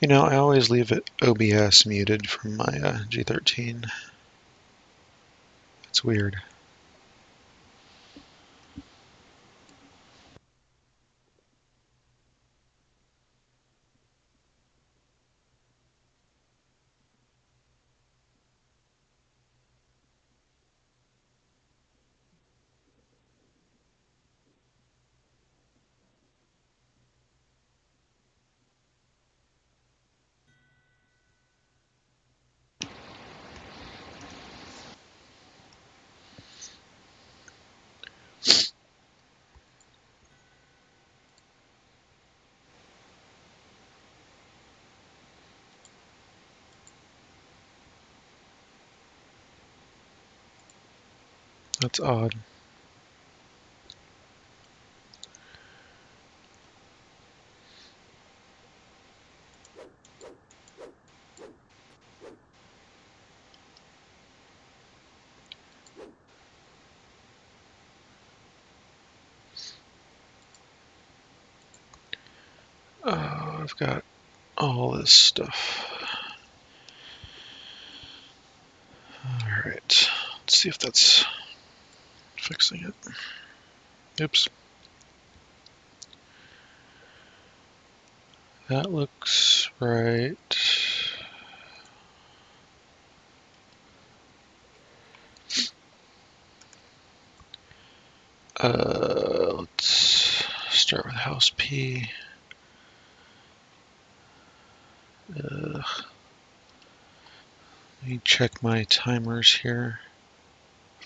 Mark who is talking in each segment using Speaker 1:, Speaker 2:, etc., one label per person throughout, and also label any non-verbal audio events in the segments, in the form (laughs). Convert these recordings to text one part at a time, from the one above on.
Speaker 1: You know, I always leave it OBS muted from my uh, G13. It's weird. That's odd. Uh, I've got all this stuff. All right, let's see if that's fixing it. Oops. That looks right. Uh, let's start with house P. let me check my timers here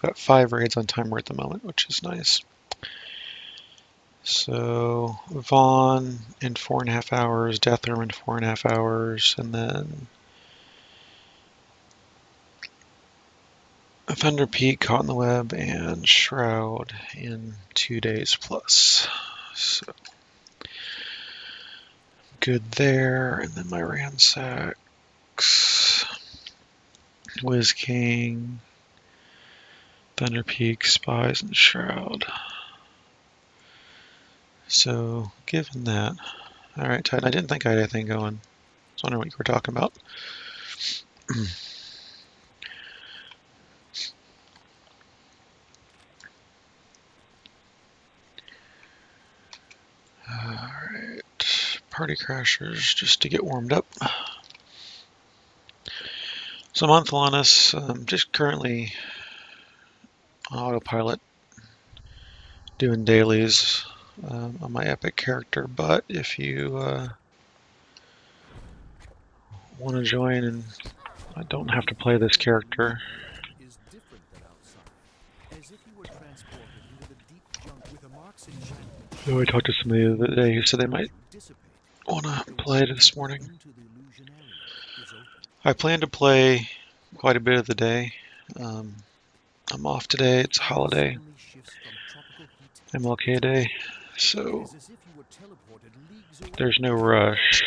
Speaker 1: got five raids on timer at the moment, which is nice. So Vaughn in four and a half hours, Deathworm in four and a half hours, and then Thunder Peak, Caught in the Web, and Shroud in two days plus. So good there, and then my Ransacks, Wiz King, Thunder Peak, Spies, and Shroud. So, given that... Alright, Titan, I didn't think I had anything going. I was wondering what you were talking about. Alright, Party Crashers, just to get warmed up. So i on Thalanus, um, just currently autopilot doing dailies um, on my epic character but if you uh, want to join and I don't have to play this character so I talked to somebody the other day who said they might want to play this morning I plan to play quite a bit of the day um, I'm off today. It's a holiday. MLK Day. So there's no rush.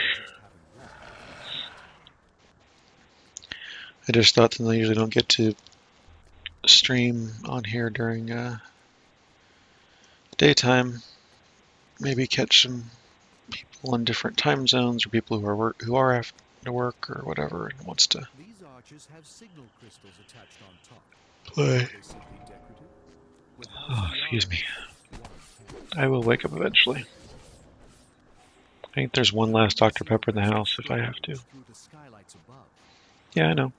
Speaker 1: I just thought that I usually don't get to stream on here during uh, daytime. Maybe catch some people in different time zones or people who are work, who are after work or whatever and wants to play. Oh, excuse me. I will wake up eventually. I think there's one last Dr. Pepper in the house if I have to. Yeah, I know.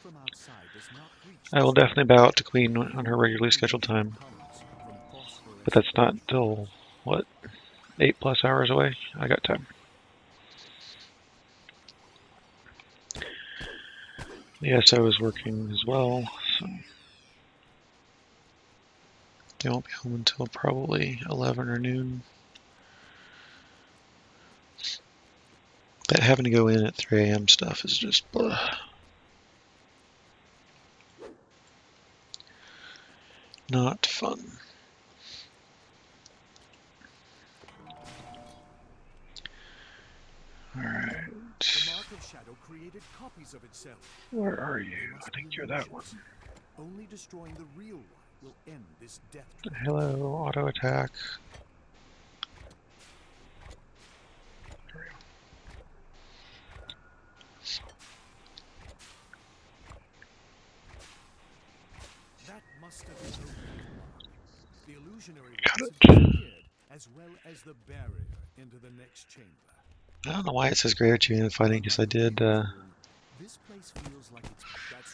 Speaker 1: I will definitely bow out to Queen on her regularly scheduled time. But that's not till, what, eight plus hours away? I got time. Yes, I was working as well, so. They won't be home until probably 11 or noon. That having to go in at 3 a.m. stuff is just blah. Not fun.
Speaker 2: Alright. Where are you? I think you're that one. Only destroying the real one
Speaker 1: Hello, auto attack.
Speaker 2: That must have been the illusionary as well as the barrier into the next chamber.
Speaker 1: I don't know why it says greater unit fighting because I did uh, like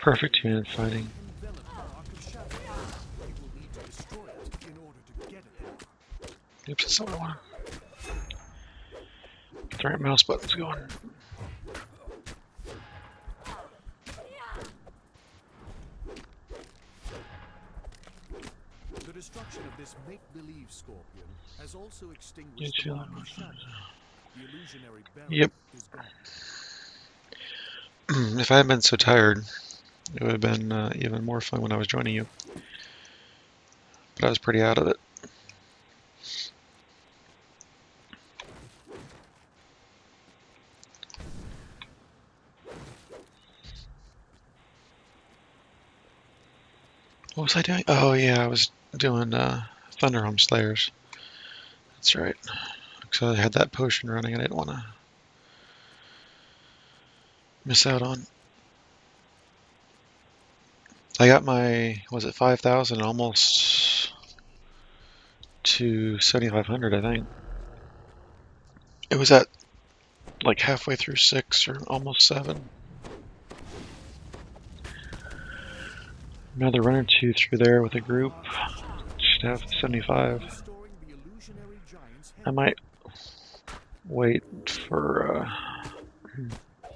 Speaker 1: perfect unit fighting. Oops, that's not what I Get the right mouse buttons going.
Speaker 2: The destruction of this make-believe scorpion has also extinguished the, the illusionary
Speaker 1: Yep. (clears throat) if I had been so tired, it would have been uh, even more fun when I was joining you. But I was pretty out of it. What was I doing? Oh yeah, I was doing uh, Thunderholme Slayers. That's right. So I had that potion running. I didn't want to miss out on. I got my was it five thousand almost to 7,500, I think. It was at like halfway through six or almost seven. Another run or two through there with a group. Just have 75. I might wait for. Uh,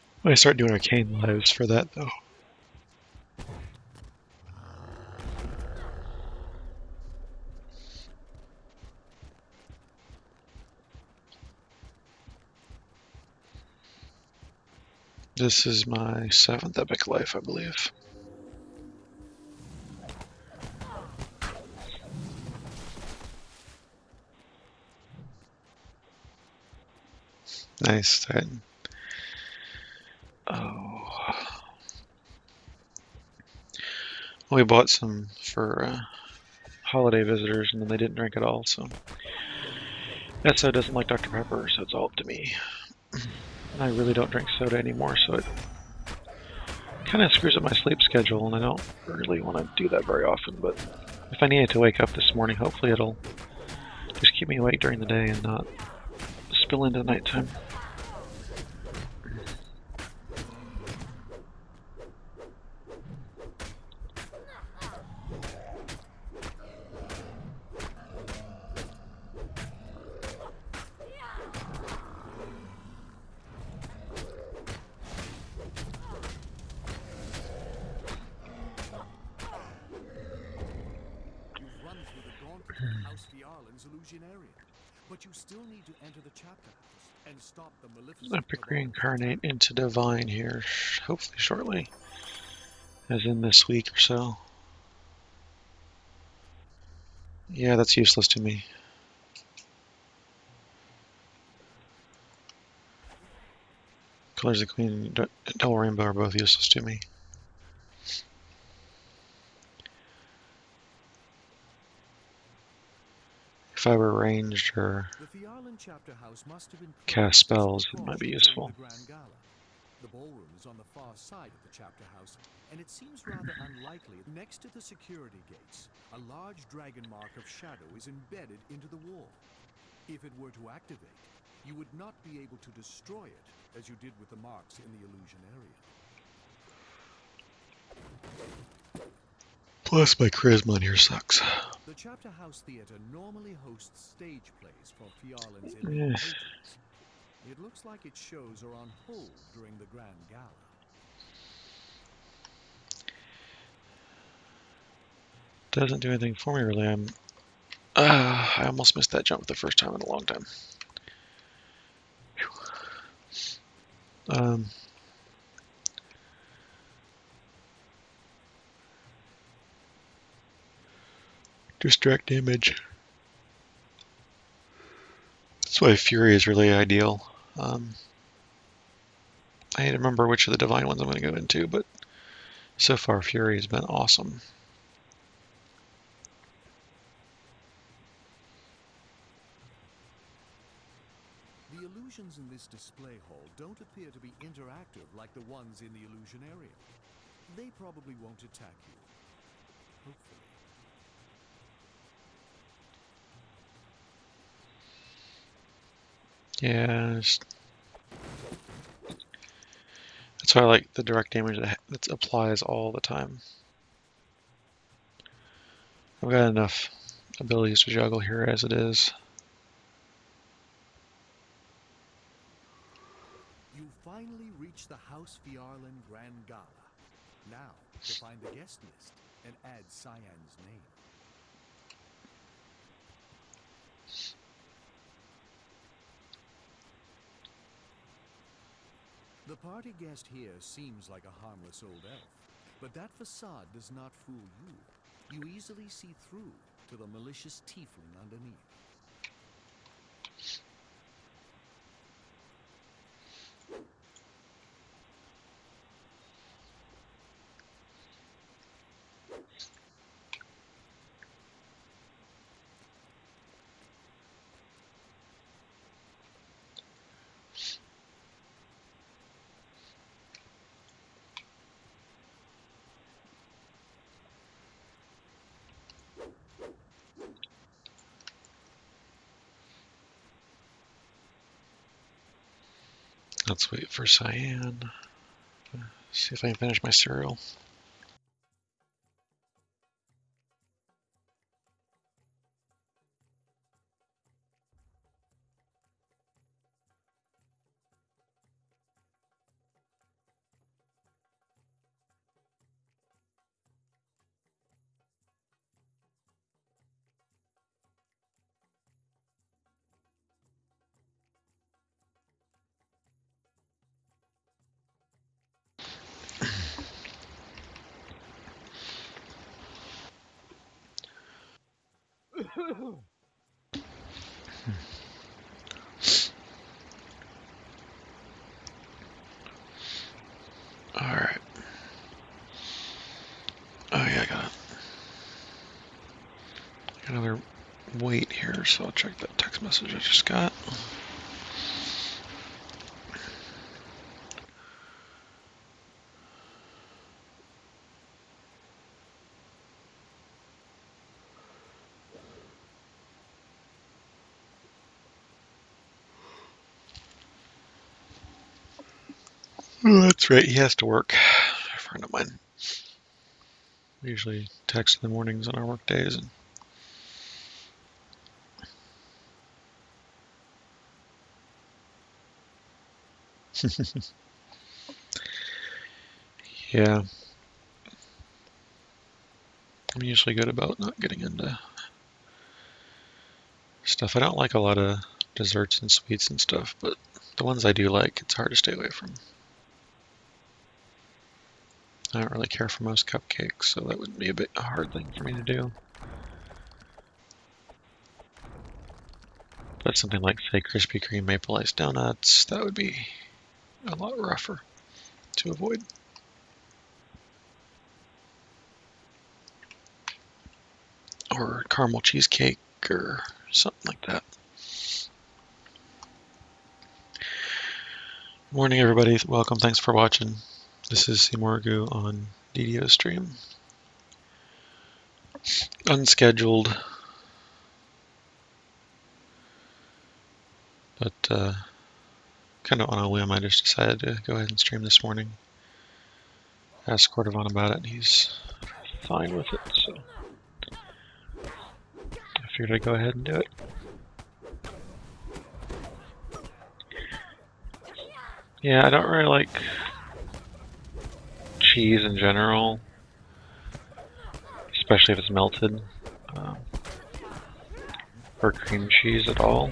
Speaker 1: (clears throat) I start doing arcane lives for that though. This is my seventh epic life, I believe. Nice, Titan. Oh. We bought some for uh, holiday visitors and then they didn't drink at all, so. That's how it doesn't like Dr. Pepper, so it's all up to me. (clears throat) And I really don't drink soda anymore, so it kind of screws up my sleep schedule, and I don't really want to do that very often, but if I needed to wake up this morning, hopefully it'll just keep me awake during the day and not spill into nighttime. into divine here, hopefully shortly, as in this week or so. Yeah, that's useless to me. Colors of Queen and Double Rainbow are both useless to me. I were ranged or
Speaker 2: cast spells, it might be useful. The ballroom is on the far side of the chapter house, and it seems rather unlikely. Next to the security gates, a large dragon mark of shadow is embedded into the wall. If it were to activate, you would not be able to destroy it as you did with the marks in the illusion
Speaker 1: area. Plus, my charisma on here sucks.
Speaker 2: The Chapter House Theatre normally hosts stage plays for Phiarlan's It looks like its shows are on hold during the Grand Gala.
Speaker 1: Doesn't do anything for me, really. I'm, uh, I almost missed that jump the first time in a long time. Um... distract image. That's why Fury is really ideal. Um, I need to remember which of the Divine ones I'm going to go into, but so far Fury has been awesome.
Speaker 2: The illusions in this display hall don't appear to be interactive like the ones in the illusion area. They probably won't attack you. Hopefully.
Speaker 1: Yeah, that's why I like the direct damage that, that applies all the time. I've got enough abilities to juggle here as it is.
Speaker 2: You finally reached the House Phiarlan Grand Gala. Now, to find the guest list and add Cyan's name. The party guest here seems like a harmless old elf, but that facade does not fool you. You easily see through to the malicious tiefling underneath.
Speaker 1: Let's wait for Cyan. See if I can finish my cereal. so I'll check that text message I just got. that's right, he has to work. A friend of mine. We usually text in the mornings on our work days and (laughs) yeah. I'm usually good about not getting into stuff. I don't like a lot of desserts and sweets and stuff, but the ones I do like, it's hard to stay away from. I don't really care for most cupcakes, so that would be a bit a hard thing for me to do. But something like, say, Krispy Kreme maple ice donuts, that would be a lot rougher to avoid. Or caramel cheesecake or something like that. Morning everybody, welcome, thanks for watching. This is CMorrigu on DDO stream. Unscheduled, but uh, kind of on a whim, I just decided to go ahead and stream this morning. Asked Cordovan about it, and he's fine with it, so I figured I'd go ahead and do it. Yeah, I don't really like cheese in general, especially if it's melted, um, or cream cheese at all.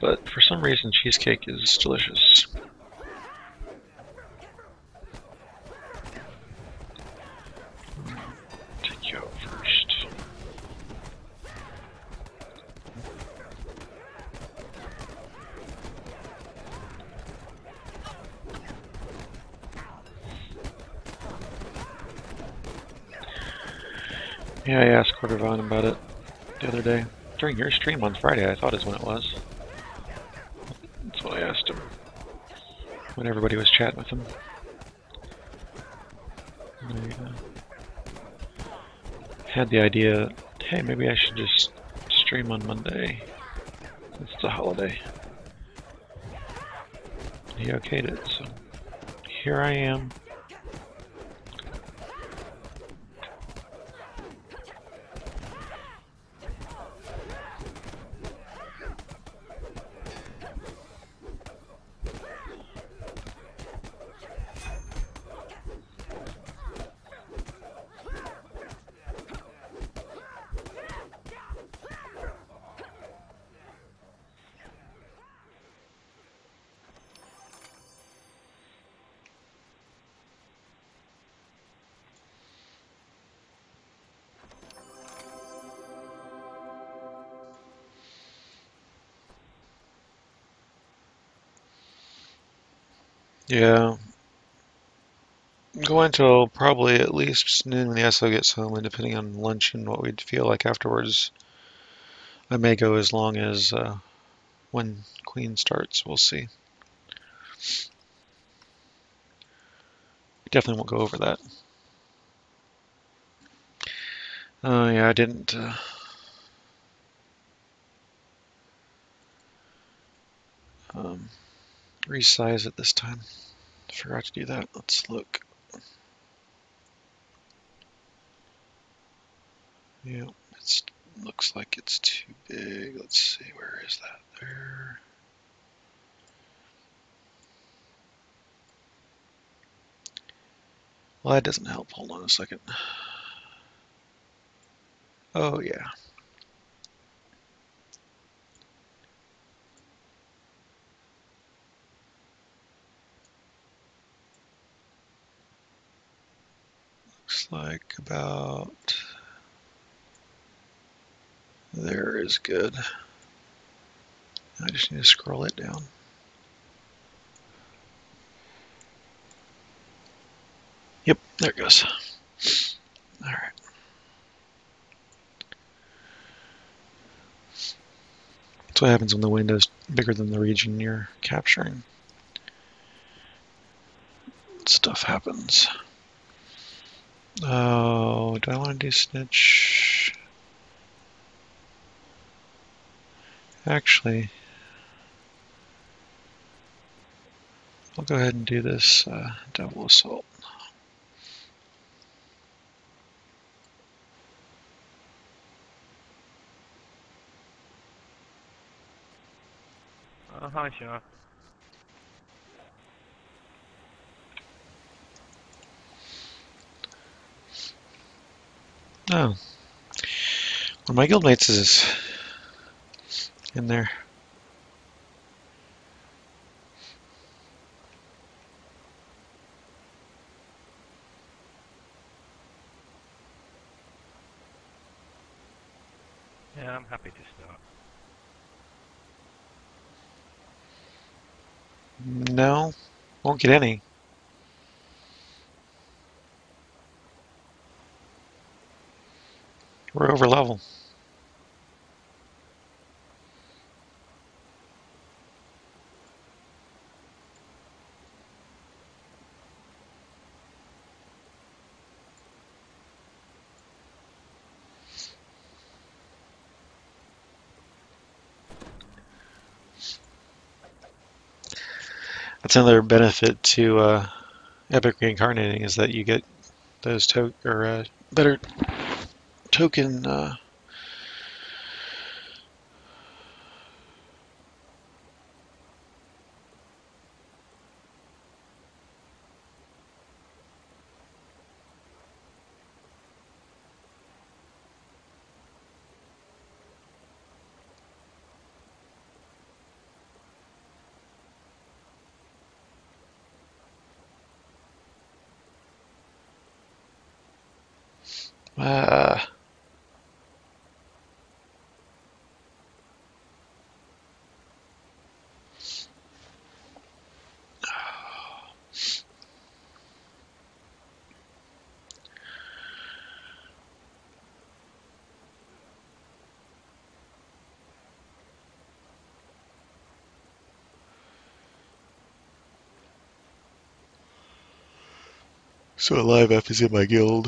Speaker 1: But for some reason, cheesecake is delicious. Take you first. Yeah, I asked Cordovan about it the other day. During your stream on Friday, I thought is when it was. when everybody was chatting with him. I uh, had the idea, hey, maybe I should just stream on Monday. it's a holiday. he okayed it, so here I am. till probably at least noon when the SO gets home, and depending on lunch and what we'd feel like afterwards, I may go as long as uh, when Queen starts. We'll see. Definitely won't go over that. Oh uh, yeah, I didn't. Uh, um, resize it this time. Forgot to do that. Let's look. Yeah, it looks like it's too big. Let's see, where is that? There. Well, that doesn't help. Hold on a second. Oh, yeah. Looks like about there is good. I just need to scroll it down. Yep, there it goes. All right. That's what happens when the window's bigger than the region you're capturing. Stuff happens. Oh, do I want to do snitch? Actually, I'll go ahead and do this uh, double assault. Uh, hi, Sean. Oh. One of my guildmates is in there.
Speaker 3: Yeah, I'm happy to start.
Speaker 1: No, won't get any. We're overloaded. That's another benefit to uh, Epic Reincarnating is that you get those token or uh, better token uh, is in my guild.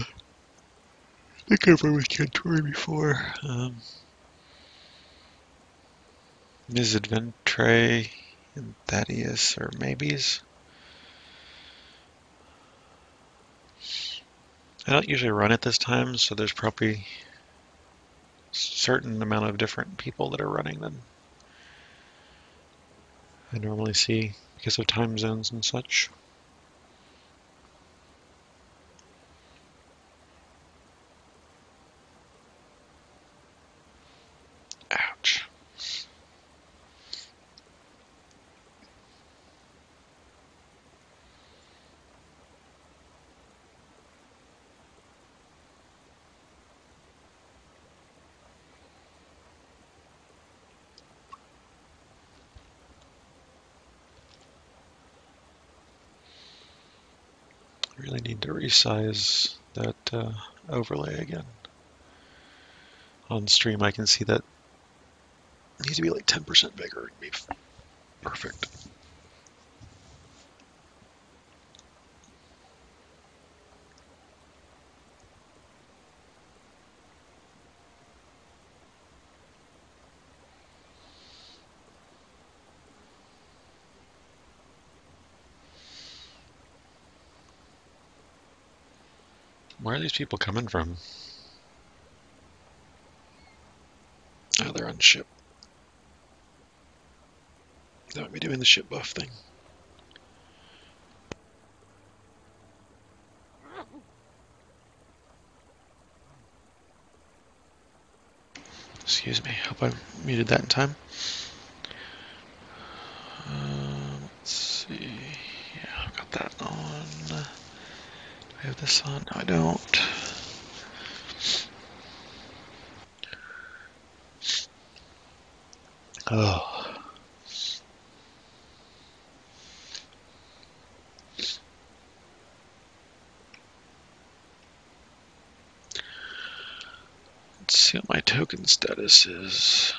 Speaker 1: I think I've run with Cantori before. Um, Ms. Adventre and Thaddeus or maybes. I don't usually run it this time, so there's probably a certain amount of different people that are running than I normally see because of time zones and such. resize that uh, overlay again. On stream, I can see that needs to be like 10% bigger. It'd be perfect. Where are these people coming from? Oh, they're on ship. They might be doing the ship buff thing. Excuse me, hope I muted that in time. I have this on? No, I don't.
Speaker 4: Oh.
Speaker 1: Let's see what my token status is.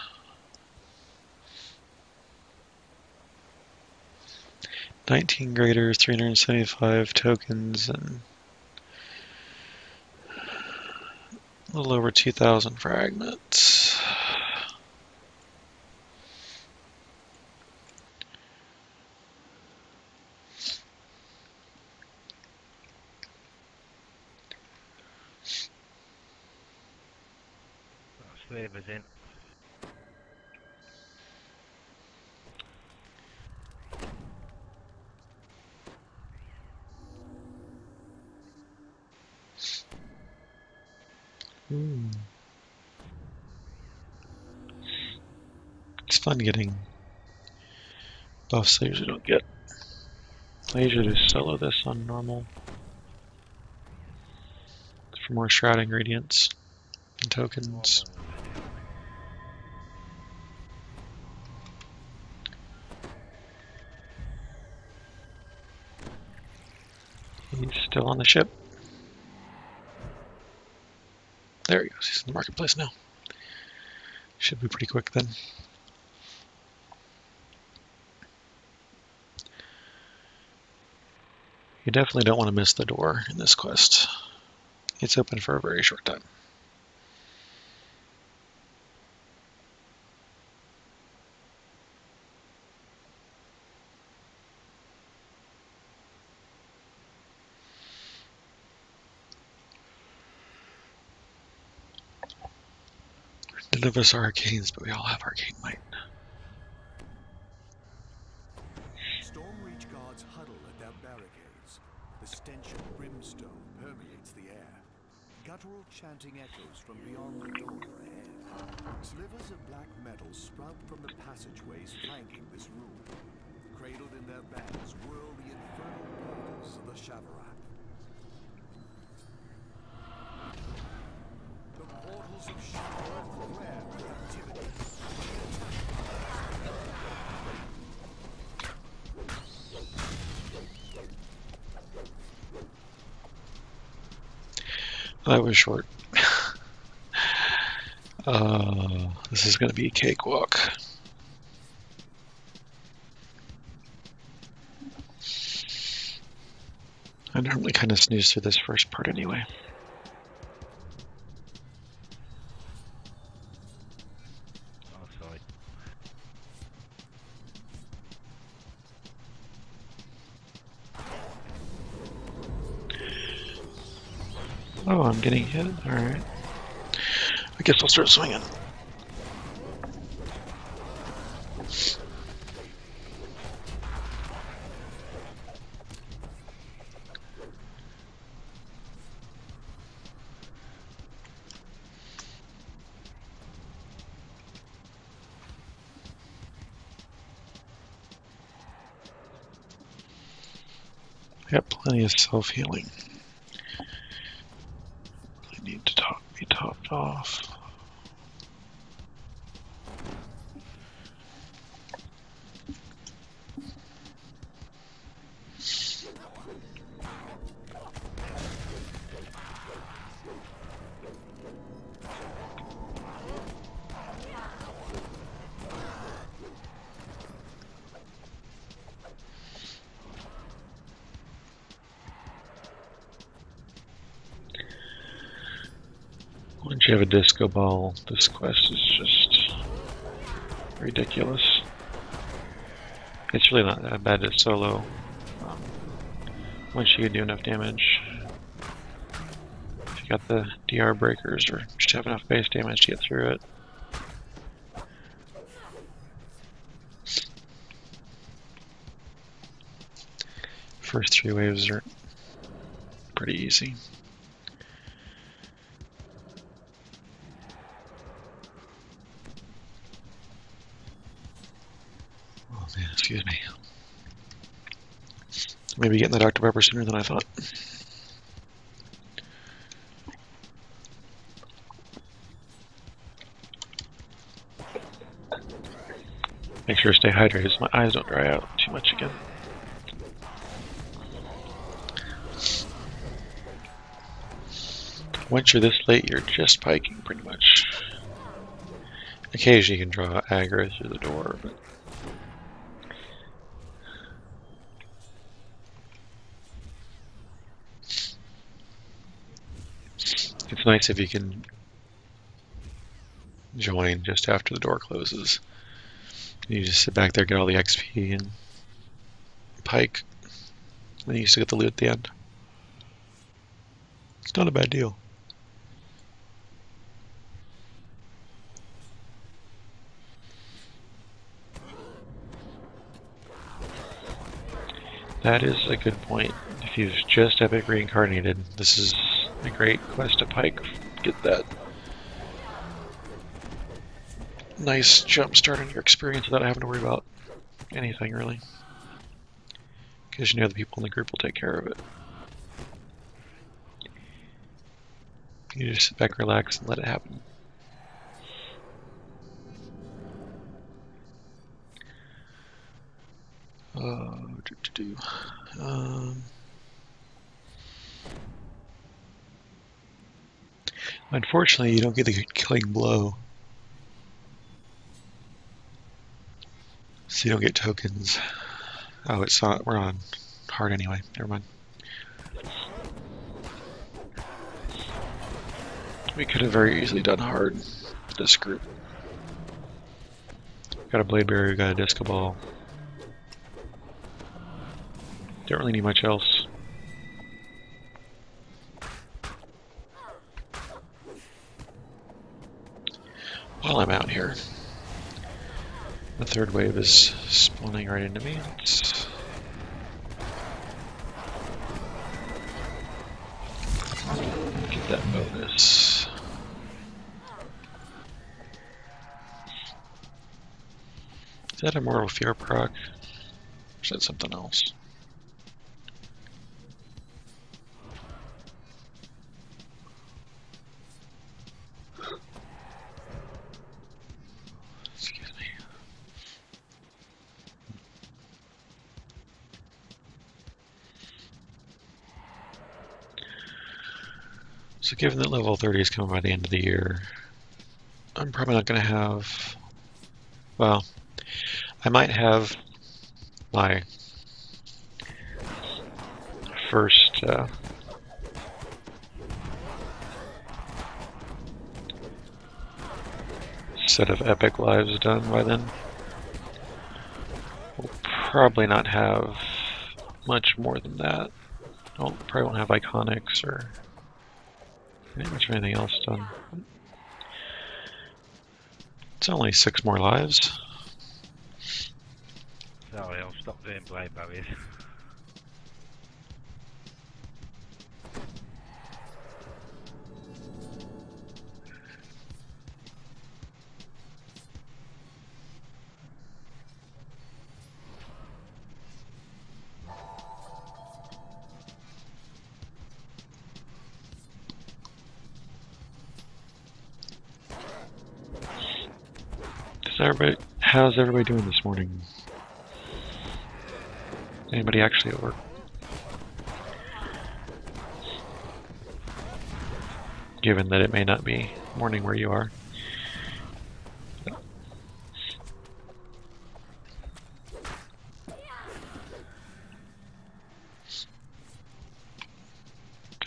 Speaker 1: Nineteen greater, three hundred and seventy five tokens and little over 2,000 fragments. buffs I usually don't get. I usually solo this on normal for more shroud ingredients and tokens. He's still on the ship. There he goes, he's in the marketplace now. Should be pretty quick then. You definitely don't want to miss the door in this quest. It's open for a very short time. None of us are arcanes, but we all have arcane might.
Speaker 2: haunting echoes from beyond the door ahead. Slivers of black metal sprout from the passageways flanking this room. Cradled in their bands whirl the infernal
Speaker 5: portals of the Shavarath. The portals of Shavarath flare with activity.
Speaker 1: That was short. Uh, this is going to be a cakewalk. I normally kind of snooze through this first part anyway. Oh, sorry. Oh, I'm getting hit? Alright. I guess I'll start swinging. Yep, plenty of self-healing. Ball. This quest is just ridiculous. It's really not that bad to solo um, once you can do enough damage. If you got the DR breakers or just have enough base damage to get through it. First three waves are pretty easy. be getting the Dr. Pepper sooner than I thought. Make sure to stay hydrated so my eyes don't dry out too much again. Once you're this late, you're just piking, pretty much. Occasionally you can draw aggro through the door, but nice if you can join just after the door closes. You just sit back there, get all the XP and pike. And you still get the loot at the end. It's not a bad deal. That is a good point. If you've just epic reincarnated, this is the great quest of pike. Get that nice jump start on your experience without having to worry about anything really. Because you know the people in the group will take care of it. You just sit back, relax, and let it happen. Unfortunately, you don't get the killing blow. So you don't get tokens. Oh, it's not, we're on hard anyway. Never mind. We could have very easily done hard this group. Got a blade barrier, got a disco ball. Don't really need much else. third wave is spawning right into me. It's... Get that bonus. Is that a Mortal Fear proc? Or is that something else? given that level 30 is coming by the end of the year, I'm probably not going to have... Well, I might have my first... Uh, set of epic lives done by then. We'll probably not have much more than that. i probably won't have iconics or Pretty much anything else done. It's only six more lives.
Speaker 3: Sorry, I'll stop doing blind barriers.
Speaker 1: How's everybody doing this morning? Anybody actually at work? Given that it may not be morning where you are.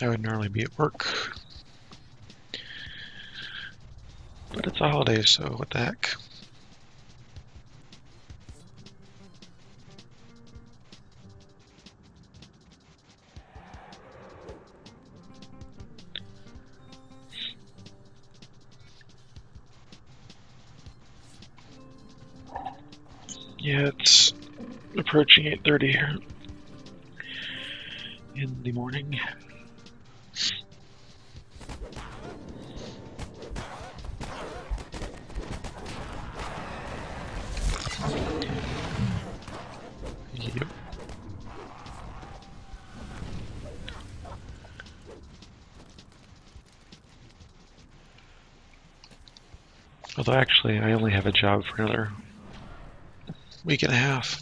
Speaker 1: I would normally be at work. But it's a holiday, so what the heck. approaching 8.30 here in the morning. Although actually, I only have a job for another week and a half.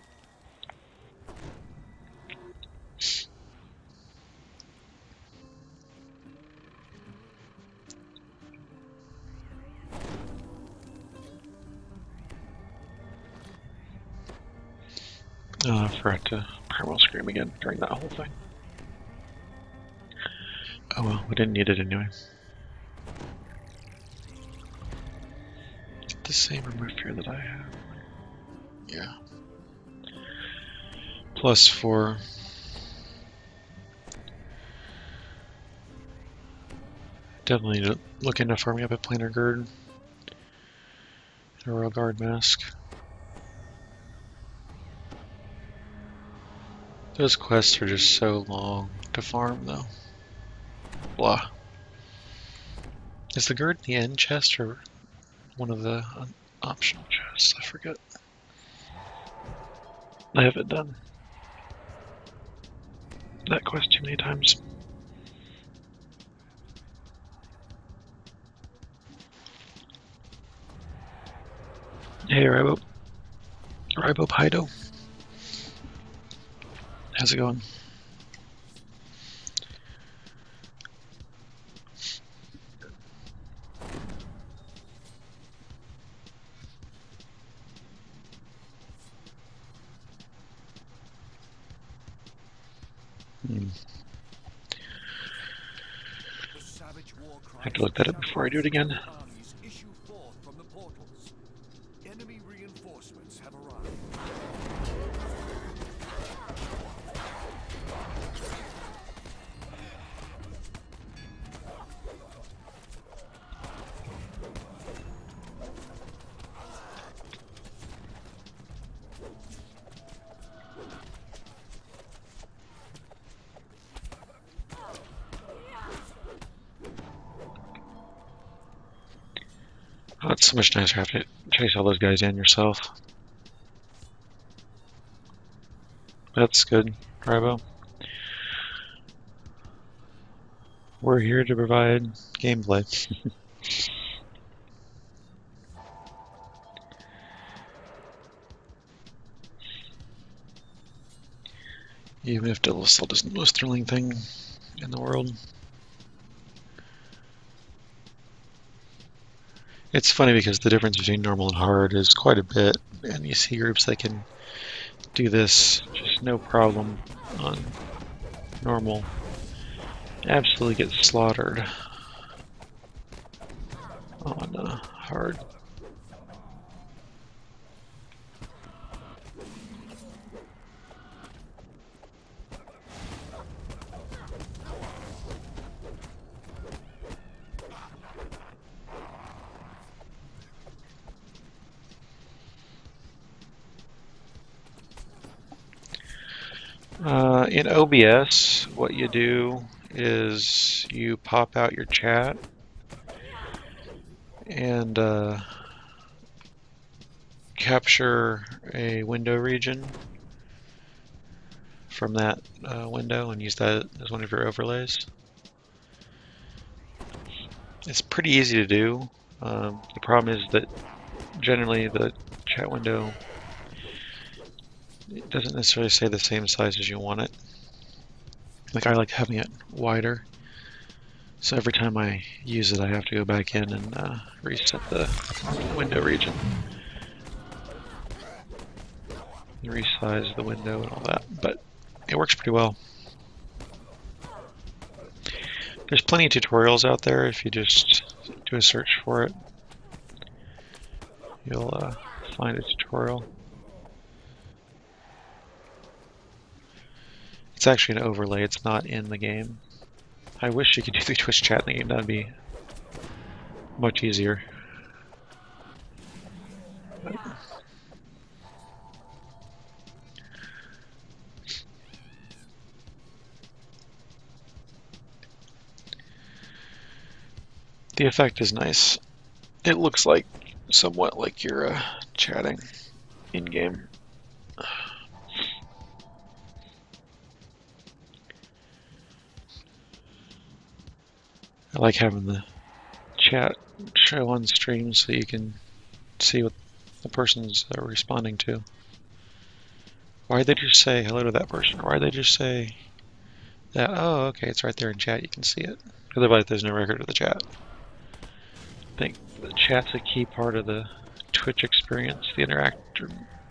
Speaker 1: forgot to primal scream again during that whole thing. Oh well, we didn't need it anyway. the same remove that I have. Yeah. Plus four. Definitely need to look into farming up a planar guard and a royal guard mask. Those quests are just so long to farm, though. Blah. Is the gird in the end chest or one of the uh, optional chests? I forget. I haven't done that quest too many times. Hey, Ribo. Ribo Pido. How's it going? Hmm.
Speaker 2: I have to look that up before I do it again.
Speaker 1: much nicer have to chase all those guys in yourself. That's good, Ribo. We're here to provide gameplay. (laughs) Even if Devil Assault is the most thrilling thing in the world. It's funny because the difference between normal and hard is quite a bit, and you see groups that can do this just no problem on normal. Absolutely get slaughtered on uh, hard. OBS, what you do is you pop out your chat and uh, capture a window region from that uh, window and use that as one of your overlays. It's pretty easy to do. Um, the problem is that generally the chat window it doesn't necessarily stay the same size as you want it. Like I like having it wider. So every time I use it, I have to go back in and uh, reset the window region. Resize the window and all that, but it works pretty well. There's plenty of tutorials out there if you just do a search for it. You'll uh, find a tutorial. It's actually an overlay, it's not in the game. I wish you could (laughs) do the Twitch chat in the game, that'd be much easier. The effect is nice. It looks like somewhat like you're uh, chatting in-game. I like having the chat show on stream so you can see what the person's uh, responding to. Why did you say hello to that person? Why did you say that? Oh, okay, it's right there in chat. You can see it. Otherwise, there's no record of the chat. I think the chat's a key part of the Twitch experience. The interact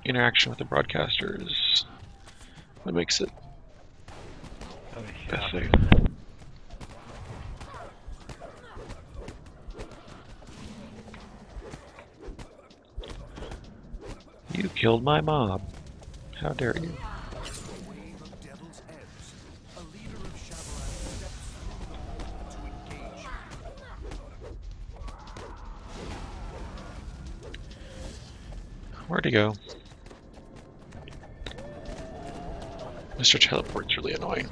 Speaker 1: interaction with the broadcaster is what makes it. Oh, yeah. You killed my mob. How dare you. Where'd he go? Mr. Teleport's really annoying.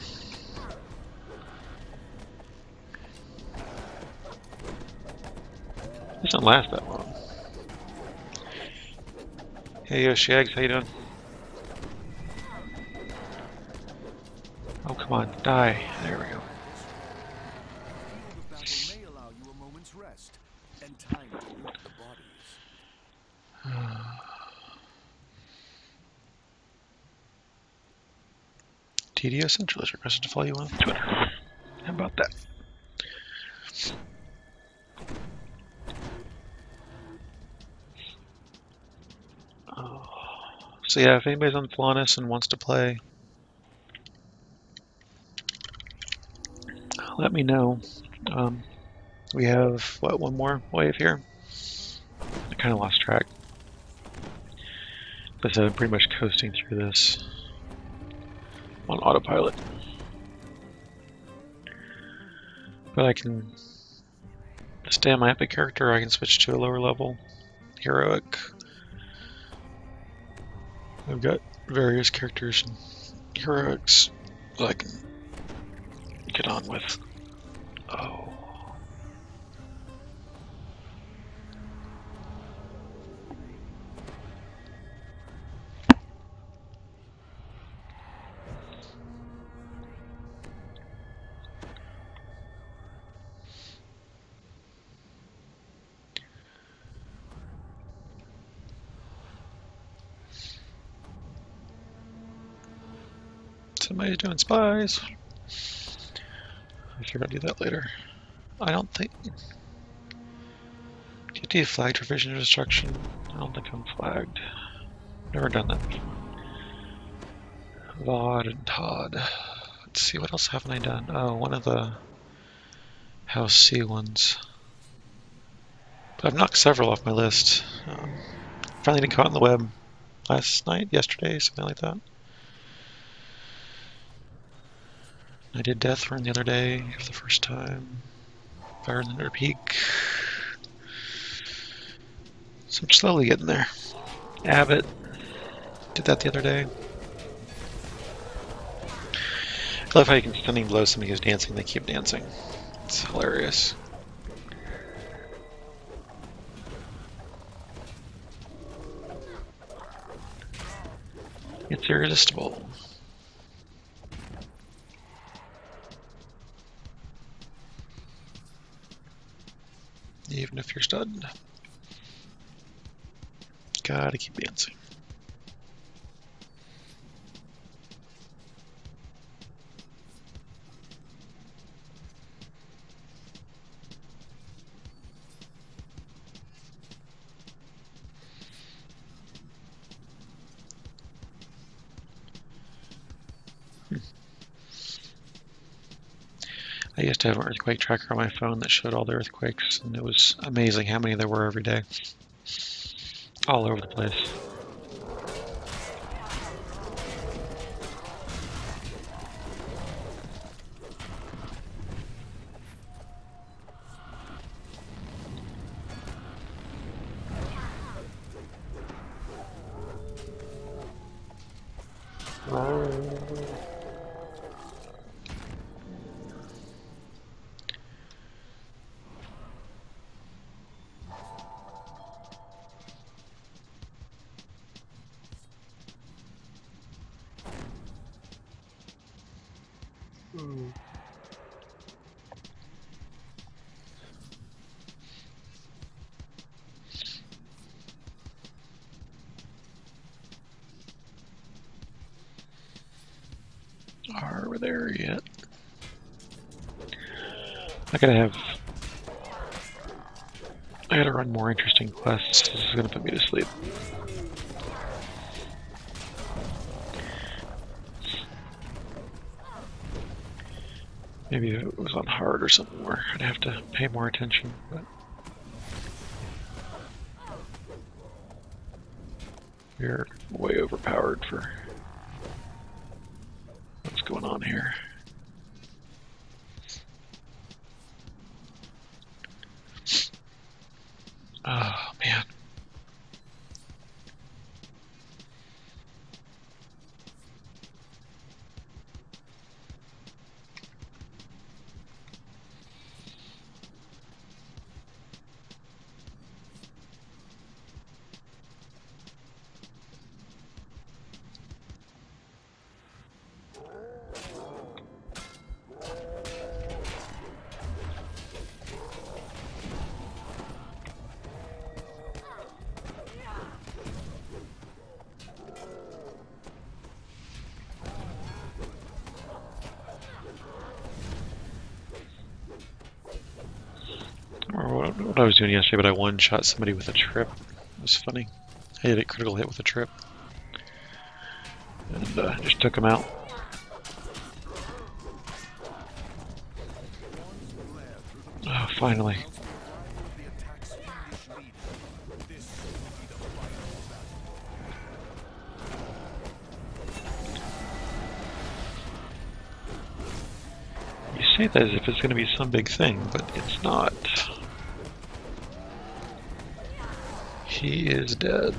Speaker 1: This doesn't last that long. Hey, yo, uh, Shags, how you doing? Oh, come on, die. There we go. TDS (sighs) Central is requested to follow you on Twitter. How about that? so yeah, if anybody's on Thelanis and wants to play, let me know. Um, we have, what, one more wave here? I kind of lost track. But I'm uh, pretty much coasting through this on autopilot. But I can stay on my epic character, I can switch to a lower level heroic I've got various characters and heroics that I can get on with. Oh. doing, spies? If you're gonna do that later. I don't think... Do you flagged for vision of destruction? I don't think I'm flagged. Never done that before. Vod and Todd. Let's see, what else haven't I done? Oh, one of the House C ones. But I've knocked several off my list. Um, finally didn't come out on the web last night, yesterday, something like that. I did Death Run the other day for the first time. Fire Thunder Peak. So I'm slowly getting there. Abbot. Did that the other day. I love how you can stunning blow somebody who's dancing, they keep dancing. It's hilarious. It's irresistible. even if you're stunned. Gotta keep dancing. I used to have an earthquake tracker on my phone that showed all the earthquakes, and it was amazing how many there were every day. All over the place. I gotta have... I gotta run more interesting quests. This is gonna put me to sleep. Maybe if it was on hard or something where I'd have to pay more attention, but... You're way overpowered for was doing yesterday, but I one-shot somebody with a trip. It was funny. I hit a critical hit with a trip. And uh, just took him out. Oh, finally. You say that as if it's going to be some big thing, but it's not. He is dead.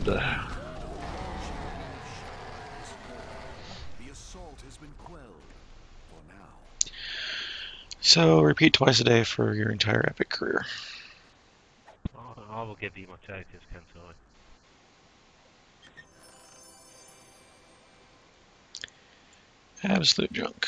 Speaker 1: So repeat twice a day for your entire epic career.
Speaker 3: I will give you my characters, can
Speaker 1: Absolute junk.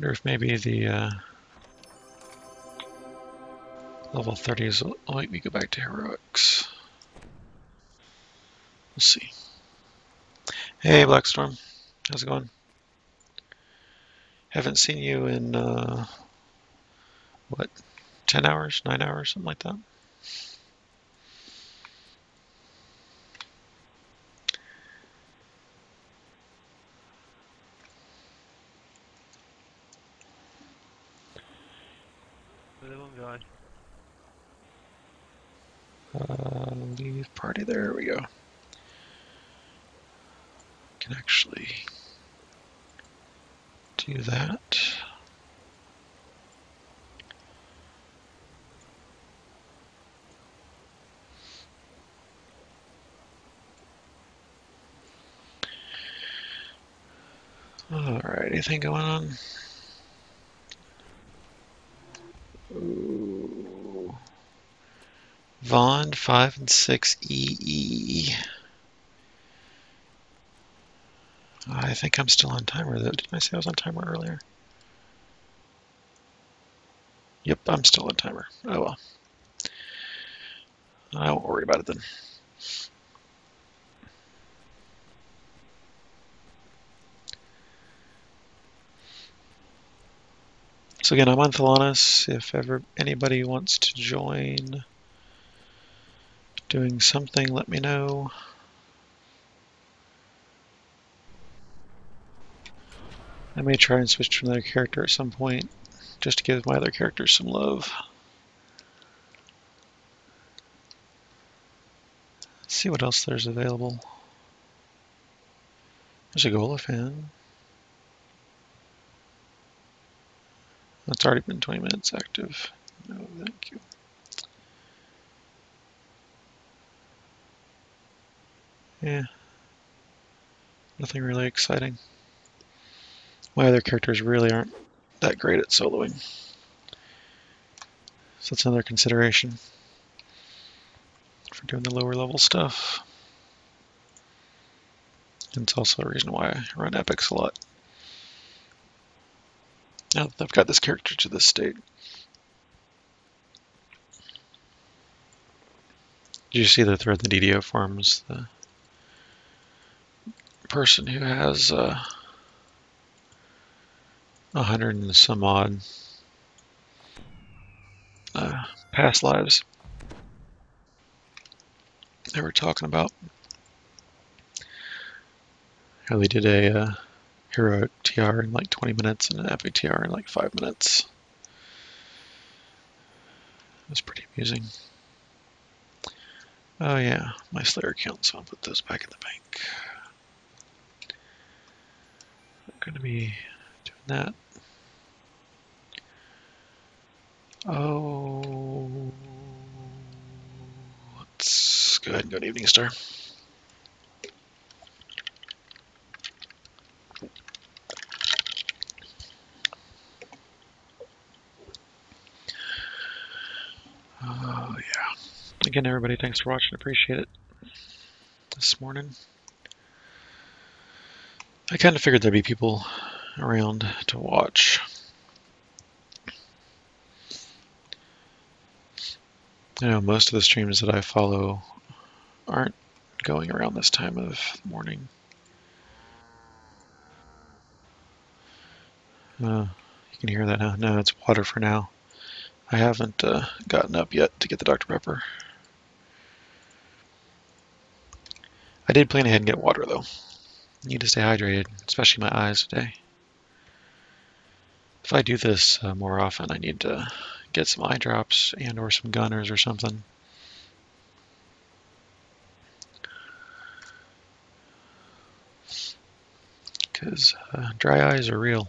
Speaker 1: wonder if maybe the uh, level 30s will make me go back to heroics. We'll see. Hey, Blackstorm. How's it going? Haven't seen you in, uh, what, 10 hours, 9 hours, something like that? anything going on?
Speaker 4: Ooh.
Speaker 1: VoN, 5 and 6 EE. I think I'm still on timer, though. Didn't I say I was on timer earlier? Yep, I'm still on timer. Oh well. I won't worry about it then. So again, I'm on If ever anybody wants to join doing something, let me know. I may try and switch to another character at some point, just to give my other characters some love. Let's see what else there's available. There's a Golofan. That's already been 20 minutes active.
Speaker 4: No, thank you.
Speaker 1: Yeah. Nothing really exciting. My other characters really aren't that great at soloing. So that's another consideration for doing the lower level stuff. And it's also a reason why I run epics a lot. Now I've got this character to this state. Do you see the thread the DDO forms? The person who has uh, a uh, hundred and some odd uh, past lives they were talking about how they did a uh, hero TR in like 20 minutes and an epic TR in like 5 minutes. That's pretty amusing. Oh yeah, my Slayer account, so I'll put those back in the bank. I'm going to be doing that. Oh, let's go ahead and go to Eveningstar. uh, yeah. Again, everybody, thanks for watching. Appreciate it. This morning, I kind of figured there'd be people around to watch. You know, most of the streams that I follow aren't going around this time of morning. Uh, you can hear that, huh? No, it's water for now. I haven't uh, gotten up yet to get the Dr. Pepper. I did plan ahead and get water, though. need to stay hydrated, especially my eyes today. If I do this uh, more often, I need to get some eye drops and or some gunners or something. Because uh, dry eyes are real.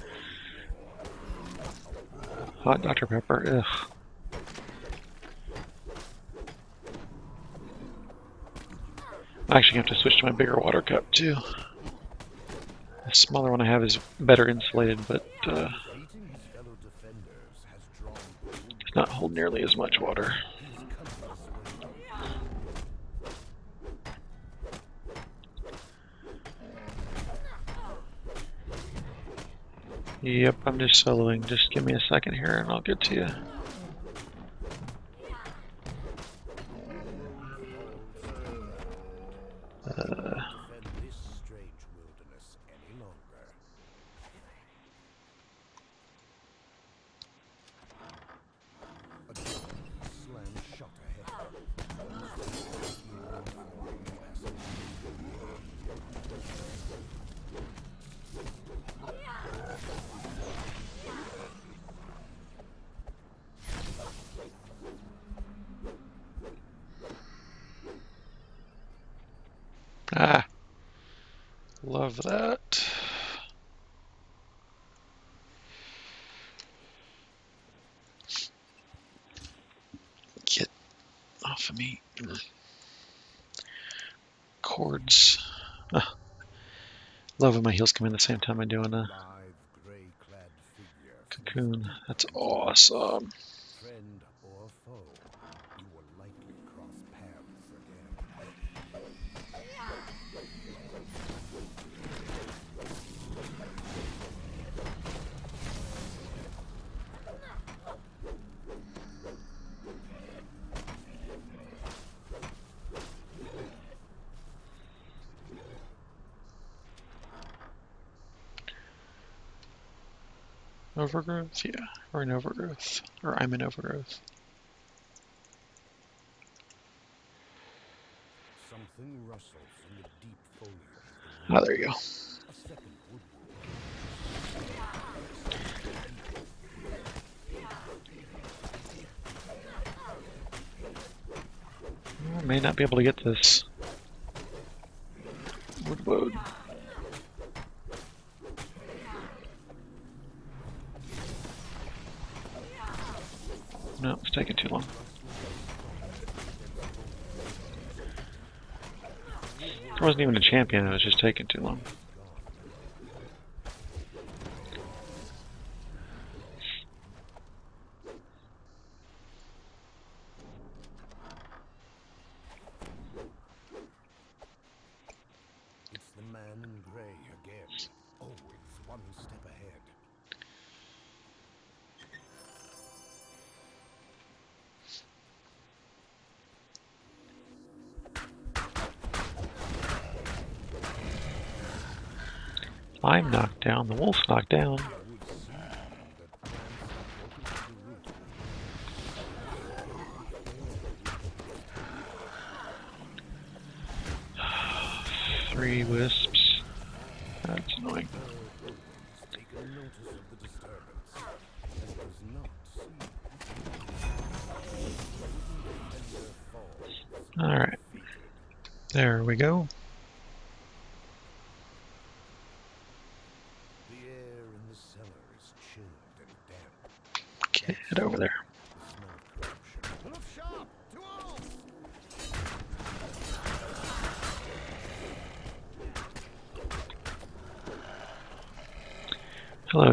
Speaker 1: Hot Dr. Pepper, ugh. I actually have to switch to my bigger water cup too. The smaller one I have is better insulated, but uh, it's not hold nearly as much water. Yep, I'm just soloing. Just give me a second here and I'll get to you. Love when my heals come in the same time I do doing a
Speaker 5: cocoon. That's awesome.
Speaker 1: overgrowth? Yeah, we're in overgrowth. Or I'm in overgrowth.
Speaker 5: Something rustles in the deep foliage. Ah, oh, there you
Speaker 1: go. may not be able to get this champion it was just taking too long. down the wolf.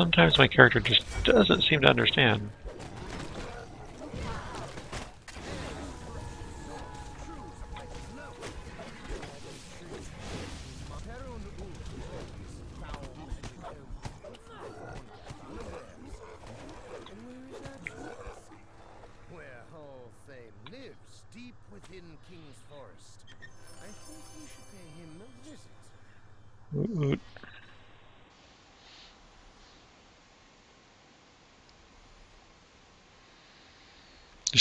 Speaker 1: sometimes my character just doesn't seem to understand.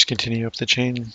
Speaker 1: continue up the chain.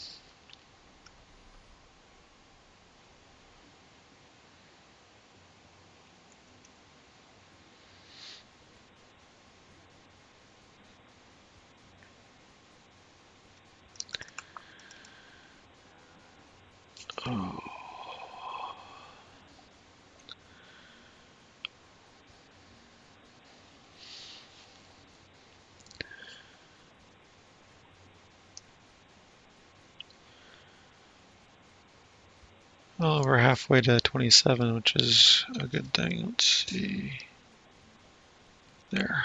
Speaker 1: halfway to 27, which is a good thing. Let's see. There.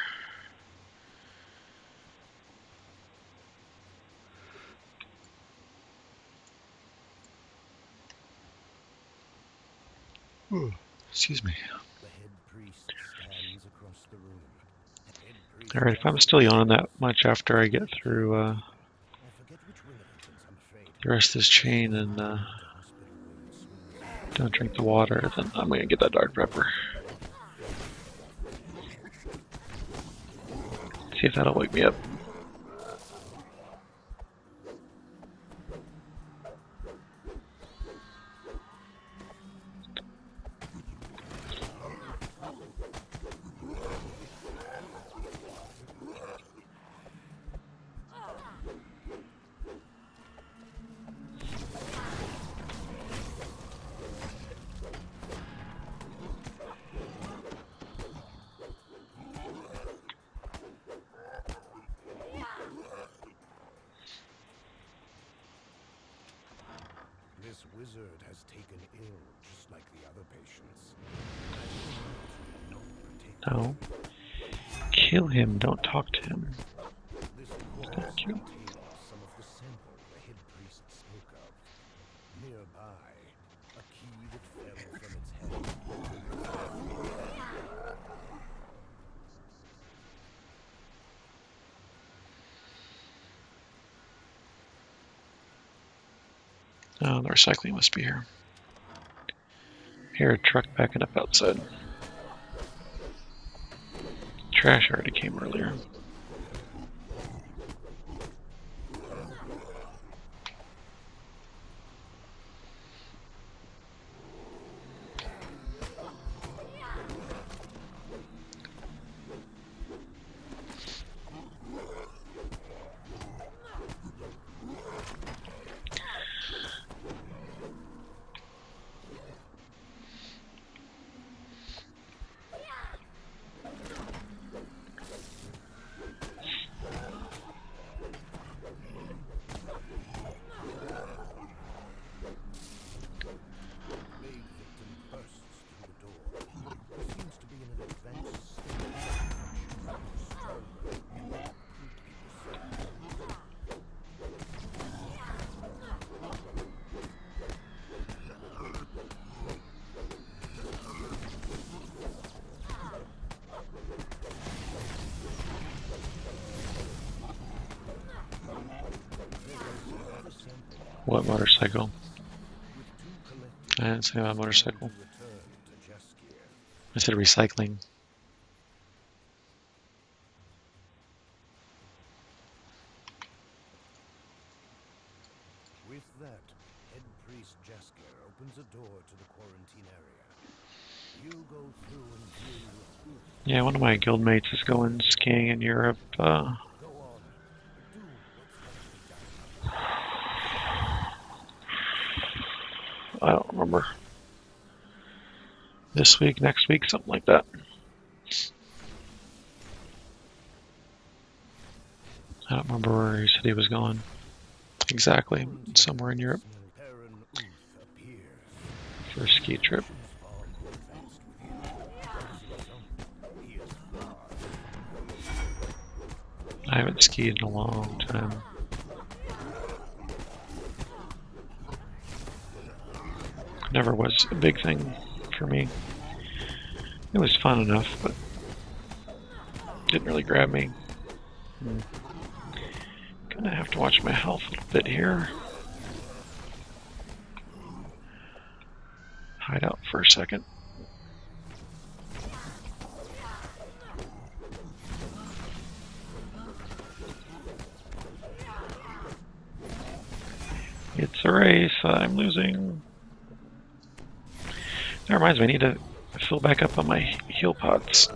Speaker 2: Ooh, excuse me.
Speaker 1: All right, if I'm still yawning that much after I get through uh, the rest of this chain, then uh, Gonna drink the water, then I'm gonna get that Dark Pepper. See if that'll wake me up. Trash already came earlier. something about motorcycle. I said recycling.
Speaker 5: With that, head priest Jasker opens a door to the quarantine area.
Speaker 1: Yeah, one of my guildmates is going skiing in Europe. Uh, this week, next week, something like that. I don't remember where he said he was going. Exactly, somewhere in Europe. For a ski trip. I haven't skied in a long time. Never was a big thing for me. It was fun enough, but didn't really grab me. Hmm. Gonna have to watch my health a little bit here. Hide out for a second. It's a race, I'm losing. That reminds me, I need to fill back up on my heal pots.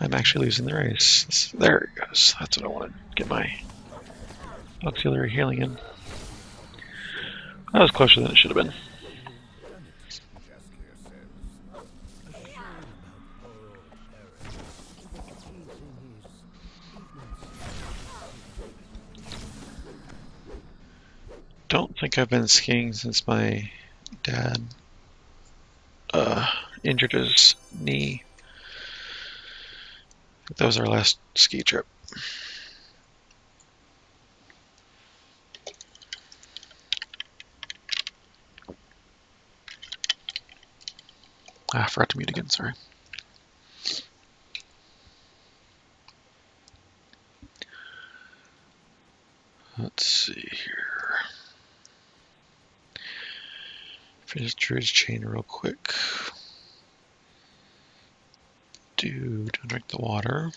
Speaker 1: I'm actually losing the race. there it goes. That's what I want to get my auxiliary healing in. That was closer than it should have been. I've been skiing since my dad uh, injured his knee. That was our last ski trip. Ah, I forgot to mute again, sorry. through his chain real quick. Do don't drink the water.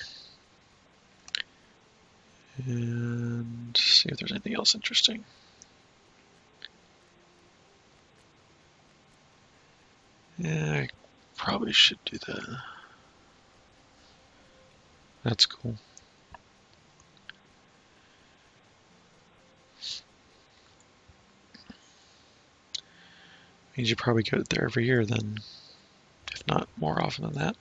Speaker 1: And see if there's anything else interesting. Yeah, I probably should do that. That's cool. means you probably go there every year then, if not more often than that.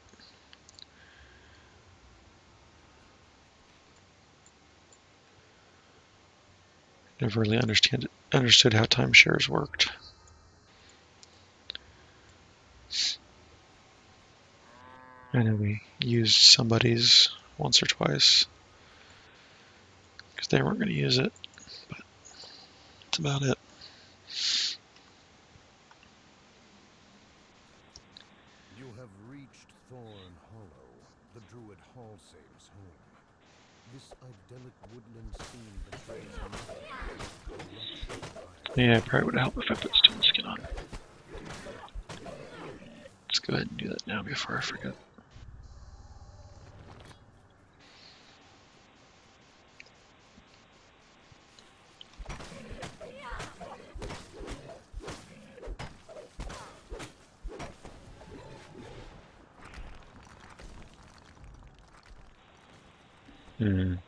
Speaker 1: Never really understand understood how timeshares worked. I know we used somebody's once or twice because they weren't going to use it, but that's about it. Yeah, probably would have helped if I put stone skin on. Let's go ahead and do that now before I forget. Mm.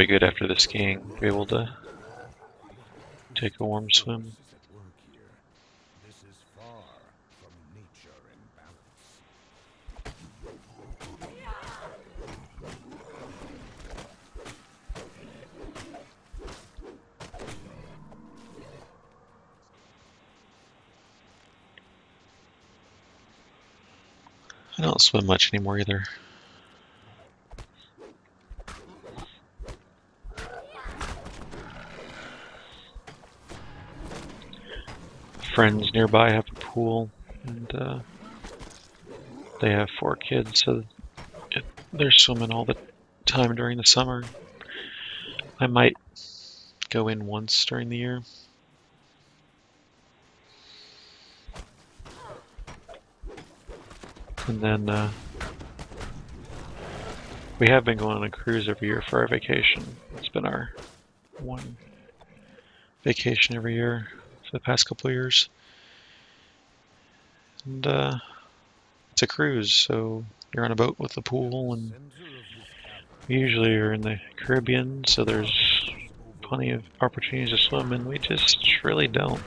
Speaker 1: probably good after the skiing to be able to take a warm swim. I don't swim much anymore either. friends nearby have a pool, and uh, they have four kids, so they're swimming all the time during the summer. I might go in once during the year. And then uh, we have been going on a cruise every year for our vacation. It's been our one vacation every year for the past couple years. And uh, it's a cruise, so you're on a boat with a pool, and usually you're in the Caribbean, so there's plenty of opportunities to swim, and we just really don't.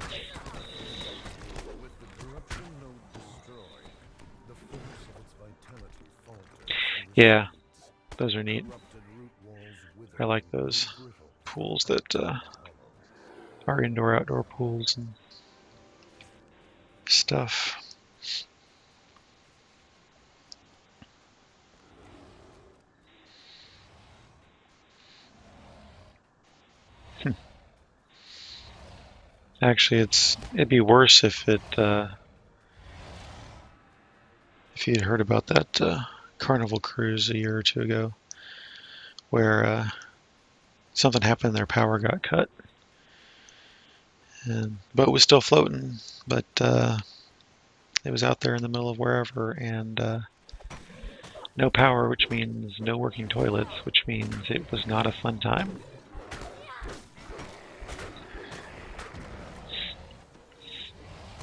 Speaker 1: Yeah, those are neat. I like those pools that uh, our indoor outdoor pools and stuff. Hmm. Actually, it's it'd be worse if it uh, if you'd heard about that uh, carnival cruise a year or two ago, where uh, something happened, their power got cut. And um, boat was still floating, but uh, it was out there in the middle of wherever, and uh, no power, which means no working toilets, which means it was not a fun time.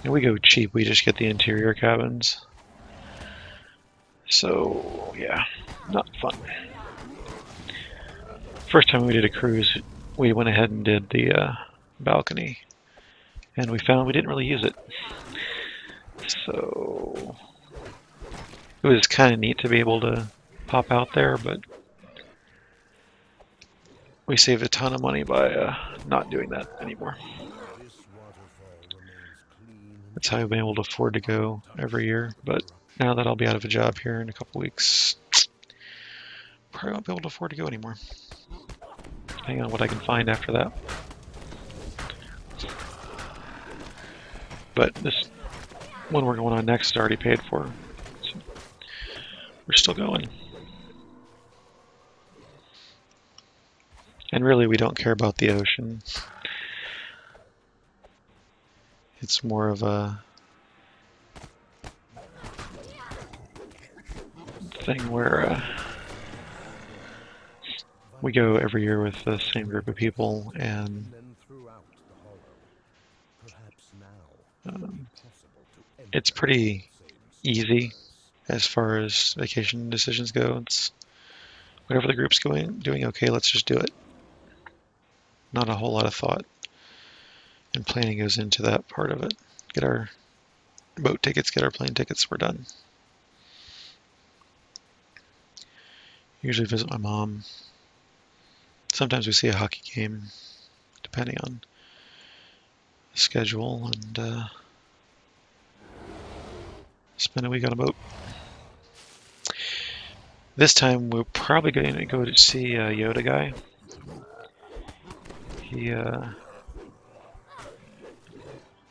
Speaker 1: And we go cheap, we just get the interior cabins. So, yeah, not fun. First time we did a cruise, we went ahead and did the uh, balcony and we found we didn't really use it. So it was kind of neat to be able to pop out there, but we saved a ton of money by uh, not doing that anymore. That's how I've been able to afford to go every year, but now that I'll be out of a job here in a couple weeks, probably won't be able to afford to go anymore. Hang on what I can find after that. But this one we're going on next is already paid for. So we're still going. And really, we don't care about the ocean. It's more of a thing where uh, we go every year with the same group of people and Um, it's pretty easy as far as vacation decisions go. It's whatever the group's going doing okay, let's just do it. Not a whole lot of thought and planning goes into that part of it. Get our boat tickets, get our plane tickets, we're done. Usually visit my mom. Sometimes we see a hockey game, depending on schedule and uh, spend a week on a boat. This time we're probably going to go to see uh, Yoda guy. He uh,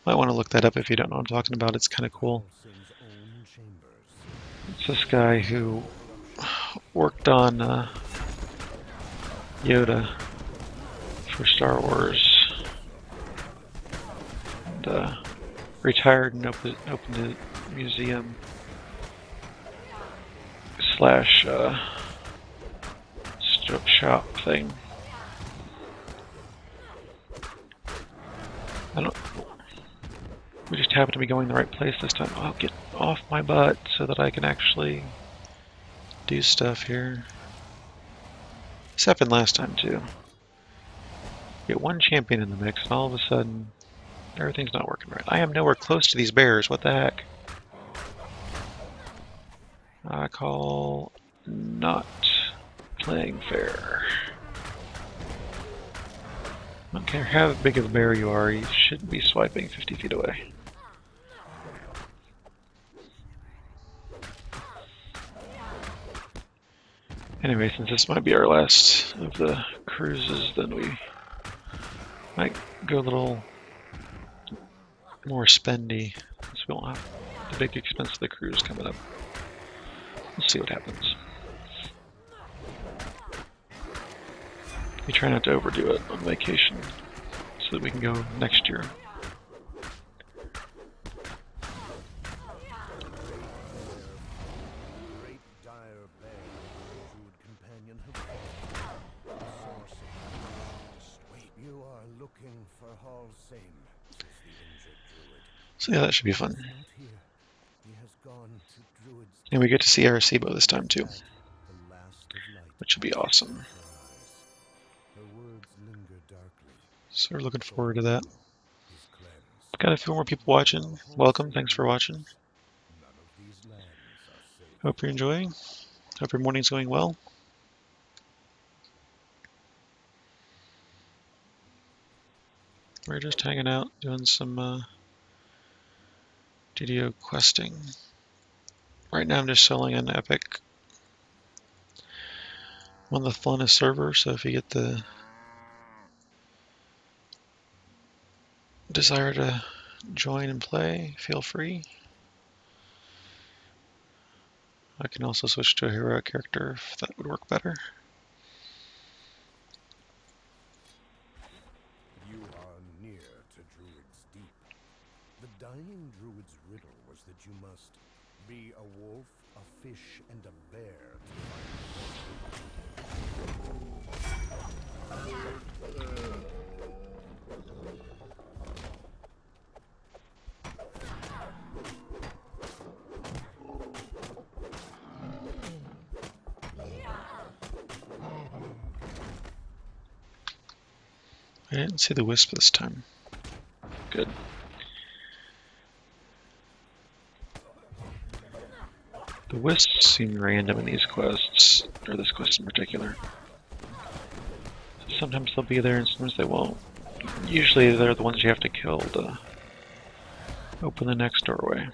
Speaker 1: might want to look that up if you don't know what I'm talking about. It's kind of cool. It's this guy who worked on uh, Yoda for Star Wars uh, retired and open, opened a museum slash uh, shop thing. I don't. We just happen to be going the right place this time. I'll get off my butt so that I can actually do stuff here. This happened last time too. Get one champion in the mix, and all of a sudden Everything's not working right. I am nowhere close to these bears. What the heck? I call not playing fair. I don't care how big of a bear you are, you shouldn't be swiping 50 feet away. Anyway, since this might be our last of the cruises, then we might go a little more spendy because we don't have the big expense of the cruise coming up. Let's see what happens. We try not to overdo it on vacation so that we can go next year.
Speaker 5: looking for Hall
Speaker 1: so yeah, that should be fun. And we get to see Arecibo this time too, which will be awesome. So we're looking forward to that. Got a few more people watching. Welcome, thanks for watching. Hope you're enjoying. Hope your morning's going well. We're just hanging out, doing some uh, Studio questing. Right now I'm just selling an Epic. I'm on the funnest server, so if you get the desire to join and play, feel free. I can also switch to a hero character if that would work better.
Speaker 5: be a wolf, a fish, and a bear
Speaker 1: I didn't see the wisp this time. The seem random in these quests, or this quest in particular. Sometimes they'll be there and sometimes they won't. Usually they're the ones you have to kill to open the next doorway.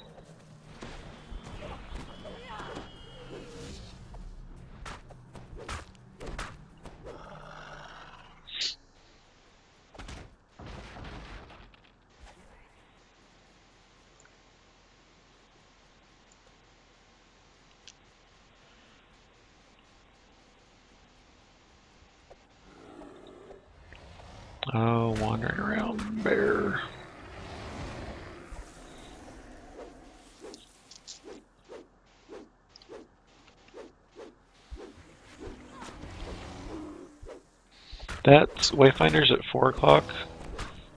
Speaker 1: Wayfinders at 4 o'clock.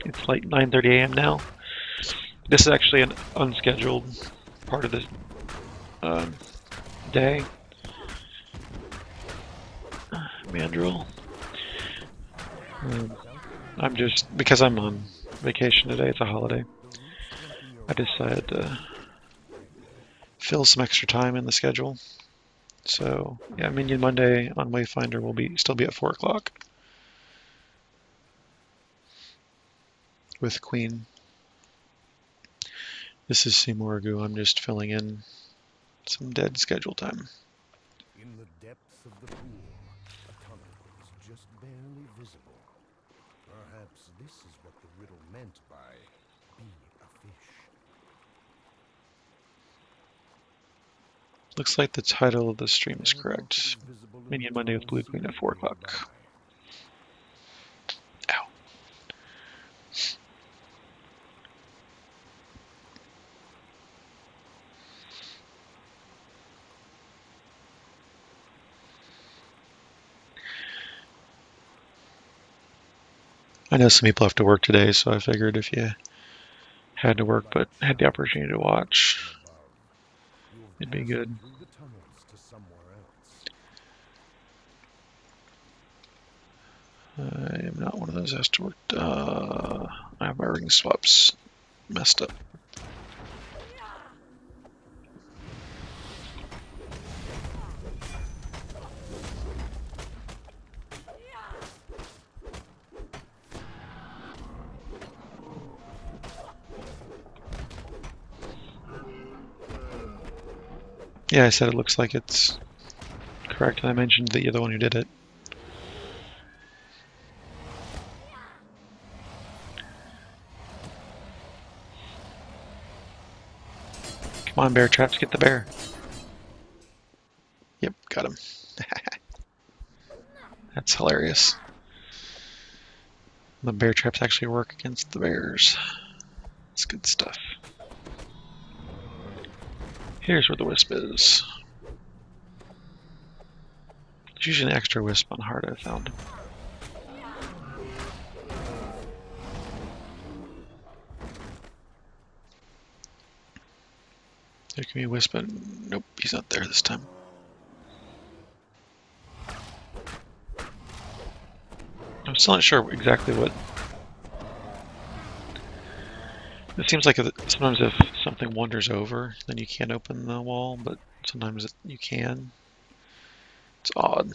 Speaker 1: It's like 9.30 a.m. now. This is actually an unscheduled part of the um, day. Mandrill. Um, I'm just, because I'm on vacation today, it's a holiday. I decided to fill some extra time in the schedule. So, yeah, Minion Monday on Wayfinder will be still be at 4 o'clock. with queen. This is CMorrigu. I'm just filling in some dead schedule time.
Speaker 5: In the depths of the pool, a tunnel just barely visible. Perhaps this is what the riddle meant by be a fish.
Speaker 1: Looks like the title of the stream is correct. Minion Monday with Blue Queen at 4 o'clock. I know some people have to work today, so I figured if you had to work but had the opportunity to watch, it'd be good. I am not one of those has to work. Uh, I have my ring swaps messed up. Yeah, I said it looks like it's correct, and I mentioned that you're the one who did it. Come on, bear traps, get the bear. Yep, got him. (laughs) That's hilarious. The bear traps actually work against the bears. It's good stuff. Here's where the wisp is. There's usually an extra wisp on hard, I found. There can be a wisp, but nope, he's not there this time. I'm still not sure exactly what it seems like sometimes if something wanders over, then you can't open the wall, but sometimes you can. It's odd.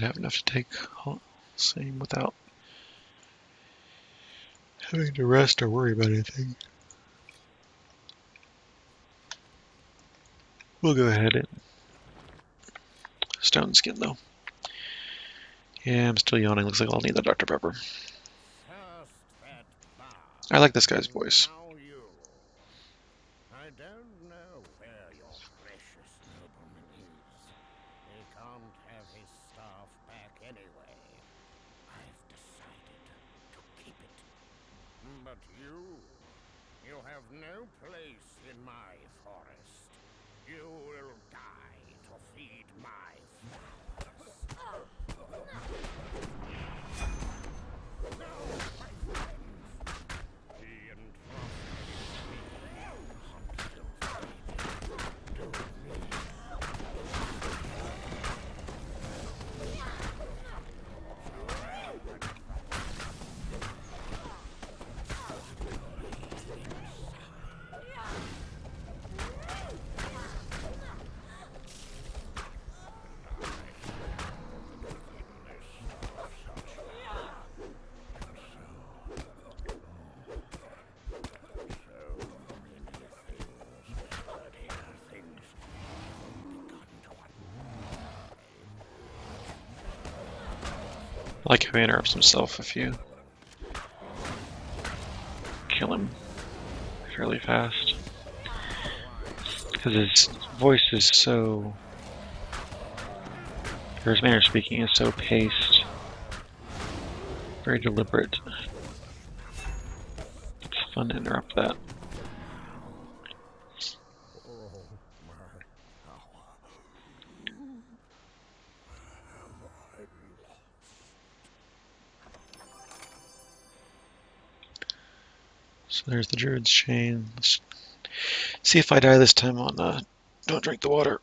Speaker 1: have enough to take same without having to rest or worry about anything. We'll go ahead and stone skin though. Yeah, I'm still yawning. Looks like I'll need the Dr. Pepper. I like this guy's voice.
Speaker 5: you. You have no place in my
Speaker 1: He interrupts himself if you kill him fairly fast. Because his voice is so... Or his manner of speaking is so paced. Very deliberate. It's fun to interrupt that. There's the Druid's Chain. Let's see if I die this time on that. Uh, don't Drink the Water.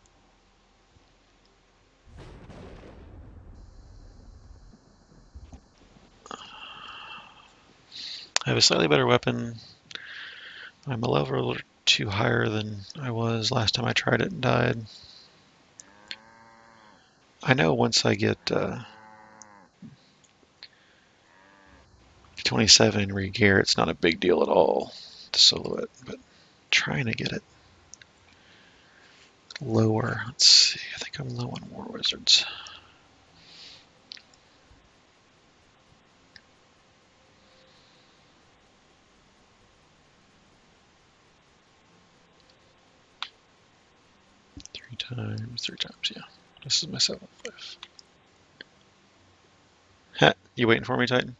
Speaker 1: I have a slightly better weapon. I'm a level or two higher than I was last time I tried it and died. I know once I get... Uh, 27 re gear. it's not a big deal at all to silhouette, but trying to get it lower. Let's see, I think I'm low on War Wizards. Three times, three times, yeah. This is my seventh life. Hat. You waiting for me, Titan?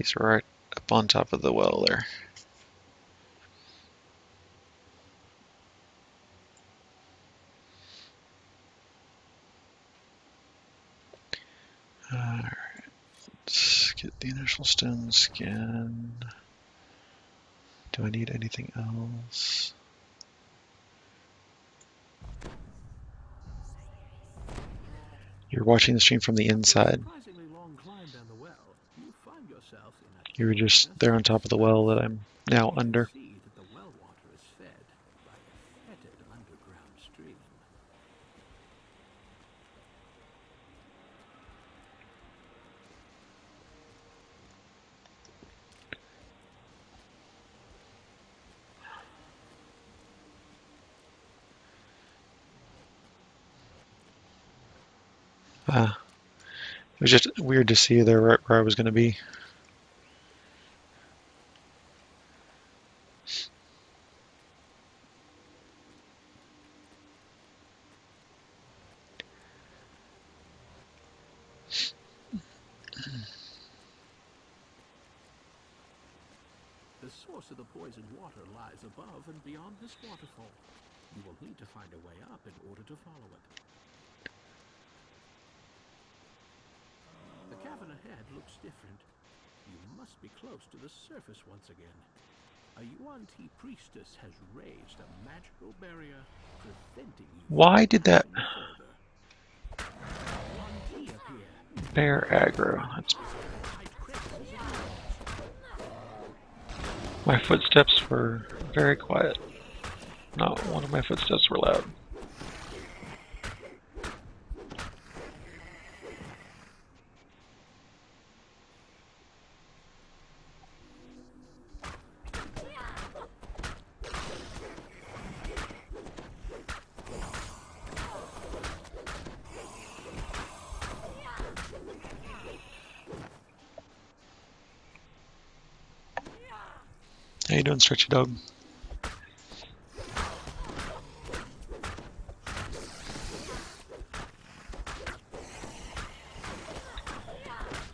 Speaker 1: He's right up on top of the well there. let's get the initial stone skin. Do I need anything else? You're watching the stream from the inside. You were just there on top of the well that I'm now under. Ah, uh, it was just weird to see there right where I was going to be. Why did that bear aggro? That's... My footsteps were very quiet. Not one of my footsteps were loud. ahead, stretch your dog.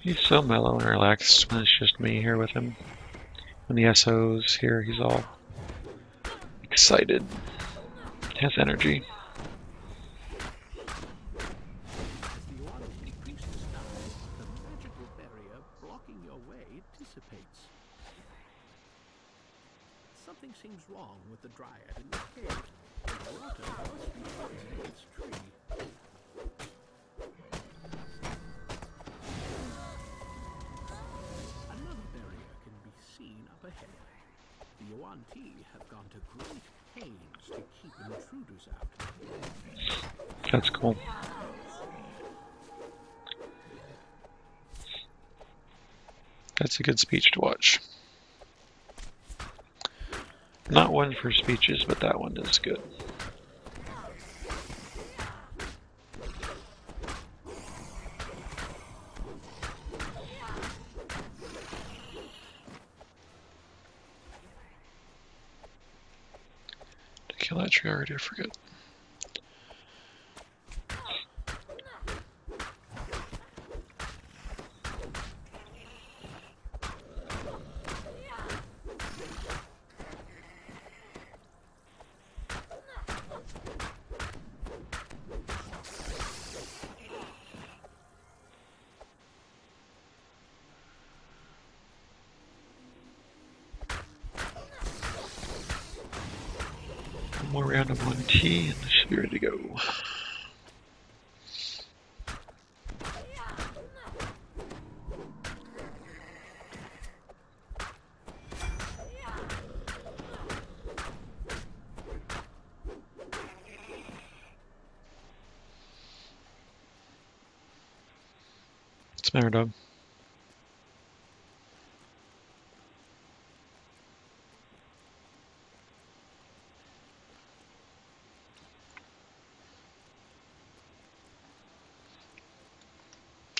Speaker 1: He's so mellow and relaxed when it's just me here with him. When the SO's here, he's all excited, has energy. It's a good speech to watch. Not one for speeches, but that one is good. To kill that tree, I forget.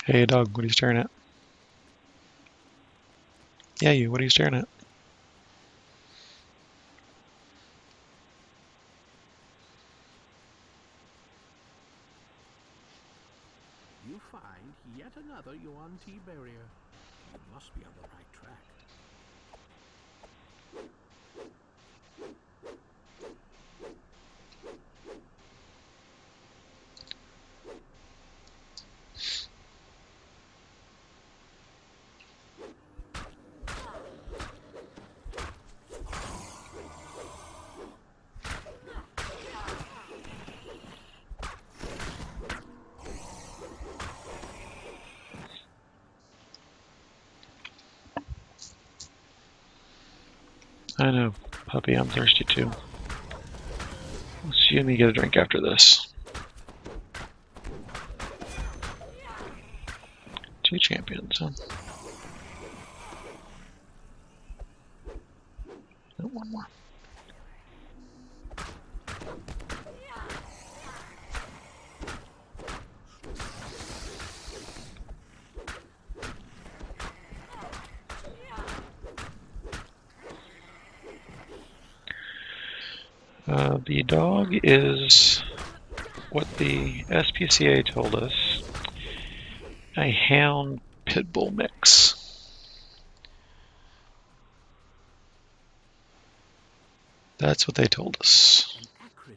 Speaker 1: Hey dog, what are you staring at? Yeah, you, what are you staring at? happy. I'm thirsty too. Let's see if we get a drink after this. log is what the SPCA told us, a hound pit bull mix. That's what they told us.
Speaker 2: Acrid,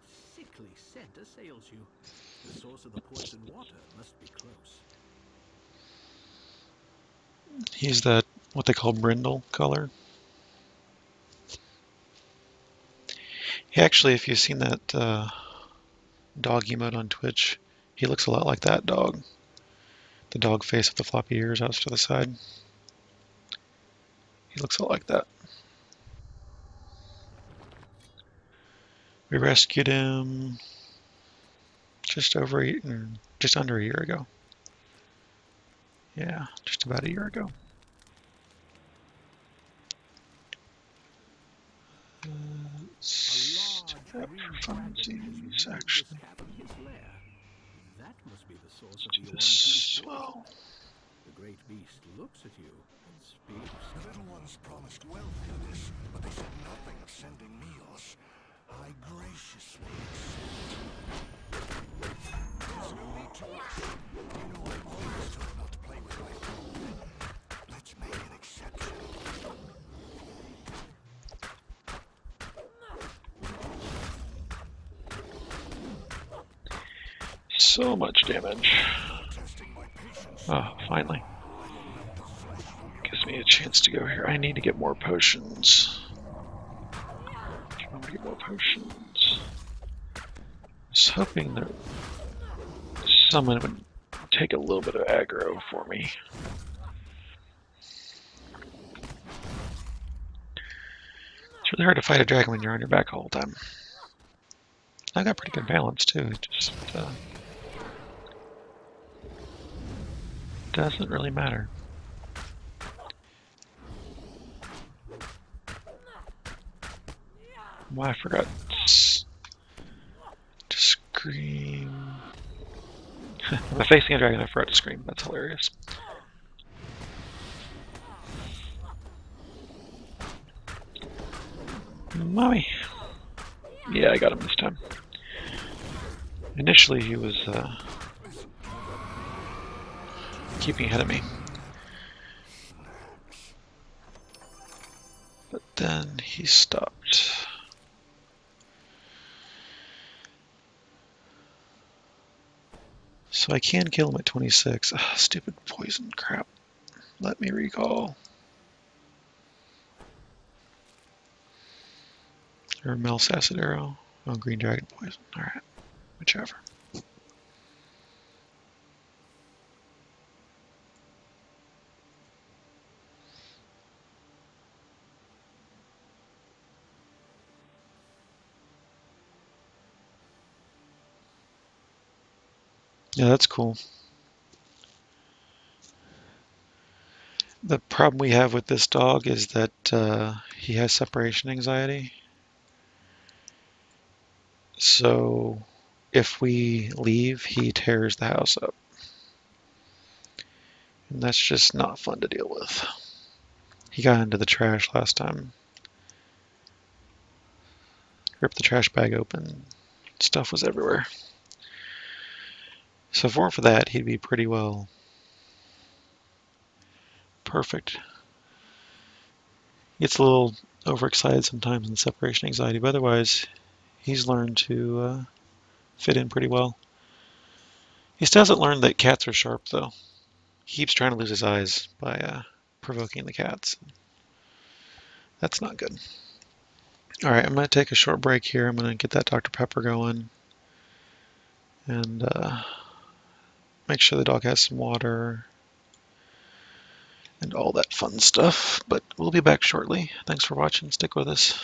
Speaker 2: the source of the poison water must be close.
Speaker 1: He's that, what they call brindle color. actually, if you've seen that uh, dog emote on Twitch, he looks a lot like that dog. The dog face with the floppy ears out to the side. He looks a lot like that. We rescued him just over a, just under a year ago. Yeah, just about a year ago. Uh,
Speaker 2: that funding is actually The great beast looks at you and speaks.
Speaker 5: The little ones promised wealth to this, but they said nothing of sending meals. I graciously accept. There's no need to rush. You know I'm always told not to play with my
Speaker 1: so much damage. Oh, finally. Gives me a chance to go here. I need to get more potions. I get more potions. I was hoping that someone would take a little bit of aggro for me. It's really hard to fight a dragon when you're on your back all the time. I got pretty good balance too. Just uh, doesn't really matter. Why I forgot to scream. I'm (laughs) facing a dragon, I forgot to scream. That's hilarious. Mommy. Yeah, I got him this time. Initially, he was uh, keeping ahead of me. But then he stopped. So I can kill him at 26. Ugh, ah, stupid poison crap. Let me recall. Or Melf's Acid Arrow. Oh, Green Dragon Poison. Alright. Whichever. Yeah, that's cool. The problem we have with this dog is that uh, he has separation anxiety. So if we leave, he tears the house up. And that's just not fun to deal with. He got into the trash last time. Ripped the trash bag open. Stuff was everywhere. So if it weren't for that, he'd be pretty well perfect. Gets a little overexcited sometimes in separation anxiety, but otherwise he's learned to uh, fit in pretty well. He still hasn't learned that cats are sharp, though. He keeps trying to lose his eyes by uh, provoking the cats. That's not good. All right, I'm going to take a short break here. I'm going to get that Dr. Pepper going. And uh, make sure the dog has some water and all that fun stuff. But we'll be back shortly. Thanks for watching. Stick with us.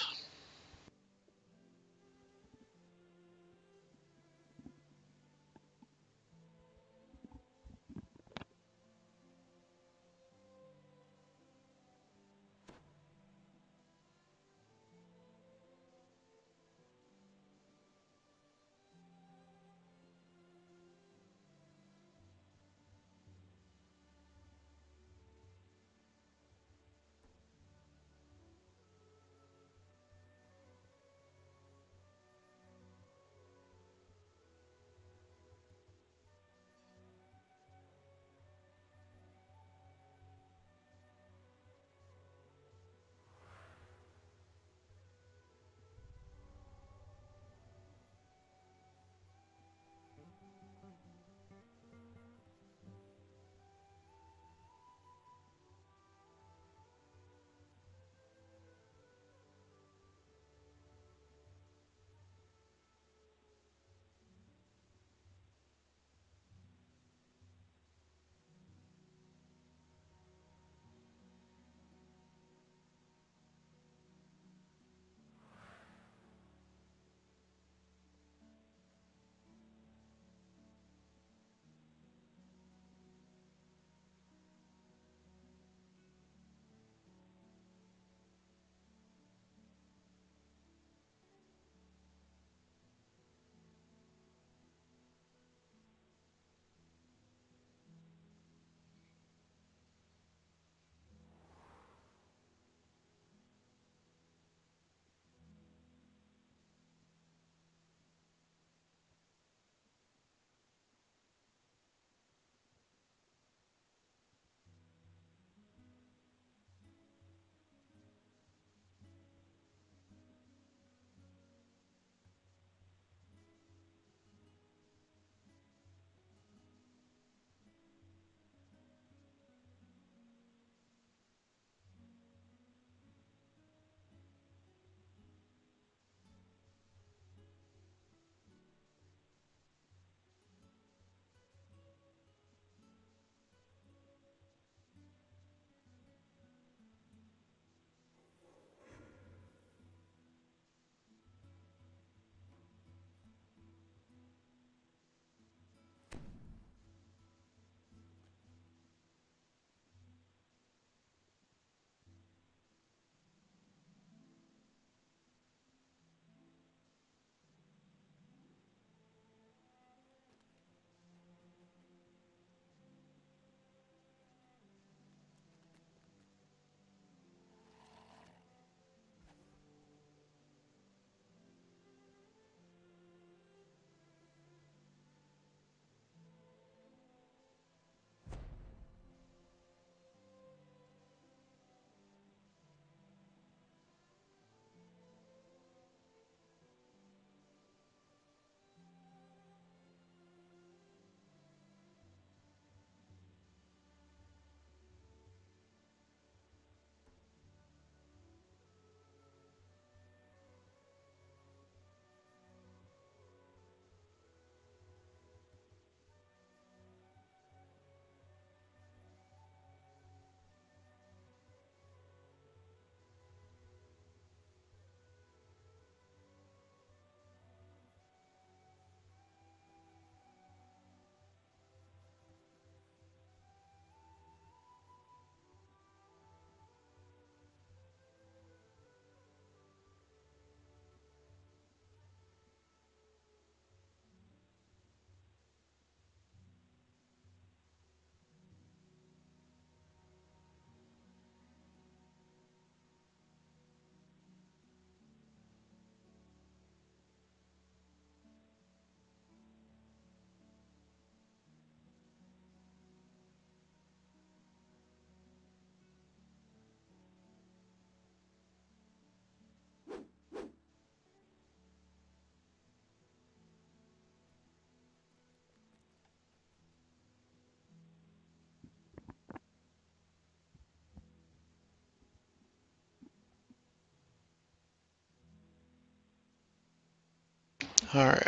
Speaker 1: Alright.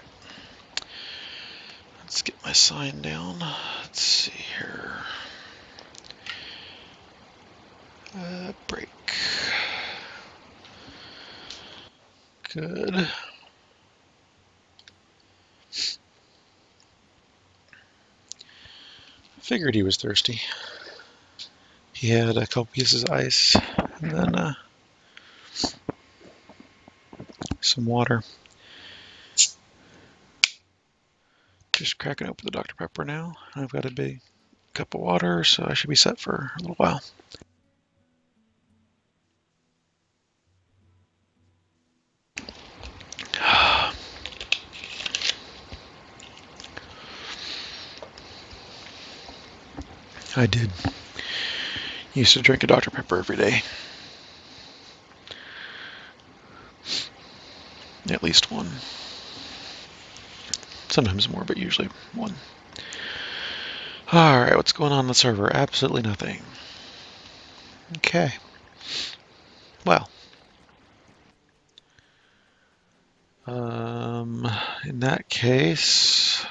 Speaker 1: Let's get my sign down. Let's see here. Uh, break. Good. Figured he was thirsty. He had a couple pieces of ice and then uh, some water. just cracking open the Dr. Pepper now. I've got a big cup of water, so I should be set for a little while. (sighs) I did. Used to drink a Dr. Pepper every day. At least one. Sometimes more, but usually one. Alright, what's going on, the server? Absolutely nothing. Okay. Well. Um, in that case,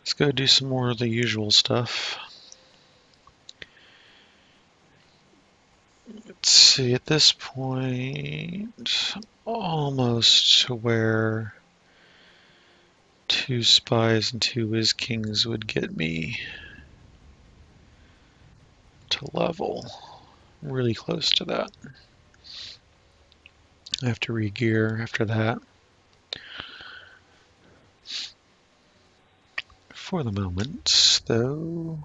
Speaker 1: let's go do some more of the usual stuff. see, at this point, almost to where two spies and two whiz kings would get me to level. really close to that. I have to re gear after that. For the moment, though,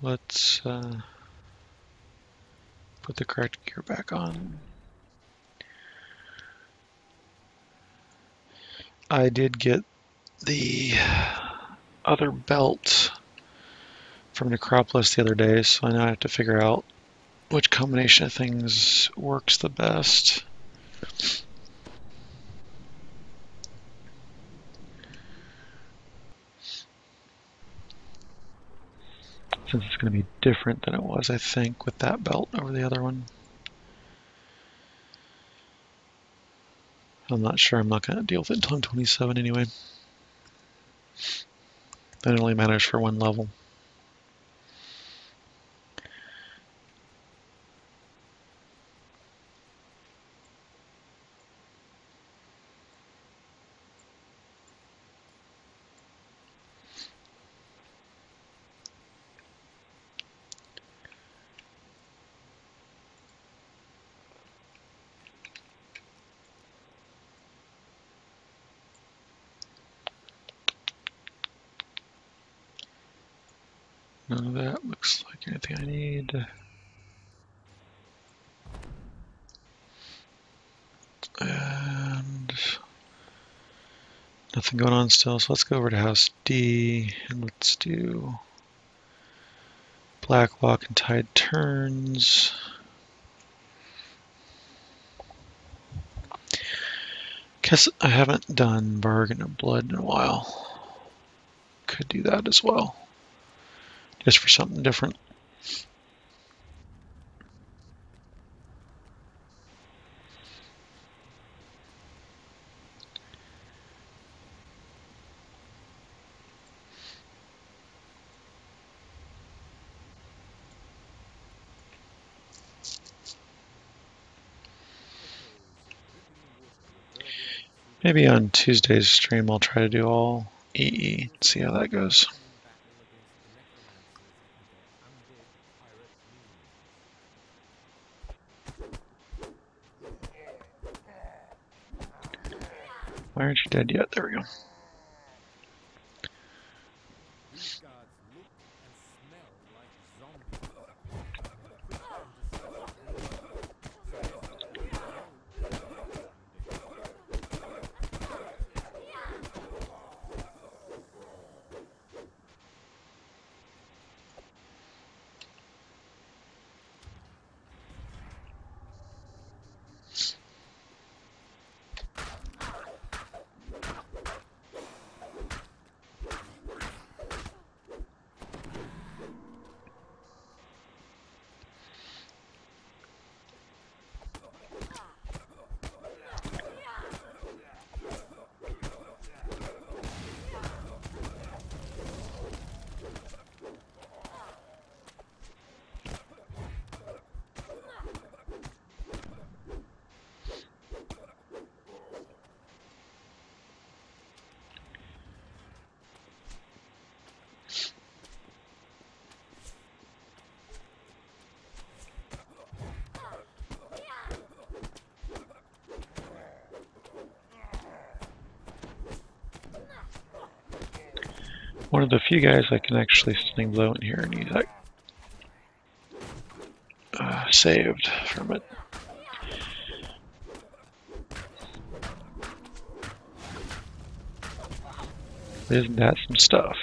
Speaker 1: let's uh, put the correct gear back on. I did get the other belt from Necropolis the other day, so I now have to figure out which combination of things works the best. it's going to be different than it was, I think, with that belt over the other one. I'm not sure. I'm not going to deal with it until I'm 27 anyway. That only matters for one level. going on still, so let's go over to house D and let's do black walk and tide turns. Guess I haven't done bargain of blood in a while. Could do that as well, just for something different. Maybe on Tuesday's stream I'll try to do all EE and see how that goes. Why aren't you dead yet? There we go. you guys, I can actually stunning blow in here and you like uh, saved from it. Isn't that some stuff?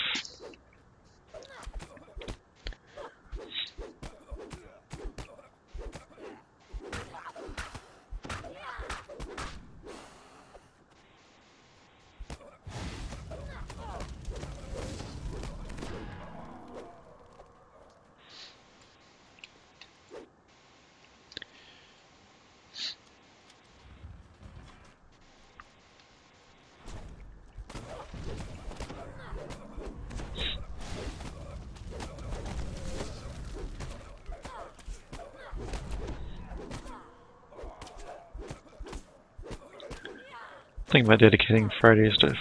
Speaker 1: about dedicating Fridays to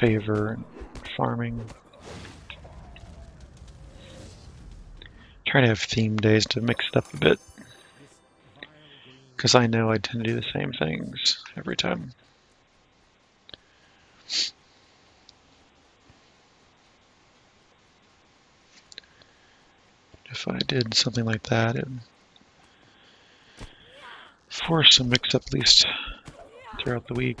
Speaker 1: favor and farming. Try to have theme days to mix it up a bit. Because I know I tend to do the same things every time. If I did something like that, it would force a mix-up at least throughout the week.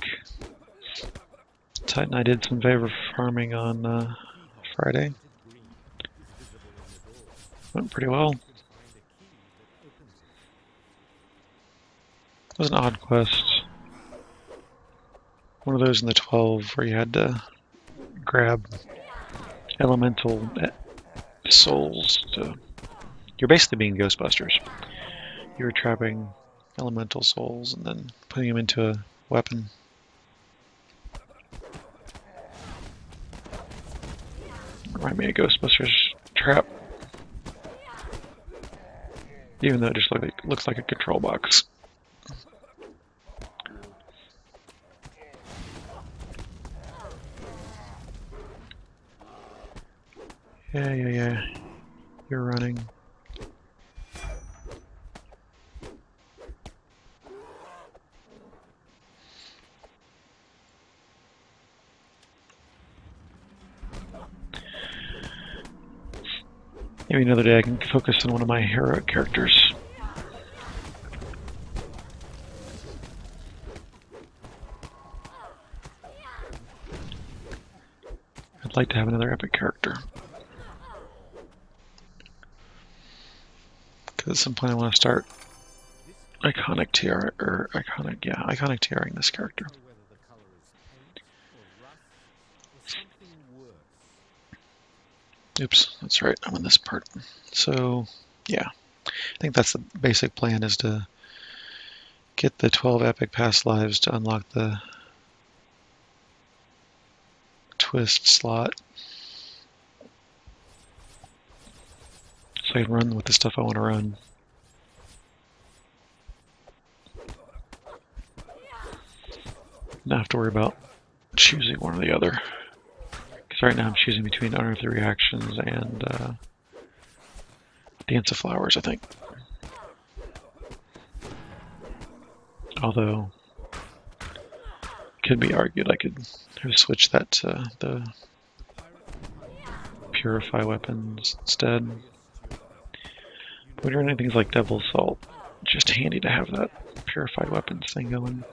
Speaker 1: Titan, I did some favor farming on uh, Friday. Went pretty well. It was an odd quest. One of those in the 12 where you had to grab elemental souls to... You're basically being Ghostbusters. You were trapping elemental souls and then putting them into a weapon. remind me of Ghostbusters trap. Even though it just look like, looks like a control box. Maybe another day I can focus on one of my hero characters. I'd like to have another epic character. Because at some point I want to start iconic TR or iconic, yeah, iconic TRing this character. Oops. That's right, I'm in this part. So yeah, I think that's the basic plan is to get the 12 epic past lives to unlock the twist slot. So I can run with the stuff I want to run. Not have to worry about choosing one or the other. So right now I'm choosing between Unearthly Reactions and uh, Dance of Flowers, I think. Although, could be argued I could switch that to the Purify weapons instead. But when you're like Devil Assault, just handy to have that Purified Weapons thing going.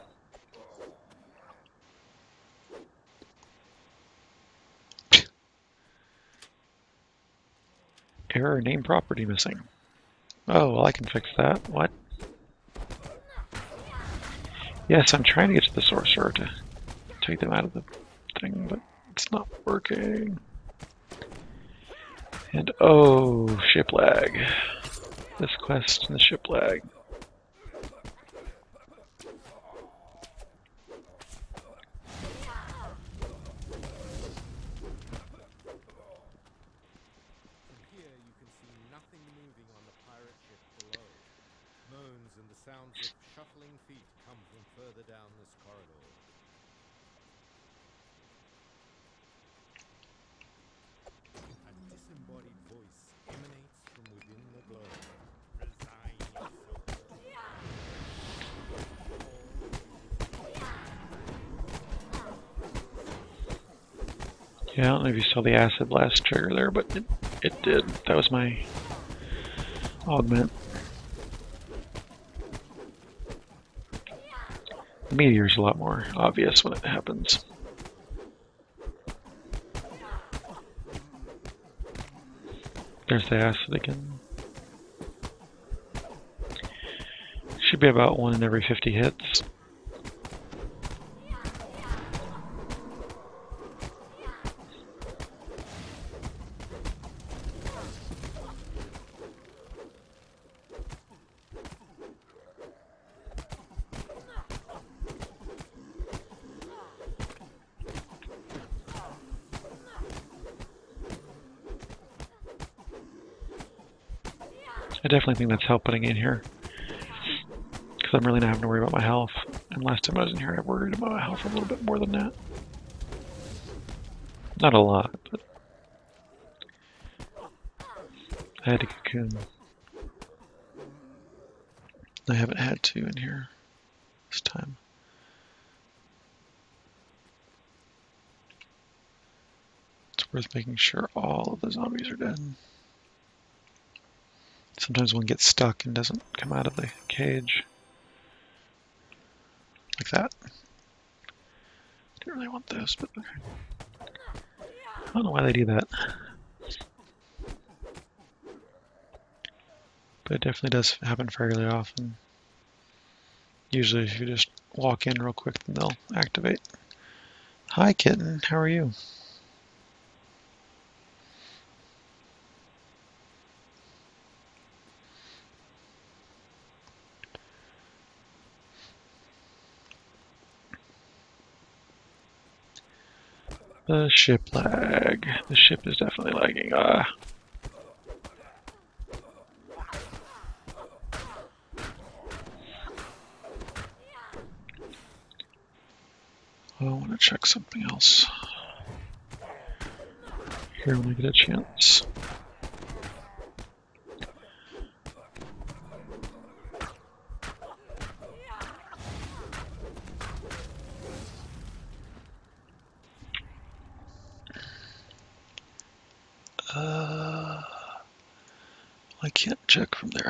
Speaker 1: name property missing. Oh, well I can fix that. What? Yes, I'm trying to get to the sorcerer to take them out of the thing, but it's not working. And oh, ship lag. This quest and the ship lag. the acid blast trigger there, but it, it did. That was my augment. The meteor's a lot more obvious when it happens. There's the acid again. Should be about one in every 50 hits. definitely think that's helping in here. Because I'm really not having to worry about my health. And last time I was in here, I worried about my health a little bit more than that. Not a lot, but... I had a cocoon. I haven't had to in here this time. It's worth making sure all of the zombies are dead sometimes one gets stuck and doesn't come out of the cage. Like that. Didn't really want this, but I don't know why they do that. But it definitely does happen fairly often. Usually if you just walk in real quick, then they'll activate. Hi kitten, how are you? The ship lag. The ship is definitely lagging. Ah. I want to check something else here when I get a chance.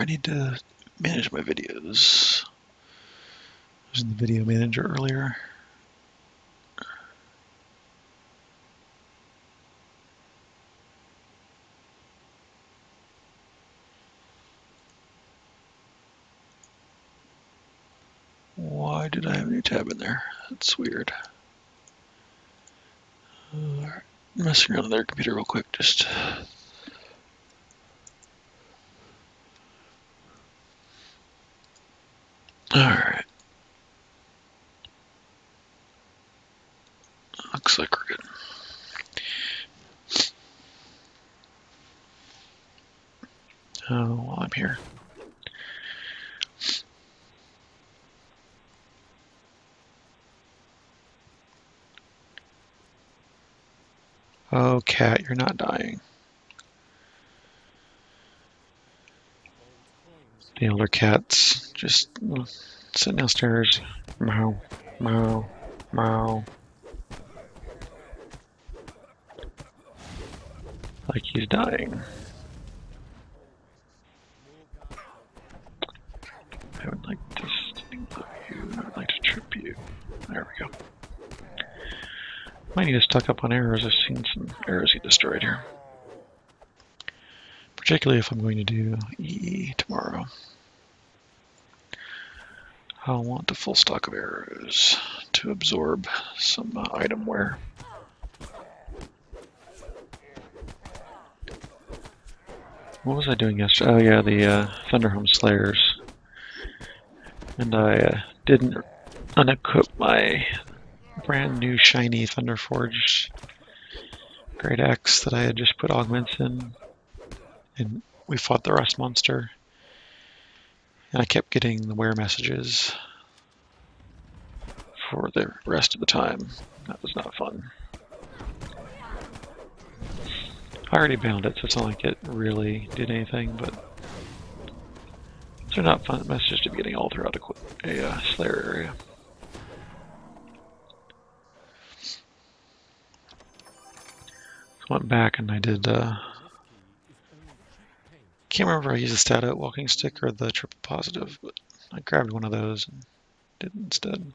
Speaker 1: I need to manage my videos. I was in the video manager earlier. Why did I have a new tab in there? That's weird. Uh, messing around with their computer real quick, just Oh, cat, you're not dying. The older cats just uh, sitting downstairs. Meow, meow, meow. Like he's dying. I would like to sting you. I would like to trip
Speaker 4: you. There we go.
Speaker 1: Might need to stock up on arrows. I've seen some arrows get destroyed here. Particularly if I'm going to do EE tomorrow. I'll want the full stock of arrows to absorb some uh, item wear. What was I doing yesterday? Oh yeah, the uh, Thunderholme Slayers. And I uh, didn't unequip my brand new shiny Thunderforge Greataxe that I had just put augments in. And we fought the Rust Monster. And I kept getting the wear messages for the rest of the time. That was not fun. I already bound it, so it's not like it really did anything, but they're not fun messages to be getting all throughout a, a uh, Slayer area. went back and I did, uh, can't remember I used a stat out walking stick or the triple positive, but I grabbed one of those and did it instead.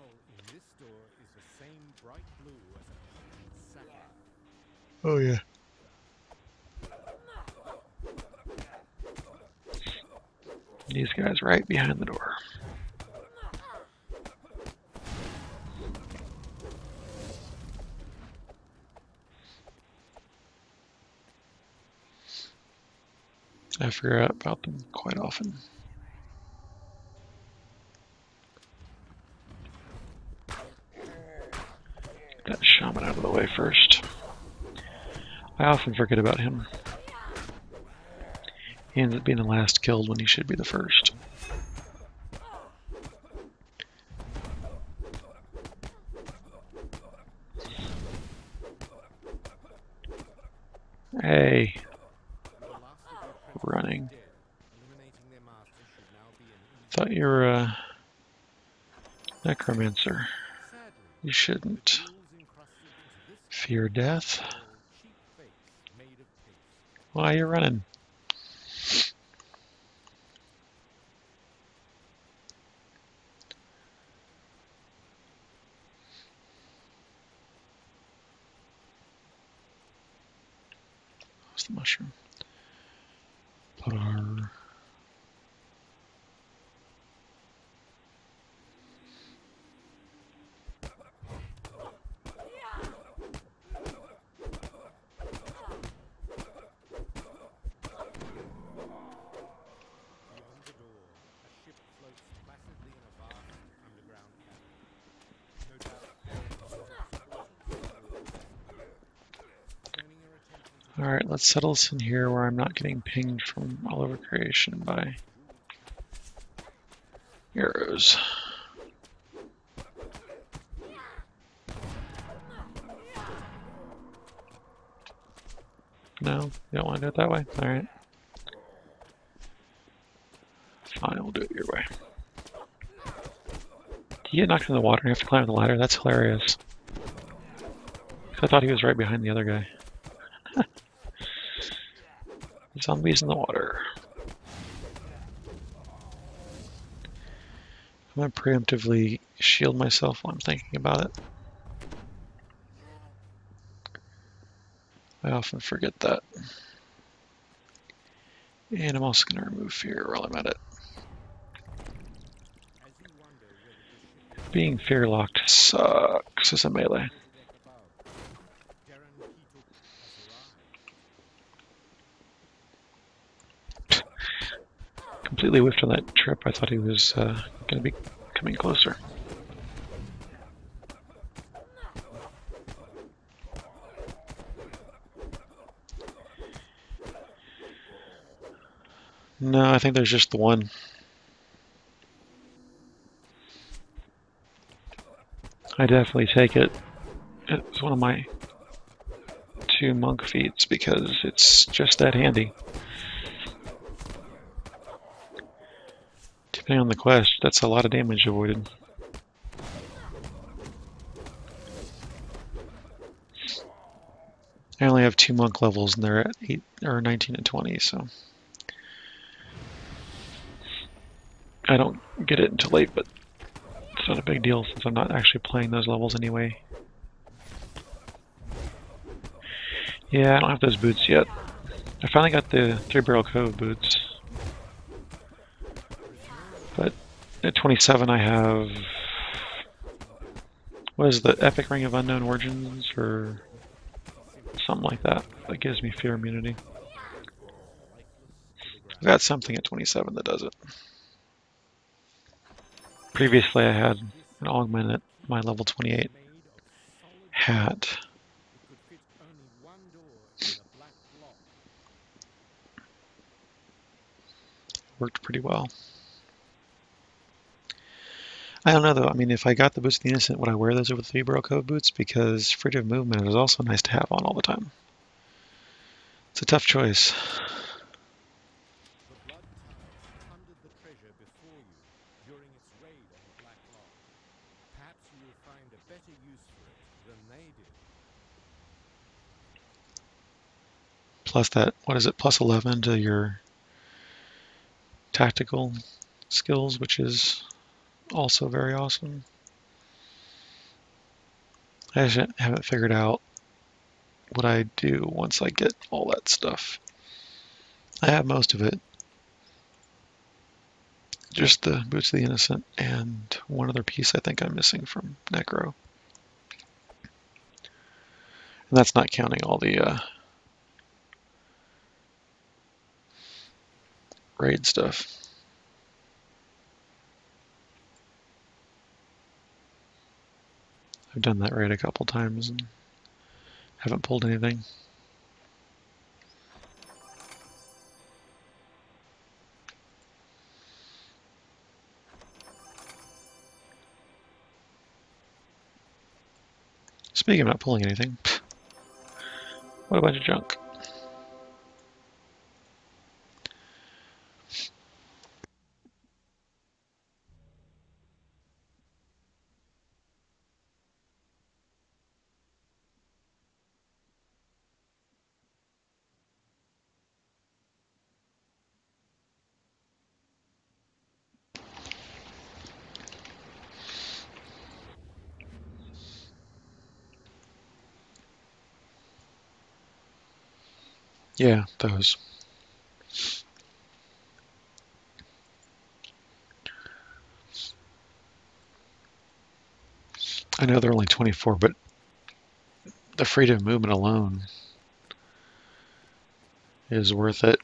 Speaker 1: Oh yeah. These guys right behind the door. I forget about them quite often. Get that shaman out of the way first. I often forget about him. He ends up being the last killed when he should be the first. Necromancer. You shouldn't. Fear death. Why are you running? Let's settle in here where I'm not getting pinged from all over creation by arrows. No, you don't want to do it that way? Alright. Fine, we'll do it your way. Do you get knocked in the water and you have to climb the ladder? That's hilarious. I thought he was right behind the other guy. Zombies in the water. I'm going to preemptively shield myself while I'm thinking about it. I often forget that. And I'm also going to remove fear while I'm at it. Being fear locked sucks as a melee. completely whiffed on that trip. I thought he was uh, going to be coming closer. No, I think there's just the one. I definitely take it. It's one of my two monk feeds because it's just that handy. Depending on the quest, that's a lot of damage avoided. I only have two monk levels and they're at 8 or 19 and 20, so I don't get it until late, but it's not a big deal since I'm not actually playing those levels anyway. Yeah, I don't have those boots yet. I finally got the Three Barrel Cove boots. 27 I have... What is the Epic Ring of Unknown Origins, or something like that, that gives me fear immunity. I've got something at 27 that does it. Previously I had an augment at my level 28 hat. Worked pretty well. I don't know though. I mean, if I got the boots of the innocent, would I wear those over the three barrel cove boots? Because freedom of movement is also nice to have on all the time. It's a tough choice. Plus that, what is it, plus 11 to your tactical skills, which is also very awesome. I just haven't figured out what I do once I get all that stuff. I have most of it. Just the Boots of the Innocent and one other piece I think I'm missing from Necro. And that's not counting all the uh, raid stuff. I've done that raid a couple times and haven't pulled anything. Speaking of not pulling anything, what a bunch of junk. Yeah, those. I know they're only 24, but the freedom movement alone is worth it.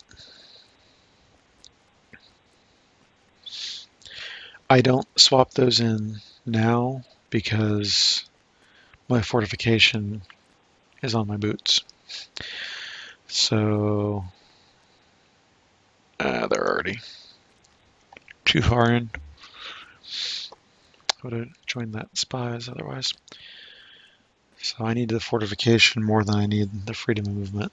Speaker 1: I don't swap those in now because my fortification is on my boots. So uh, they're already too far in. I Would have joined that spies otherwise. So I need the fortification more than I need the freedom movement.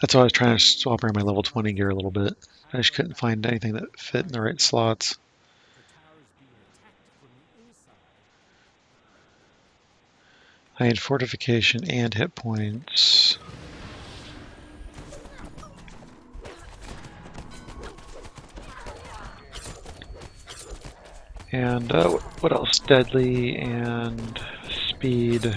Speaker 1: That's why I was trying to swap around my level 20 gear a little bit. I just couldn't find anything that fit in the right slots. I fortification and hit points. And uh, what else? Deadly and speed.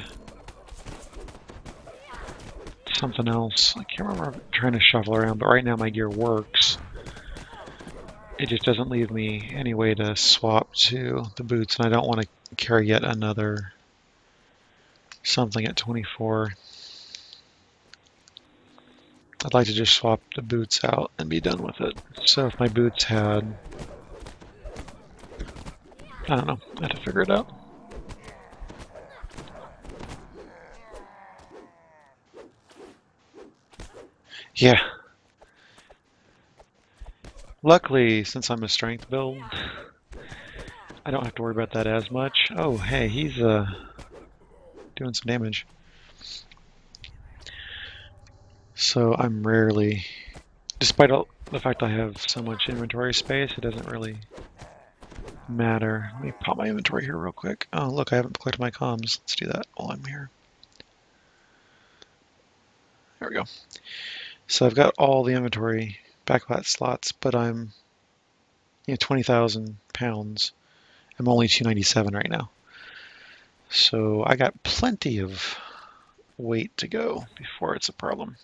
Speaker 1: Something else. I can't remember. I'm trying to shuffle around, but right now my gear works. It just doesn't leave me any way to swap to the boots, and I don't want to carry yet another something at 24. I'd like to just swap the boots out and be done with it. So if my boots had... I don't know. I have to figure it out. Yeah. Luckily, since I'm a strength build, I don't have to worry about that as much. Oh, hey, he's a... Uh, doing some damage. So I'm rarely, despite all the fact I have so much inventory space, it doesn't really matter. Let me pop my inventory here real quick. Oh, look, I haven't collected my comms. Let's do that while I'm here. There we go. So I've got all the inventory that slots, but I'm you know, 20,000 pounds. I'm only 297 right now. So I got plenty of weight to go before it's a problem.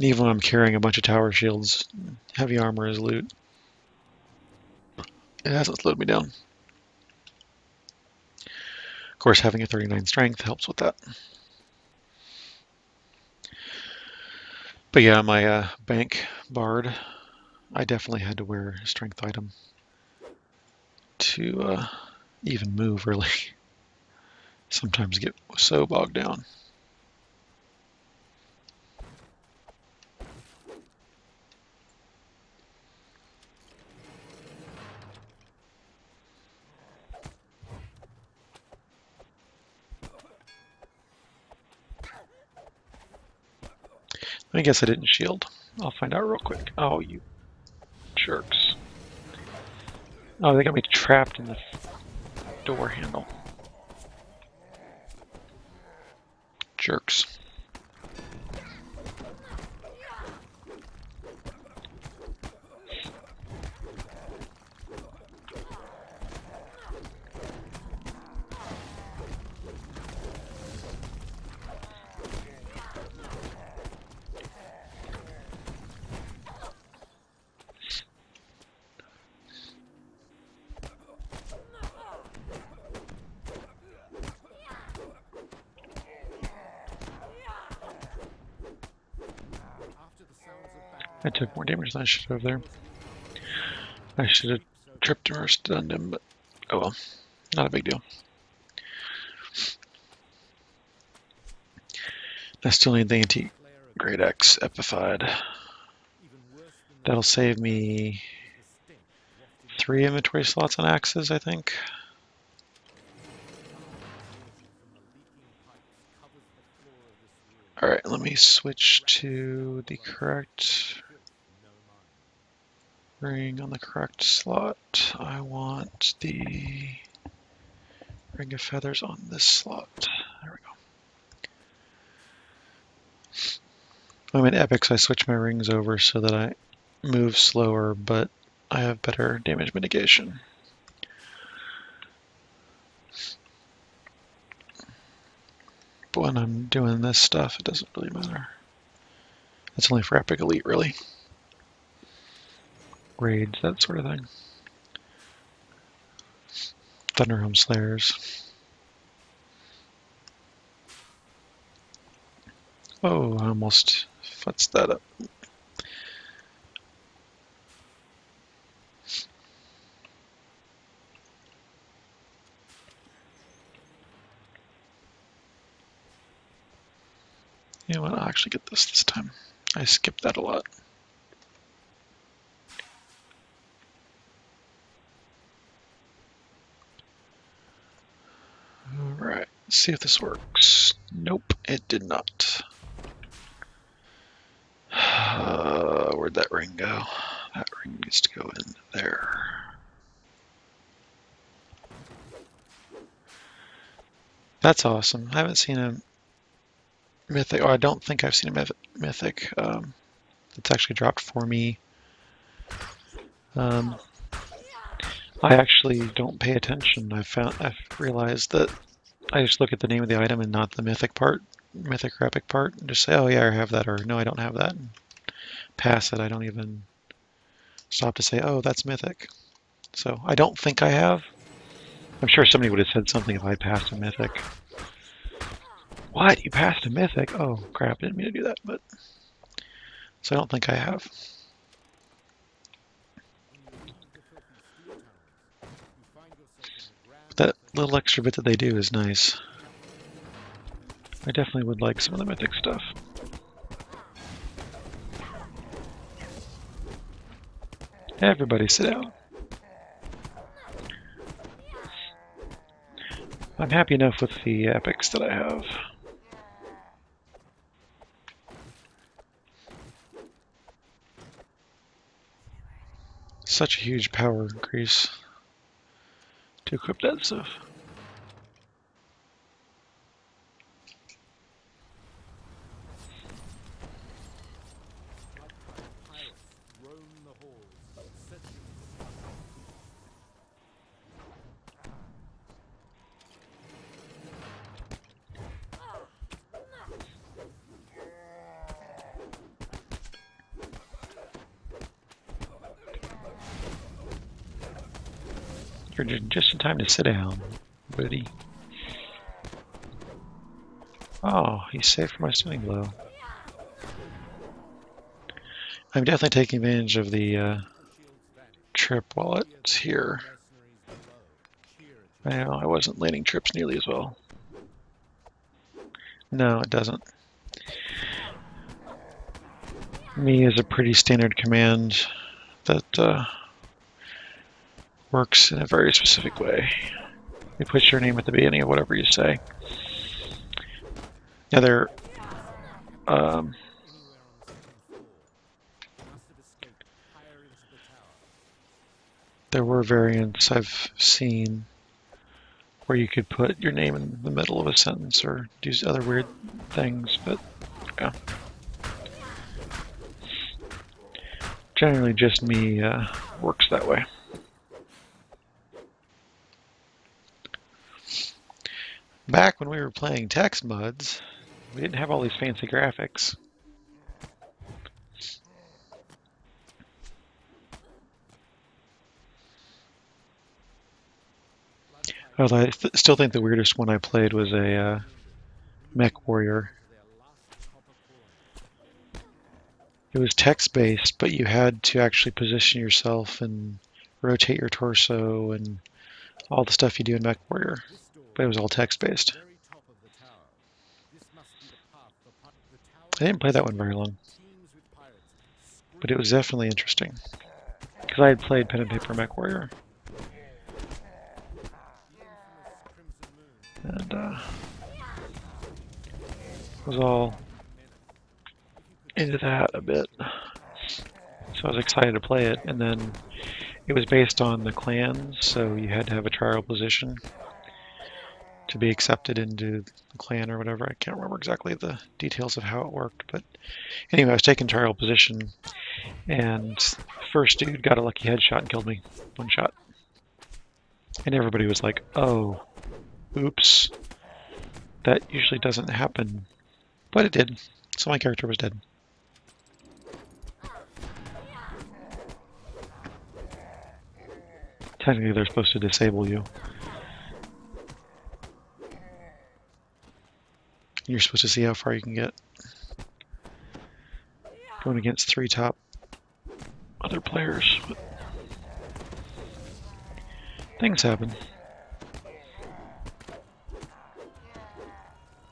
Speaker 1: Even when I'm carrying a bunch of tower shields, heavy armor is loot. It hasn't slowed me down. Of course, having a 39 strength helps with that. But yeah, my uh, bank bard, I definitely had to wear a strength item to uh, even move really. (laughs) Sometimes get so bogged down. I guess I didn't shield. I'll find out real quick. Oh, you jerks. Oh, they got me trapped in the door handle. Jerks. damage than I should have there. I should have tripped him or stunned him, but oh well. Not a big deal. I still need the anti great X epified. That'll save me three inventory slots on axes, I think. Alright, let me switch to the correct ring on the correct slot. I want the ring of feathers on this slot. There we go. I'm in epics, I switch my rings over so that I move slower, but I have better damage mitigation. But when I'm doing this stuff, it doesn't really matter. It's only for epic elite, really raids, that sort of thing. Thunderholme Slayers. Oh, I almost futzed that up. You know what, I'll actually get this this time. I skipped that a lot. Let's see if this works. Nope, it did not. Uh, (sighs) where'd that ring go? That ring needs to go in there. That's awesome. I haven't seen a mythic, or I don't think I've seen a mythic um, that's actually dropped for me. Um, I actually don't pay attention. I've found I've realized that I just look at the name of the item and not the mythic part, mythic or epic part, and just say, oh yeah, I have that, or no, I don't have that. And pass it. I don't even stop to say, oh, that's mythic. So I don't think I have. I'm sure somebody would have said something if I passed a mythic. What? You passed a mythic? Oh, crap. I didn't mean to do that, but... So I don't think I have. But that little extra bit that they do is nice. I definitely would like some of the mythic stuff. Everybody sit down. I'm happy enough with the epics that I have. Such a huge power increase equipment. Sit down, buddy. Oh, he's safe from my stunning blow. I'm definitely taking advantage of the uh, trip while it's here. Well, I wasn't landing trips nearly as well. No, it doesn't. Me is a pretty standard command that uh, works in a very specific way. You put your name at the beginning of whatever you say. Now there, um, there were variants I've seen where you could put your name in the middle of a sentence or do other weird things, but yeah. Generally just me uh, works that way. Back when we were playing text muds, we didn't have all these fancy graphics. Although I th still think the weirdest one I played was a uh, mech warrior. It was text-based, but you had to actually position yourself and rotate your torso and all the stuff you do in mech warrior. But it was all text-based. I didn't play that one very long. But it was definitely interesting. Because I had played Pen and Paper Mech Warrior. And, uh, was all into that a bit. So I was excited to play it, and then it was based on the clans, so you had to have a trial position to be accepted into the clan or whatever. I can't remember exactly the details of how it worked, but anyway, I was taking trial position, and first dude got a lucky headshot and killed me, one shot. And everybody was like, "Oh, oops, that usually doesn't happen," but it did. So my character was dead. Technically, they're supposed to disable you. You're supposed to see how far you can get. Going against three top other players. things happen.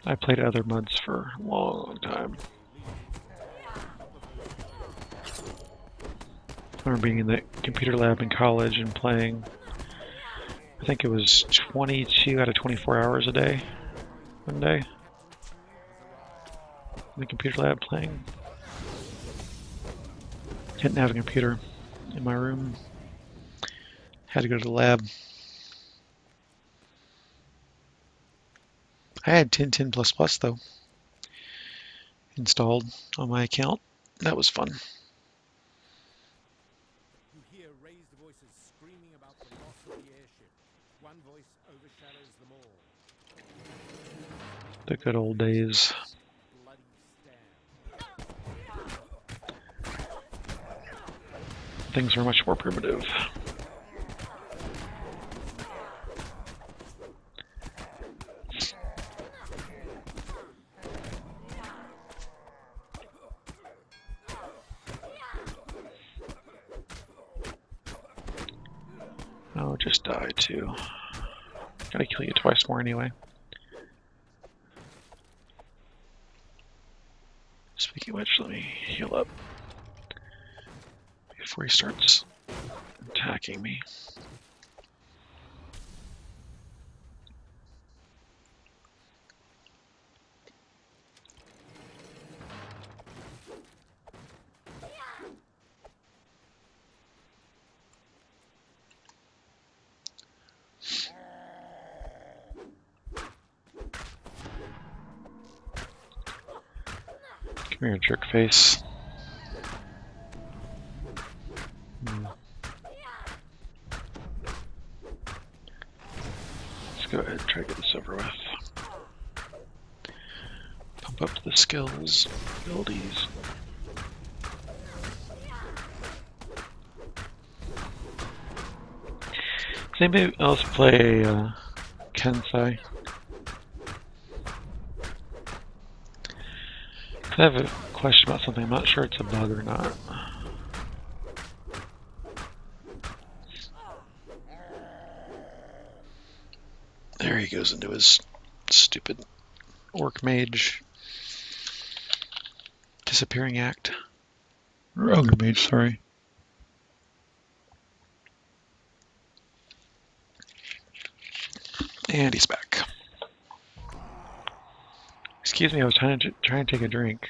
Speaker 1: I played other muds for a long time. I remember being in the computer lab in college and playing, I think it was 22 out of 24 hours a day, one day in the computer lab playing. Didn't have a computer in my room. Had to go to the lab. I had TinTin plus plus though installed on my account. That was fun. The, the good old days. things were much more primitive. Oh, just die too. Gotta kill you twice more anyway. Speaking of which, let me heal up before he starts attacking me. Come here, jerk face.
Speaker 6: anybody else
Speaker 1: play uh, Kensai? I have a question about something. I'm not sure it's a bug or not. There he goes into his stupid orc mage disappearing act. Rogue mage, sorry. And he's back. Excuse me, I was trying to trying to take a drink.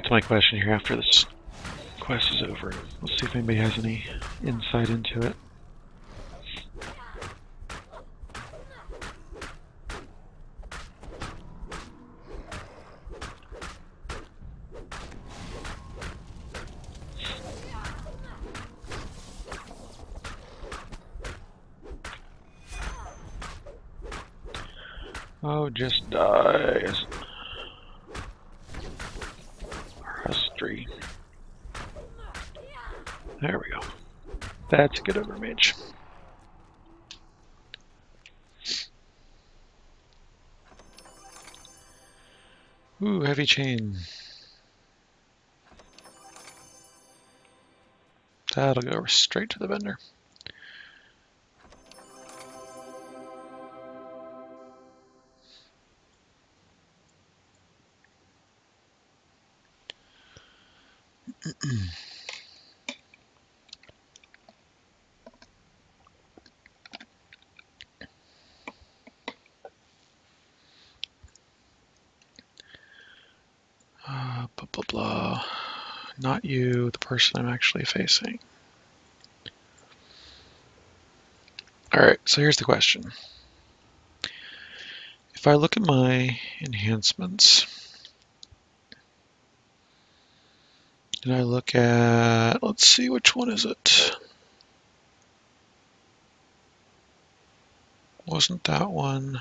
Speaker 1: get to my question here after this quest is over. Let's see if anybody has any insight into it. heavy chain. That'll go straight to the vendor. you, the person I'm actually facing. All right, so here's the question. If I look at my enhancements, and I look at, let's see, which one is it? Wasn't that one?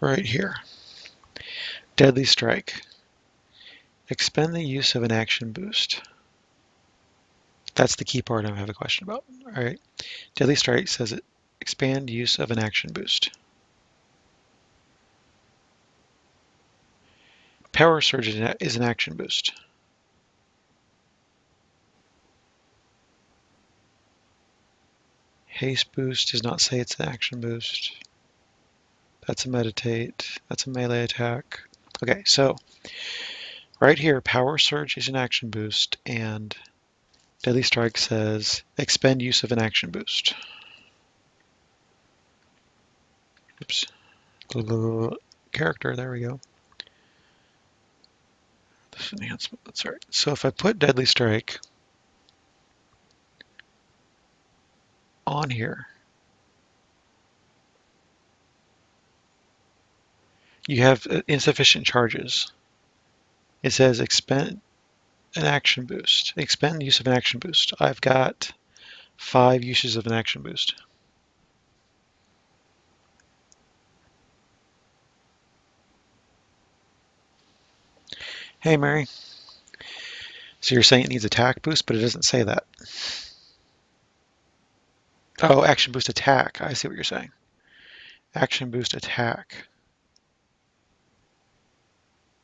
Speaker 1: Right here. Deadly Strike. Expend the use of an action boost. That's the key part I have a question about. All right. Deadly Strike says it expand use of an action boost. Power Surge is an action boost. Haste boost does not say it's an action boost. That's a meditate. That's a melee attack. Okay, so right here, Power Surge is an action boost, and Deadly Strike says expend use of an action boost. Oops. Character, there we go. This enhancement, that's right. So if I put Deadly Strike on here, you have uh, insufficient charges. It says expend an action boost, expend use of an action boost. I've got five uses of an action boost. Hey, Mary. So you're saying it needs attack boost, but it doesn't say that. Oh, action boost attack. I see what you're saying. Action boost attack.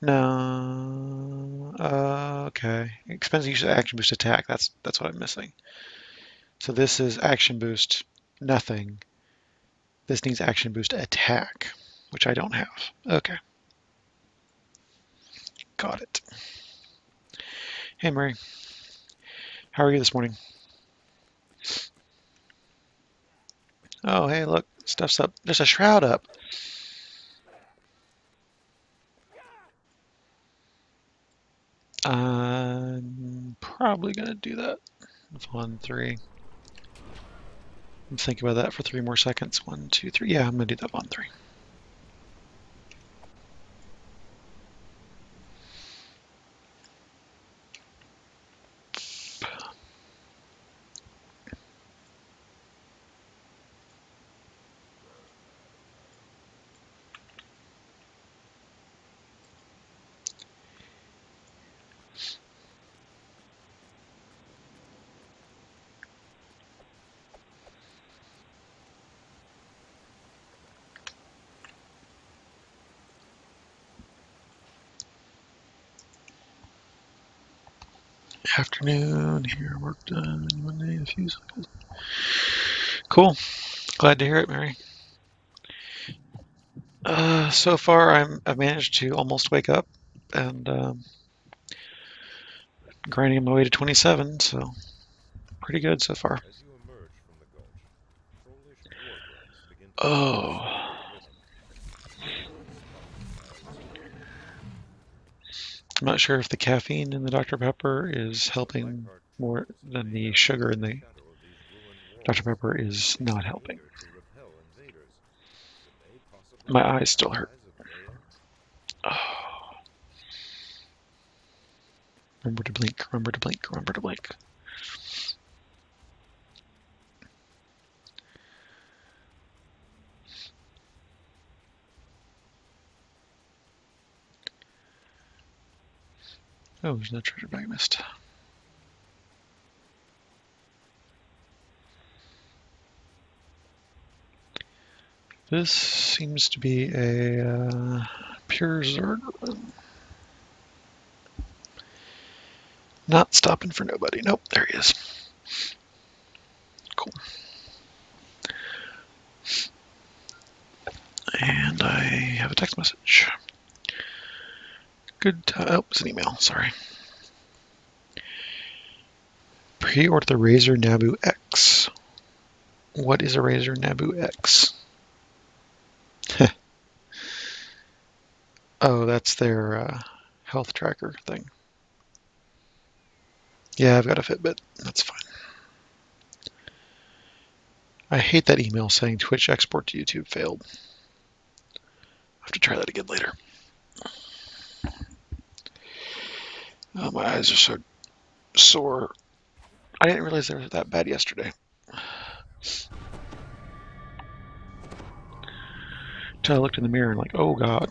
Speaker 1: No. Uh, okay. Expensive use of action boost attack. That's that's what I'm missing. So this is action boost nothing. This needs action boost attack, which I don't have. Okay. Got it. Hey, Mary. How are you this morning? Oh, hey, look. Stuff's up. There's a shroud up. I'm probably going to do that. One, 3. I'm thinking about that for three more seconds. One, two, three. Yeah, I'm going to do that One, 3. here work done uh, in one day a few seconds. Cool. Glad to hear it, Mary. Uh, so far, I'm, I've managed to almost wake up and um, grinding my way to 27, so pretty good so far. Oh. I'm not sure if the caffeine in the Dr. Pepper is helping more than the sugar in the Dr. Pepper is not helping.
Speaker 3: My eyes still hurt.
Speaker 1: Oh. (sighs) Remember to blink, remember to blink, remember to blink. Oh, there's no treasure bag missed. This seems to be a uh, pure Zerg. Not stopping for nobody. Nope, there he is. Cool. And I have a text message. Good. oh, it's an email. Sorry. Pre-order the Razer Nabu X. What is a Razer Nabu X? Oh, that's their uh, health tracker thing. Yeah, I've got a Fitbit. That's fine. I hate that email saying Twitch export to YouTube failed. i have to try that again later. Oh, my eyes are so sore. I didn't realize they were that bad yesterday. Until (sighs) I looked in the mirror and like, oh god.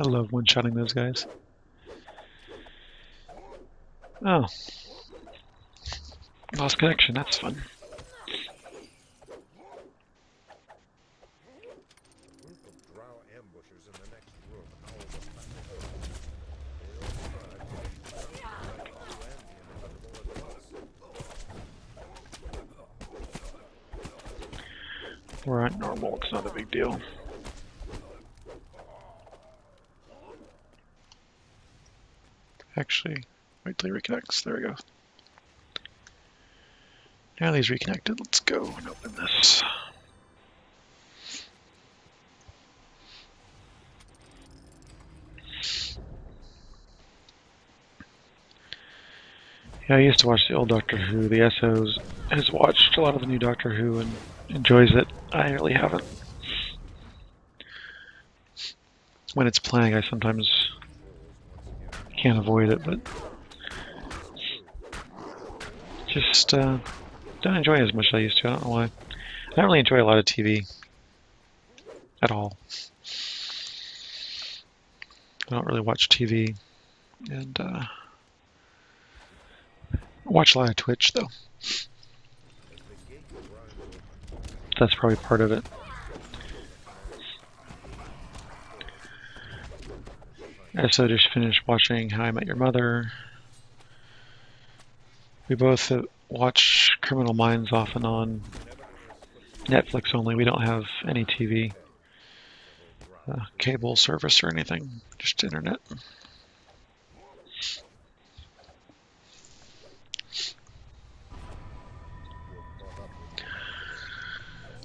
Speaker 1: I love one-shotting those guys. Oh. Lost connection, that's fun. We're at normal, it's not a big deal. Actually, wait till he reconnects. There we go. Now he's reconnected, let's go and open this. Yeah, I used to watch the old Doctor Who. The SOs has watched a lot of the new Doctor Who and enjoys it. I really haven't. When it's playing, I sometimes can't avoid it, but just uh, don't enjoy it as much as I used to. I don't know why. I don't really enjoy a lot of TV at all. I don't really watch TV, and uh, watch a lot of Twitch though. That's probably part of it. I so just finished watching How I Met Your Mother. We both watch Criminal Minds off and on. Netflix only. We don't have any TV, uh, cable service or anything. Just internet.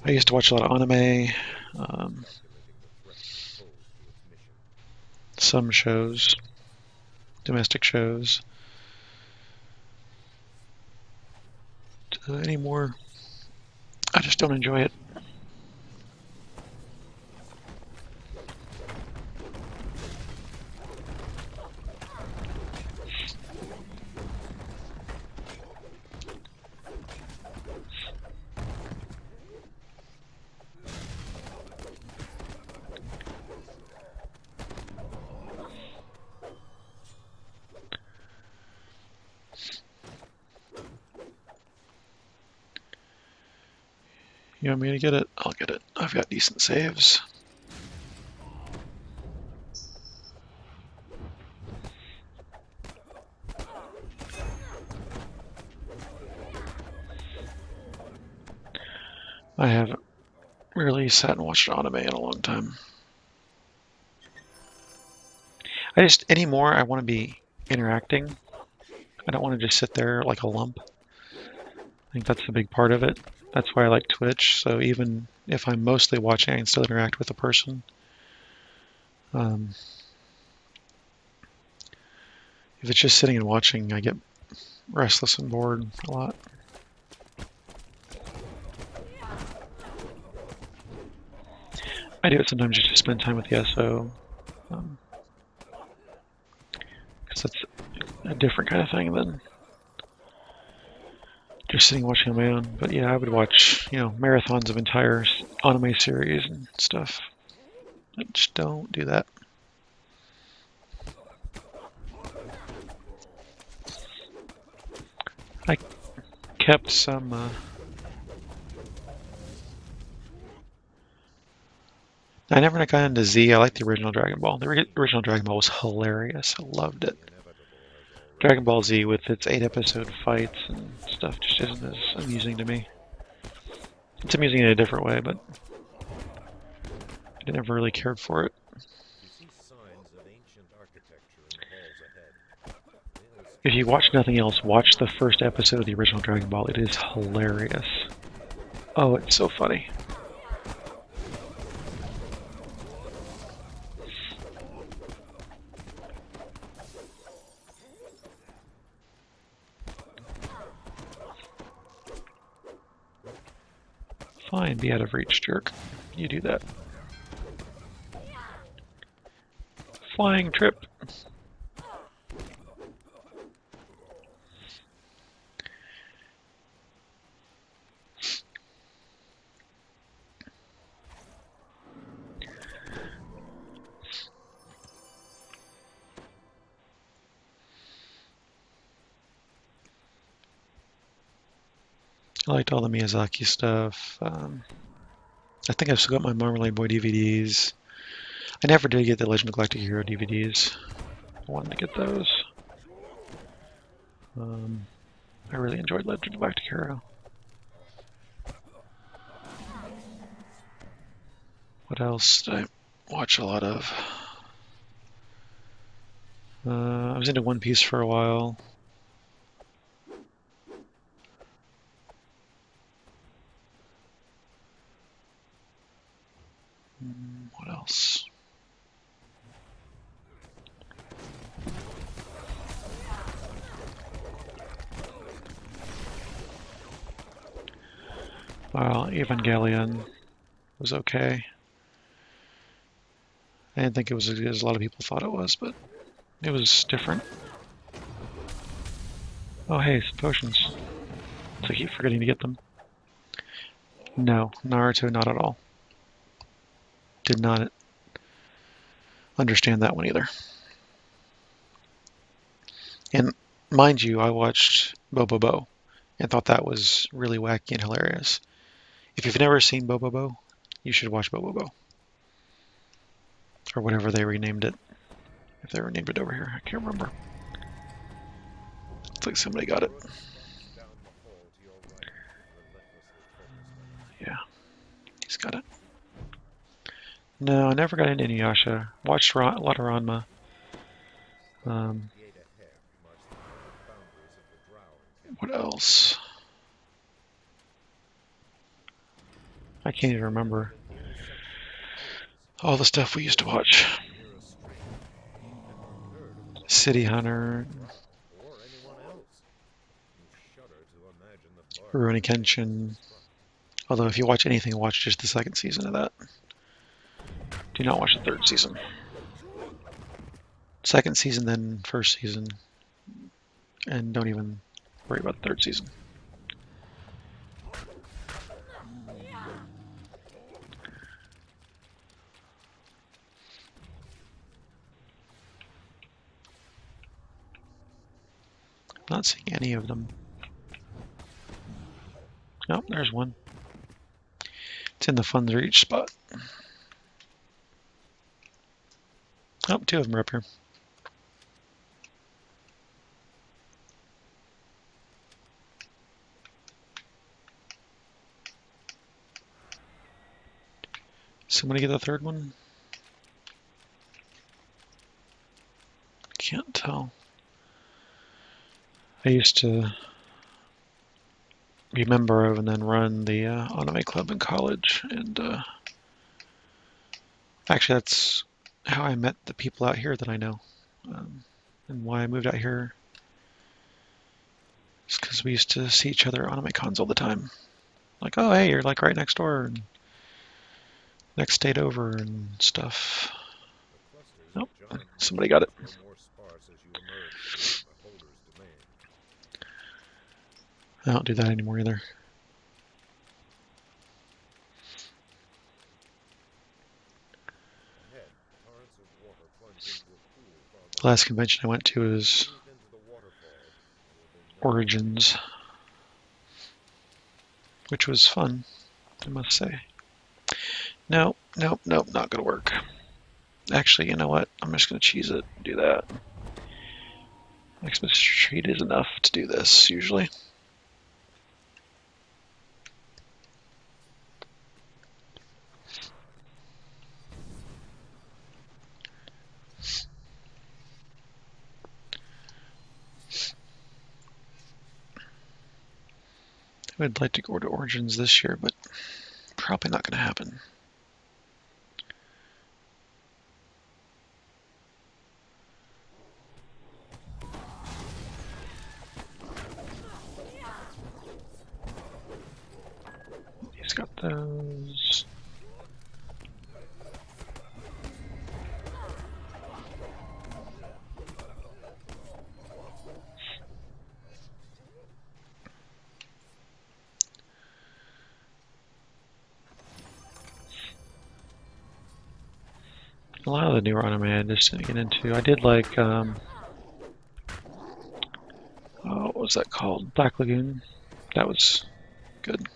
Speaker 1: I used to watch a lot of anime. Um, some shows, domestic shows. Uh, anymore. I just don't enjoy it. gonna get it? I'll get it. I've got decent saves. I haven't really sat and watched anime in a long time. I just, anymore, I want to be interacting. I don't want to just sit there like a lump. I think that's the big part of it. That's why I like Twitch, so even if I'm mostly watching, I can still interact with a person. Um, if it's just sitting and watching, I get restless and bored a lot. I do it sometimes just to spend time with the SO. Um, because that's a different kind of thing than just sitting watching on my own. But yeah, I would watch, you know, marathons of entire anime series and stuff. I just don't do that. I kept some, uh... I never got into Z. I like the original Dragon Ball. The original Dragon Ball was hilarious. I loved it. Dragon Ball Z with its eight episode fights and stuff just isn't as amusing to me. It's amusing in a different way, but I never really cared for it. If you watch nothing else, watch the first episode of the original Dragon Ball. It is hilarious. Oh, it's so funny. be out of reach, jerk. You do that. Flying trip. I liked all the Miyazaki stuff. Um, I think I've still got my Marmalade Boy DVDs. I never did get the Legend of Galactic Hero DVDs. I wanted to get those. Um, I really enjoyed Legend of Galactic Hero. What else did I watch a lot of? Uh, I was into One Piece for a while. else. Well, Evangelion was okay. I didn't think it was as good as a lot of people thought it was, but it was different. Oh hey, some potions. So I keep forgetting to get them. No, Naruto not at all did not understand that one either. And mind you, I watched Bo Bo Bo and thought that was really wacky and hilarious. If you've never seen Bo Bo Bo, you should watch Bo Bo Bo. Or whatever they renamed it. If they renamed it over here, I can't remember. Looks like somebody got it. Yeah, he's got it. No, I never got into Inuyasha. Watched Ra a lot of Ranma. Um, what else? I can't even remember all the stuff we used to watch. City Hunter. Rurouni Kenshin. Although if you watch anything, watch just the second season of that. Do not watch the third season. Second season, then first season. And don't even worry about the third season. not seeing any of them. Oh, there's one. It's in the funds reach spot. Oh, two of them are up here. Somebody get the third one? Can't tell. I used to be a member of and then run the uh, anime club in college, and uh, actually that's how I met the people out here that I know um, and why I moved out here. It's because we used to see each other on my cons all the time. Like, oh, hey, you're like right next door and next state over and stuff. Nope, somebody got it. I don't do that anymore either. last convention I went to was Origins, which was fun, I must say. No, no, no, not gonna work. Actually, you know what? I'm just gonna cheese it do that. Xmas Street is enough to do this, usually. I'd like to go to Origins this year, but probably not going to happen. He's got the new anime I just didn't get into. I did like, um, oh, what was that called? Black Lagoon. That was good.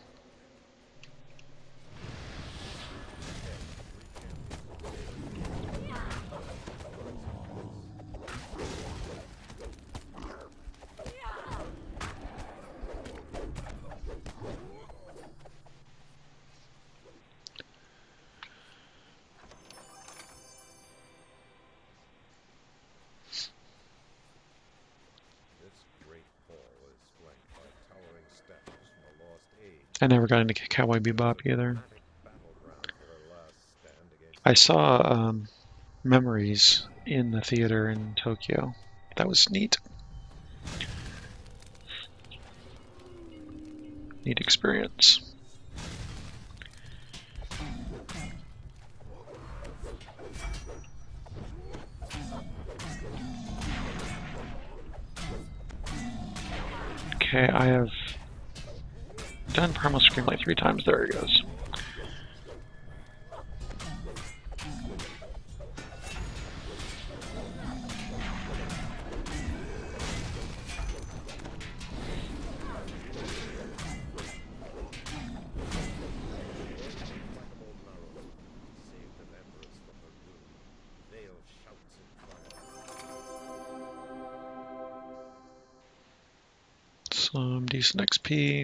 Speaker 1: got into Cowboy Bebop either. I saw um, Memories in the theater in Tokyo. That was neat. Neat experience. Okay, I have done. Primal Scream like three times. There he goes.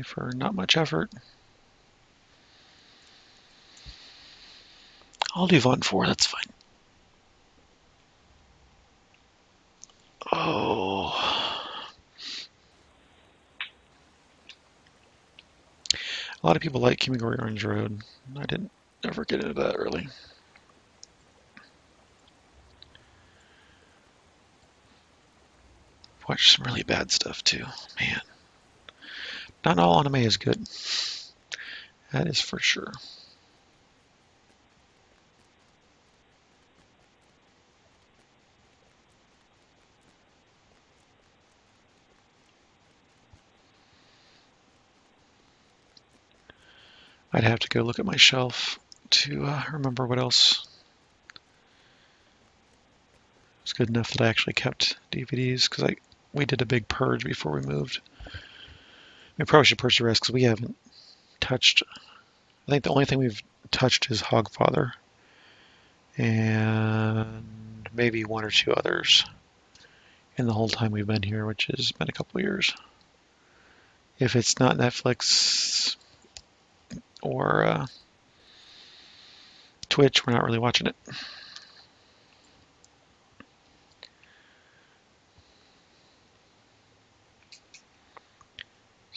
Speaker 1: for not much effort. I'll do VoN 4, that's fine. Oh. A lot of people like Kimagure Orange Road. I didn't ever get into that really. Watched some really bad stuff too. Man. Not all anime is good. That is for sure. I'd have to go look at my shelf to uh, remember what else It's good enough that I actually kept DVDs because I we did a big purge before we moved. We probably should purchase the rest because we haven't touched. I think the only thing we've touched is Hogfather, and maybe one or two others in the whole time we've been here, which has been a couple years. If it's not Netflix or uh, Twitch, we're not really watching it.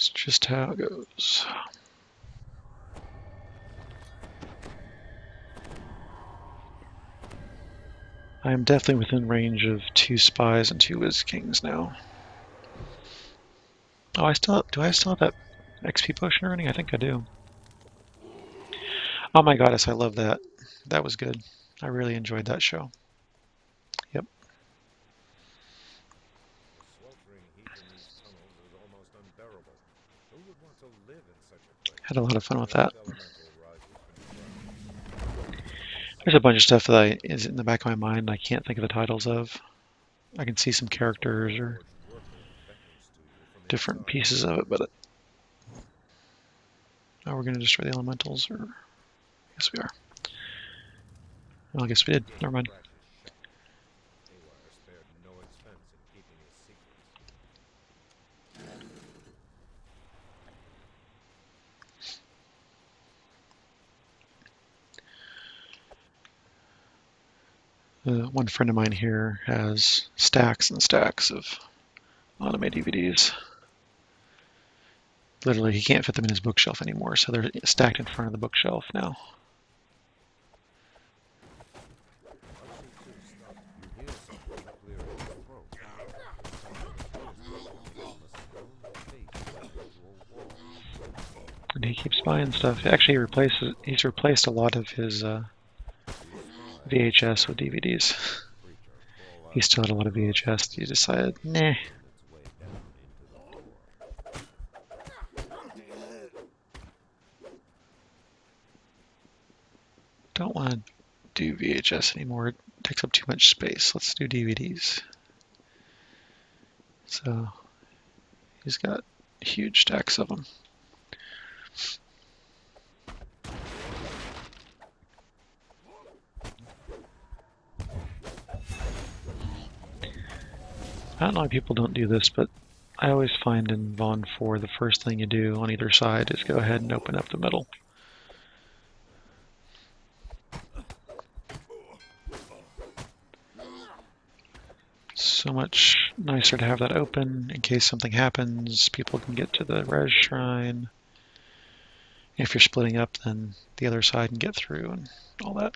Speaker 1: just how it goes. I am definitely within range of two spies and two whiz kings now. Oh, I still do. I still have that XP potion running. I think I do. Oh my goddess, I love that. That was good. I really enjoyed that show. Had a lot of fun with that. There's a bunch of stuff that I, is in the back of my mind I can't think of the titles of. I can see some characters or different pieces of it, but oh, we're going to destroy the elementals, or yes, we are. Well, I guess we did. Never mind. Uh, one friend of mine here has stacks and stacks of anime DVDs. Literally, he can't fit them in his bookshelf anymore, so they're stacked in front of the bookshelf now. And he keeps buying stuff. Actually, he replaces, he's replaced a lot of his uh, VHS or DVDs. He still had a lot of VHS. He decided, nah. Don't want to do VHS anymore. It takes up too much space. Let's do DVDs. So he's got huge stacks of them. I do Not know why people don't do this, but I always find in VoN 4 the first thing you do on either side is go ahead and open up the middle. So much nicer to have that open in case something happens, people can get to the res shrine. If you're splitting up, then the other side can get through and all that.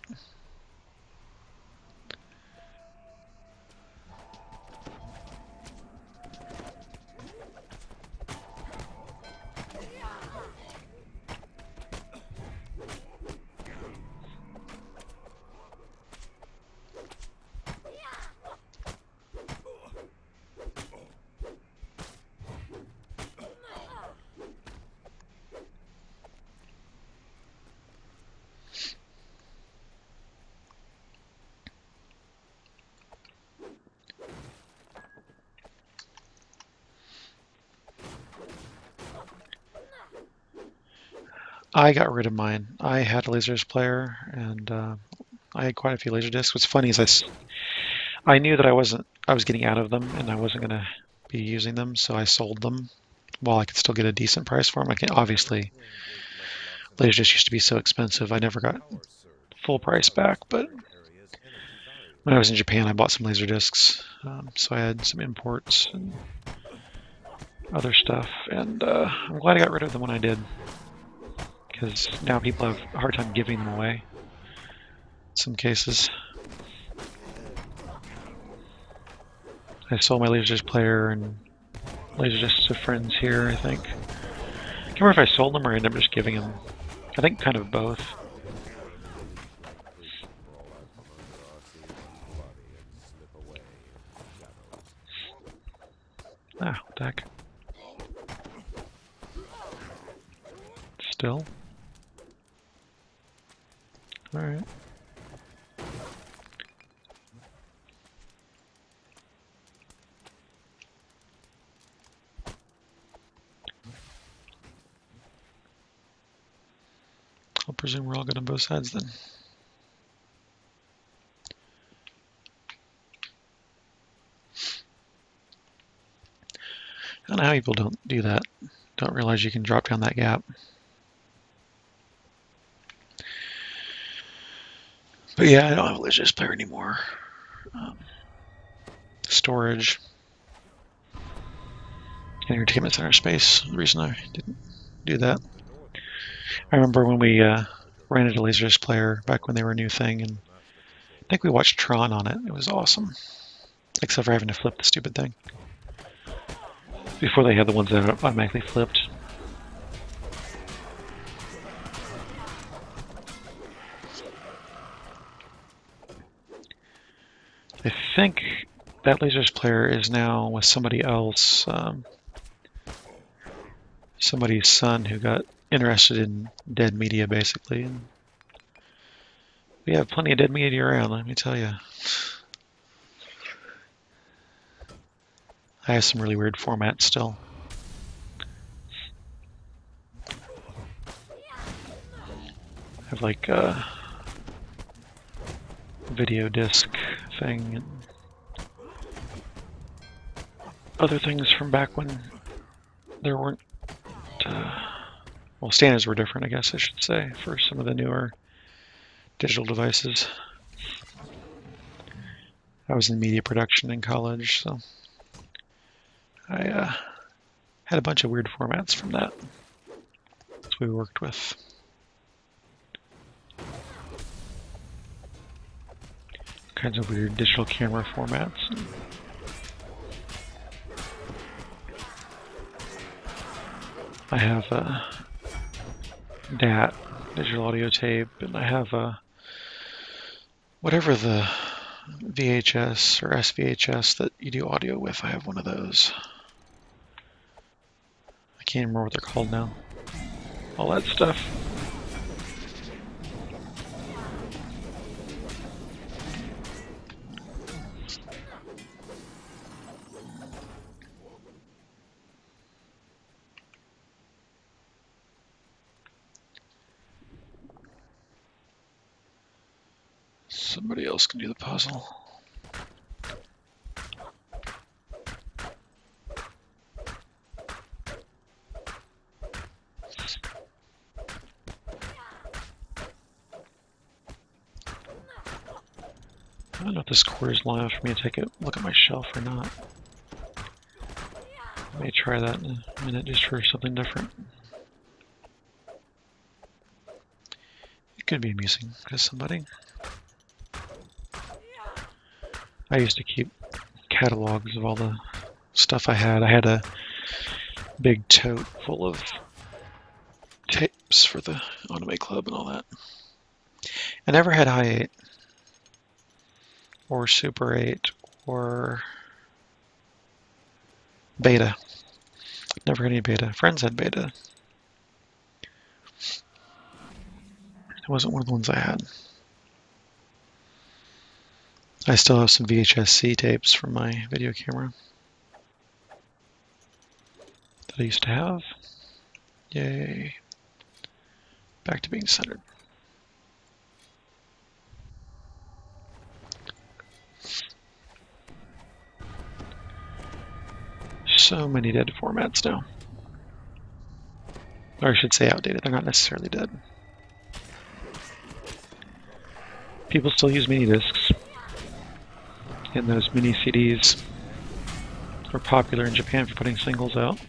Speaker 1: I got rid of mine. I had a Laserdisc player, and uh, I had quite a few Laserdiscs. What's funny is I, I knew that I wasn't, I was getting out of them, and I wasn't going to be using them, so I sold them while I could still get a decent price for them. I can obviously, Laserdisc used to be so expensive, I never got full price back, but when I was in Japan, I bought some laser discs, um, so I had some imports and other stuff, and uh, I'm glad I got rid of them when I did because now people have a hard time giving them away in some cases. I sold my Laserdisc player and Laserdiscs to friends here, I think. I can't remember if I sold them or I ended up just giving them. I think kind of both. sides then. I don't know how people don't do that, don't realize you can drop down that gap. But yeah, I don't have a legit player anymore. Um, storage. entertainment center space, the reason I didn't do that. I remember when we uh, rented a Laserdisc player back when they were a new thing, and I think we watched Tron on it. It was awesome. Except for having to flip the stupid thing. Before they had the ones that automatically flipped. I think that Laserdisc player is now with somebody else. Um, somebody's son who got interested in dead media, basically. And we have plenty of dead media around, let me tell you. I have some really weird formats still. I have like a video disc thing and other things from back when there weren't uh, well, standards were different, I guess I should say, for some of the newer digital devices. I was in media production in college, so I uh, had a bunch of weird formats from that. That's we worked with. kinds of weird digital camera formats. I have a uh, DAT, digital audio tape, and I have a uh, whatever the VHS or SVHS that you do audio with. I have one of those. I can't remember what they're called now. All that stuff. Somebody else can do the puzzle. I don't know if this quarter is long enough for me to take a look at my shelf or not. I may try that in a minute just for something different. It could be amusing to somebody. I used to keep catalogs of all the stuff I had. I had a big tote full of tapes for the Anime Club and all that. I never had High 8 or Super 8 or Beta. Never had any Beta. Friends had Beta. It wasn't one of the ones I had. I still have some VHS-C tapes from my video camera that I used to have. Yay. Back to being centered. So many dead formats now. Or I should say outdated, they're not necessarily dead. People still use mini discs. In those mini CDs were popular in Japan for putting singles out.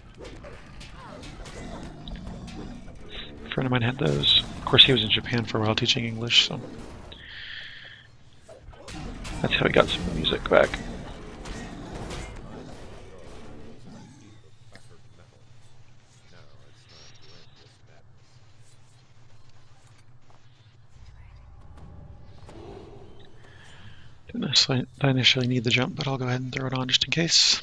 Speaker 1: A friend of mine had those. Of course, he was in Japan for a while teaching English, so that's how he got some music back. so I don't necessarily need the jump, but I'll go ahead and throw it on just in case.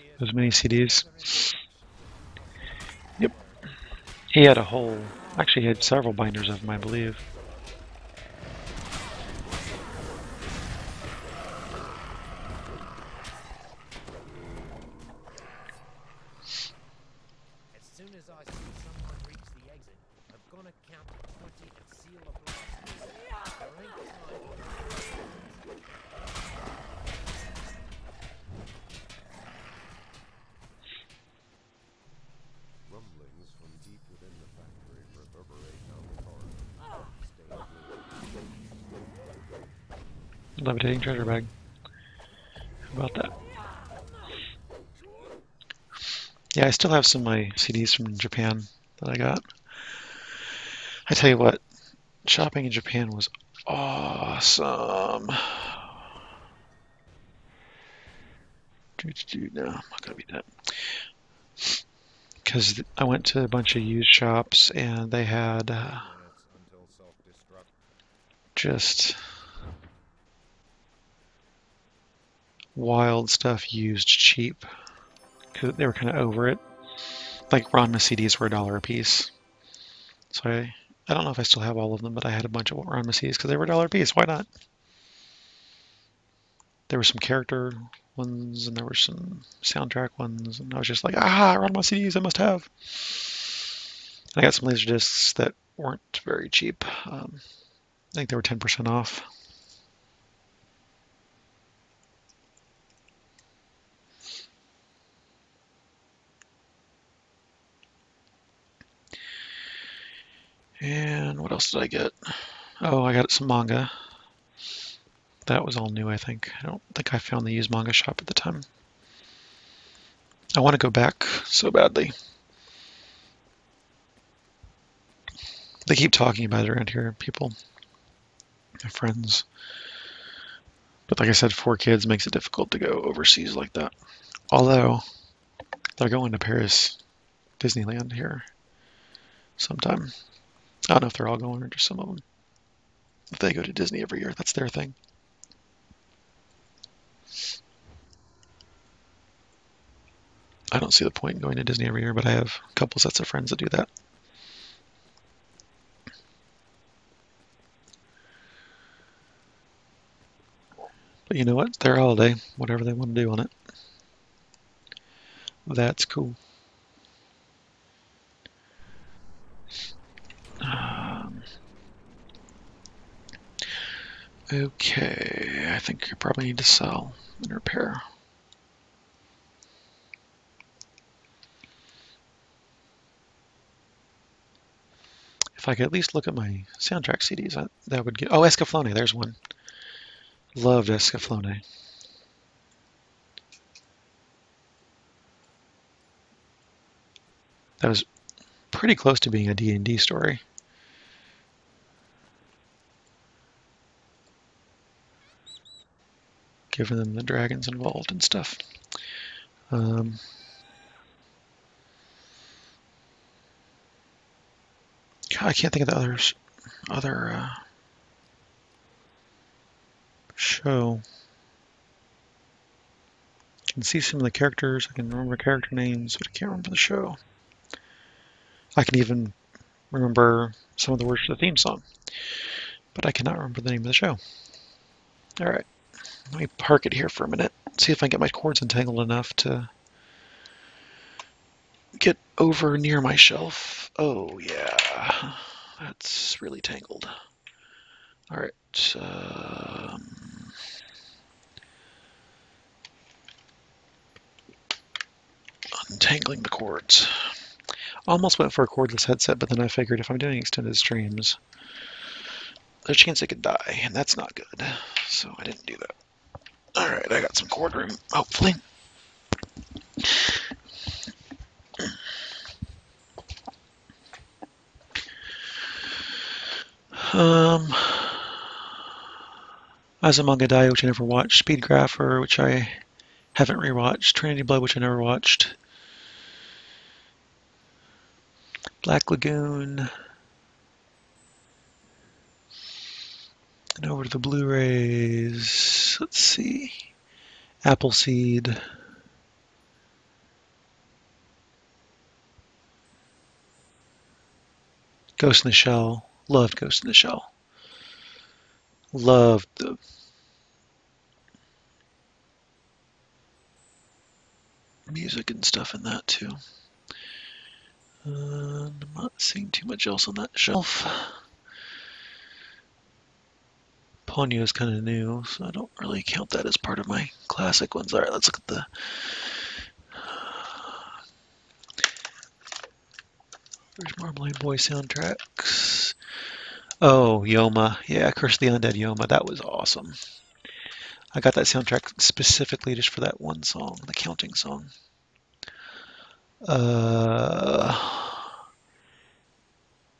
Speaker 1: those mini CDs. Yep. He had a whole, actually he had several binders of them, I believe. I still have some of my CDs from Japan that I got. I tell you what, shopping in Japan was awesome. No, I'm not going to be that. Because I went to a bunch of used shops and they had uh, just wild stuff used cheap because they were kind of over it. Like Ron CDs were a dollar a piece. So I, I don't know if I still have all of them, but I had a bunch of Ron CDs because they were a dollar a piece. Why not? There were some character ones and there were some soundtrack ones, and I was just like, ah, Ron CDs, I must have. And I got some laser discs that weren't very cheap. Um, I think they were 10% off. And what else did I get? Oh, I got some manga. That was all new, I think. I don't think I found the used manga shop at the time. I want to go back so badly. They keep talking about it around here, people, friends. But like I said, four kids makes it difficult to go overseas like that. Although, they're going to Paris Disneyland here sometime. I don't know if they're all going or just some of them. If they go to Disney every year, that's their thing. I don't see the point in going to Disney every year, but I have a couple sets of friends that do that. But you know what? They're holiday, whatever they want to do on it. That's cool. Okay, I think you probably need to sell and repair. If I could at least look at my soundtrack CDs, that would get... Oh, Escaflowne, there's one. Loved Escaflowne. That was pretty close to being a D&D story. giving them the dragons involved and stuff. Um, I can't think of the other other uh, show. I can see some of the characters. I can remember character names, but I can't remember the show. I can even remember some of the words to the theme song, but I cannot remember the name of the show. All right. Let me park it here for a minute. See if I can get my cords entangled enough to get over near my shelf. Oh, yeah. That's really tangled. All right. Um, untangling the cords. Almost went for a cordless headset, but then I figured if I'm doing extended streams, there's a chance it could die, and that's not good. So I didn't do that. Alright, I got some room. hopefully. Um, Azumanga Daioh, which I never watched, Speedgrapher, which I haven't rewatched, Trinity Blood, which I never watched, Black Lagoon, And over to the Blu-rays. Let's see. Appleseed. Ghost in the Shell. Loved Ghost in the Shell. Loved the music and stuff in that too. Uh, I'm not seeing too much else on that shelf. Ponyo is kind of new, so I don't really count that as part of my classic ones. All right, let's look at the Where's Marmalade Boy soundtracks? Oh, Yoma. Yeah, Curse of the Undead Yoma. That was awesome. I got that soundtrack specifically just for that one song, the counting song. Uh,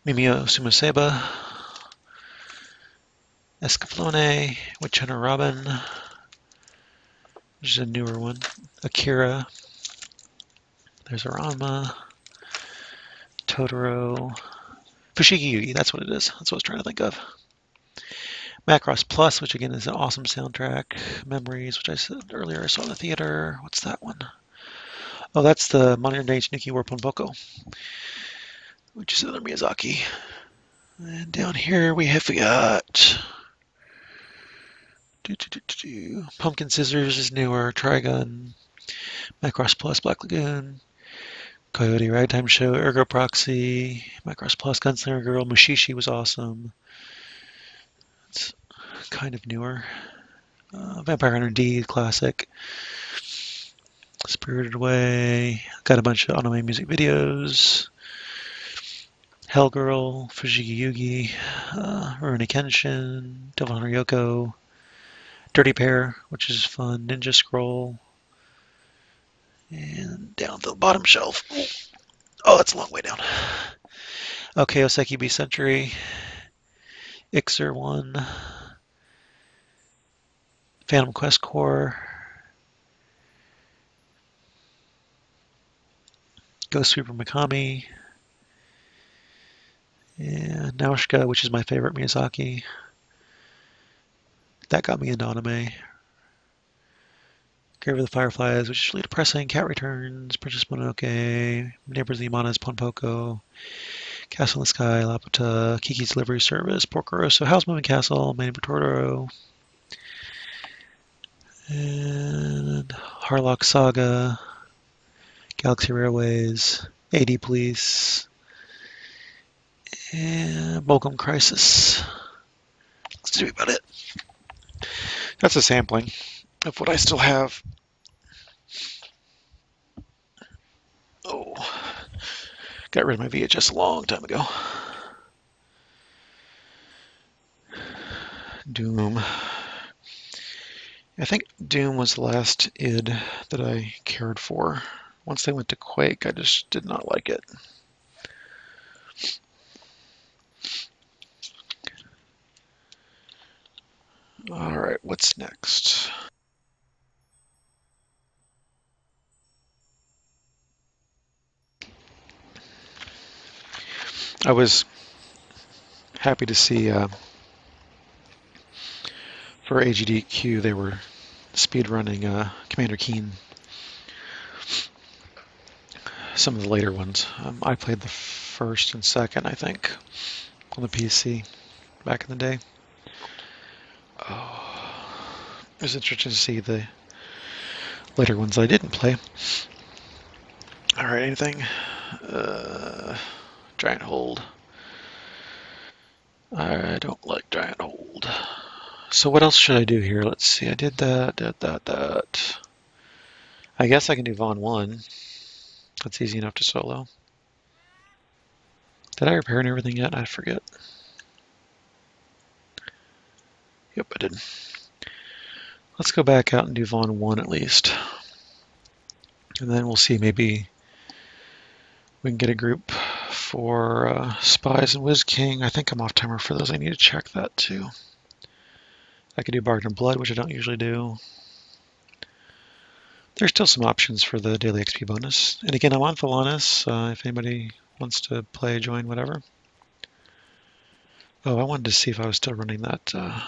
Speaker 1: Mimi wo Sumaseba. Escaflowne, Witch Hunter Robin, which is a newer one, Akira, there's Arama, Totoro, Fushigi Yugi, that's what it is. That's what I was trying to think of. Macross Plus, which again is an awesome soundtrack. Memories, which I said earlier I saw in the theater. What's that one? Oh, that's the modern Age Nikki War which is another Miyazaki. And down here we have we got do, do, do, Pumpkin Scissors is newer. Trigun. Macross Plus Black Lagoon. Coyote Ragtime Show. Ergo Proxy. Macross Plus Gunslinger Girl. Mushishi was awesome. It's kind of newer. Uh, Vampire Hunter D. Classic. Spirited Away. Got a bunch of anime music videos. Girl, Fushigi Yugi, uh, Rurouni Kenshin, Devil Hunter Yoko, Dirty Pair, which is fun, Ninja Scroll, and down to the bottom shelf. Oh, that's a long way down. Okay, Oseki B Century, Iczer 1, Phantom Quest Corp, Ghost Sweeper Mikami, and Nausicaa, which is my favorite Miyazaki. That got me into anime. Grave of the Fireflies, which is really depressing. Cat Returns, Princess Mononoke, Neighbors of the Imanas, Ponpoko, Castle in the Sky, Laputa, Kiki's Delivery Service, Porco Rosso, Howl's Moving Castle, Man Totoro, and Harlock Saga, Galaxy Railways, AD Police, and Mokum Crisis. That's about it. That's a sampling of what I still have. Oh, got rid of my VHS a long time ago. Doom. I think Doom was the last id that I cared for. Once they went to Quake, I just did not like it. All right, what's next? I was happy to see uh, for AGDQ they were speedrunning uh, Commander Keen. Some of the later ones. Um, I played the first and second, I think, on the PC back in the day. Oh, it was interesting to see the later ones I didn't play. All right, anything? Uh, giant hold. I don't like giant hold. So what else should I do here? Let's see. I did that, did that, that. I guess I can do VoN 1. That's easy enough to solo. Did I repair and everything yet? I forget. Yep, I did. Let's go back out and do VoN 1 at least. And then we'll see, maybe we can get a group for uh, Spies and Wiz-King. I think I'm off timer for those. I need to check that too. I could do Bargain and Blood, which I don't usually do. There's still some options for the daily XP bonus. And again, I'm on Thelanis, uh, if anybody wants to play, join, whatever. Oh, I wanted to see if I was still running that... Uh,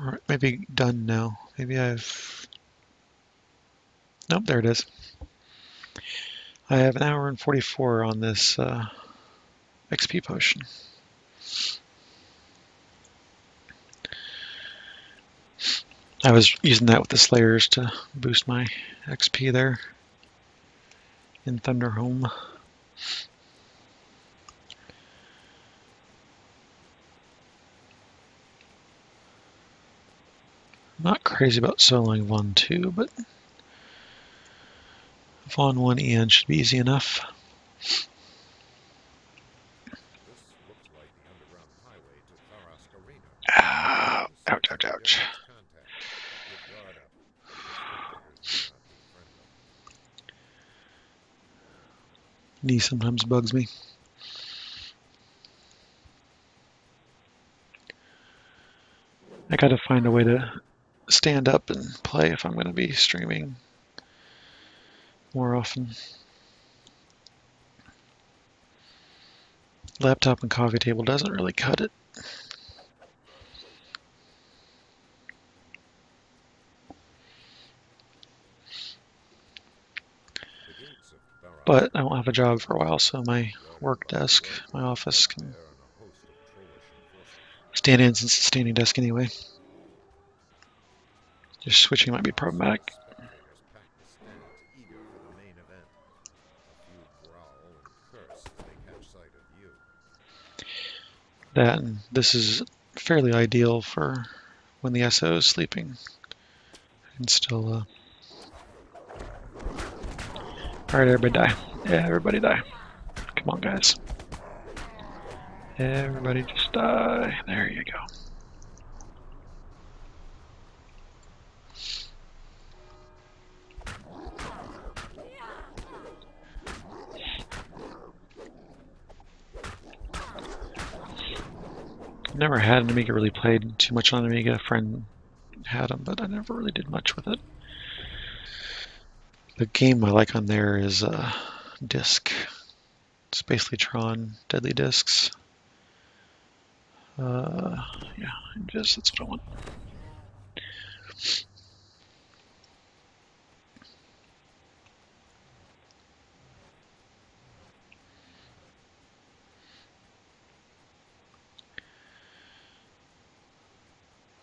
Speaker 1: or maybe done now. Maybe I've, nope, there it is. I have an hour and 44 on this uh, XP potion. I was using that with the Slayers to boost my XP there in Thunderholme. not crazy about soloing one 2, but von 1 EN should be easy enough. ouch, ouch, ouch. Knee sometimes bugs me. I gotta find a way to stand up and play if I'm going to be streaming more often. Laptop and coffee table doesn't really cut it. But I won't have a job for a while, so my work desk, my office can stand in since it's standing desk anyway. Just switching might be problematic. That and this is fairly ideal for when the SO is sleeping and still. Uh... All right, everybody die. Yeah, everybody die. Come on, guys. Everybody just die. There you go. I've never had an Amiga really played too much on Amiga. A friend had them, but I never really did much with it. The game I like on there is uh, Disc. It's basically Tron, Deadly Discs. Uh, yeah, just that's what I want.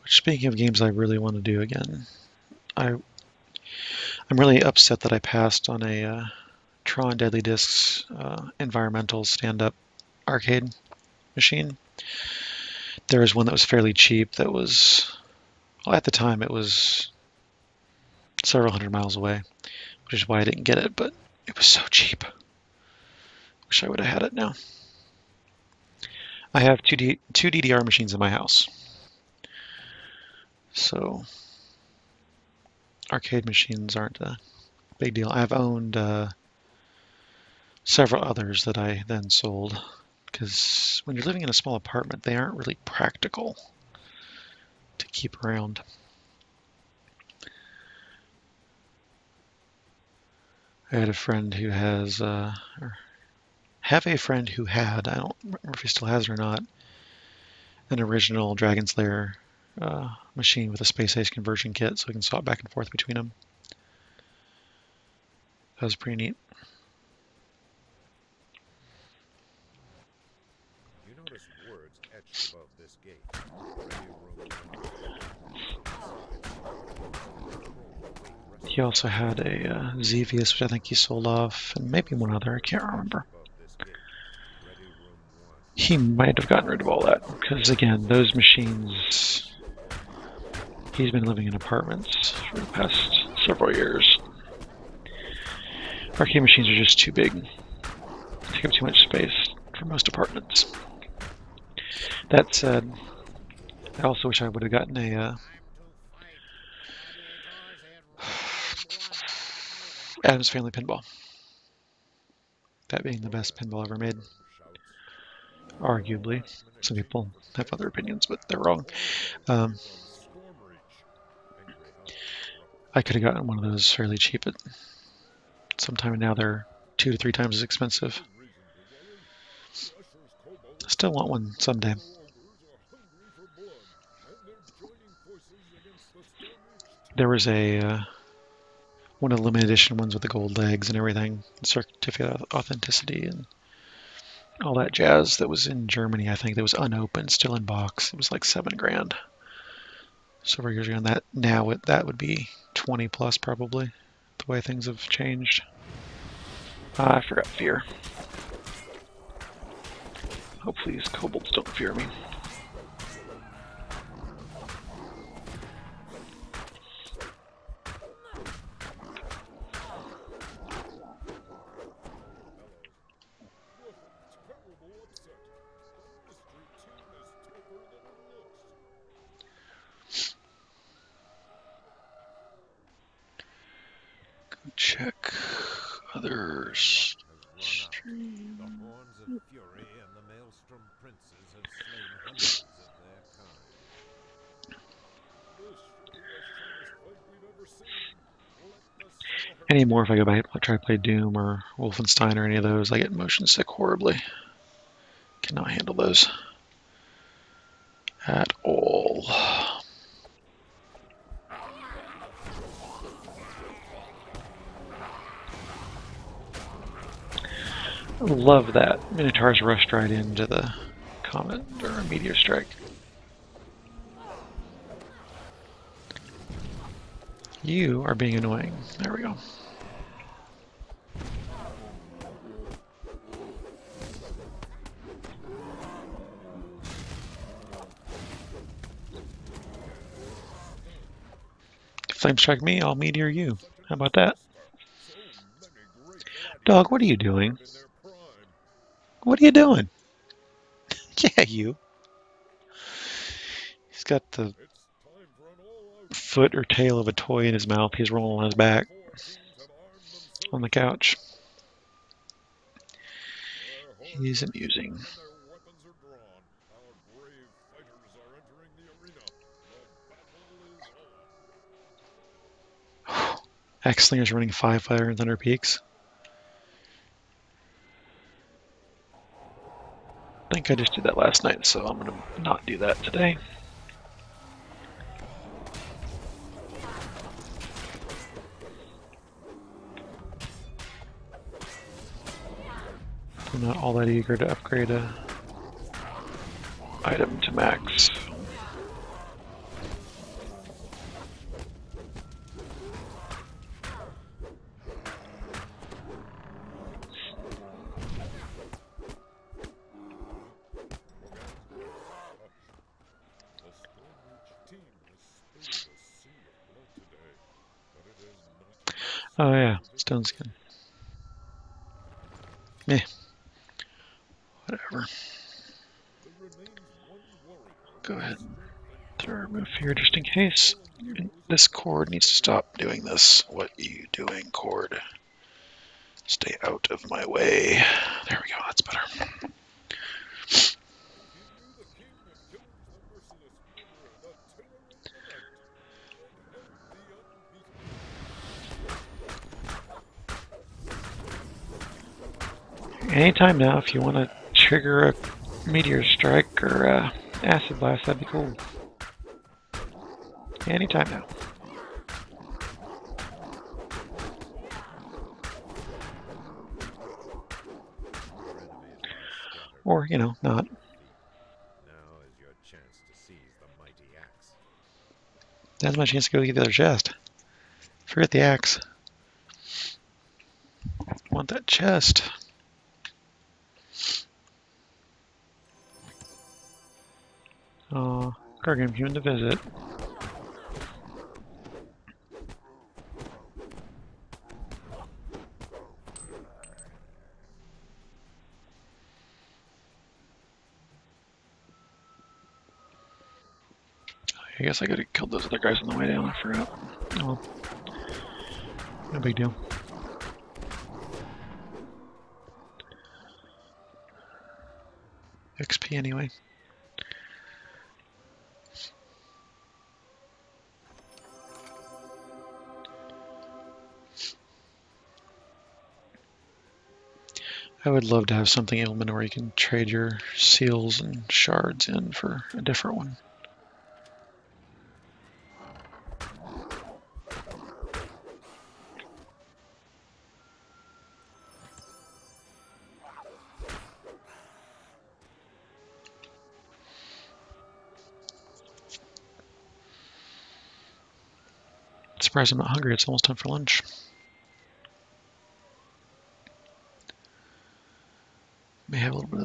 Speaker 1: Speaking of games I really want to do again, I I'm really upset that I passed on a uh, Tron Deadly Discs uh, environmental stand-up arcade machine. There was one that was fairly cheap that was, well, at the time it was several hundred miles away, which is why I didn't get it, but it was so cheap. Wish I would have had it now. I have two, D- two DDR machines in my house. So arcade machines aren't a big deal. I've owned uh, several others that I then sold because when you're living in a small apartment, they aren't really practical to keep around. I had a friend who has, uh, or have a friend who had, I don't remember if he still has it or not, an original Dragon's Lair uh, machine with a Space Ace conversion kit so we can swap back and forth between them. That was pretty neat.
Speaker 3: You notice words etched above this gate.
Speaker 1: He also had a uh, Xevious, which I think he sold off, and maybe one other, I can't remember he might have gotten rid of all that because again those machines He's been living in apartments for the past several years. Arcade machines are just too big. Take up too much space for most apartments. That said, I also wish I would have gotten a uh, Addams Family Pinball. That being the best pinball ever made. Arguably. Some people have other opinions, but they're wrong. Um, I could have gotten one of those fairly cheap at some time, and now they're two to three times as expensive. I still want one someday. There was a uh, one of the limited edition ones with the gold legs and everything, certificate of authenticity and all that jazz that was in Germany, I think, that was unopened, still in box. It was like seven grand several years are and that now it, that would be 20 plus probably, the way things have changed. Uh, I forgot fear. Hopefully these kobolds don't fear me. anymore if I go back and try to play Doom or Wolfenstein or any of those, I get motion sick horribly. Cannot handle those at all. Love that. Minotaurs rushed right into the comet or meteor strike. You are being annoying. There we go. flame strike me, I'll meteor you. How about that? Dog, what are you doing? What are you doing? (laughs) yeah, you. He's got the foot or tail of a toy in his mouth. He's rolling on his back on the couch. He's amusing. X-Slingers running 5 Fire and Thunder Peaks. I think I just did that last night, so I'm going to not do that today. I'm not all that eager to upgrade a item to max. best Meh. Whatever. Go ahead to remove here just in case. This cord needs to stop doing this. What you doing, cord? Stay out of my way. There we go, that's better. anytime now if you want to trigger a meteor strike or uh, acid blast, that'd be cool. Anytime now. Or, you know, not. That's my chance to go get the other chest. Forget the axe. want that chest. program human to visit. I guess I could have killed those other guys on the way down, I forgot. Oh well. No big deal. XP anyway. I would love to have something elemental where you can trade your seals and shards in for a different one. I'm surprised I'm not hungry. It's almost time for lunch.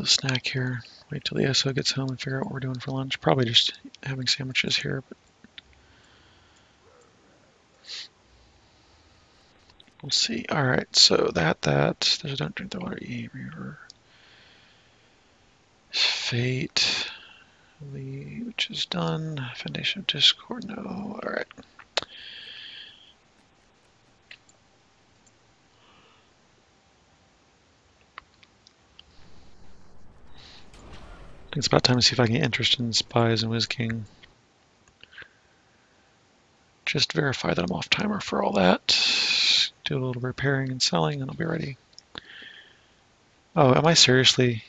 Speaker 1: little snack here. Wait till the SO gets home and figure out what we're doing for lunch. Probably just having sandwiches here. But we'll see. All right, so that, that. There's don't drink the water, eat river. Fate, the, which is done. Foundation of Discord, no. All right. it's about time to see if I can get interested in Spies and Wiz-King. Just verify that I'm off timer for all that. Do a little repairing and selling and I'll be ready. Oh, am I seriously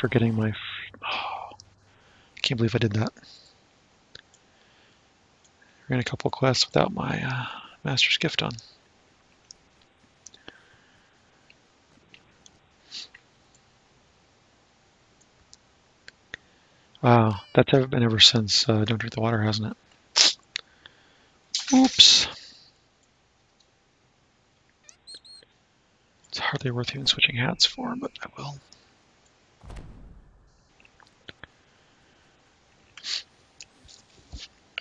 Speaker 1: forgetting my... Oh, (sighs) I can't believe I did that. Ran a couple quests without my uh, Master's Gift on. Wow, that's been ever since uh, Don't Drink the Water, hasn't it? Oops. It's hardly worth even switching hats for, but I will.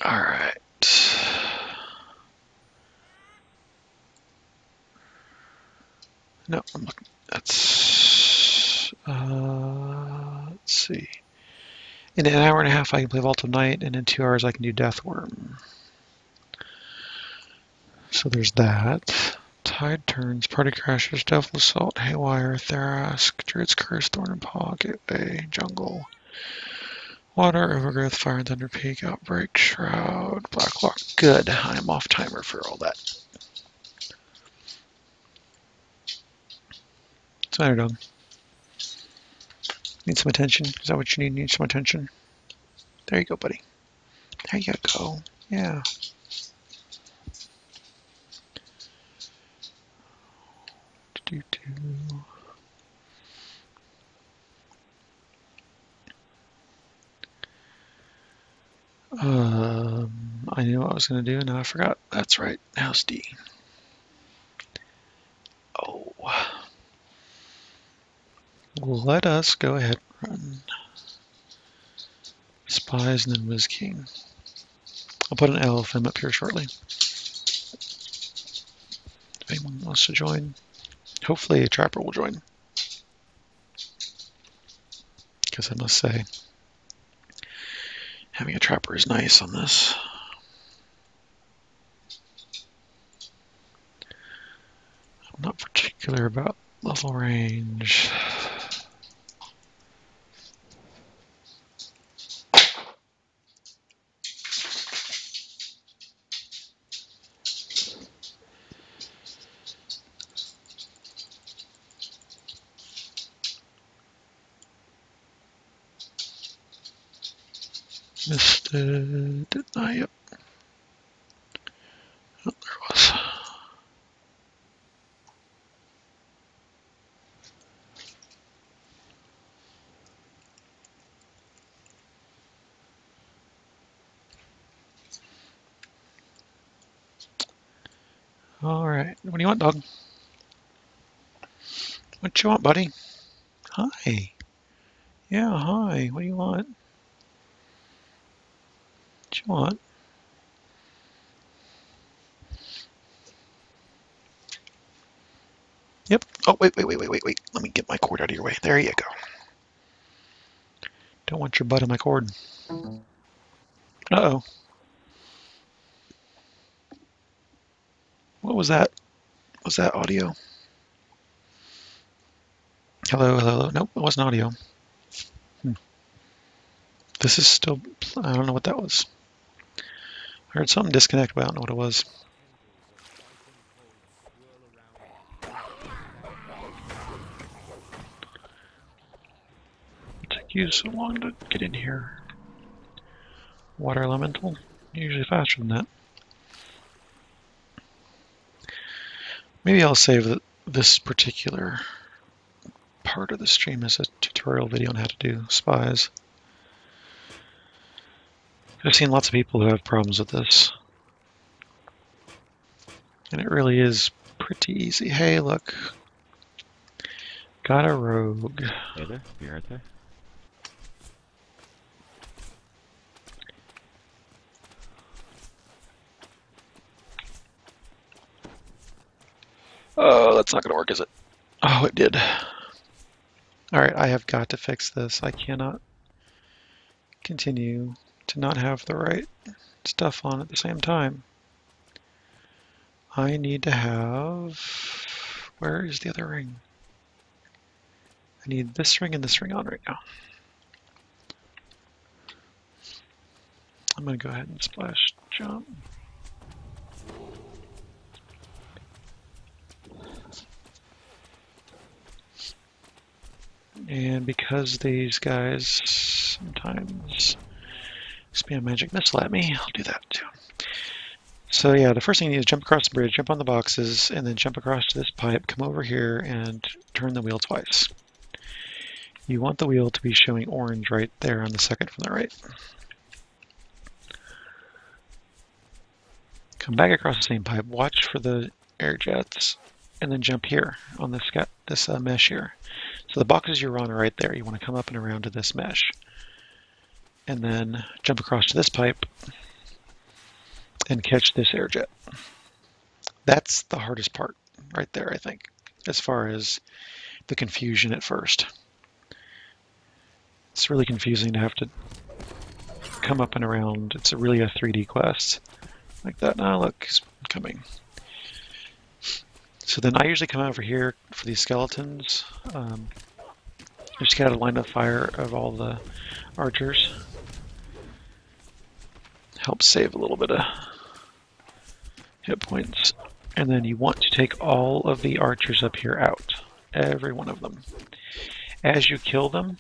Speaker 1: All right. No, I'm looking. That's. Uh, let's see. In an hour and a half, I can play Vault of Night, and in two hours, I can do Deathworm. So there's that. Tide Turns, Party Crashers, Devil Assault, Haywire, Therask, Druid's Curse, Thorn and Paw, Gateway, Jungle, Water, Overgrowth, Fire and Thunder Peak, Outbreak, Shroud, Blacklock. Good, I'm off timer for all that. So I Need some attention? Is that what you need? Need some attention? There you go, buddy. There you go. Yeah. Do, do. Um, I knew what I was going to do, and I forgot. That's right. House D. Oh let us go ahead and run spies and then Wiz-King. I'll put an LFM up here shortly. If anyone wants to join, hopefully a trapper will join. Because I must say, having a trapper is nice on this. I'm not particular about level range. you want, dog? What you want, buddy? Hi. Yeah, hi. What do you want? What you want? Yep. Oh, wait, wait, wait, wait, wait, wait. Let me get my cord out of your way. There you go. Don't want your butt in my cord. Uh-oh. What was that? Was that audio? Hello, hello, hello. Nope, it wasn't audio. Hmm. This is still, I don't know what that was. I heard something disconnect, but I don't know what it was. Took you so long to get in here. Water elemental, usually faster than that. Maybe I'll save this particular part of the stream as a tutorial video on how to do spies. I've seen lots of people who have problems with this. And it really is pretty easy. Hey, look. Got a rogue. Hey there, you right there? Oh, that's not going to work, is it? Oh, it did. All right, I have got to fix this. I cannot continue to not have the right stuff on at the same time. I need to have... Where is the other ring? I need this ring and this ring on right now. I'm going to go ahead and splash jump. And because these guys sometimes spam magic missile at me, I'll do that too. So yeah, the first thing you need is jump across the bridge, jump on the boxes, and then jump across to this pipe, come over here, and turn the wheel twice. You want the wheel to be showing orange right there on the second from the right. Come back across the same pipe, watch for the air jets, and then jump here on this, this uh, mesh here. So the boxes you're on are right there. You want to come up and around to this mesh. And then jump across to this pipe and catch this air jet. That's the hardest part right there, I think, as far as the confusion at first. It's really confusing to have to come up and around. It's really a 3D quest like that. Now look, he's coming. So then I usually come over here for these skeletons. Um, just gotta line up fire of all the archers. Help save a little bit of hit points. And then you want to take all of the archers up here out. Every one of them. As you kill them,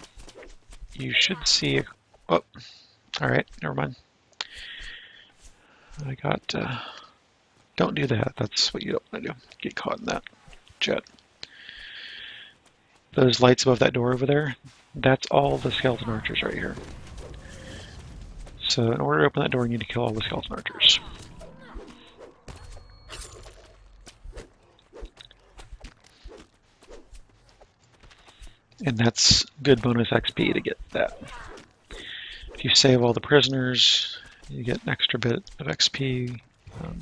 Speaker 1: you should see... A, oh, alright, never mind. I got... Uh, don't do that. That's what you don't want to do. Get caught in that jet those lights above that door over there, that's all the skeleton archers right here. So in order to open that door, you need to kill all the skeleton archers. And that's good bonus XP to get that. If you save all the prisoners, you get an extra bit of XP, um,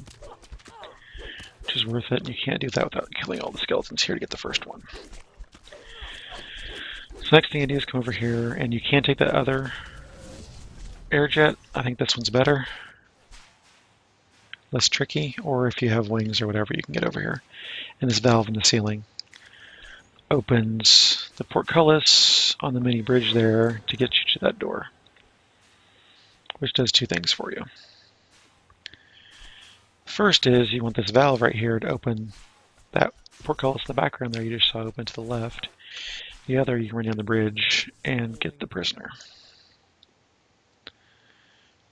Speaker 1: which is worth it. And you can't do that without killing all the skeletons here to get the first one. So next thing you do is come over here, and you can take that other air jet. I think this one's better. Less tricky, or if you have wings or whatever, you can get over here. And this valve in the ceiling opens the portcullis on the mini bridge there to get you to that door, which does two things for you. First is you want this valve right here to open that portcullis in the background there you just saw open to the left. The other, you can run down the bridge and get the prisoner.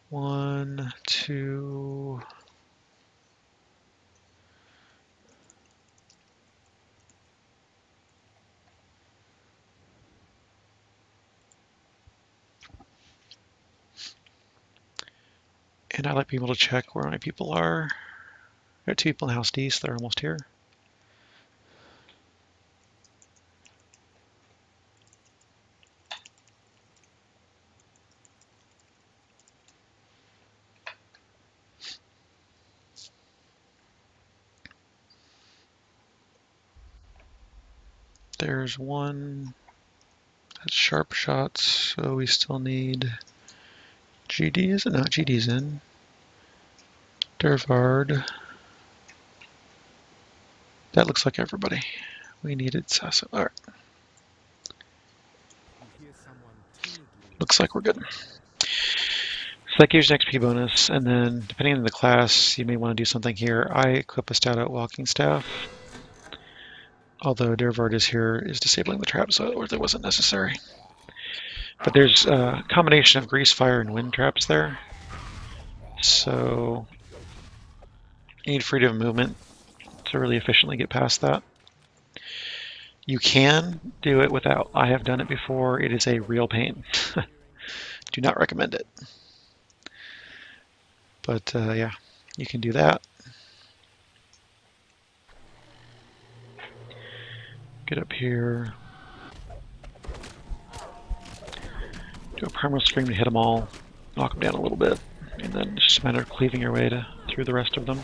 Speaker 1: One, two, and I like people to check where my people are. There are two people in House D, so they're almost here. There's one. That's sharp shots, so we still need GD, is it not? GD's in. Dervard. That looks like everybody. We needed Sasso. Alright. Looks like we're good. So that gives you an XP bonus, and then depending on the class, you may want to do something here. I equip a stat out walking staff although is here is disabling the trap, so it wasn't necessary. But there's a combination of grease fire and wind traps there. So you need freedom of movement to really efficiently get past that. You can do it without. I have done it before. It is a real pain. (laughs) do not recommend it. But uh, yeah, you can do that. Get up here. Do a primal scream to hit them all. Knock them down a little bit. And then just a matter of cleaving your way to, through the rest of them.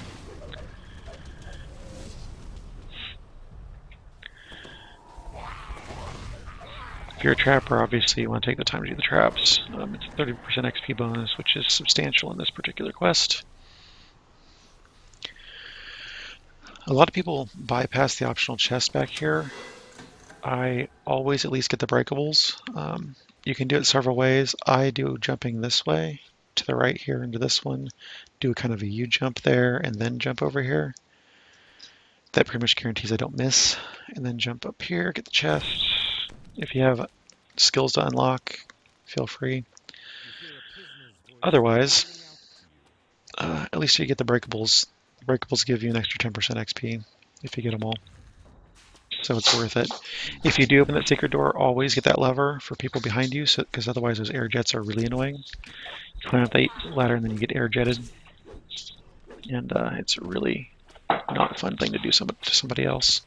Speaker 1: If you're a trapper, obviously you want to take the time to do the traps. Um, it's 30% XP bonus, which is substantial in this particular quest. A lot of people bypass the optional chest back here I always at least get the breakables. Um, you can do it several ways. I do jumping this way to the right here into this one, do kind of a U jump there and then jump over here. That pretty much guarantees I don't miss. And then jump up here, get the chest. If you have skills to unlock, feel free. Otherwise, uh, at least you get the breakables. The breakables give you an extra 10% XP if you get them all so it's worth it. If you do open that secret door, always get that lever for people behind you, because so, otherwise those air jets are really annoying. You climb up the ladder and then you get air jetted, and uh, it's a really not fun thing to do some, to somebody else.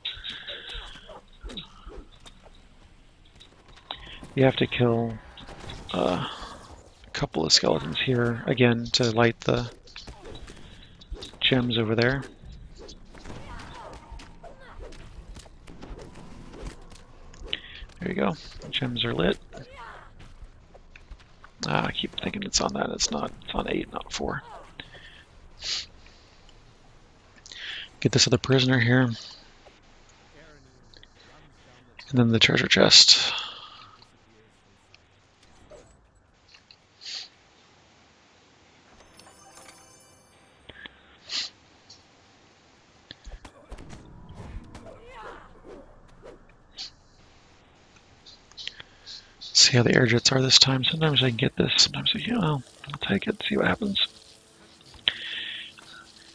Speaker 1: You have to kill uh, a couple of skeletons here, again, to light the gems over there. There you go. Gems are lit. Ah, I keep thinking it's on that. It's not. It's on 8, not 4. Get this other prisoner here. And then the treasure chest. see how the air jets are this time. Sometimes I can get this, sometimes I can I'll, take it, see what happens.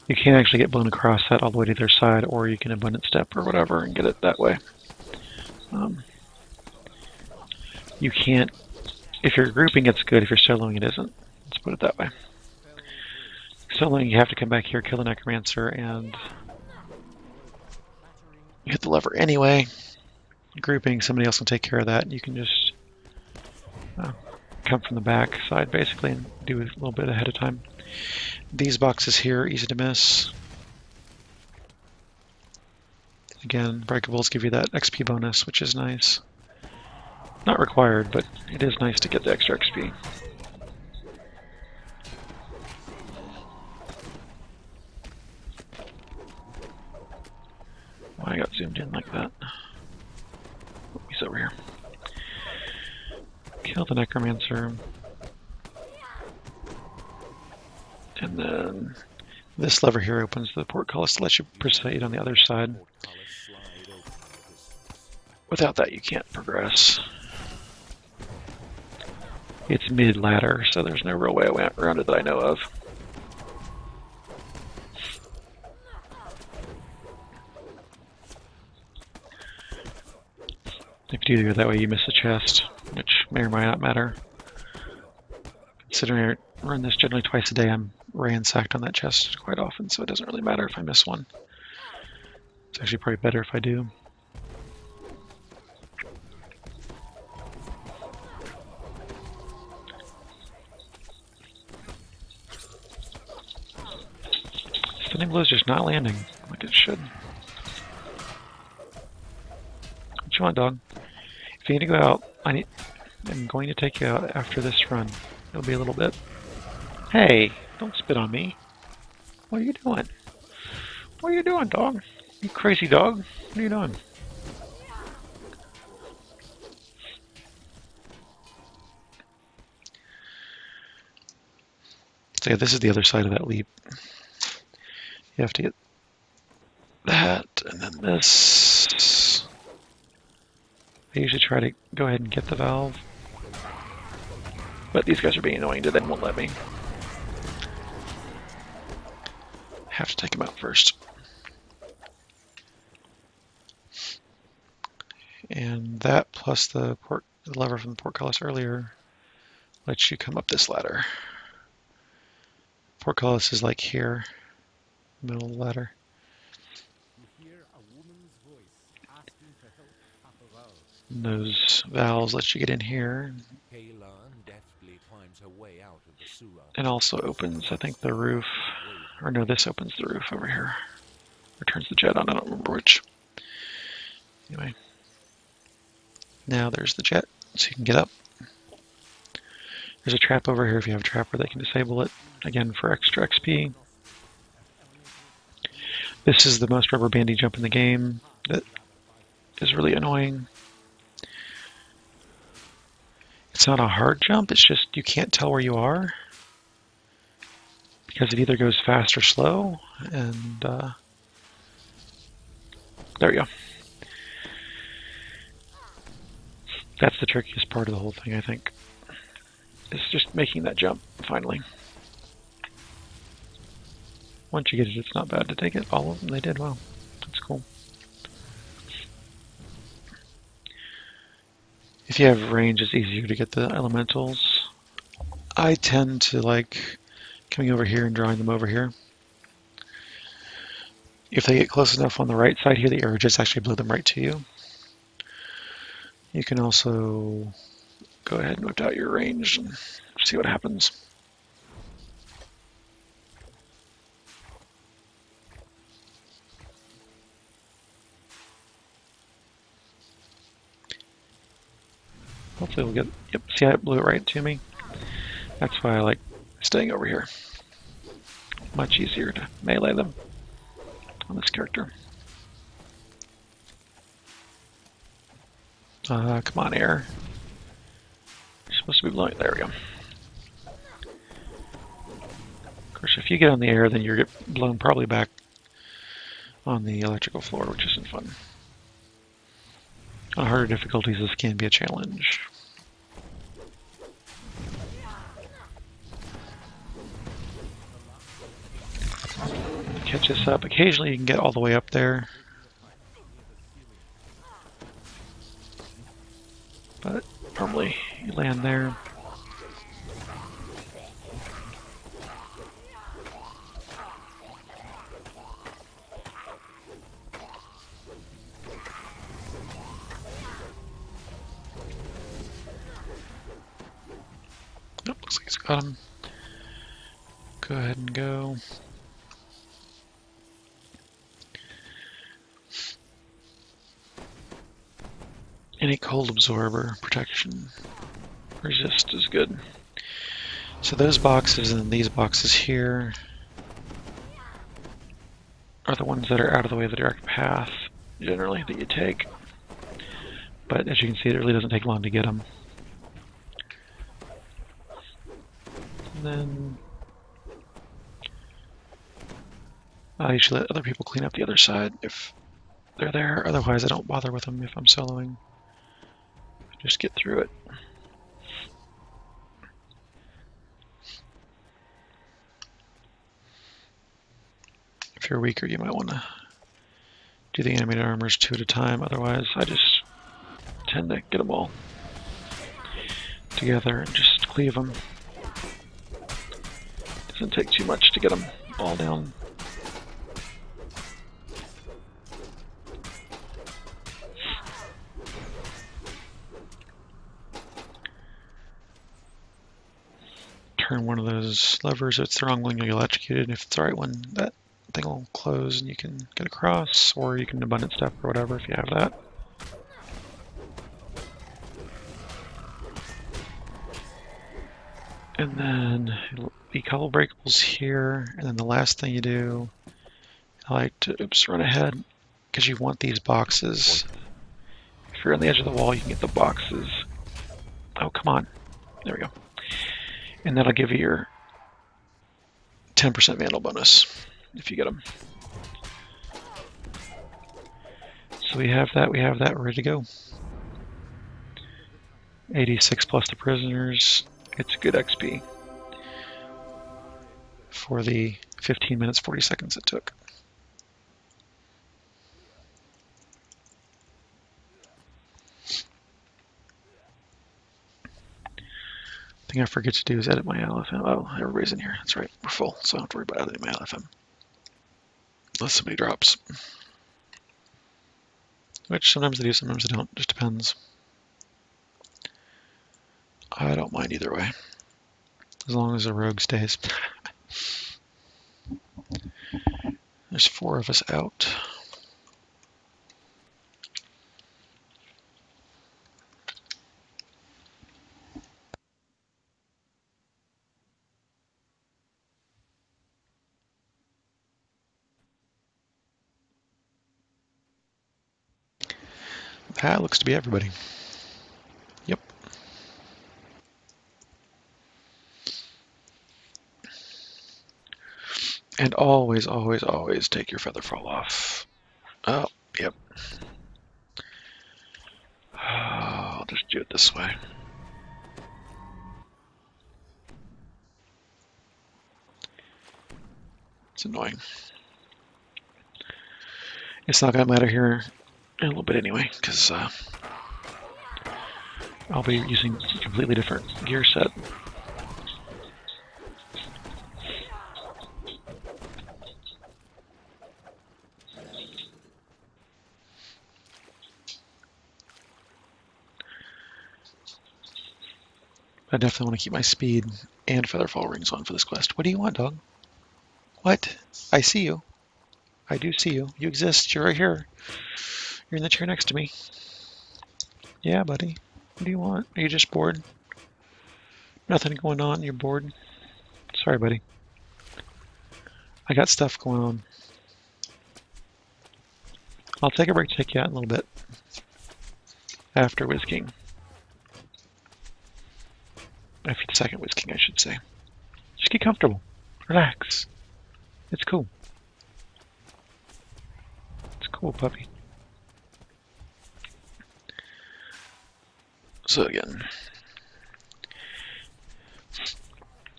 Speaker 1: You can not actually get blown across that all the way to their side, or you can abundant step or whatever and get it that way. Um, you can't, if you're grouping it's good, if you're soloing it isn't. Let's put it that way. Soloing, you have to come back here, kill the Necromancer, and hit the lever anyway. Grouping, somebody else can take care of that. You can just uh, come from the back side basically and do a little bit ahead of time. These boxes here, easy to miss. Again, breakables give you that XP bonus, which is nice. Not required, but it is nice to get the extra XP. Why I got zoomed in like that. He's over here. Kill the Necromancer. And then this lever here opens the portcullis to let you proceed on the other side. Without that, you can't progress. It's mid-ladder, so there's no real way around it that I know of. If you do that way, you miss the chest which may or may not matter. Considering I run this generally twice a day, I'm ransacked on that chest quite often, so it doesn't really matter if I miss one. It's actually probably better if I do. Stunning is just not landing like it should. What you want, dog? If you need to go out, I need I'm going to take you out after this run. It'll be a little bit. Hey, don't spit on me. What are you doing? What are you doing, dog? You crazy dog. What are you doing? So yeah, this is the other side of that leap. You have to get that and then this. I usually try to go ahead and get the valve but these guys are being annoying, to them. won't let me. Have to take them out first. And that plus the port the lever from the portcullis earlier lets you come up this ladder. Portcullis is like here, middle of the ladder. those valves let you get in here. It also opens, I think, the roof. Or no, this opens the roof over here. Or turns the jet on, I don't remember which. Anyway. Now there's the jet, so you can get up. There's a trap over here if you have a trap where they can disable it, again for extra XP. This is the most rubber bandy jump in the game that is really annoying. It's not a hard jump, it's just you can't tell where you are because it either goes fast or slow. And uh, there we go. That's the trickiest part of the whole thing, I think. It's just making that jump, finally. Once you get it, it's not bad to take it. All of them, they did well. That's cool. If you have range, it's easier to get the elementals. I tend to like coming over here and drawing them over here. If they get close enough on the right side here, the arrow just actually blew them right to you. You can also go ahead and whip out your range and see what happens. Hopefully we'll get, yep, see I blew it right to me? That's why I like staying over here. Much easier to melee them on this character. Uh, come on, air. You're supposed to be blowing. There we go. Of course, if you get on the air, then you are blown probably back on the electrical floor, which isn't fun. On uh, harder difficulties, this can be a challenge. catch us up. Occasionally you can get all the way up there. But probably you land there. Nope, looks like he's got him. Go ahead and go. Any cold absorber protection. Resist is good. So those boxes and these boxes here are the ones that are out of the way of the direct path, generally, that you take. But as you can see, it really doesn't take long to get them. And then I uh, usually let other people clean up the other side if they're there. Otherwise, I don't bother with them if I'm soloing. Just get through it. If you're weaker, you might want to do the animated armors two at a time. Otherwise, I just tend to get them all together and just cleave them. Doesn't take too much to get them all down turn one of those levers. If it's the wrong one, you'll get electrocuted. If it's the right one, that thing will close and you can get across, or you can abundant step or whatever if you have that. And then the couple breakables here, and then the last thing you do, I like to, oops, run ahead, because you want these boxes. If you're on the edge of the wall, you can get the boxes. Oh, come on. There we go. And that'll give you your 10% vandal bonus if you get them. So we have that, we have that, ready to go. 86 plus the prisoners, it's good XP for the 15 minutes 40 seconds it took. thing I forget to do is edit my LFM. Oh, everybody's in here. That's right. We're full, so I don't have to worry about editing my LFM. Unless somebody drops. Which sometimes they do, sometimes they don't. Just depends. I don't mind either way. As long as the rogue stays. (laughs) There's four of us out. That looks to be everybody. Yep. And always, always, always take your feather fall off. Oh, yep. I'll just do it this way. It's annoying. It's not going to matter here a little bit anyway, because uh, I'll be using a completely different gear set. I definitely want to keep my speed and feather fall rings on for this quest. What do you want, dog? What? I see you. I do see you. You exist. You're right here. You're in the chair next to me. Yeah, buddy. What do you want? Are you just bored? Nothing going on, you're bored? Sorry, buddy. I got stuff going on. I'll take a break to take you out in a little bit. After whisking. After the second whisking, I should say. Just get comfortable. Relax. It's cool. It's cool, puppy. So again.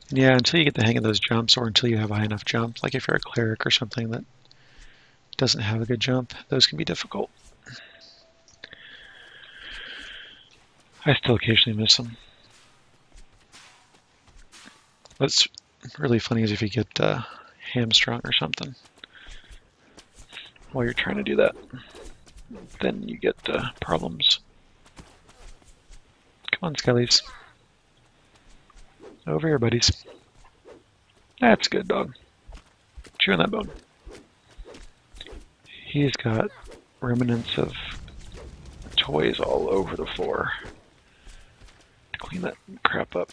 Speaker 1: Yeah, until you get the hang of those jumps or until you have a high enough jump, like if you're a cleric or something that doesn't have a good jump, those can be difficult. I still occasionally miss them. What's really funny is if you get uh, hamstrung or something while you're trying to do that, then you get uh, problems on, Skellies. Over here, buddies. That's good, dog. Chew on that bone. He's got remnants of toys all over the floor. To clean that crap up.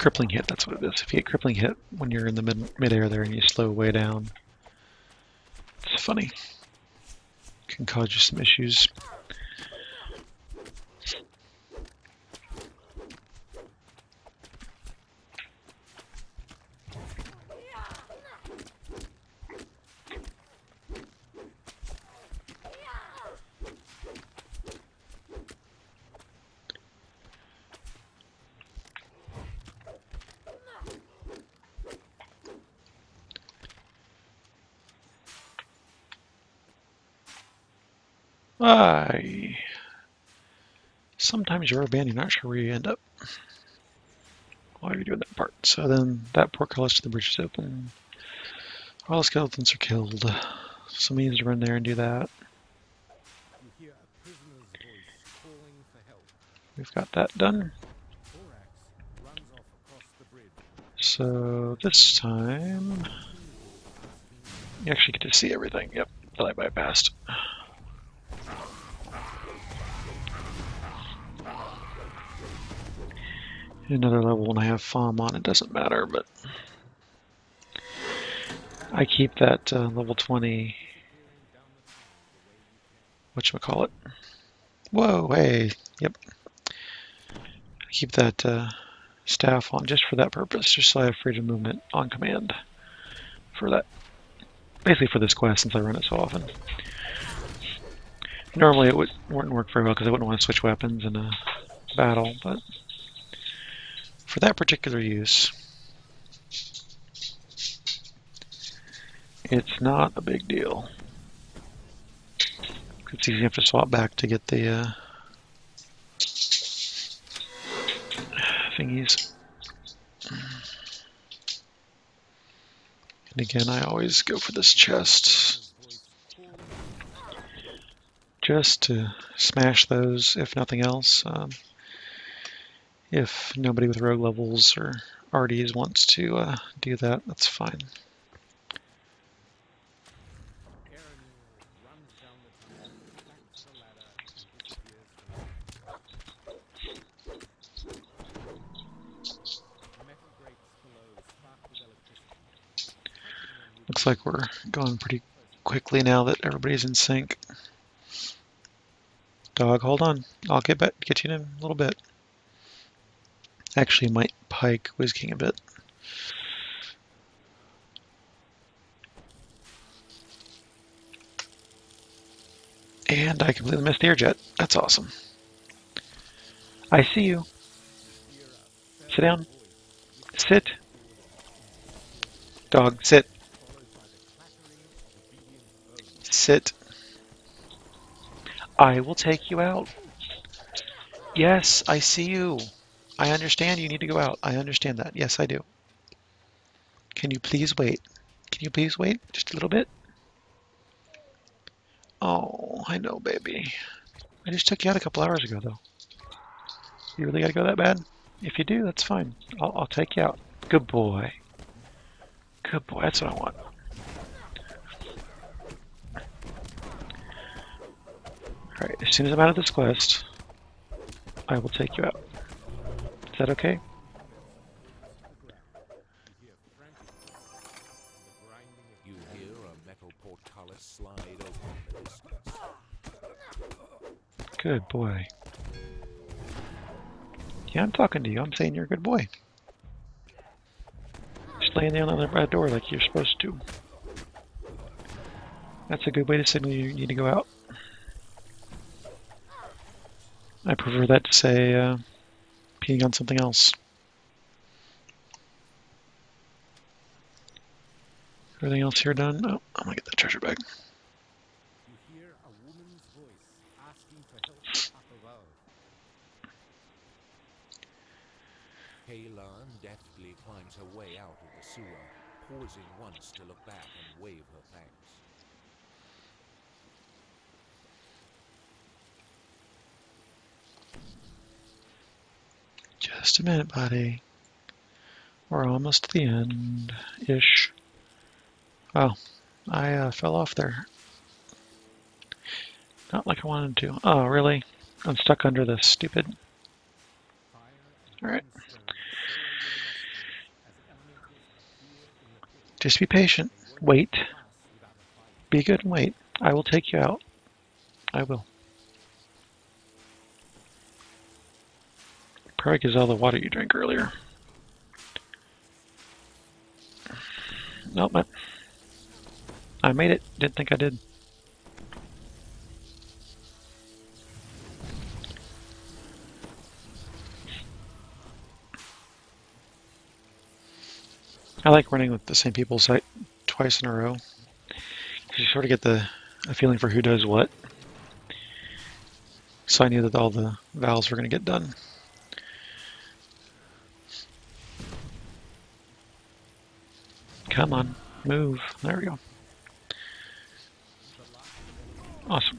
Speaker 1: crippling hit, that's what it is. If you get crippling hit when you're in the mid midair there and you slow way down, it's funny. It can cause you some issues. you are a bandit. not sure where you end up Why are you doing that part. So then that portcullis to the bridge is open. All the skeletons are killed. Somebody needs to run there and do that. We've got that done. So this time, you actually get to see everything. Yep, that I bypassed. another level when I have FOM on, it doesn't matter, but I keep that uh, level 20, What you call it? Whoa, hey, yep. I keep that uh, staff on just for that purpose, just so I have freedom movement on command for that. Basically for this quest, since I run it so often. Normally it would, wouldn't work very well because I wouldn't want to switch weapons in a battle, but for that particular use, it's not a big deal. It's easy enough to swap back to get the uh, thingies. And again, I always go for this chest just to smash those, if nothing else. Um, if nobody with rogue levels or RDs wants to uh, do that, that's fine. Looks like we're going pretty quickly now that everybody's in sync. Dog, hold on. I'll get back, get you in a little bit. Actually, might Pike Wiz-King a bit. And I completely missed the air jet. That's awesome. I see you. Sit down. Sit. Dog, sit. Sit. I will take you out. Yes, I see you. I understand you need to go out. I understand that. Yes, I do. Can you please wait? Can you please wait just a little bit? Oh, I know, baby. I just took you out a couple hours ago, though. You really gotta go that bad? If you do, that's fine. I'll, I'll take you out. Good boy. Good boy, that's what I want. Alright, as soon as I'm out of this quest, I will take you out that okay? Good boy. Yeah, I'm talking to you. I'm saying you're a good boy. Just laying down on the door like you're supposed to. That's a good way to signal you need to go out. I prefer that to say, uh, working on something else. Everything else here done? Oh, I'm gonna get that treasure bag.
Speaker 3: Kaylan deftly climbs her way out of the sewer, pausing once to look back and wave
Speaker 1: Just a minute, buddy. We're almost to the end-ish. Oh, I uh, fell off there. Not like I wanted to. Oh, really? I'm stuck under this stupid... Alright. Just be patient. Wait. Be good and wait. I will take you out. I will. Probably is all the water you drank earlier. Nope, I, I made it. Didn't think I did. I like running with the same people site twice in a row. You sort of get the a feeling for who does what. So I knew that all the valves were going to get done. Come on, move. There we go. Awesome.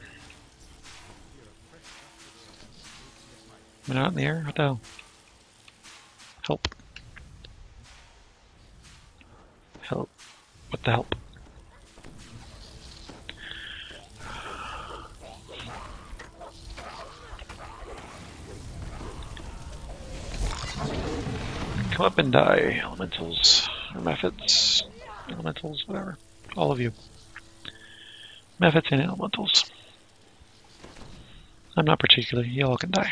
Speaker 1: Am I not in the air? What the hell? Help. Help. What the help? Come up and die, elementals mephits, elementals, whatever. All of you. Mephits and elementals. I'm not particular. y'all can die.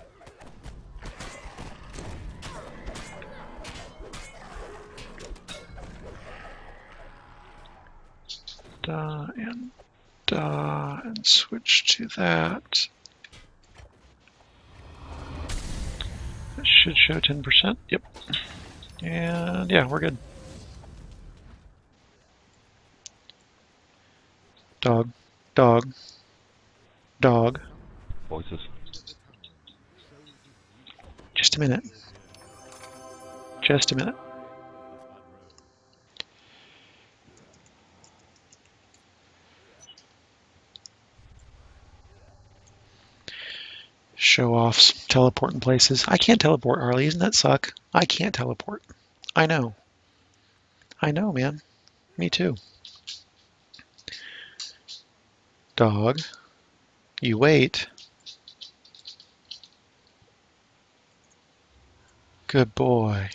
Speaker 1: da, and da, and switch to that. That should show 10%, yep. And yeah, we're good. Dog, dog, dog. Voices. Just a minute. Just a minute. show offs teleporting places. I can't teleport, Harley. Doesn't that suck? I can't teleport. I know. I know, man. Me too. Dog, you wait. Good boy.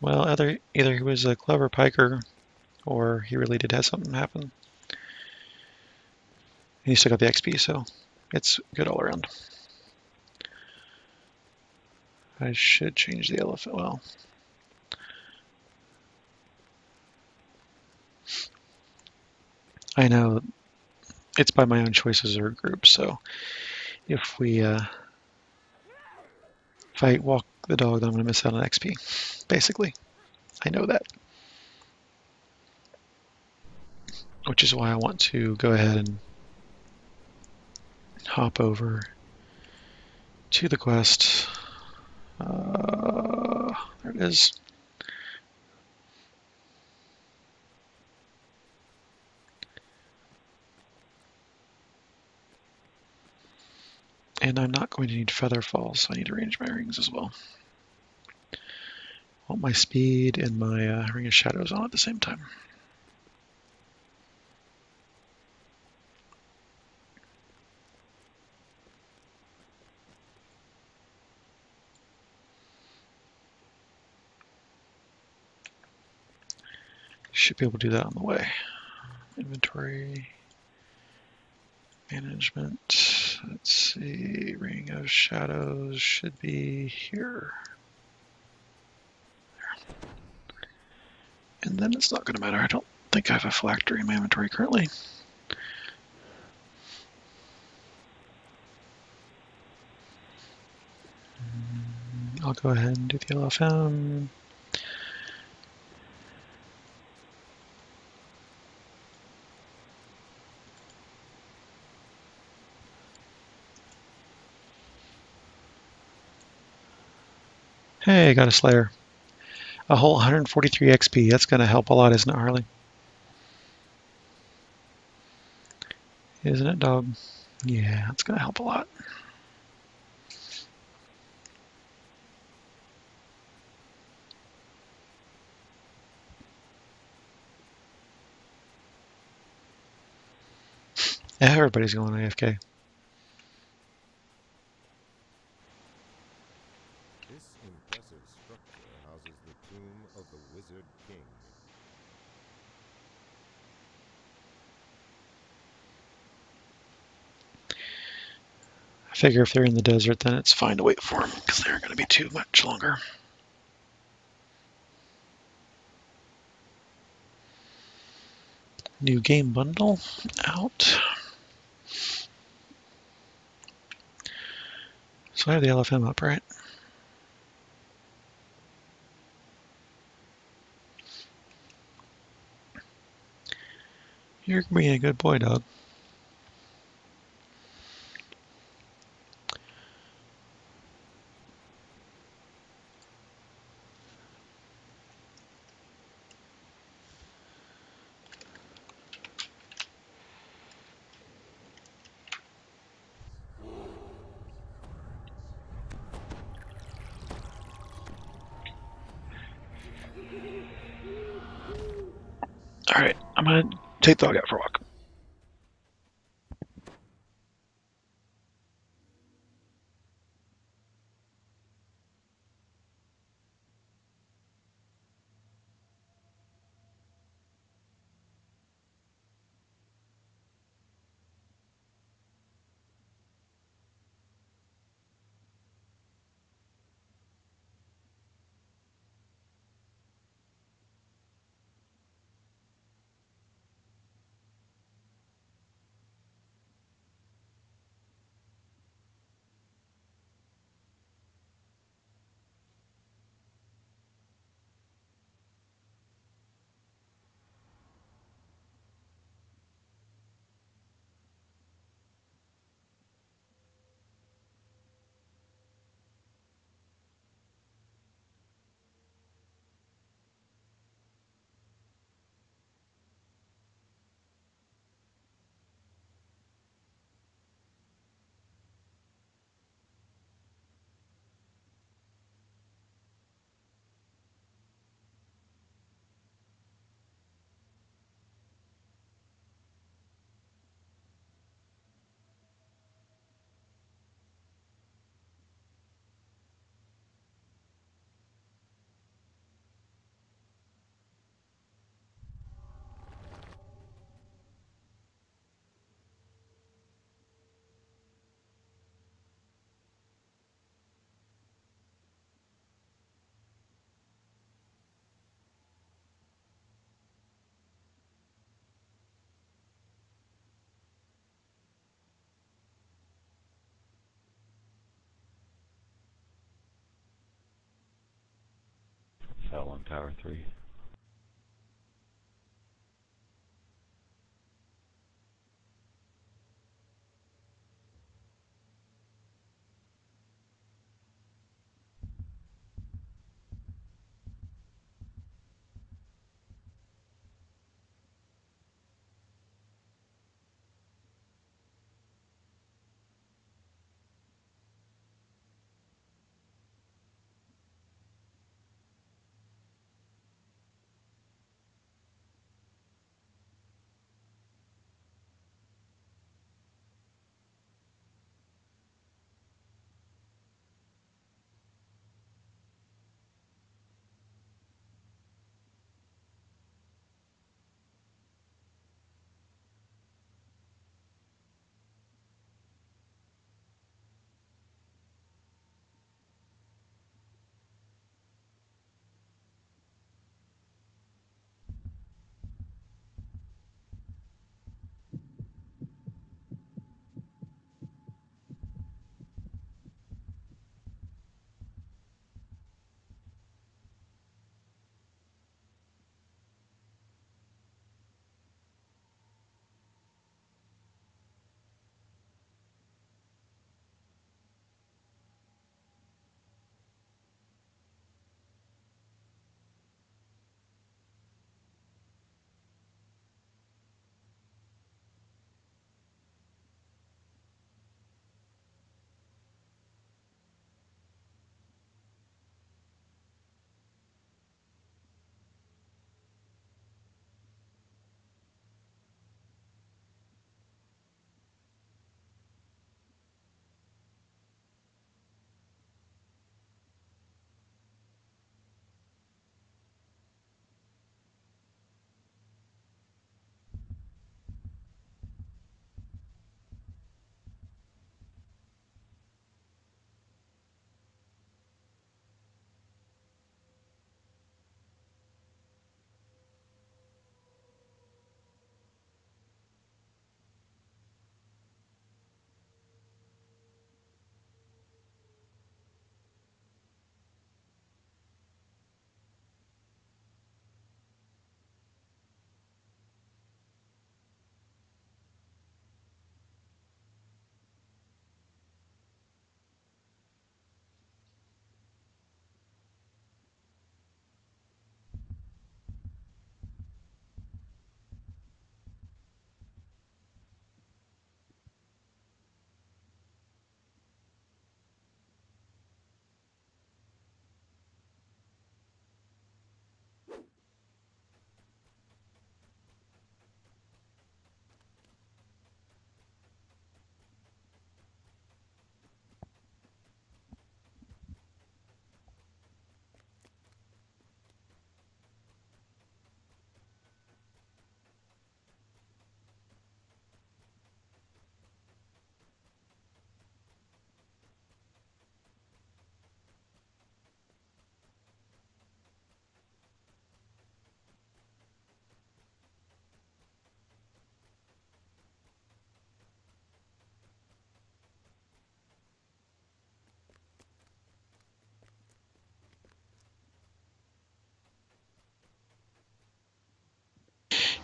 Speaker 1: Well, either, either he was a clever piker or he really did have something happen. And he still got the XP, so it's good all around. I should change the elephant. Well, I know it's by my own choices or group, so if we uh, if I walk the dog, then I'm going to miss out on XP, basically. I know that. which is why I want to go ahead and hop over to the quest. Uh, there it is. And I'm not going to need feather falls, so I need to arrange my rings as well. I want my speed and my uh, ring of shadows on at the same time. Should be able to do that on the way. Inventory management. Let's see, Ring of Shadows should be here. And then it's not going to matter. I don't think I have a phylactery in my inventory currently. Mm, I'll go ahead and do the LFM. Hey, got a Slayer. A whole 143 XP. That's going to help a lot, isn't it, Harley? Isn't it, dog? Yeah, that's going to help a lot. Everybody's going AFK. Figure if they're in the desert, then it's fine to wait for them because they're going to be too much longer. New game bundle out. So I have the LFM up, right? You're being a good boy, dog. tape that I got for a while.
Speaker 3: Tower
Speaker 4: 3.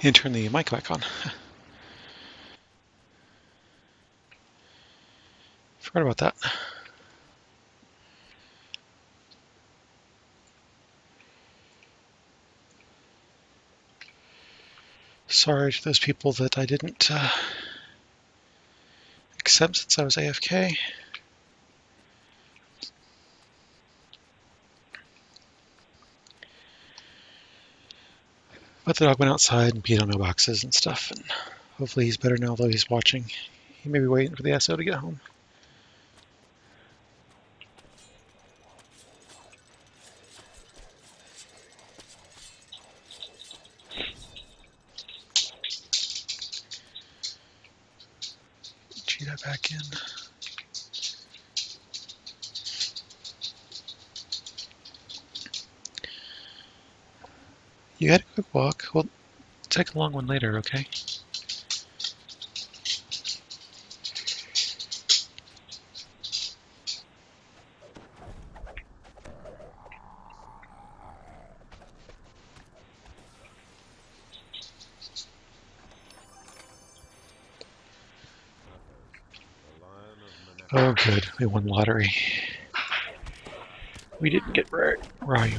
Speaker 1: and turn the mic back on. (laughs) Forgot about that. Sorry to those people that I didn't uh, accept since I was AFK. But the dog went outside and peed on mailboxes and stuff, and hopefully he's better now, though he's watching. He may be waiting for the SO to get home. Cheetah back in. You had a quick walk. We'll take a long one later, okay? Oh, good. We won lottery. We didn't get Rhyme.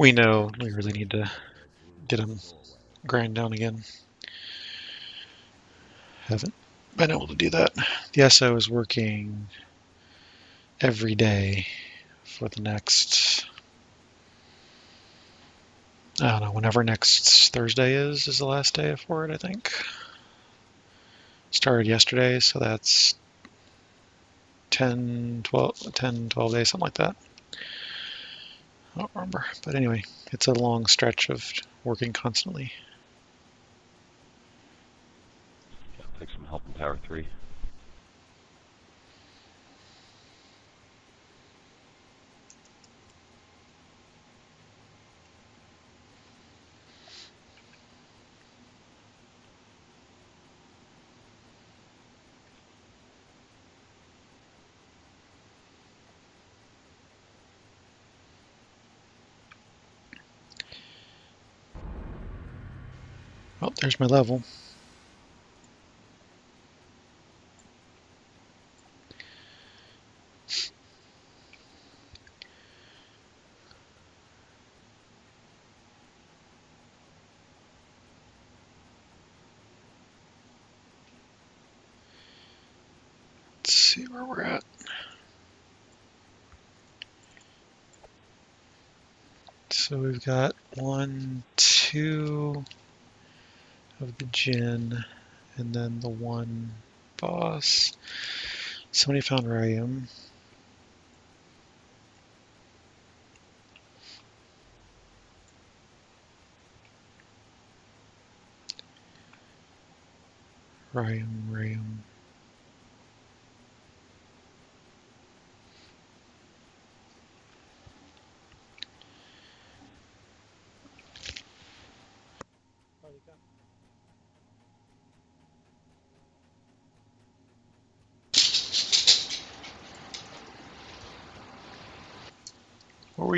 Speaker 1: We know we really need to get them grind down again. Haven't been able to do that. The SO is working every day for the next, I don't know, whenever next Thursday is, is the last day for it, I think. Started yesterday, so that's 10, 12, 10, 12 days, something like that. I don't remember. But anyway, it's a long stretch of working constantly.
Speaker 3: Yeah, take some help in Power 3.
Speaker 1: Here's my level. Let's see where we're at. So we've got one, two, of the gin, and then the one boss. Somebody found where I am.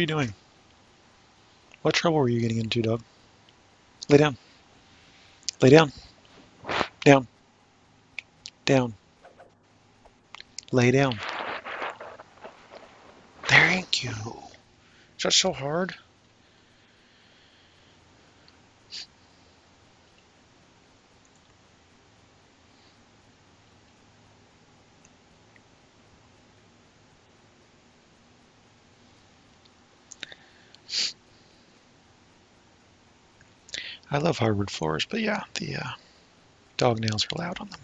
Speaker 1: you doing? What trouble were you getting into, Doug? Lay down. Lay down. Down. Down. Lay down. Thank you. Is that so hard? I love hardwood floors, but yeah, the uh, dog nails are loud on them.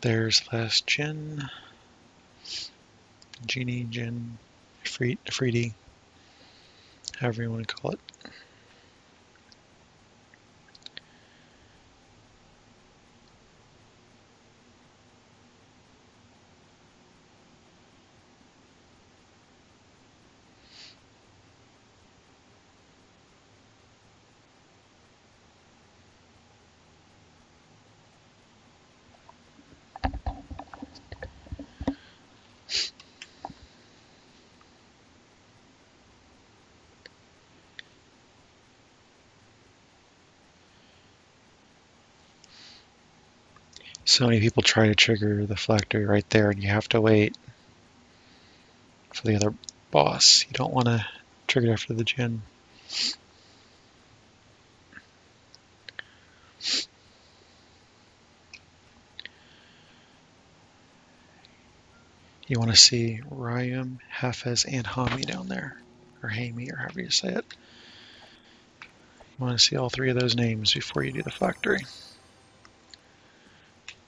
Speaker 1: There's Last Gin, Genie, Gin, Efreeti, however you want to call it. so many people try to trigger the factory right there, and you have to wait for the other boss. You don't want to trigger after the gin. You want to see Ryam, Hafez, and Hami down there, or Hami, or however you say it. You want to see all three of those names before you do the factory.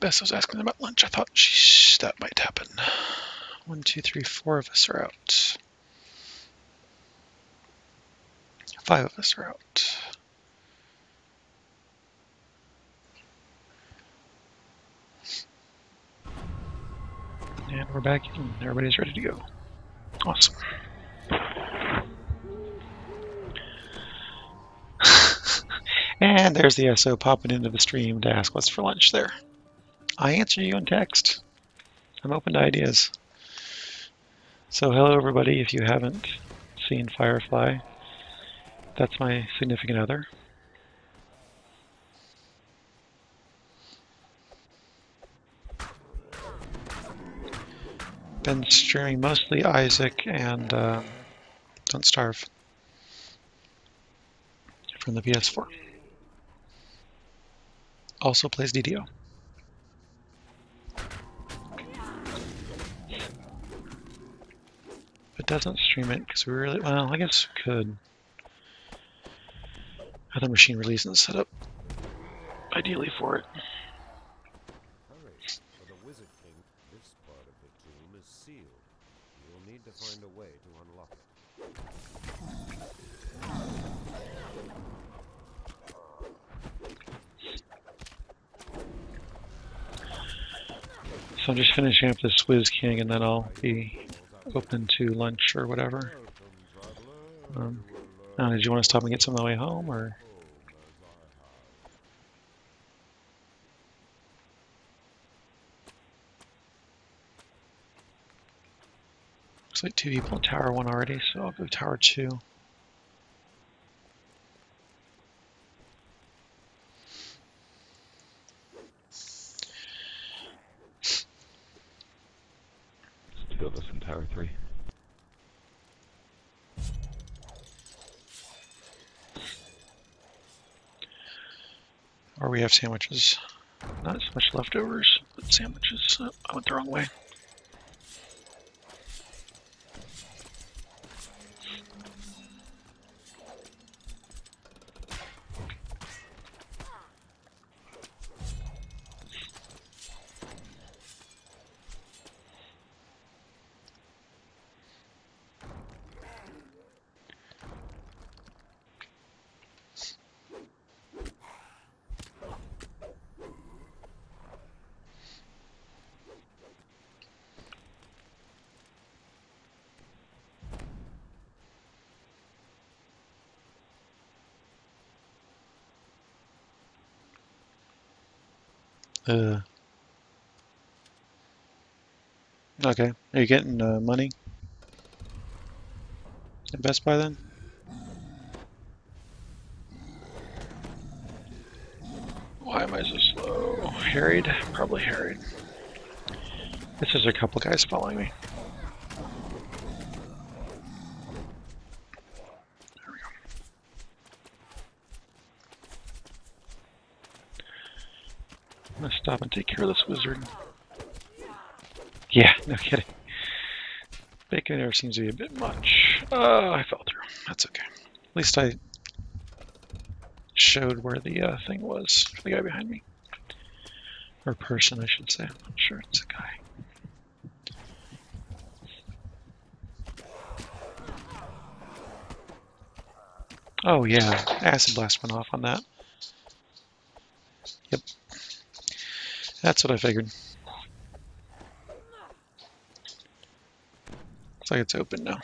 Speaker 1: Bess was asking about lunch. I thought shh, that might happen. One, two, three, four of us are out. Five of us are out. And we're back in. Everybody's ready to go. Awesome. (laughs) and there's the SO popping into the stream to ask what's for lunch there. I answer you in text. I'm open to ideas. So hello everybody, if you haven't seen Firefly, that's my significant other. Been streaming mostly Isaac and uh, Don't Starve from the PS4. Also plays DDO. doesn't stream it because we really, well, I guess we could. the machine release and set up ideally for it. So I'm just finishing up this Wiz-King and then I'll be open to lunch or whatever. Um, now, did you want to stop and get some on the way home, or...? Looks like two people in tower one already, so I'll go tower two. have sandwiches. Not as much leftovers, but sandwiches. Oh, I went the wrong way. Uh, okay, are you getting uh, money? At Best Buy then? Why am I so slow? Harried? Probably harried. This is a couple guys following me. stop and take care of this wizard. Yeah, no kidding. Bacon air seems to be a bit much. Uh, I fell through. That's okay. At least I showed where the uh, thing was for the guy behind me. Or person, I should say. I'm not sure it's a guy. Oh yeah, acid blast went off on that. That's what I figured. Looks like it's open now.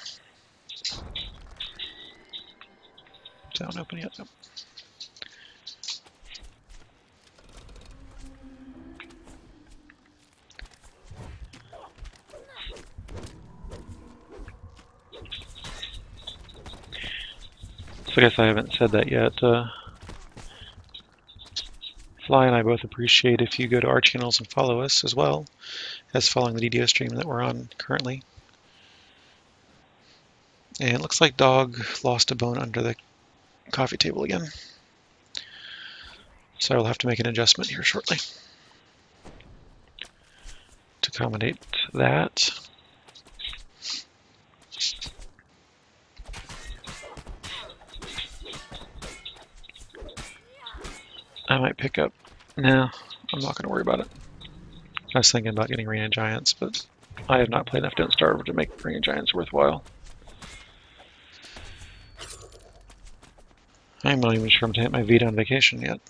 Speaker 1: It's not open yet, So I guess I haven't said that yet. Uh, Fly and I both appreciate if you go to our channels and follow us as well as following the DDO stream that we're on currently. And it looks like Dog lost a bone under the coffee table again. So I will have to make an adjustment here shortly to accommodate that. pickup. No, I'm not going to worry about it. I was thinking about getting Reign of Giants, but I have not played enough Don't Starve to make Reign of Giants worthwhile. I'm not even sure I'm hit my Vita on vacation yet.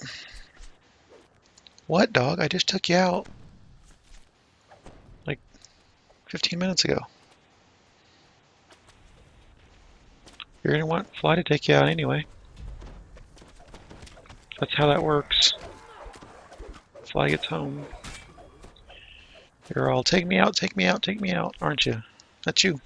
Speaker 1: What, dog? I just took you out. Like, 15 minutes ago. You're gonna want Fly to take you out anyway. That's how that works. Fly gets home. You're all, take me out, take me out, take me out, aren't you? That's you.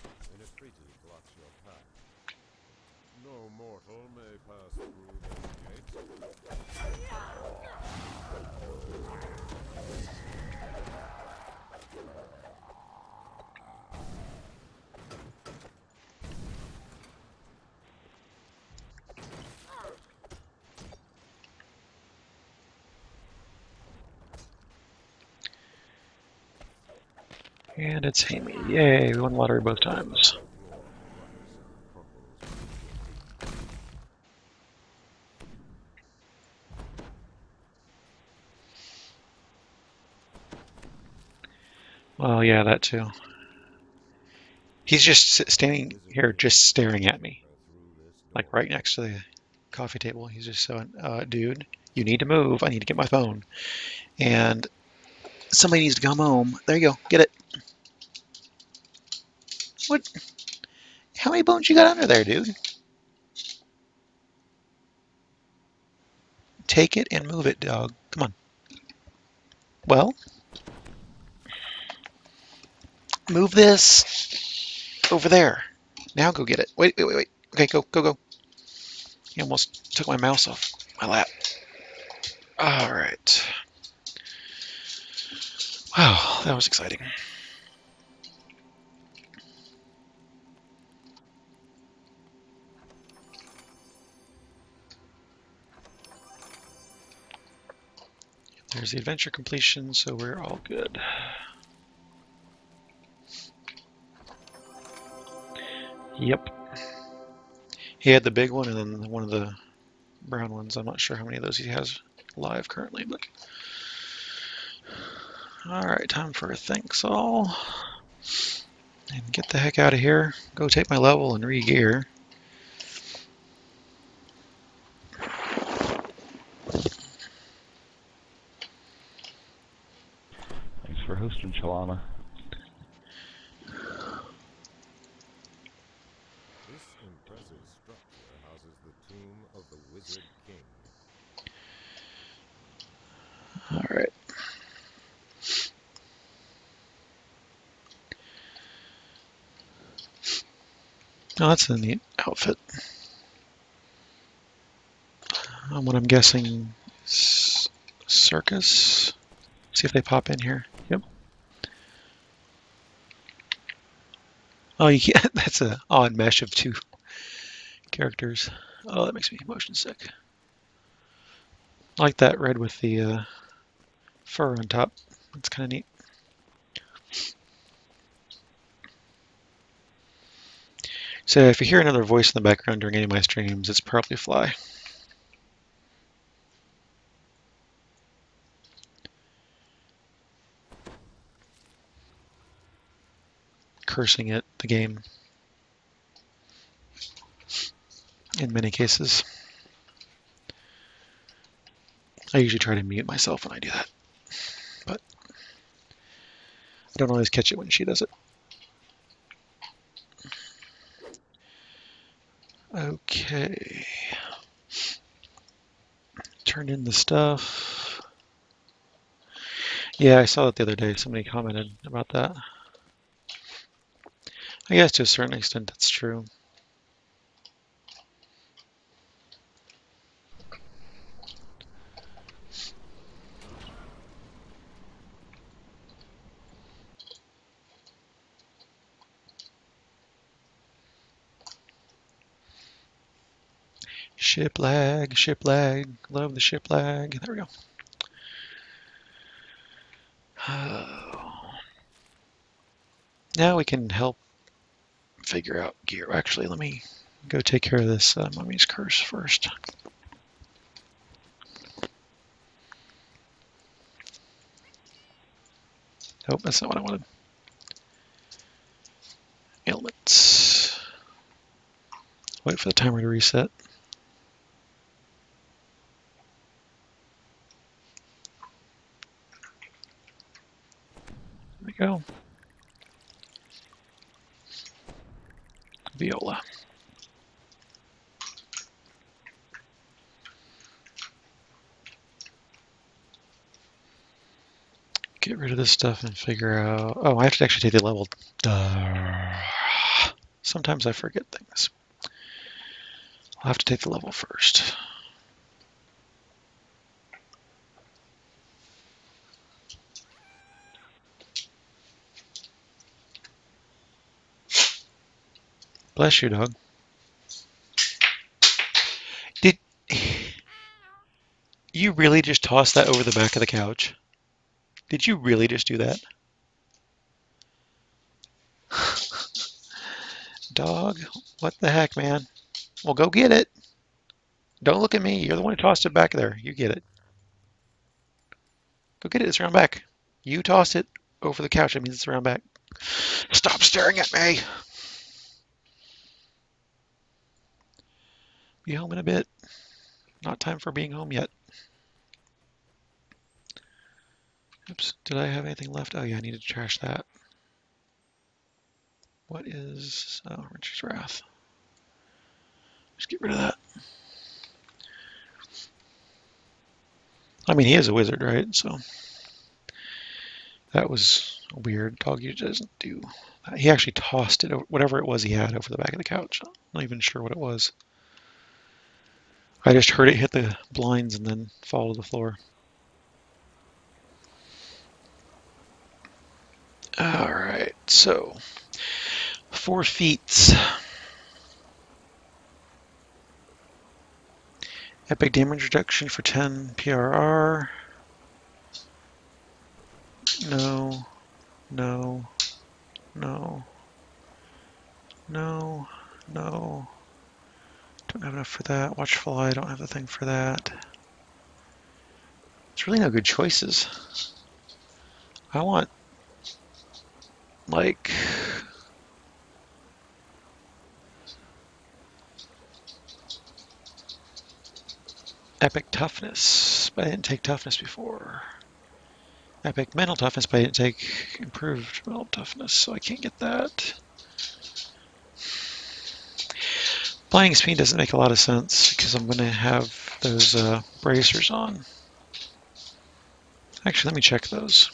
Speaker 1: It's Amy. Yay, we won lottery both times. Well, yeah, that too. He's just standing here, just staring at me. Like right next to the coffee table. He's just saying, uh, dude, you need to move. I need to get my phone. And somebody needs to come home. There you go. Get it. What? How many bones you got under there, dude? Take it and move it, dog. Come on. Well, move this over there. Now go get it. Wait, wait, wait, wait. Okay, go, go, go. He almost took my mouse off my lap. All right. Wow, that was exciting. There's the adventure completion, so we're all good. Yep. He had the big one and then one of the brown ones. I'm not sure how many of those he has live currently, but... Alright, time for a thanks all. And get the heck out of here. Go take my level and re-gear. that's a neat outfit. Um, what I'm guessing circus. See if they pop in here. Yep. Oh, yeah. (laughs) That's an odd mesh of two characters. Oh, that makes me motion sick. I like that red with the uh, fur on top. It's kind of neat. So if you hear another voice in the background during any of my streams, it's probably Fly. Cursing at the game in many cases. I usually try to mute myself when I do that, but I don't always catch it when she does it. Okay. Turn in the stuff. Yeah, I saw that the other day. Somebody commented about that. I guess to a certain extent that's true. Ship lag, ship lag, love the ship lag. There we go. (sighs) now we can help figure out gear. Actually, let me go take care of this uh, mummy's curse first. Oh, that's not what I wanted. Ailments. Wait for the timer to reset. go. Viola. Get rid of this stuff and figure out... Oh, I have to actually take the level. Duh. sometimes I forget things. I'll have to take the level first. Bless you, dog. Did you really just toss that over the back of the couch? Did you really just do that? (sighs) dog, what the heck, man? Well, go get it. Don't look at me. You're the one who tossed it back there. You get it. Go get it. It's around back. You tossed it over the couch. It means it's around back. Stop staring at me. Be home in a bit. Not time for being home yet. Oops, did I have anything left? Oh yeah, I need to trash that. What is... Oh, Richard's Wrath. Just get rid of that. I mean, he is a wizard, right? So that was weird. Doggy doesn't do... That. He actually tossed it, whatever it was he had, over the back of the couch. I'm not even sure what it was. I just heard it hit the blinds and then fall to the floor. All right, so four feet. Epic damage reduction for 10 PRR. No, no, no, no, no. Don't have enough for that. Watchful Eye, don't have the thing for that. There's really no good choices. I want, like... Epic Toughness, but I didn't take Toughness before. Epic Mental Toughness, but I didn't take Improved Mental Toughness, so I can't get that. Blinding speed doesn't make a lot of sense because I'm going to have those uh, bracers on. Actually, let me check those.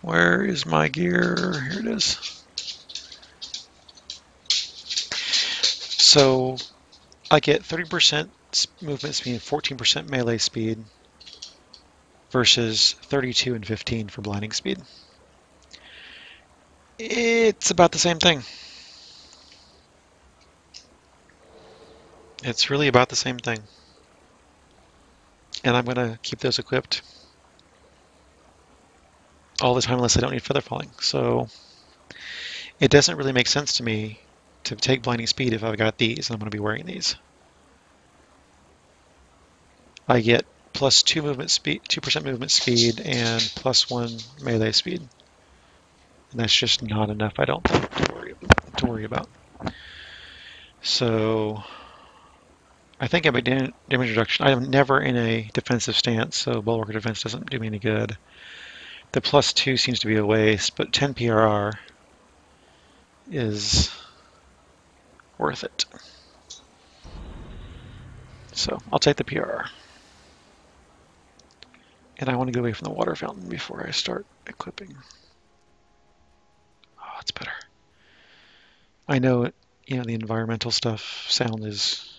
Speaker 1: Where is my gear? Here it is. So I get 30% movement speed and 14% melee speed versus 32 and 15 for blinding speed. It's about the same thing. It's really about the same thing. And I'm going to keep those equipped all the time unless I don't need feather falling. So it doesn't really make sense to me to take blinding speed if I've got these and I'm going to be wearing these. I get plus two movement speed, two percent movement speed, and plus one melee speed. And that's just not enough, I don't think, to worry, to worry about. So I think I made damage reduction. I am never in a defensive stance, so Bulwark Defense doesn't do me any good. The plus 2 seems to be a waste, but 10 PRR is worth it. So I'll take the PRR. And I want to get away from the water fountain before I start equipping. It's better. I know, you know, the environmental stuff, sound is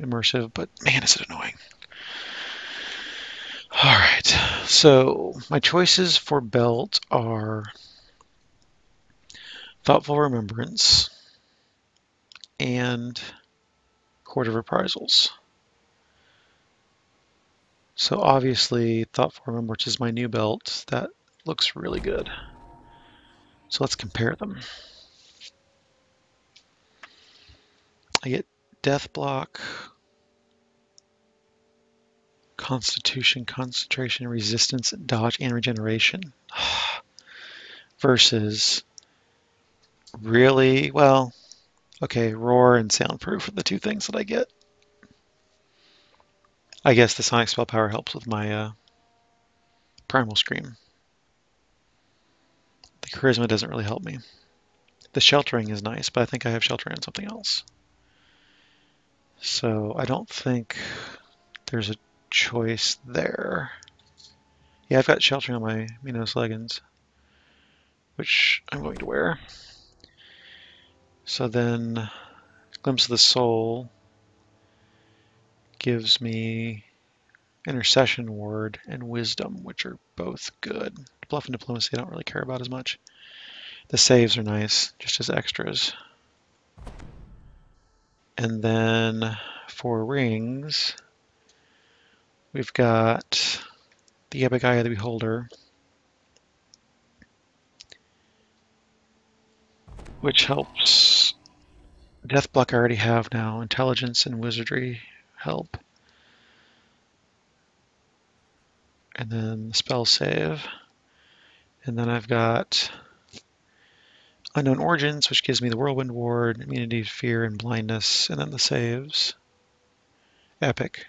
Speaker 1: immersive, but man, is it annoying. All right, so my choices for belt are Thoughtful Remembrance and Court of Reprisals. So obviously, Thoughtful Remembrance is my new belt. That looks really good. So let's compare them. I get death block, constitution, concentration, resistance, dodge, and regeneration (sighs) versus really, well, okay, roar and soundproof are the two things that I get. I guess the sonic spell power helps with my uh, primal scream charisma doesn't really help me. The sheltering is nice, but I think I have shelter on something else. So I don't think there's a choice there. Yeah, I've got sheltering on my Minos leggings, which I'm going to wear. So then Glimpse of the Soul gives me intercession word and wisdom, which are both good. Bluff and diplomacy I don't really care about as much. The saves are nice, just as extras. And then for rings, we've got the Epic Eye of the Beholder, which helps. Deathblock I already have now. Intelligence and Wizardry help. and then spell save. And then I've got Unknown Origins, which gives me the Whirlwind Ward, Immunity to Fear and Blindness, and then the saves. Epic.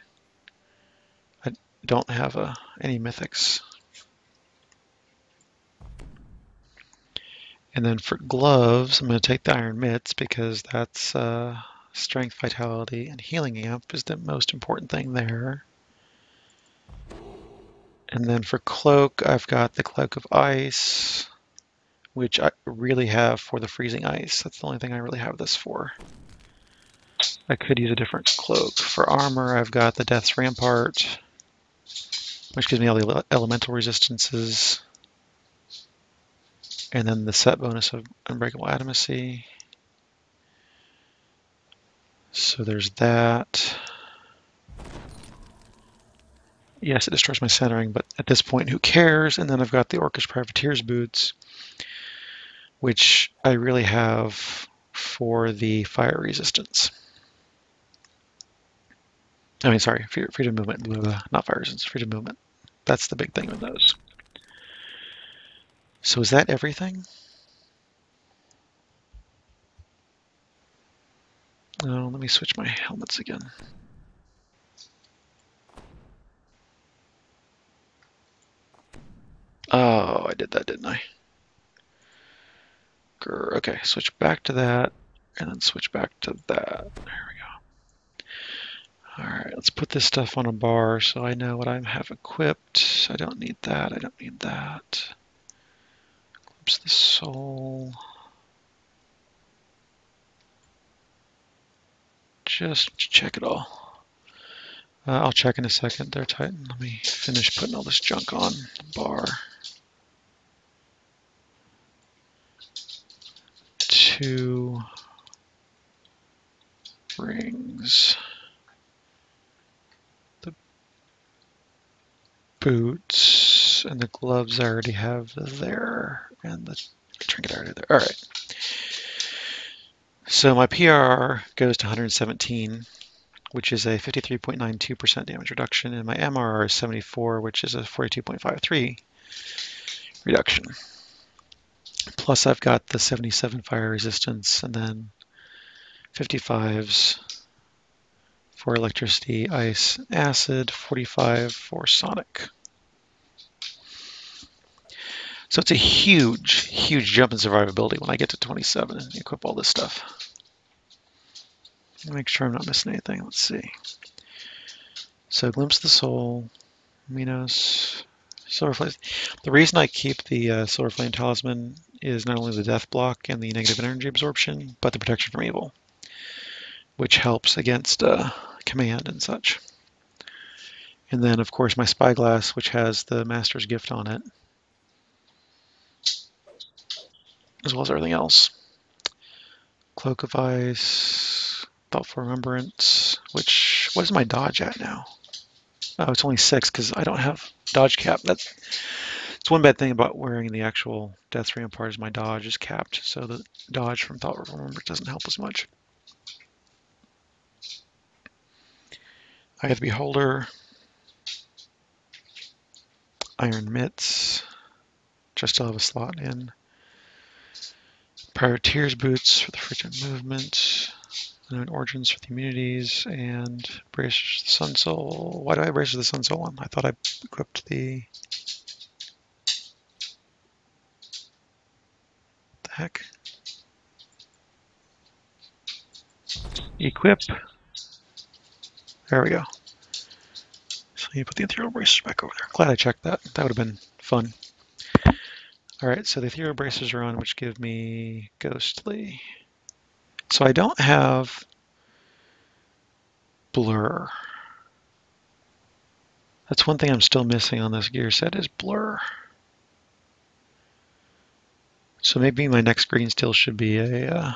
Speaker 1: I don't have uh, any mythics. And then for gloves, I'm going to take the Iron Mitts because that's uh, Strength, Vitality, and Healing Amp is the most important thing there. And then for Cloak, I've got the Cloak of Ice, which I really have for the Freezing Ice. That's the only thing I really have this for. I could use a different cloak. For armor, I've got the Death's Rampart, which gives me all the elemental resistances. And then the set bonus of Unbreakable adamancy. So there's that. Yes, it destroys my centering, but at this point, who cares? And then I've got the Orcish Privateer's Boots, which I really have for the fire resistance. I mean, sorry, freedom movement, not fire resistance, freedom movement. That's the big thing with those. So is that everything? Oh, let me switch my helmets again. Oh, I did that, didn't I? Grr, okay, switch back to that, and then switch back to that. There we go. All right, let's put this stuff on a bar so I know what I have equipped. I don't need that. I don't need that. Clips the soul. Just check it all. Uh, I'll check in a second there, Titan. Let me finish putting all this junk on the bar. two rings, the boots, and the gloves I already have there, and the trinket I already there. All right. So my PR goes to 117, which is a 53.92% damage reduction, and my MRR is 74, which is a 42.53 reduction. Plus I've got the 77 fire resistance and then 55s for electricity, ice, acid, 45 for sonic. So it's a huge, huge jump in survivability when I get to 27 and equip all this stuff. Make sure I'm not missing anything. Let's see. So Glimpse the Soul, Minos, Silver Flame. The reason I keep the uh, Silver Flame Talisman is not only the death block and the negative energy absorption, but the protection from evil, which helps against uh, command and such. And then, of course, my spyglass, which has the master's gift on it, as well as everything else. Cloak of Ice, Thoughtful Remembrance, which, what is my dodge at now? Oh, it's only six because I don't have dodge cap. That's it's one bad thing about wearing the actual Death Rampart is my dodge is capped, so the dodge from Thought Remember doesn't help as much. I have the Beholder, Iron Mitts, just to have a slot in, Privateer's Boots for the Frigid Movement, Unknown Origins for the Immunities, and Brace the Sun Soul. Why do I have the Sun Soul on? I thought I equipped the heck? Equip. There we go. So you put the ethereal braces back over there. Glad I checked that. That would have been fun. All right, so the ethereal braces are on, which give me ghostly. So I don't have blur. That's one thing I'm still missing on this gear set is blur. So maybe my next green still should be a uh,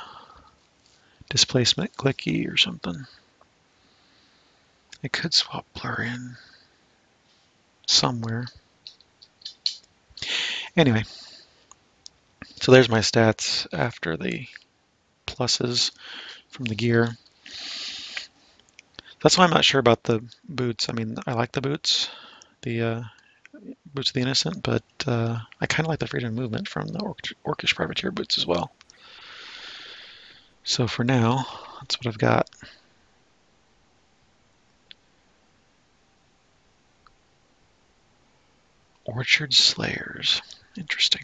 Speaker 1: displacement clicky or something. I could swap blur in somewhere. Anyway, so there's my stats after the pluses from the gear. That's why I'm not sure about the boots. I mean, I like the boots. The uh, Boots of the Innocent, but uh, I kind of like the Freedom Movement from the Orcish Privateer boots as well. So for now, that's what I've got. Orchard Slayers. Interesting.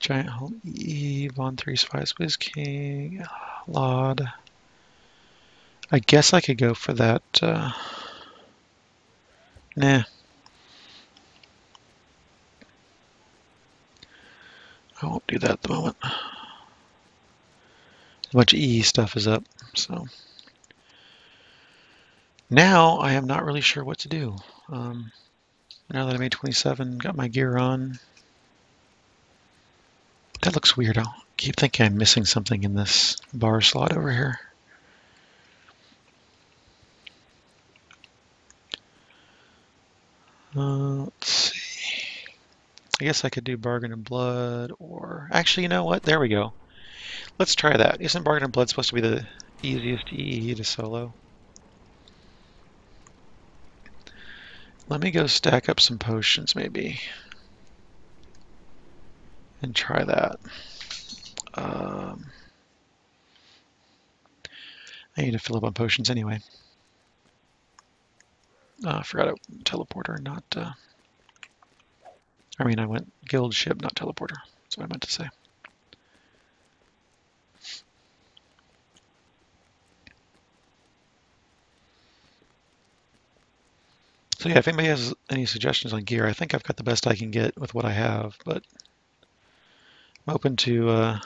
Speaker 1: Giant Home E, VoN Three Spies, Wiz-King, I guess I could go for that. Uh, Nah. I won't do that at the moment. A bunch of EE stuff is up, so. Now I am not really sure what to do. Um, now that i made 27, got my gear on. That looks weird. I'll keep thinking I'm missing something in this bar slot over here. let's see. I guess I could do Bargain and Blood or... Actually, you know what? There we go. Let's try that. Isn't Bargain and Blood supposed to be the easiest EE to solo? Let me go stack up some potions, maybe. And try that. Um, I need to fill up on potions anyway. Uh, I forgot a teleporter, not... Uh, I mean, I went guild ship, not teleporter. That's what I meant to say. So yeah, if anybody has any suggestions on gear, I think I've got the best I can get with what I have, but I'm open to uh,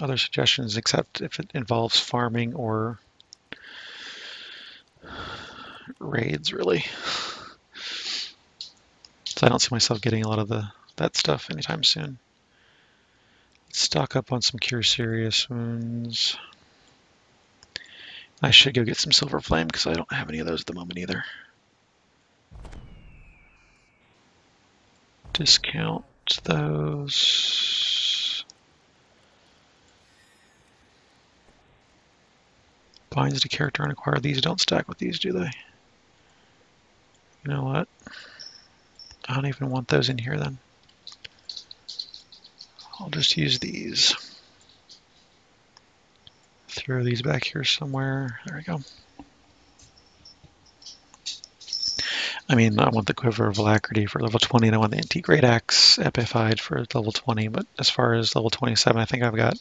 Speaker 1: other suggestions, except if it involves farming or raids really. So I don't see myself getting a lot of the that stuff anytime soon. Let's stock up on some cure serious wounds. I should go get some silver flame because I don't have any of those at the moment either. Discount those. Binds to character and acquire these don't stack with these, do they? You know what? I don't even want those in here then. I'll just use these. Throw these back here somewhere. There we go. I mean, I want the Quiver of Alacrity for level 20, and I want the Antique Great Axe Epified for level 20, but as far as level 27, I think I've got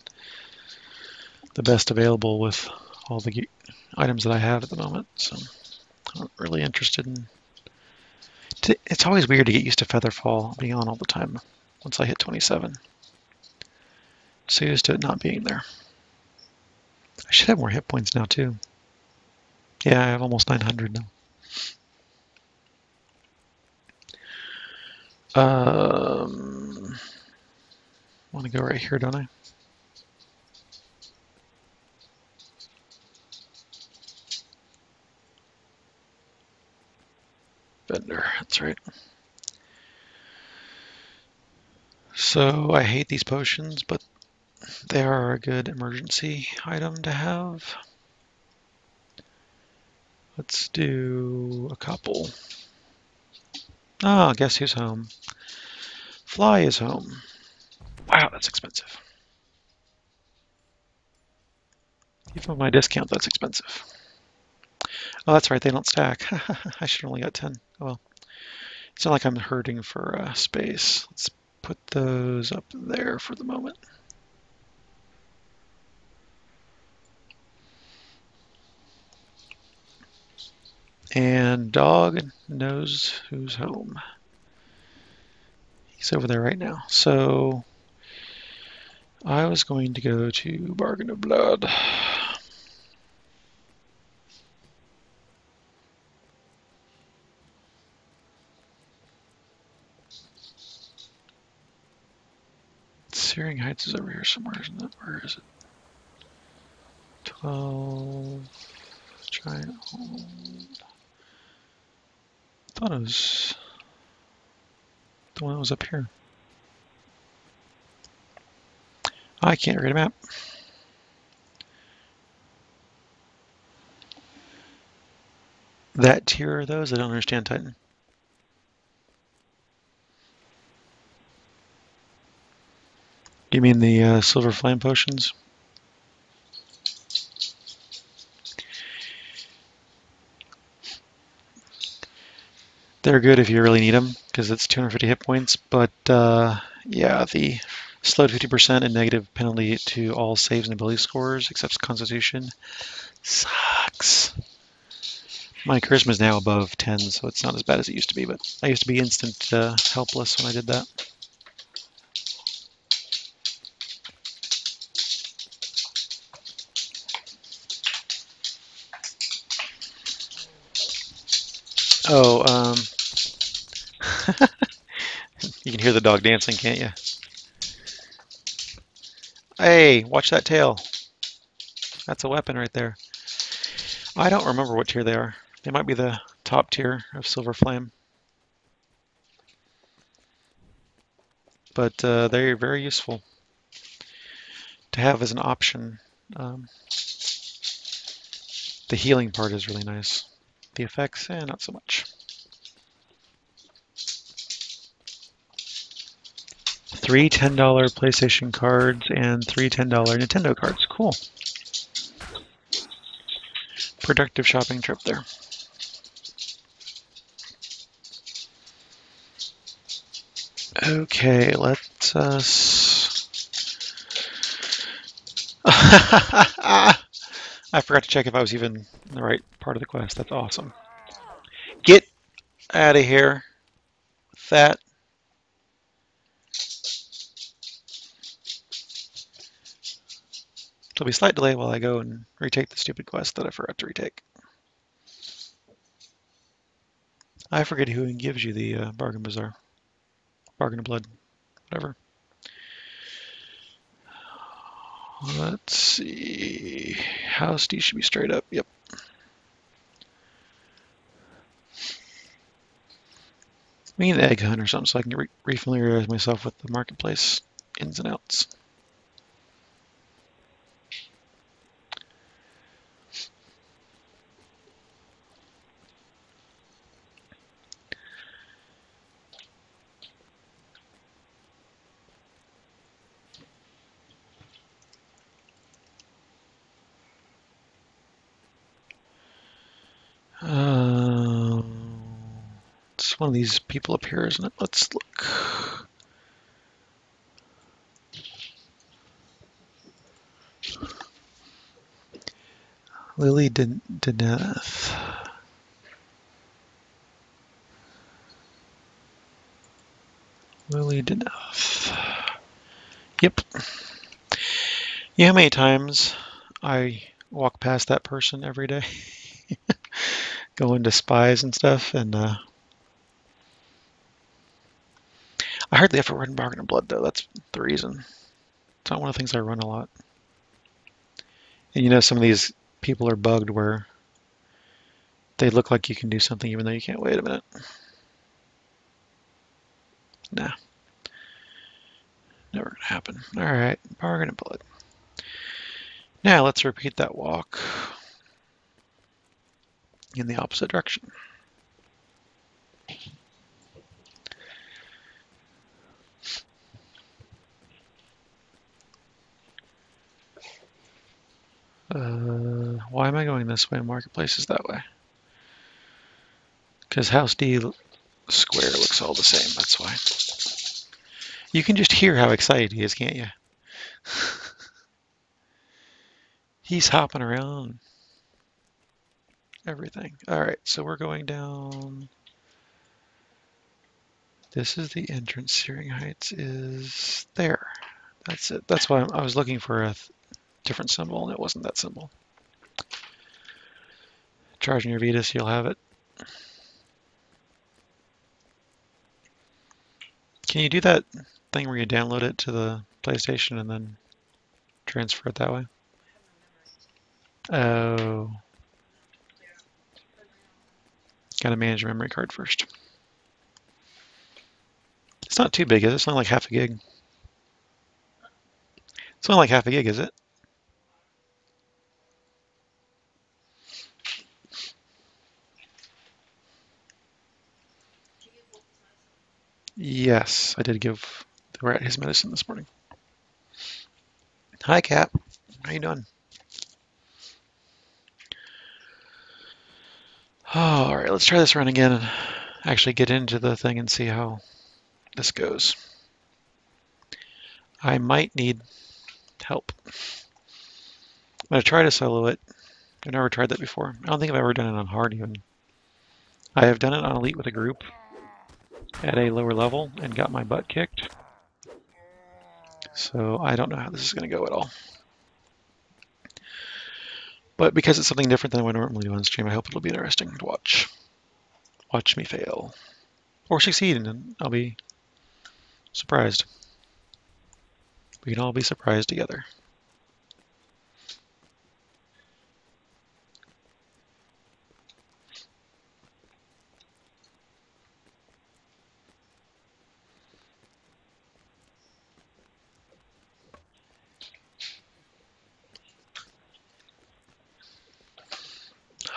Speaker 1: the best available with all the items that I have at the moment, so I'm not really interested in it's always weird to get used to Featherfall being on all the time once I hit 27. So used to it not being there. I should have more hit points now too. Yeah, I have almost 900 now. Um, want to go right here, don't I? Bender, that's right. So I hate these potions, but they are a good emergency item to have. Let's do a couple. Ah, guess who's home? Fly is home. Wow, that's expensive. Even with my discount, that's expensive. Oh, that's right, they don't stack. (laughs) I should have only got 10 well, it's not like I'm hurting for uh, space. Let's put those up there for the moment. And dog knows who's home. He's over there right now. So I was going to go to Bargain of Blood. Searing Heights is over here somewhere, isn't it? Where is it? 12 giant thought it was the one that was up here. I can't read a map. That tier, those, I don't understand Titan. You mean the uh, silver flame potions? They're good if you really need them, because it's 250 hit points, but uh, yeah, the slowed 50% and negative penalty to all saves and ability scores except Constitution sucks. My charisma is now above 10, so it's not as bad as it used to be, but I used to be instant uh, helpless when I did that. Oh, um, (laughs) you can hear the dog dancing, can't you? Hey, watch that tail. That's a weapon right there. I don't remember what tier they are. They might be the top tier of Silver Flame. But uh, they're very useful to have as an option. Um, the healing part is really nice. The effects, eh, not so much. Three $10 PlayStation cards and three $10 Nintendo cards. Cool. Productive shopping trip there. Okay, let us... Uh, (laughs) ah, I forgot to check if I was even in the right part of the quest. That's awesome. Get out of here. That. There'll be a slight delay while I go and retake the stupid quest that I forgot to retake. I forget who gives you the uh, Bargain Bazaar. Bargain of Blood. Whatever. Let's see house. D should be straight up. Yep. me an egg hunt or something so I can re refamiliarize myself with the marketplace ins and outs. one of these people up here, isn't it? Let's look. Lily Deneth. Lily Deneth. Yep. You know how many times I walk past that person every day? (laughs) Going to spies and stuff, and uh, I hardly ever run Bargain of Blood, though. That's the reason. It's not one of the things I run a lot. And you know, some of these people are bugged where they look like you can do something even though you can't. Wait a minute. Nah. Never gonna happen. Alright, bargain of blood. Now let's repeat that walk in the opposite direction. Uh, why am I going this way? Marketplace is that way. Because House D square looks all the same, that's why. You can just hear how excited he is, can't you? (laughs) He's hopping around. Everything. Alright, so we're going down... This is the entrance. Searing Heights is there. That's it. That's why I was looking for a different symbol, and it wasn't that symbol. Charging your Vetus, you'll have it. Can you do that thing where you download it to the PlayStation and then transfer it that way? Oh. Gotta manage your memory card first. It's not too big, is it? It's only like half a gig. It's only like half a gig, is it? Yes, I did give the rat his medicine this morning. Hi, Cap. How you doing? Oh, all right, let's try this run again and actually get into the thing and see how this goes. I might need help. I'm going to try to solo it. I've never tried that before. I don't think I've ever done it on hard even. I have done it on Elite with a group at a lower level and got my butt kicked. So I don't know how this is going to go at all. But because it's something different than what I normally do on stream, I hope it'll be interesting to watch. Watch me fail. Or succeed, and I'll be surprised. We can all be surprised together.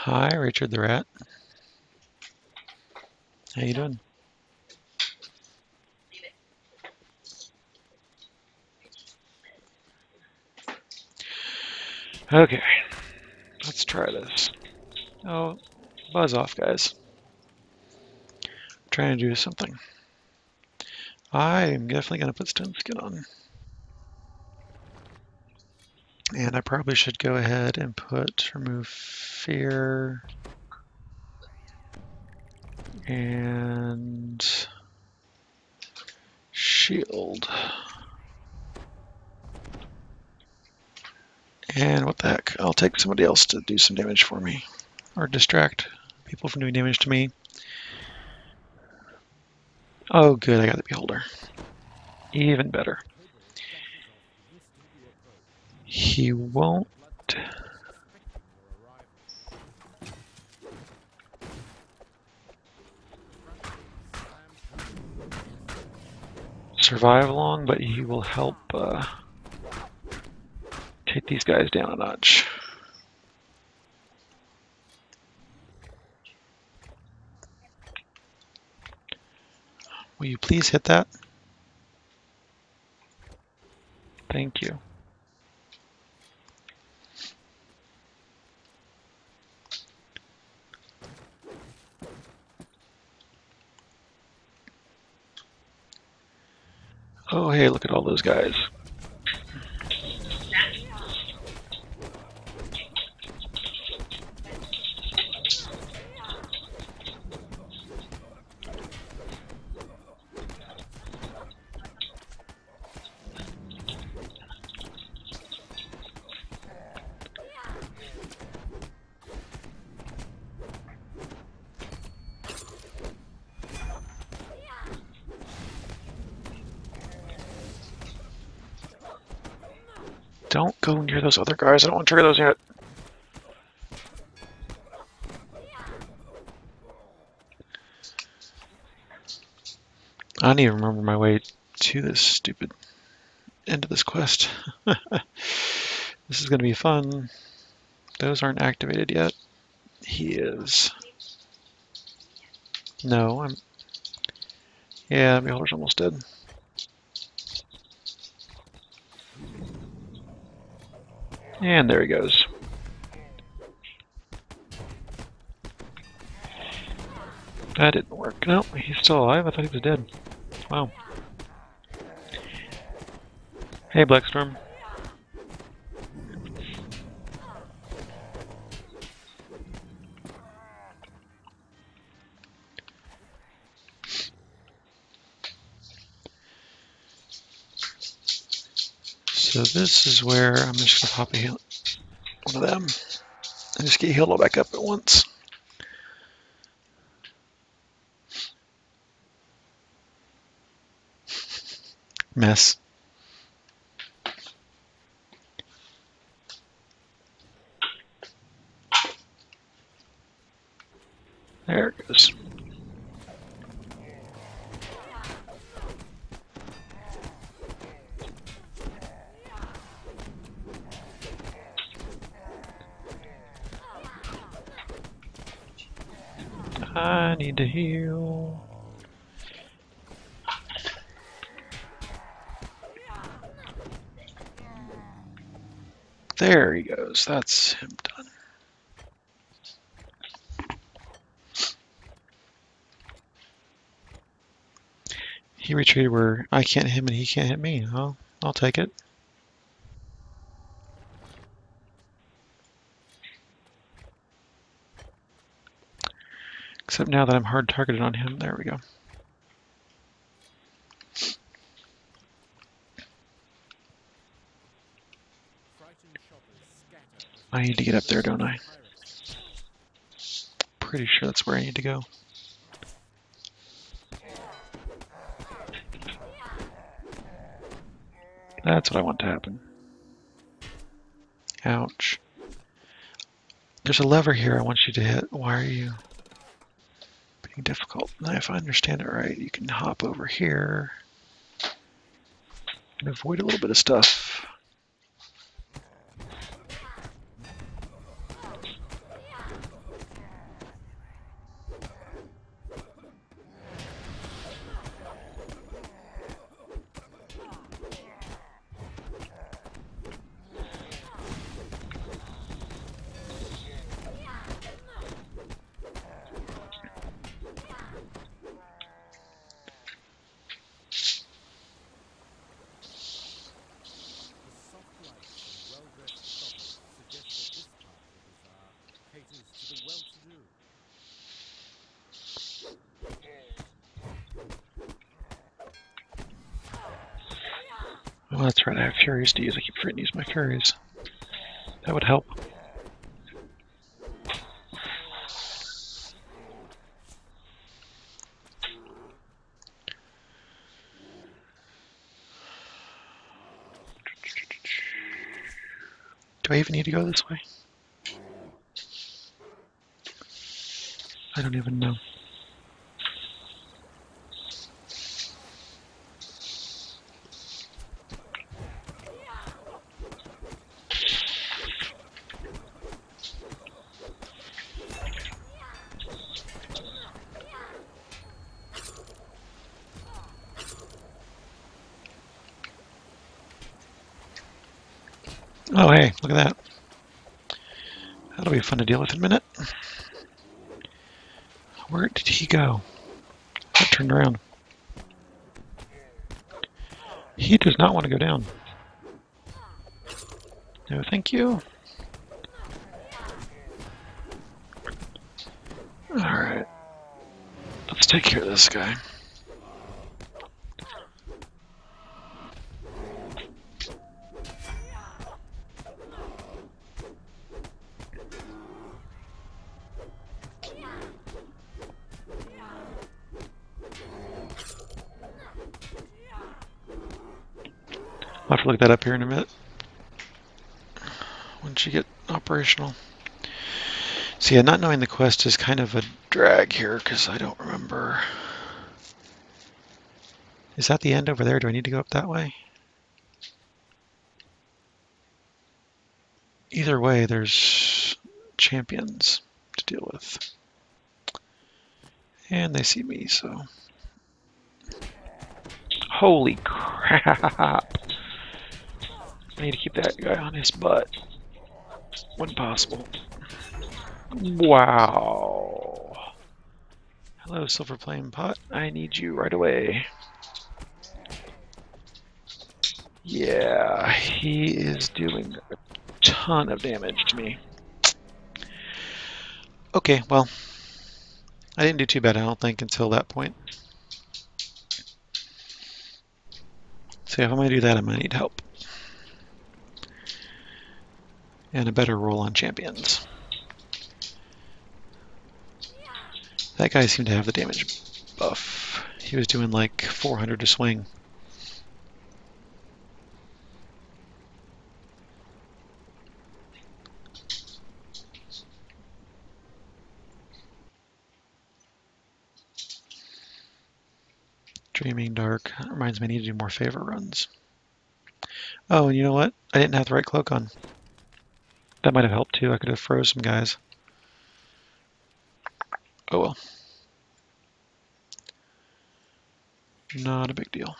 Speaker 1: Hi, Richard the Rat. How you doing? Okay, let's try this. Oh, buzz off, guys. I'm trying to do something. I am definitely going to put stone skin on. And I probably should go ahead and put remove fear and shield. And what the heck, I'll take somebody else to do some damage for me or distract people from doing damage to me. Oh good, I got the beholder. Even better. He won't. survive long, but he will help uh, take these guys down a notch. Will you please hit that? Thank you. Oh, hey, look at all those guys. near those other guys. I don't want to trigger those yet. I don't even remember my way to this stupid end of this quest. (laughs) this is going to be fun. Those aren't activated yet. He is. No, I'm... Yeah, Beholder's almost dead. And there he goes. That didn't work. No, he's still alive. I thought he was dead. Wow. Hey, Blackstorm. So this is where I'm just going to pop a heal one of them and just get healed all back up at once. Mess. need to heal. There he goes. That's him done. He retreated where I can't hit him and he can't hit me, huh? I'll take it. Except now that I'm hard targeted on him. There we go. I need to get up there, don't I? Pretty sure that's where I need to go. That's what I want to happen. Ouch. There's a lever here I want you to hit. Why are you making difficult. Now, if I understand it right, you can hop over here and avoid a little bit of stuff. I keep forgetting to use my fairies. That would help. Do I even need to go this way? I don't even know. something to deal with in a minute. Where did he go? I turned around. He does not want to go down. No, thank you. Alright. Let's take care of this guy. look that up here in a minute. Once you get operational. So yeah, not knowing the quest is kind of a drag here because I don't remember. Is that the end over there? Do I need to go up that way? Either way, there's champions to deal with. And they see me, so... Holy (laughs) crap! I need to keep that guy on his butt when possible. Wow. Hello, Silver Flame Pot. I need you right away. Yeah, he is doing a ton of damage to me. Okay, well, I didn't do too bad, I don't think, until that point. So if I'm going to do that, I'm going to need help. and a better roll on champions. That guy seemed to have the damage buff. He was doing like 400 to swing. Dreaming Dark. reminds me I need to do more favor runs. Oh, and you know what? I didn't have the right cloak on. That might have helped too. I could have froze some guys. Oh well. Not a big deal.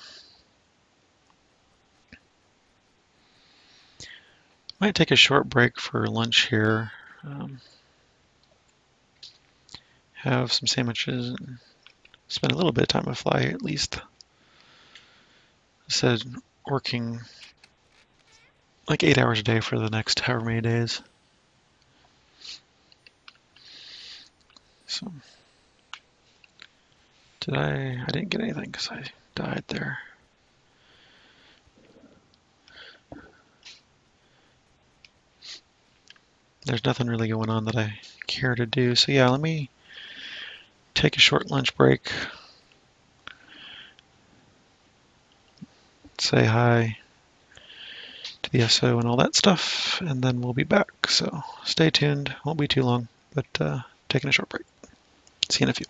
Speaker 1: Might take a short break for lunch here. Um, have some sandwiches and spend a little bit of time with Fly at least. Instead, said working like eight hours a day for the next however many days. So, did I? I didn't get anything because I died there. There's nothing really going on that I care to do. So yeah, let me take a short lunch break. Say hi to the SO and all that stuff, and then we'll be back. So stay tuned, won't be too long, but uh, taking a short break. See you in a few.